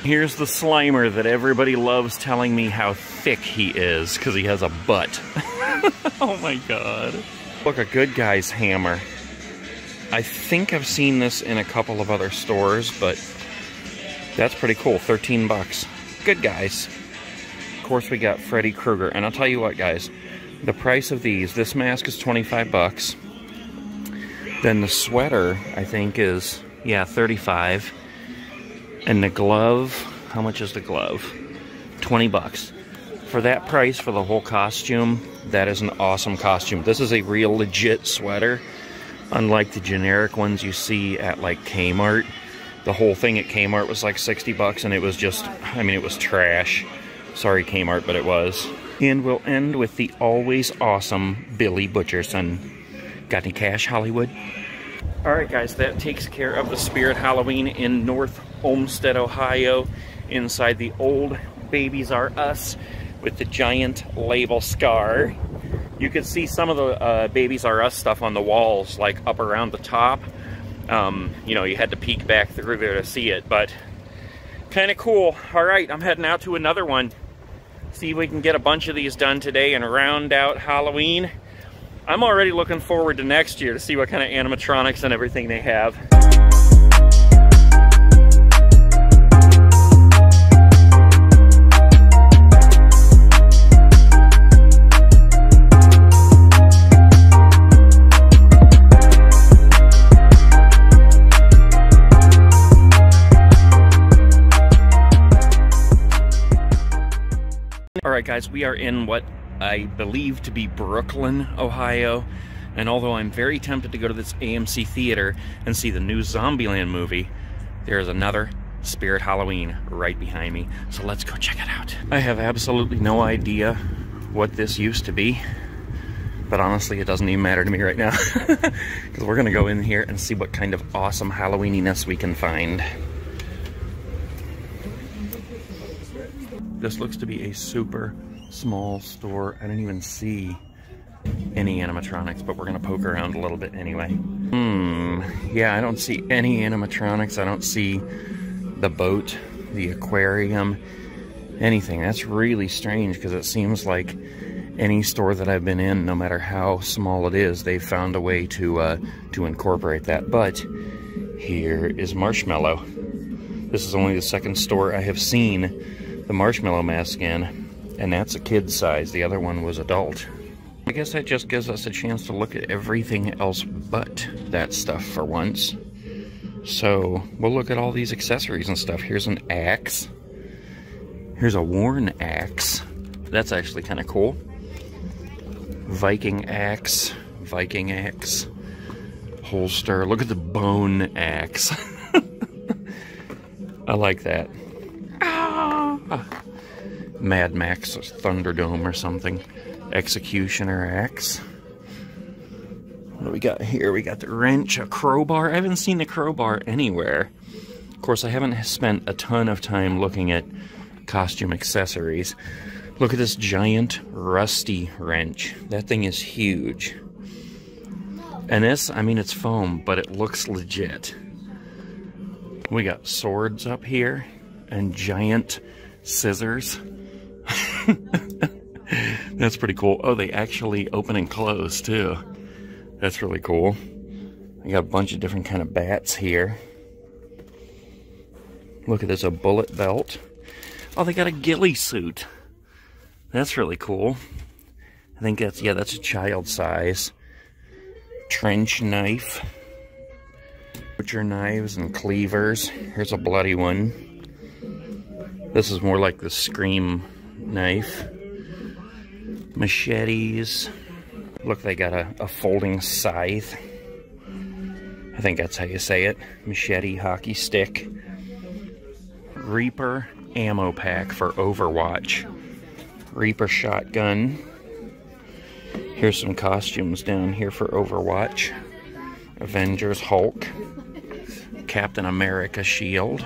Here's the Slimer that everybody loves telling me how thick he is because he has a butt. oh my god. Look, a good guy's hammer. I think I've seen this in a couple of other stores, but that's pretty cool. 13 bucks. Good guys. Of course, we got Freddy Krueger. And I'll tell you what, guys. The price of these, this mask is 25 bucks. Then the sweater, I think, is, yeah, 35 And the glove, how much is the glove? 20 bucks. For that price, for the whole costume, that is an awesome costume. This is a real legit sweater. Unlike the generic ones you see at like Kmart. The whole thing at Kmart was like 60 bucks and it was just, I mean, it was trash. Sorry, Kmart, but it was. And we'll end with the always awesome Billy Butcherson. Got any cash, Hollywood? Alright guys, that takes care of the Spirit Halloween in North Olmsted, Ohio, inside the old Babies R Us with the giant label scar. You can see some of the uh, Babies R Us stuff on the walls, like up around the top. Um, you know, you had to peek back through there to see it, but kind of cool. Alright, I'm heading out to another one. See if we can get a bunch of these done today and round out Halloween. I'm already looking forward to next year to see what kind of animatronics and everything they have. All right, guys, we are in what I believe to be Brooklyn, Ohio. And although I'm very tempted to go to this AMC theater and see the new Zombieland movie, there's another Spirit Halloween right behind me. So let's go check it out. I have absolutely no idea what this used to be. But honestly, it doesn't even matter to me right now. Because we're going to go in here and see what kind of awesome Halloweeniness we can find. This looks to be a super small store. I didn't even see any animatronics, but we're gonna poke around a little bit anyway. Hmm, yeah, I don't see any animatronics. I don't see the boat, the aquarium, anything. That's really strange because it seems like any store that I've been in, no matter how small it is, they've found a way to uh, to incorporate that. But here is Marshmello. This is only the second store I have seen the Marshmello mask in and that's a kid's size. The other one was adult. I guess that just gives us a chance to look at everything else but that stuff for once. So, we'll look at all these accessories and stuff. Here's an axe. Here's a worn axe. That's actually kind of cool. Viking axe. Viking axe. Holster. Look at the bone axe. I like that. Ah. Mad Max or Thunderdome or something. Executioner X. What do we got here? We got the wrench, a crowbar. I haven't seen the crowbar anywhere. Of course, I haven't spent a ton of time looking at costume accessories. Look at this giant rusty wrench. That thing is huge. And this, I mean, it's foam, but it looks legit. We got swords up here and giant scissors. That's pretty cool. Oh, they actually open and close too. That's really cool. I got a bunch of different kind of bats here. Look at this, a bullet belt. Oh, they got a ghillie suit. That's really cool. I think that's, yeah, that's a child size. Trench knife. Butcher knives and cleavers. Here's a bloody one. This is more like the Scream knife. Machetes. Look, they got a, a folding scythe. I think that's how you say it. Machete hockey stick. Reaper ammo pack for Overwatch. Reaper shotgun. Here's some costumes down here for Overwatch. Avengers Hulk. Captain America shield.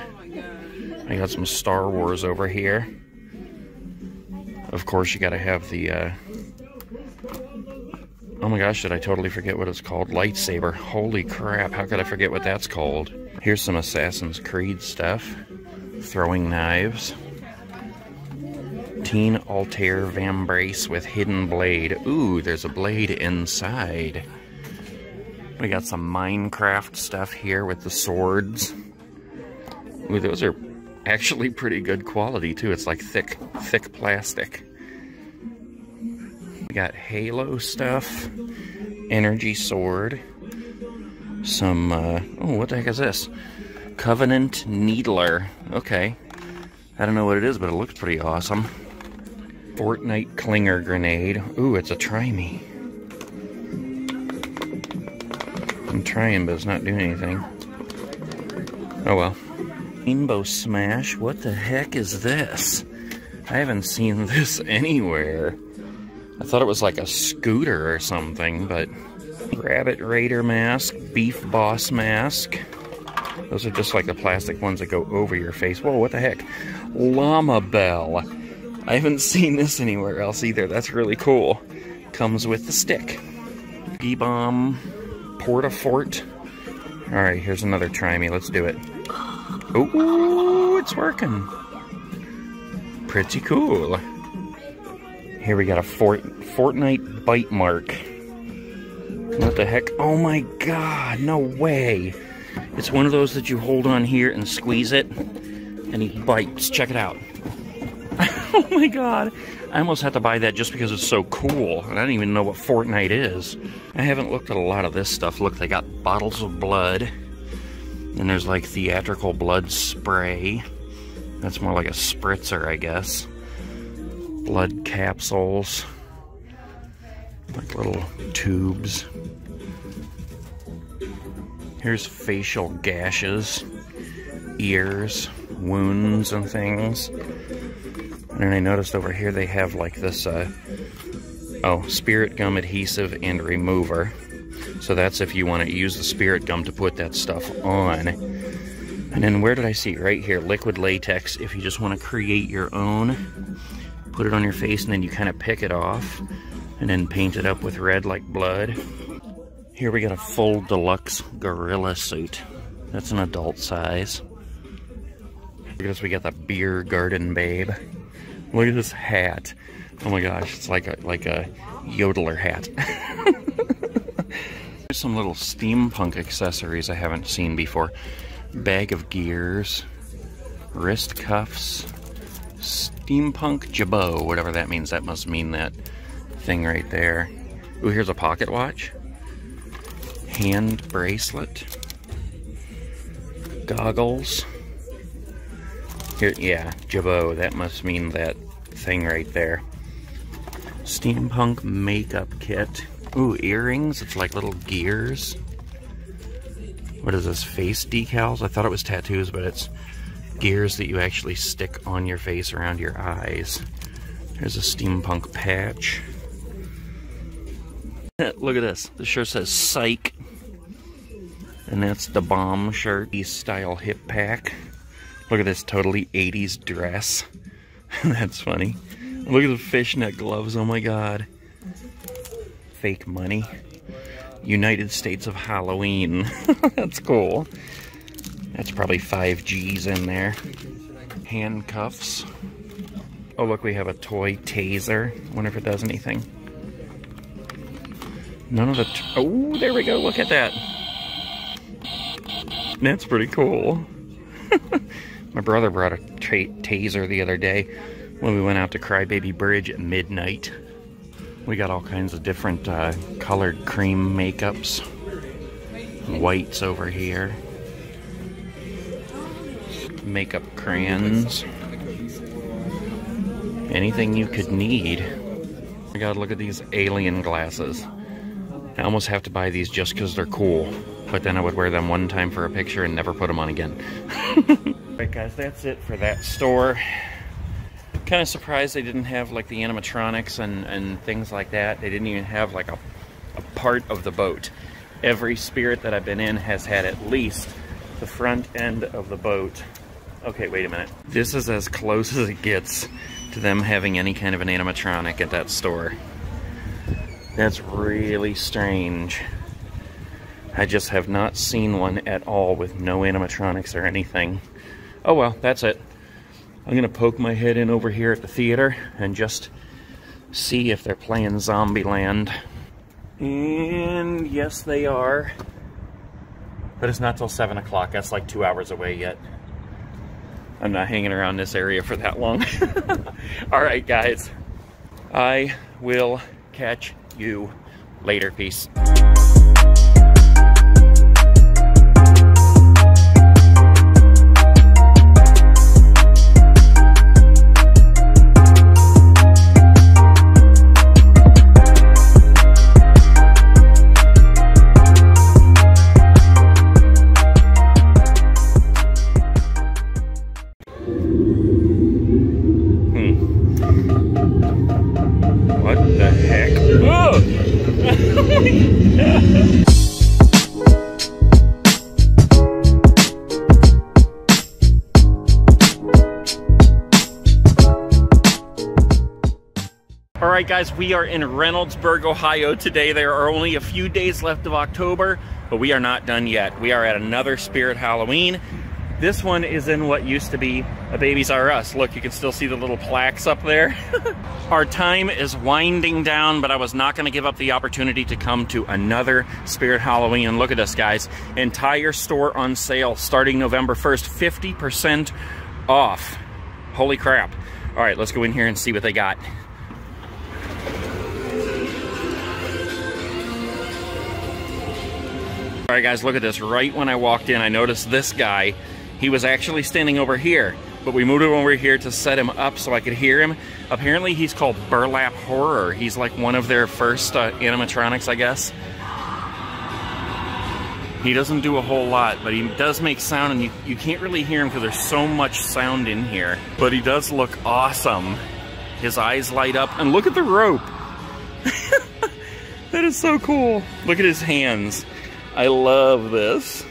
I got some Star Wars over here. Of course, you gotta have the, uh... Oh my gosh, did I totally forget what it's called? Lightsaber. Holy crap, how could I forget what that's called? Here's some Assassin's Creed stuff. Throwing knives. Teen Altair Vambrace with hidden blade. Ooh, there's a blade inside. We got some Minecraft stuff here with the swords. Ooh, those are actually pretty good quality too. It's like thick, thick plastic. We got Halo stuff, energy sword, some, uh, oh, what the heck is this? Covenant Needler. Okay. I don't know what it is, but it looks pretty awesome. Fortnite Clinger Grenade. Ooh, it's a try me. I'm trying, but it's not doing anything. Oh well. Rainbow Smash? What the heck is this? I haven't seen this anywhere. I thought it was like a scooter or something, but... Rabbit Raider mask, Beef Boss mask. Those are just like the plastic ones that go over your face. Whoa, what the heck? Llama Bell. I haven't seen this anywhere else either. That's really cool. Comes with the stick. E-bomb, Porta-Fort. Alright, here's another try me. Let's do it. Ooh, it's working. Pretty cool. Here we got a Fort Fortnite bite mark. What the heck? Oh my god, no way. It's one of those that you hold on here and squeeze it, and he bites. Check it out. oh my god. I almost had to buy that just because it's so cool. I don't even know what Fortnite is. I haven't looked at a lot of this stuff. Look, they got bottles of blood. And there's like theatrical blood spray. That's more like a spritzer, I guess. Blood capsules. Like little tubes. Here's facial gashes, ears, wounds, and things. And then I noticed over here they have like this, uh, oh, spirit gum adhesive and remover. So that's if you want to use the spirit gum to put that stuff on. And then where did I see? Right here, liquid latex. If you just want to create your own, put it on your face and then you kind of pick it off and then paint it up with red like blood. Here we got a full deluxe gorilla suit. That's an adult size. Look at we got the beer garden babe. Look at this hat. Oh my gosh, it's like a like a yodeler hat. Some little steampunk accessories I haven't seen before. Bag of gears, wrist cuffs, steampunk jabot, whatever that means. That must mean that thing right there. Ooh, here's a pocket watch. Hand bracelet. Goggles. Here, yeah, jabot. That must mean that thing right there. Steampunk makeup kit. Ooh, earrings. It's like little gears. What is this? Face decals? I thought it was tattoos, but it's gears that you actually stick on your face around your eyes. There's a steampunk patch. Look at this. The shirt says Psych. And that's the bomb shirt. East style hip pack. Look at this totally 80s dress. that's funny. Look at the fishnet gloves. Oh my god fake money. United States of Halloween. That's cool. That's probably five G's in there. Handcuffs. Oh, look, we have a toy taser. Wonder if it does anything. None of the... oh, there we go. Look at that. That's pretty cool. My brother brought a taser the other day when we went out to Crybaby Bridge at midnight. We got all kinds of different uh, colored cream makeups. Whites over here. Makeup crayons. anything you could need. I gotta look at these alien glasses. I almost have to buy these just because they're cool, but then I would wear them one time for a picture and never put them on again. Alright guys, that's it for that store. Kind of surprised they didn't have like the animatronics and, and things like that. They didn't even have like a, a part of the boat. Every spirit that I've been in has had at least the front end of the boat. Okay, wait a minute. This is as close as it gets to them having any kind of an animatronic at that store. That's really strange. I just have not seen one at all with no animatronics or anything. Oh well, that's it. I'm gonna poke my head in over here at the theater and just see if they're playing Zombieland. And yes, they are. But it's not till 7 o'clock. That's like two hours away yet. I'm not hanging around this area for that long. Alright, guys. I will catch you later. Peace. Guys, we are in Reynoldsburg, Ohio today. There are only a few days left of October, but we are not done yet. We are at another Spirit Halloween. This one is in what used to be a Babies R Us. Look, you can still see the little plaques up there. Our time is winding down, but I was not going to give up the opportunity to come to another Spirit Halloween. And look at this, guys. Entire store on sale starting November 1st, 50% off. Holy crap. All right, let's go in here and see what they got. All right, guys, look at this. Right when I walked in, I noticed this guy. He was actually standing over here, but we moved him over here to set him up so I could hear him. Apparently, he's called Burlap Horror. He's like one of their first uh, animatronics, I guess. He doesn't do a whole lot, but he does make sound, and you, you can't really hear him because there's so much sound in here. But he does look awesome. His eyes light up, and look at the rope. that is so cool. Look at his hands. I love this.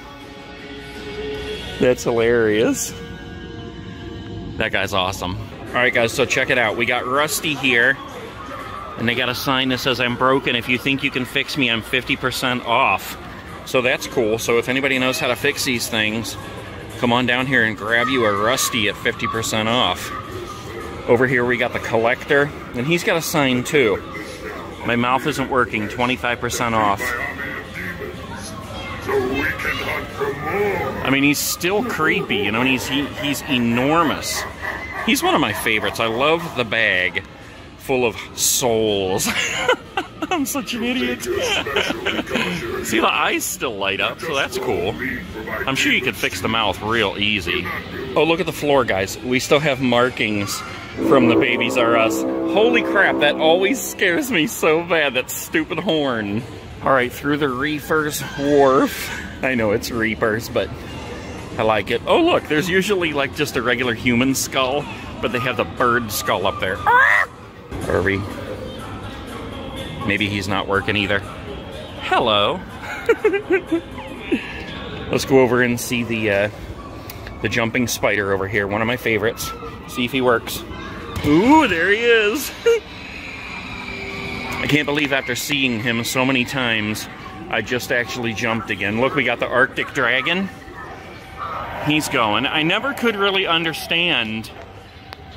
That's hilarious. That guy's awesome. All right, guys, so check it out. We got Rusty here, and they got a sign that says, I'm broken. If you think you can fix me, I'm 50% off. So that's cool. So if anybody knows how to fix these things, come on down here and grab you a Rusty at 50% off. Over here, we got the Collector, and he's got a sign too. My mouth isn't working, 25% off. I mean, he's still creepy, you know, and he's he, he's enormous. He's one of my favorites. I love the bag full of souls. I'm such an idiot. See, the eyes still light up, so that's cool. I'm sure you could fix the mouth real easy. Oh, look at the floor, guys. We still have markings from the Babies R Us. Holy crap, that always scares me so bad, that stupid horn. All right, through the Reefers Wharf. I know it's Reapers, but I like it. Oh, look, there's usually like just a regular human skull, but they have the bird skull up there. Harvey. Maybe he's not working either. Hello. Let's go over and see the uh, the jumping spider over here. One of my favorites. See if he works. Ooh, there he is. I can't believe after seeing him so many times, I just actually jumped again. Look, we got the Arctic Dragon. He's going. I never could really understand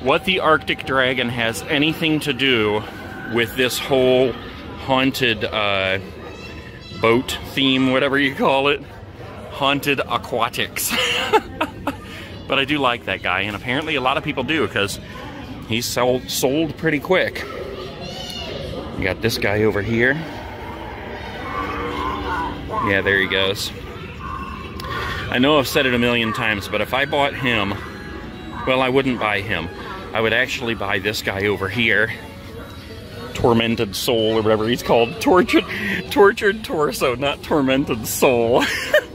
what the Arctic Dragon has anything to do with this whole haunted uh, boat theme, whatever you call it. Haunted aquatics. but I do like that guy, and apparently a lot of people do because he's sold, sold pretty quick. We got this guy over here. Yeah, there he goes. I know I've said it a million times, but if I bought him, well, I wouldn't buy him. I would actually buy this guy over here. Tormented Soul or whatever he's called. Tortured, tortured torso, not tormented soul.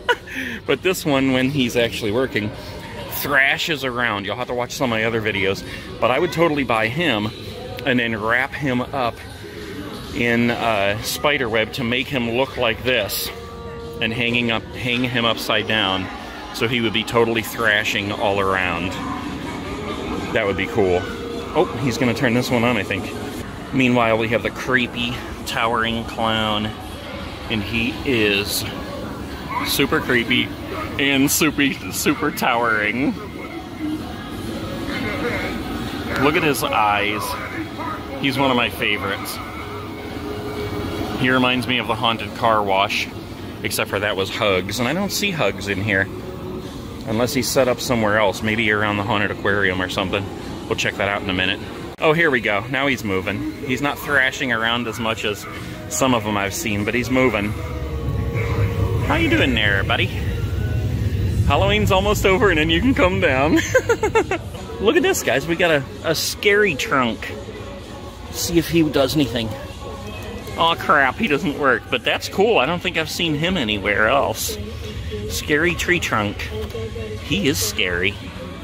but this one, when he's actually working, thrashes around. You'll have to watch some of my other videos. But I would totally buy him and then wrap him up in uh, spider web to make him look like this and hanging up, hang him upside down so he would be totally thrashing all around. That would be cool. Oh, he's gonna turn this one on, I think. Meanwhile, we have the creepy, towering clown, and he is super creepy and super, super towering. Look at his eyes. He's one of my favorites. He reminds me of the haunted car wash, except for that was Hugs, and I don't see Hugs in here. Unless he's set up somewhere else, maybe around the haunted aquarium or something. We'll check that out in a minute. Oh, here we go. Now he's moving. He's not thrashing around as much as some of them I've seen, but he's moving. How you doing there, buddy? Halloween's almost over and then you can come down. Look at this, guys. We got a, a scary trunk. see if he does anything. Oh crap, he doesn't work. But that's cool. I don't think I've seen him anywhere else. Scary tree trunk. He is scary.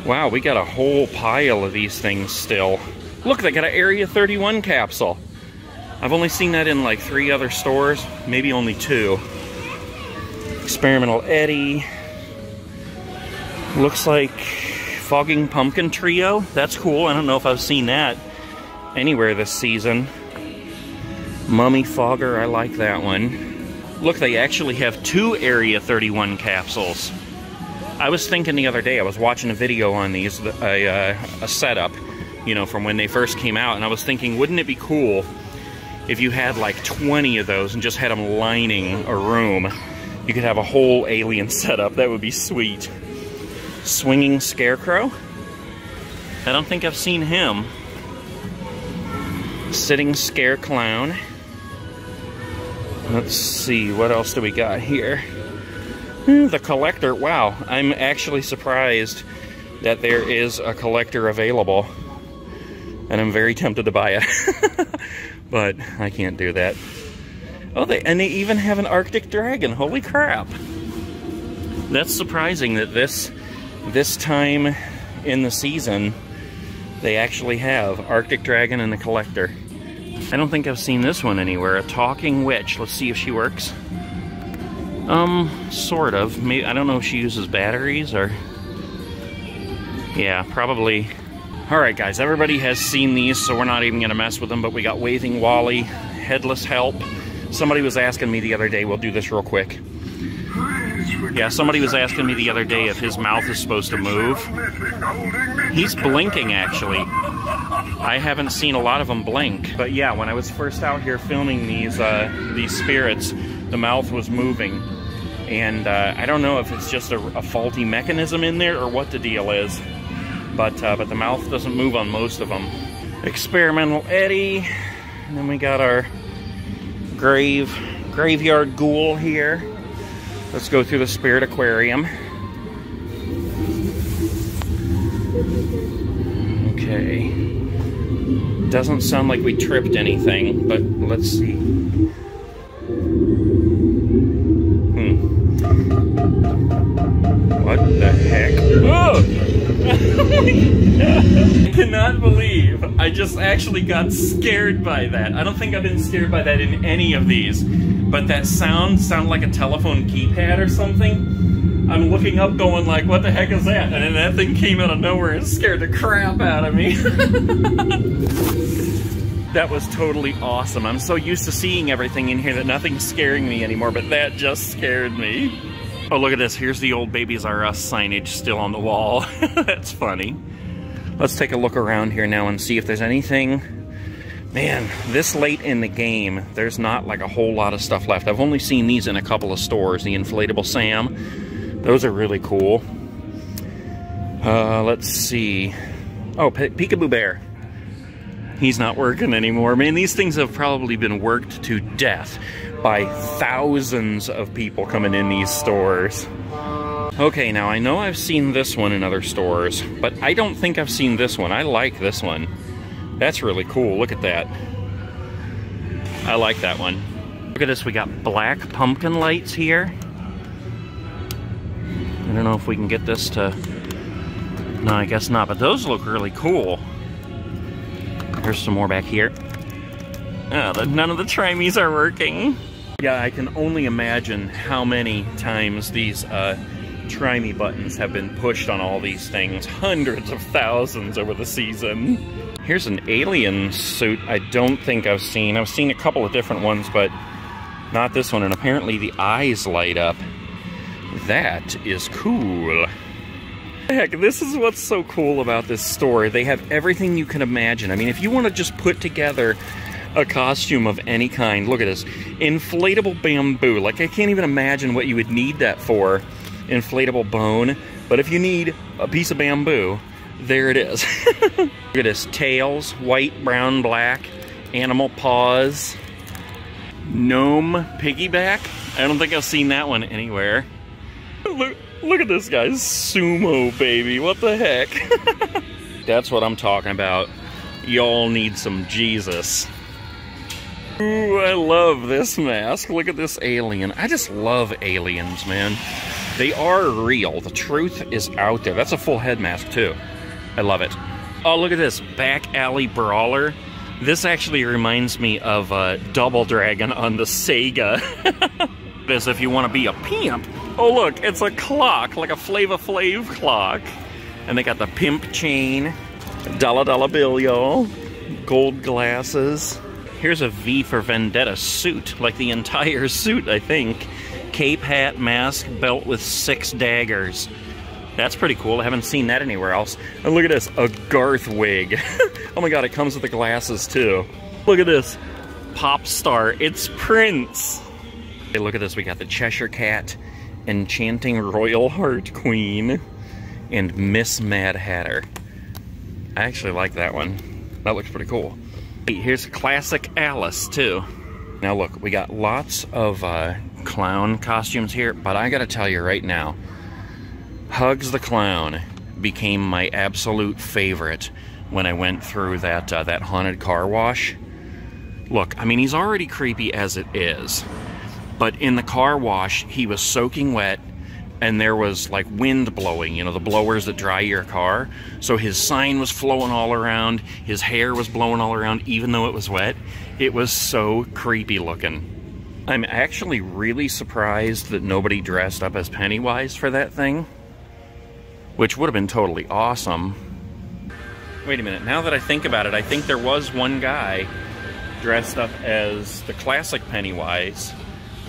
Wow, we got a whole pile of these things still. Look, they got an Area 31 capsule. I've only seen that in like three other stores, maybe only two. Experimental Eddie. Looks like Fogging Pumpkin Trio. That's cool. I don't know if I've seen that anywhere this season. Mummy Fogger, I like that one. Look, they actually have two Area 31 capsules. I was thinking the other day, I was watching a video on these, a, uh, a setup, you know, from when they first came out, and I was thinking, wouldn't it be cool if you had like 20 of those and just had them lining a room? You could have a whole alien setup. That would be sweet. Swinging Scarecrow? I don't think I've seen him. Sitting Scare Clown. Let's see, what else do we got here? Hmm, the collector, wow, I'm actually surprised that there is a collector available. And I'm very tempted to buy it. but I can't do that. Oh, they, and they even have an Arctic Dragon. Holy crap. That's surprising that this this time in the season they actually have Arctic Dragon and the Collector. I don't think I've seen this one anywhere. A talking witch. Let's see if she works. Um, sort of. Maybe I don't know if she uses batteries or. Yeah, probably. Alright, guys, everybody has seen these, so we're not even going to mess with them, but we got Waving Wally, Headless Help. Somebody was asking me the other day, we'll do this real quick. Yeah, somebody was asking me the other day if his mouth is supposed to move. He's blinking, actually. I haven't seen a lot of them blink. But yeah, when I was first out here filming these, uh, these spirits, the mouth was moving. And uh, I don't know if it's just a, a, faulty mechanism in there or what the deal is. But, uh, but the mouth doesn't move on most of them. Experimental Eddie. And then we got our grave graveyard ghoul here. Let's go through the spirit aquarium. Okay. Doesn't sound like we tripped anything, but let's see. Hmm. What the heck? Oh! I cannot believe I just actually got scared by that. I don't think I've been scared by that in any of these. But that sound sounded like a telephone keypad or something. I'm looking up going like, what the heck is that? And then that thing came out of nowhere and scared the crap out of me. that was totally awesome. I'm so used to seeing everything in here that nothing's scaring me anymore, but that just scared me. Oh, look at this. Here's the old Babies R Us signage still on the wall. That's funny. Let's take a look around here now and see if there's anything Man, this late in the game, there's not like a whole lot of stuff left. I've only seen these in a couple of stores. The Inflatable Sam, those are really cool. Uh, let's see. Oh, Pe Peekaboo Bear. He's not working anymore. Man, these things have probably been worked to death by thousands of people coming in these stores. Okay, now I know I've seen this one in other stores, but I don't think I've seen this one. I like this one. That's really cool. Look at that. I like that one. Look at this. We got black pumpkin lights here. I don't know if we can get this to... No, I guess not, but those look really cool. There's some more back here. Oh, the, none of the trimies are working. Yeah, I can only imagine how many times these uh, try buttons have been pushed on all these things. Hundreds of thousands over the season. Here's an alien suit I don't think I've seen. I've seen a couple of different ones, but not this one. And apparently the eyes light up. That is cool. Heck, this is what's so cool about this store. They have everything you can imagine. I mean, if you want to just put together a costume of any kind, look at this. Inflatable bamboo. Like, I can't even imagine what you would need that for. Inflatable bone. But if you need a piece of bamboo, there it is. look at this. Tails, white, brown, black. Animal paws. Gnome piggyback. I don't think I've seen that one anywhere. Look, look at this guy's sumo baby. What the heck? That's what I'm talking about. Y'all need some Jesus. Ooh, I love this mask. Look at this alien. I just love aliens, man. They are real. The truth is out there. That's a full head mask, too. I love it. Oh, look at this. Back Alley Brawler. This actually reminds me of uh, Double Dragon on the Sega. As if you want to be a pimp. Oh look, it's a clock, like a Flava Flav clock. And they got the pimp chain, dollar dollar bill, y'all. Gold glasses. Here's a V for Vendetta suit, like the entire suit, I think. Cape, hat, mask, belt with six daggers. That's pretty cool. I haven't seen that anywhere else. And look at this, a Garth wig. oh my god, it comes with the glasses too. Look at this, pop star. It's Prince. Hey, look at this. We got the Cheshire Cat, Enchanting Royal Heart Queen, and Miss Mad Hatter. I actually like that one. That looks pretty cool. Hey, here's a classic Alice, too. Now look, we got lots of uh, clown costumes here, but I gotta tell you right now, Hugs the Clown became my absolute favorite when I went through that uh, that haunted car wash. Look, I mean, he's already creepy as it is, but in the car wash, he was soaking wet and there was like wind blowing, you know, the blowers that dry your car. So his sign was flowing all around, his hair was blowing all around, even though it was wet. It was so creepy looking. I'm actually really surprised that nobody dressed up as Pennywise for that thing, which would have been totally awesome. Wait a minute, now that I think about it, I think there was one guy dressed up as the classic Pennywise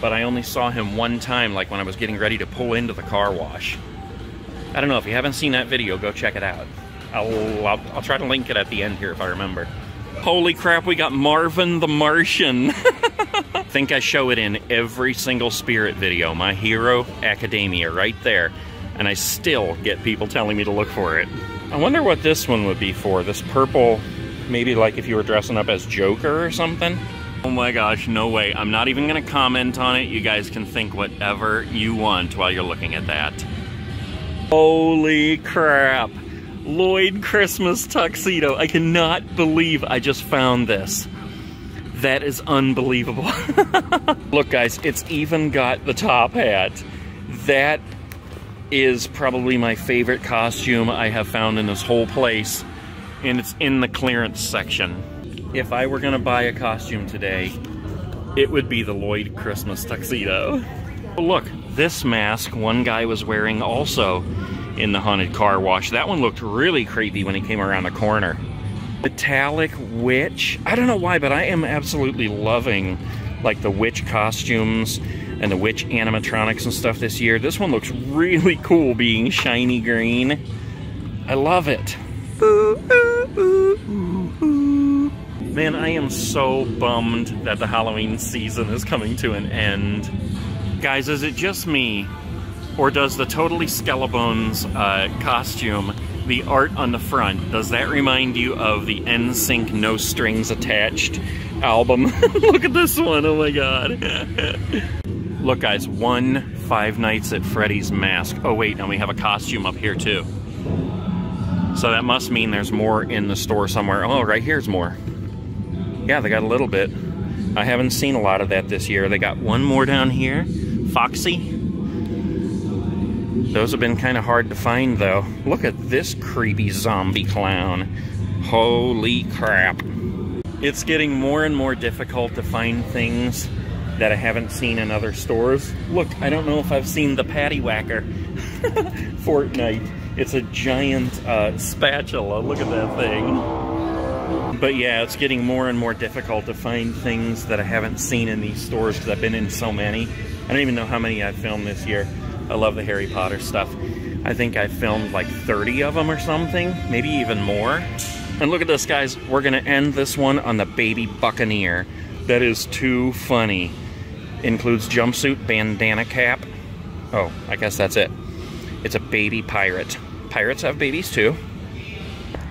but I only saw him one time, like when I was getting ready to pull into the car wash. I don't know, if you haven't seen that video, go check it out. I'll, I'll, I'll try to link it at the end here if I remember. Holy crap, we got Marvin the Martian. I think I show it in every single Spirit video. My Hero Academia, right there. And I still get people telling me to look for it. I wonder what this one would be for. This purple, maybe like if you were dressing up as Joker or something? Oh my gosh, no way. I'm not even going to comment on it. You guys can think whatever you want while you're looking at that. Holy crap. Lloyd Christmas tuxedo. I cannot believe I just found this. That is unbelievable. Look guys, it's even got the top hat. That is probably my favorite costume I have found in this whole place. And it's in the clearance section if I were gonna buy a costume today, it would be the Lloyd Christmas tuxedo. Look, this mask one guy was wearing also in the haunted car wash. That one looked really creepy when he came around the corner. Metallic witch. I don't know why, but I am absolutely loving like the witch costumes and the witch animatronics and stuff this year. This one looks really cool being shiny green. I love it. Man, I am so bummed that the Halloween season is coming to an end. Guys, is it just me? Or does the Totally Skellebones uh, costume, the art on the front, does that remind you of the NSYNC No Strings Attached album? Look at this one, oh my god. Look, guys, one Five Nights at Freddy's mask. Oh, wait, now we have a costume up here, too. So that must mean there's more in the store somewhere. Oh, right here's more. Yeah, they got a little bit. I haven't seen a lot of that this year. They got one more down here. Foxy. Those have been kind of hard to find, though. Look at this creepy zombie clown. Holy crap. It's getting more and more difficult to find things that I haven't seen in other stores. Look, I don't know if I've seen the Patty Whacker Fortnite. It's a giant uh, spatula. Look at that thing. But yeah, it's getting more and more difficult to find things that I haven't seen in these stores because I've been in so many. I don't even know how many I've filmed this year. I love the Harry Potter stuff. I think I filmed like 30 of them or something, maybe even more. And look at this, guys. We're going to end this one on the Baby Buccaneer. That is too funny. Includes jumpsuit, bandana cap. Oh, I guess that's it. It's a baby pirate. Pirates have babies too.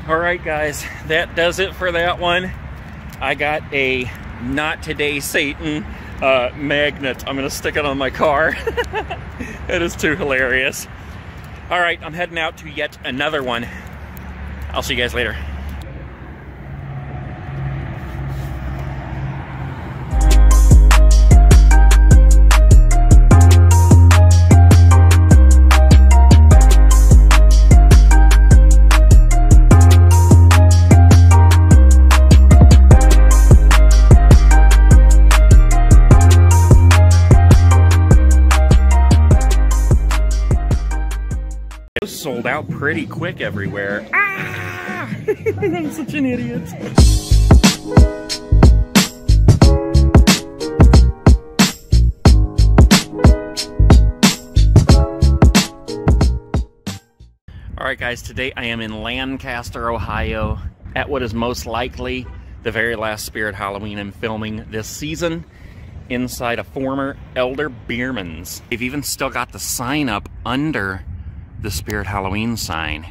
All right, guys, that does it for that one. I got a Not Today Satan uh, magnet. I'm gonna stick it on my car. it is too hilarious. All right, I'm heading out to yet another one. I'll see you guys later. Sold out pretty quick everywhere. Ah! I'm such an idiot. Alright guys, today I am in Lancaster, Ohio at what is most likely the very last Spirit Halloween I'm filming this season inside a former Elder Beerman's. They've even still got the sign up under the Spirit Halloween sign.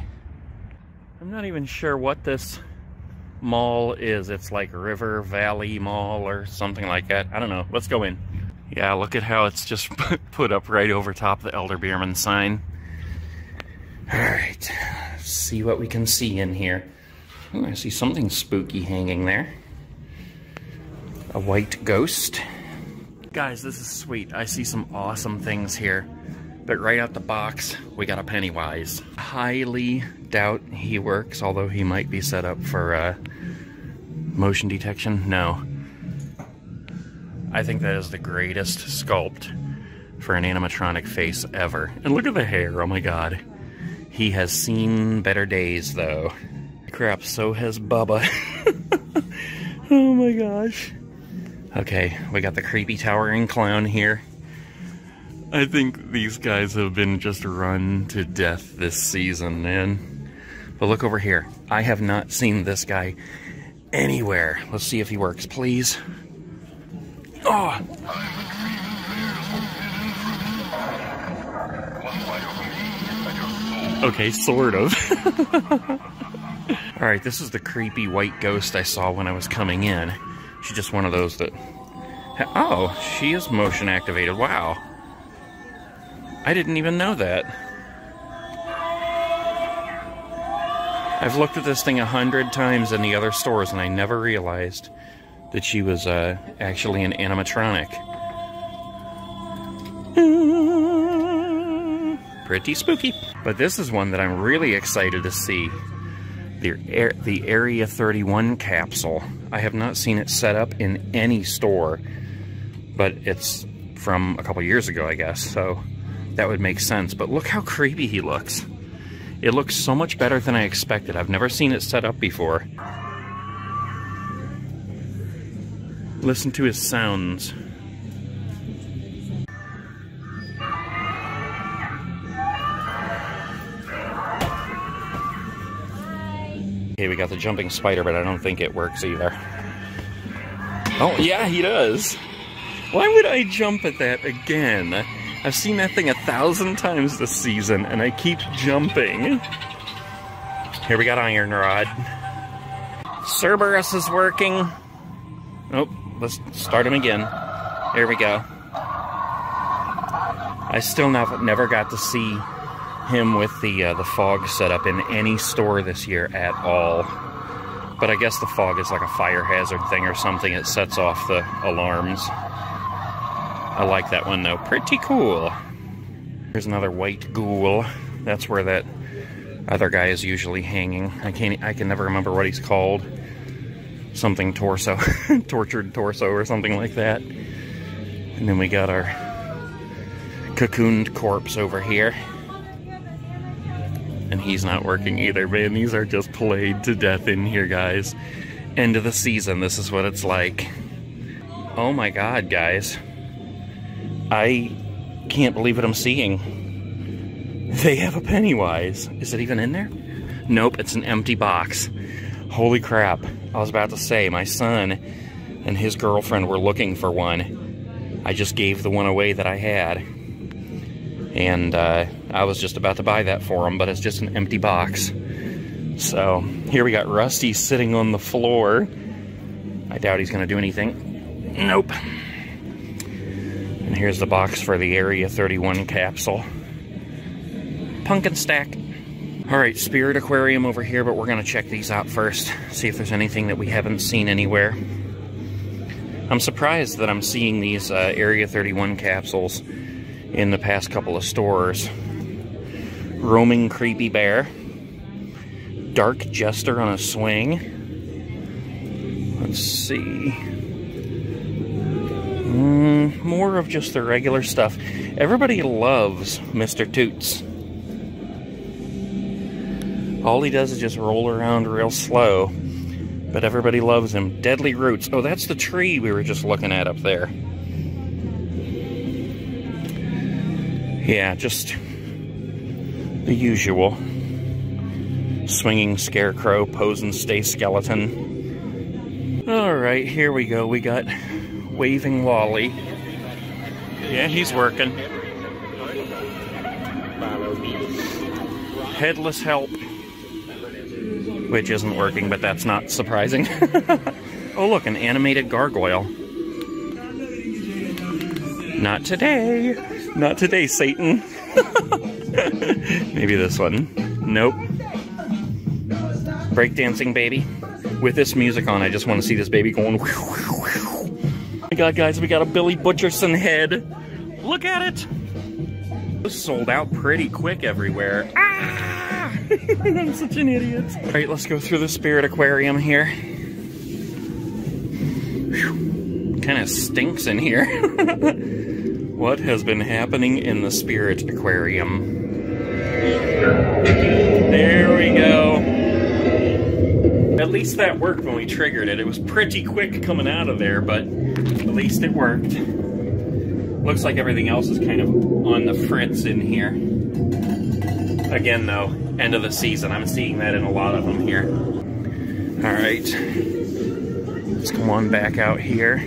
I'm not even sure what this mall is. It's like River Valley Mall or something like that. I don't know. Let's go in. Yeah, look at how it's just put up right over top the Elder Beerman sign. Alright, see what we can see in here. Ooh, I see something spooky hanging there. A white ghost. Guys, this is sweet. I see some awesome things here. But right out the box, we got a Pennywise. Highly doubt he works, although he might be set up for uh, motion detection. No. I think that is the greatest sculpt for an animatronic face ever. And look at the hair, oh my god. He has seen better days, though. Crap, so has Bubba. oh my gosh. Okay, we got the creepy towering clown here. I think these guys have been just run to death this season, man. But look over here. I have not seen this guy anywhere. Let's see if he works, please. Oh! Okay, sort of. Alright, this is the creepy white ghost I saw when I was coming in. She's just one of those that... Oh, she is motion activated. Wow. I didn't even know that. I've looked at this thing a hundred times in the other stores and I never realized that she was uh, actually an animatronic. Pretty spooky. But this is one that I'm really excited to see. The, the Area 31 capsule. I have not seen it set up in any store, but it's from a couple years ago, I guess, so that would make sense. But look how creepy he looks. It looks so much better than I expected. I've never seen it set up before. Listen to his sounds. Okay, we got the jumping spider, but I don't think it works either. Oh, yeah, he does. Why would I jump at that again? I've seen that thing a thousand times this season, and I keep jumping. Here we got Iron Rod. Cerberus is working. Oh, let's start him again. There we go. I still never, never got to see him with the uh, the fog set up in any store this year at all. But I guess the fog is like a fire hazard thing or something. It sets off the alarms. I like that one though. Pretty cool. Here's another white ghoul. That's where that other guy is usually hanging. I can't. I can never remember what he's called. Something torso, tortured torso, or something like that. And then we got our cocooned corpse over here. And he's not working either, man. These are just played to death in here, guys. End of the season, this is what it's like. Oh my god, guys. I can't believe what I'm seeing. They have a Pennywise. Is it even in there? Nope, it's an empty box. Holy crap. I was about to say, my son and his girlfriend were looking for one. I just gave the one away that I had. And uh, I was just about to buy that for him, but it's just an empty box. So here we got Rusty sitting on the floor. I doubt he's going to do anything. Nope. And here's the box for the Area 31 capsule. Pumpkin stack. Alright, Spirit Aquarium over here, but we're to check these out first. See if there's anything that we haven't seen anywhere. I'm surprised that I'm seeing these uh, Area 31 capsules in the past couple of stores. Roaming Creepy Bear. Dark Jester on a swing. Let's see. Mm, more of just the regular stuff. Everybody loves Mr. Toots. All he does is just roll around real slow. But everybody loves him. Deadly Roots. Oh, that's the tree we were just looking at up there. Yeah, just the usual. Swinging scarecrow, pose and stay skeleton. Alright, here we go. We got Waving Wally. Yeah, he's working. Headless Help. Which isn't working, but that's not surprising. oh, look, an animated gargoyle. Not today. Not today, Satan. Maybe this one. Nope. Breakdancing baby. With this music on, I just want to see this baby going. My god, guys, we got a Billy Butcherson head. Look at it. Sold out pretty quick everywhere. Ah! I'm such an idiot. All right, let's go through the Spirit Aquarium here. Kind of stinks in here. what has been happening in the Spirit Aquarium? There we go. At least that worked when we triggered it. It was pretty quick coming out of there, but least it worked. Looks like everything else is kind of on the fritz in here. Again, though, end of the season. I'm seeing that in a lot of them here. All right. Let's come on back out here.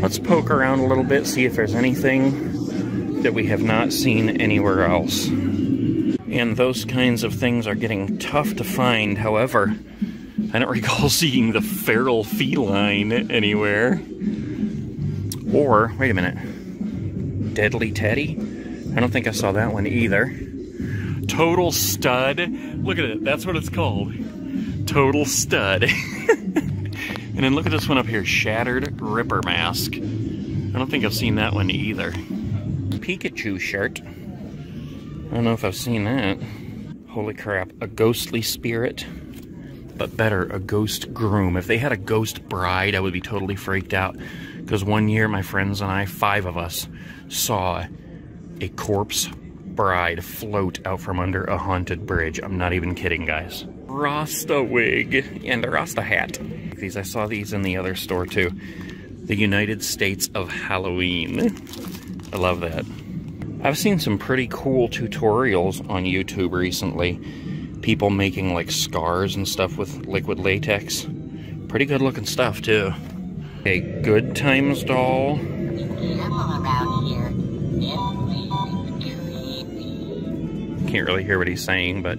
Let's poke around a little bit, see if there's anything that we have not seen anywhere else. And those kinds of things are getting tough to find. However, I don't recall seeing the feral feline anywhere. Or, wait a minute, Deadly Teddy? I don't think I saw that one either. Total Stud. Look at it, that's what it's called. Total Stud. and then look at this one up here, Shattered Ripper Mask. I don't think I've seen that one either. Pikachu shirt. I don't know if I've seen that. Holy crap, a ghostly spirit. But better, a ghost groom. If they had a ghost bride, I would be totally freaked out. Because one year, my friends and I, five of us, saw a corpse bride float out from under a haunted bridge. I'm not even kidding, guys. Rasta wig and a Rasta hat. These I saw these in the other store too. The United States of Halloween. I love that. I've seen some pretty cool tutorials on YouTube recently. People making like scars and stuff with liquid latex. Pretty good looking stuff too. A Good Times doll. Can't really hear what he's saying, but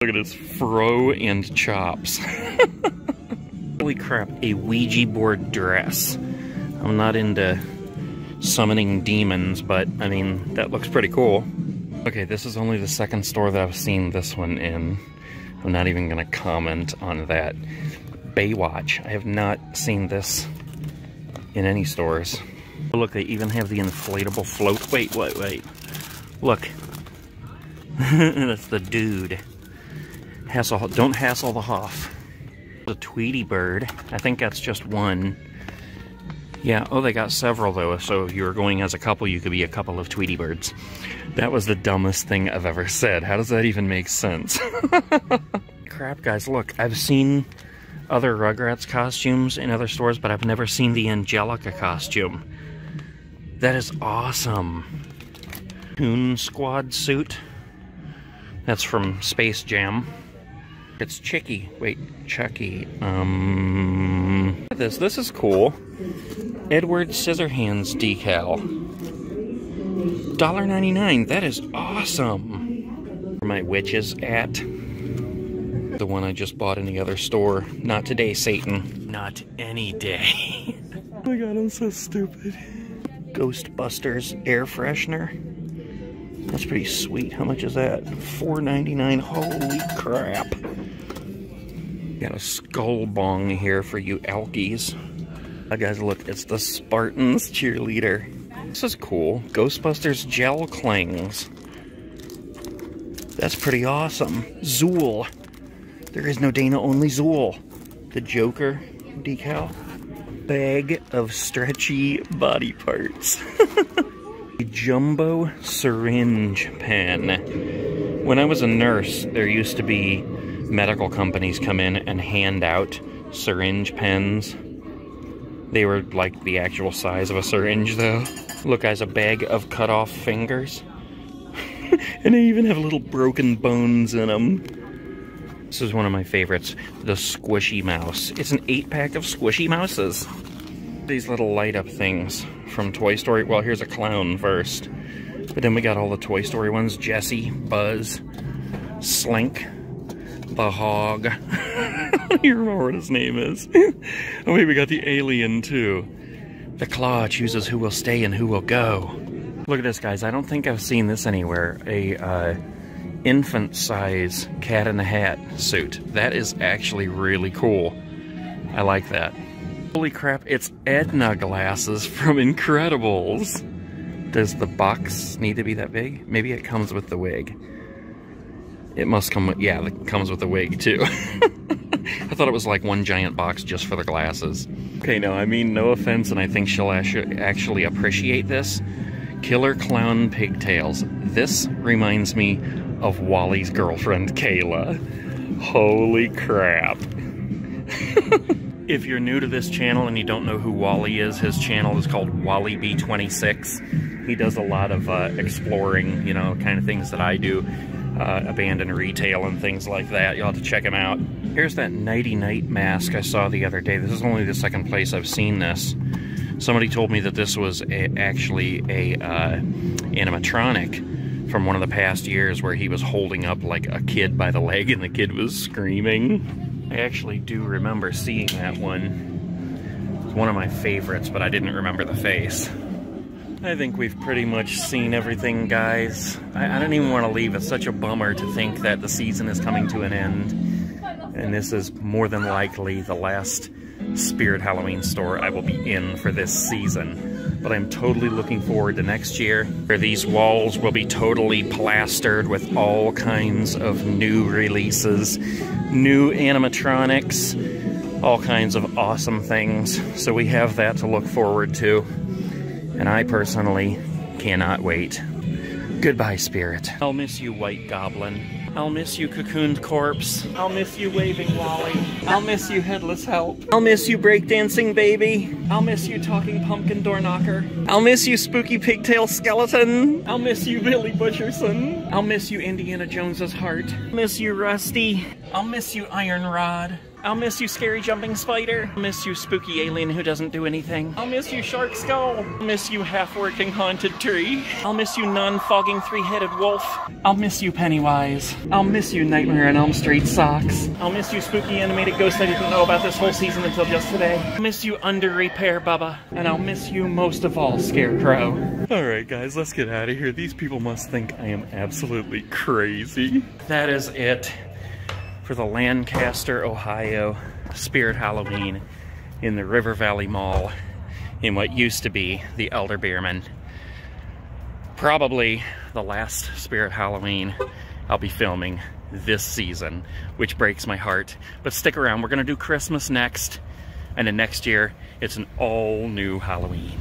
look at his fro and chops. Holy crap, a Ouija board dress. I'm not into summoning demons, but I mean, that looks pretty cool. Okay, this is only the second store that I've seen this one in. I'm not even gonna comment on that. Baywatch. I have not seen this in any stores. Look, they even have the inflatable float. Wait, wait, wait. Look. That's the dude. Hassle, don't hassle the Hoff. The Tweety Bird. I think that's just one. Yeah, oh, they got several though, so if you were going as a couple, you could be a couple of Tweety Birds. That was the dumbest thing I've ever said. How does that even make sense? Crap, guys, look, I've seen other Rugrats costumes in other stores, but I've never seen the Angelica costume. That is awesome. Toon Squad suit. That's from Space Jam. It's Chicky. Wait, Chucky. Um, look at this. This is cool. Edward Scissorhands decal. $1.99. That is awesome. Where my witches at? The one I just bought in the other store. Not today, Satan. Not any day. oh my god, I'm so stupid. Ghostbusters air freshener. That's pretty sweet. How much is that? $4.99. Holy crap. Got a skull bong here for you alkies. Uh, guys, look, it's the Spartans cheerleader. This is cool. Ghostbusters gel clings. That's pretty awesome. Zuul. There is no Dana, only Zuul. The Joker decal. Bag of stretchy body parts. jumbo syringe pen. When I was a nurse, there used to be medical companies come in and hand out syringe pens. They were like the actual size of a syringe, though. Look, guys, a bag of cut off fingers. and they even have little broken bones in them. This is one of my favorites, the Squishy Mouse. It's an eight pack of Squishy Mouses. These little light up things from Toy Story. Well, here's a clown first. But then we got all the Toy Story ones Jessie, Buzz, Slink, the Hog. Even remember what his name is. oh, wait, we got the Alien too. The Claw chooses who will stay and who will go. Look at this, guys. I don't think I've seen this anywhere. A, uh, infant size cat in the hat suit. That is actually really cool. I like that. Holy crap, it's Edna glasses from Incredibles. Does the box need to be that big? Maybe it comes with the wig. It must come with, yeah, it comes with the wig too. I thought it was like one giant box just for the glasses. Okay, no, I mean no offense, and I think she'll actually appreciate this. Killer Clown Pigtails. This reminds me of Wally's girlfriend, Kayla. Holy crap. if you're new to this channel and you don't know who Wally is, his channel is called Wally B26. He does a lot of uh, exploring, you know, kind of things that I do, uh, abandoned retail and things like that. You'll have to check him out. Here's that Nighty Night mask I saw the other day. This is only the second place I've seen this. Somebody told me that this was a, actually a uh, animatronic from one of the past years where he was holding up like a kid by the leg and the kid was screaming. I actually do remember seeing that one. It's one of my favorites, but I didn't remember the face. I think we've pretty much seen everything, guys. I, I don't even want to leave. It's such a bummer to think that the season is coming to an end. And this is more than likely the last Spirit Halloween store I will be in for this season. But I'm totally looking forward to next year, where these walls will be totally plastered with all kinds of new releases, new animatronics, all kinds of awesome things. So we have that to look forward to. And I personally cannot wait. Goodbye, Spirit. I'll miss you, White Goblin. I'll miss you, Cocooned Corpse. I'll miss you, Waving Wally. I'll miss you, Headless Help. I'll miss you, Breakdancing Baby. I'll miss you, Talking Pumpkin Door Knocker. I'll miss you, Spooky Pigtail Skeleton. I'll miss you, Billy Butcherson. I'll miss you, Indiana Jones's Heart. I'll miss you, Rusty. I'll miss you, Iron Rod. I'll miss you, scary jumping spider. I'll miss you, spooky alien who doesn't do anything. I'll miss you, shark skull. I'll miss you, half-working haunted tree. I'll miss you, non-fogging three-headed wolf. I'll miss you, Pennywise. I'll miss you, Nightmare on Elm Street socks. I'll miss you, spooky animated ghost I didn't know about this whole season until just today. I'll miss you, under repair Bubba. And I'll miss you most of all, Scarecrow. Alright guys, let's get out of here. These people must think I am absolutely crazy. That is it for the Lancaster, Ohio Spirit Halloween in the River Valley Mall in what used to be the Elder Beerman. Probably the last Spirit Halloween I'll be filming this season, which breaks my heart. But stick around, we're gonna do Christmas next, and then next year, it's an all new Halloween.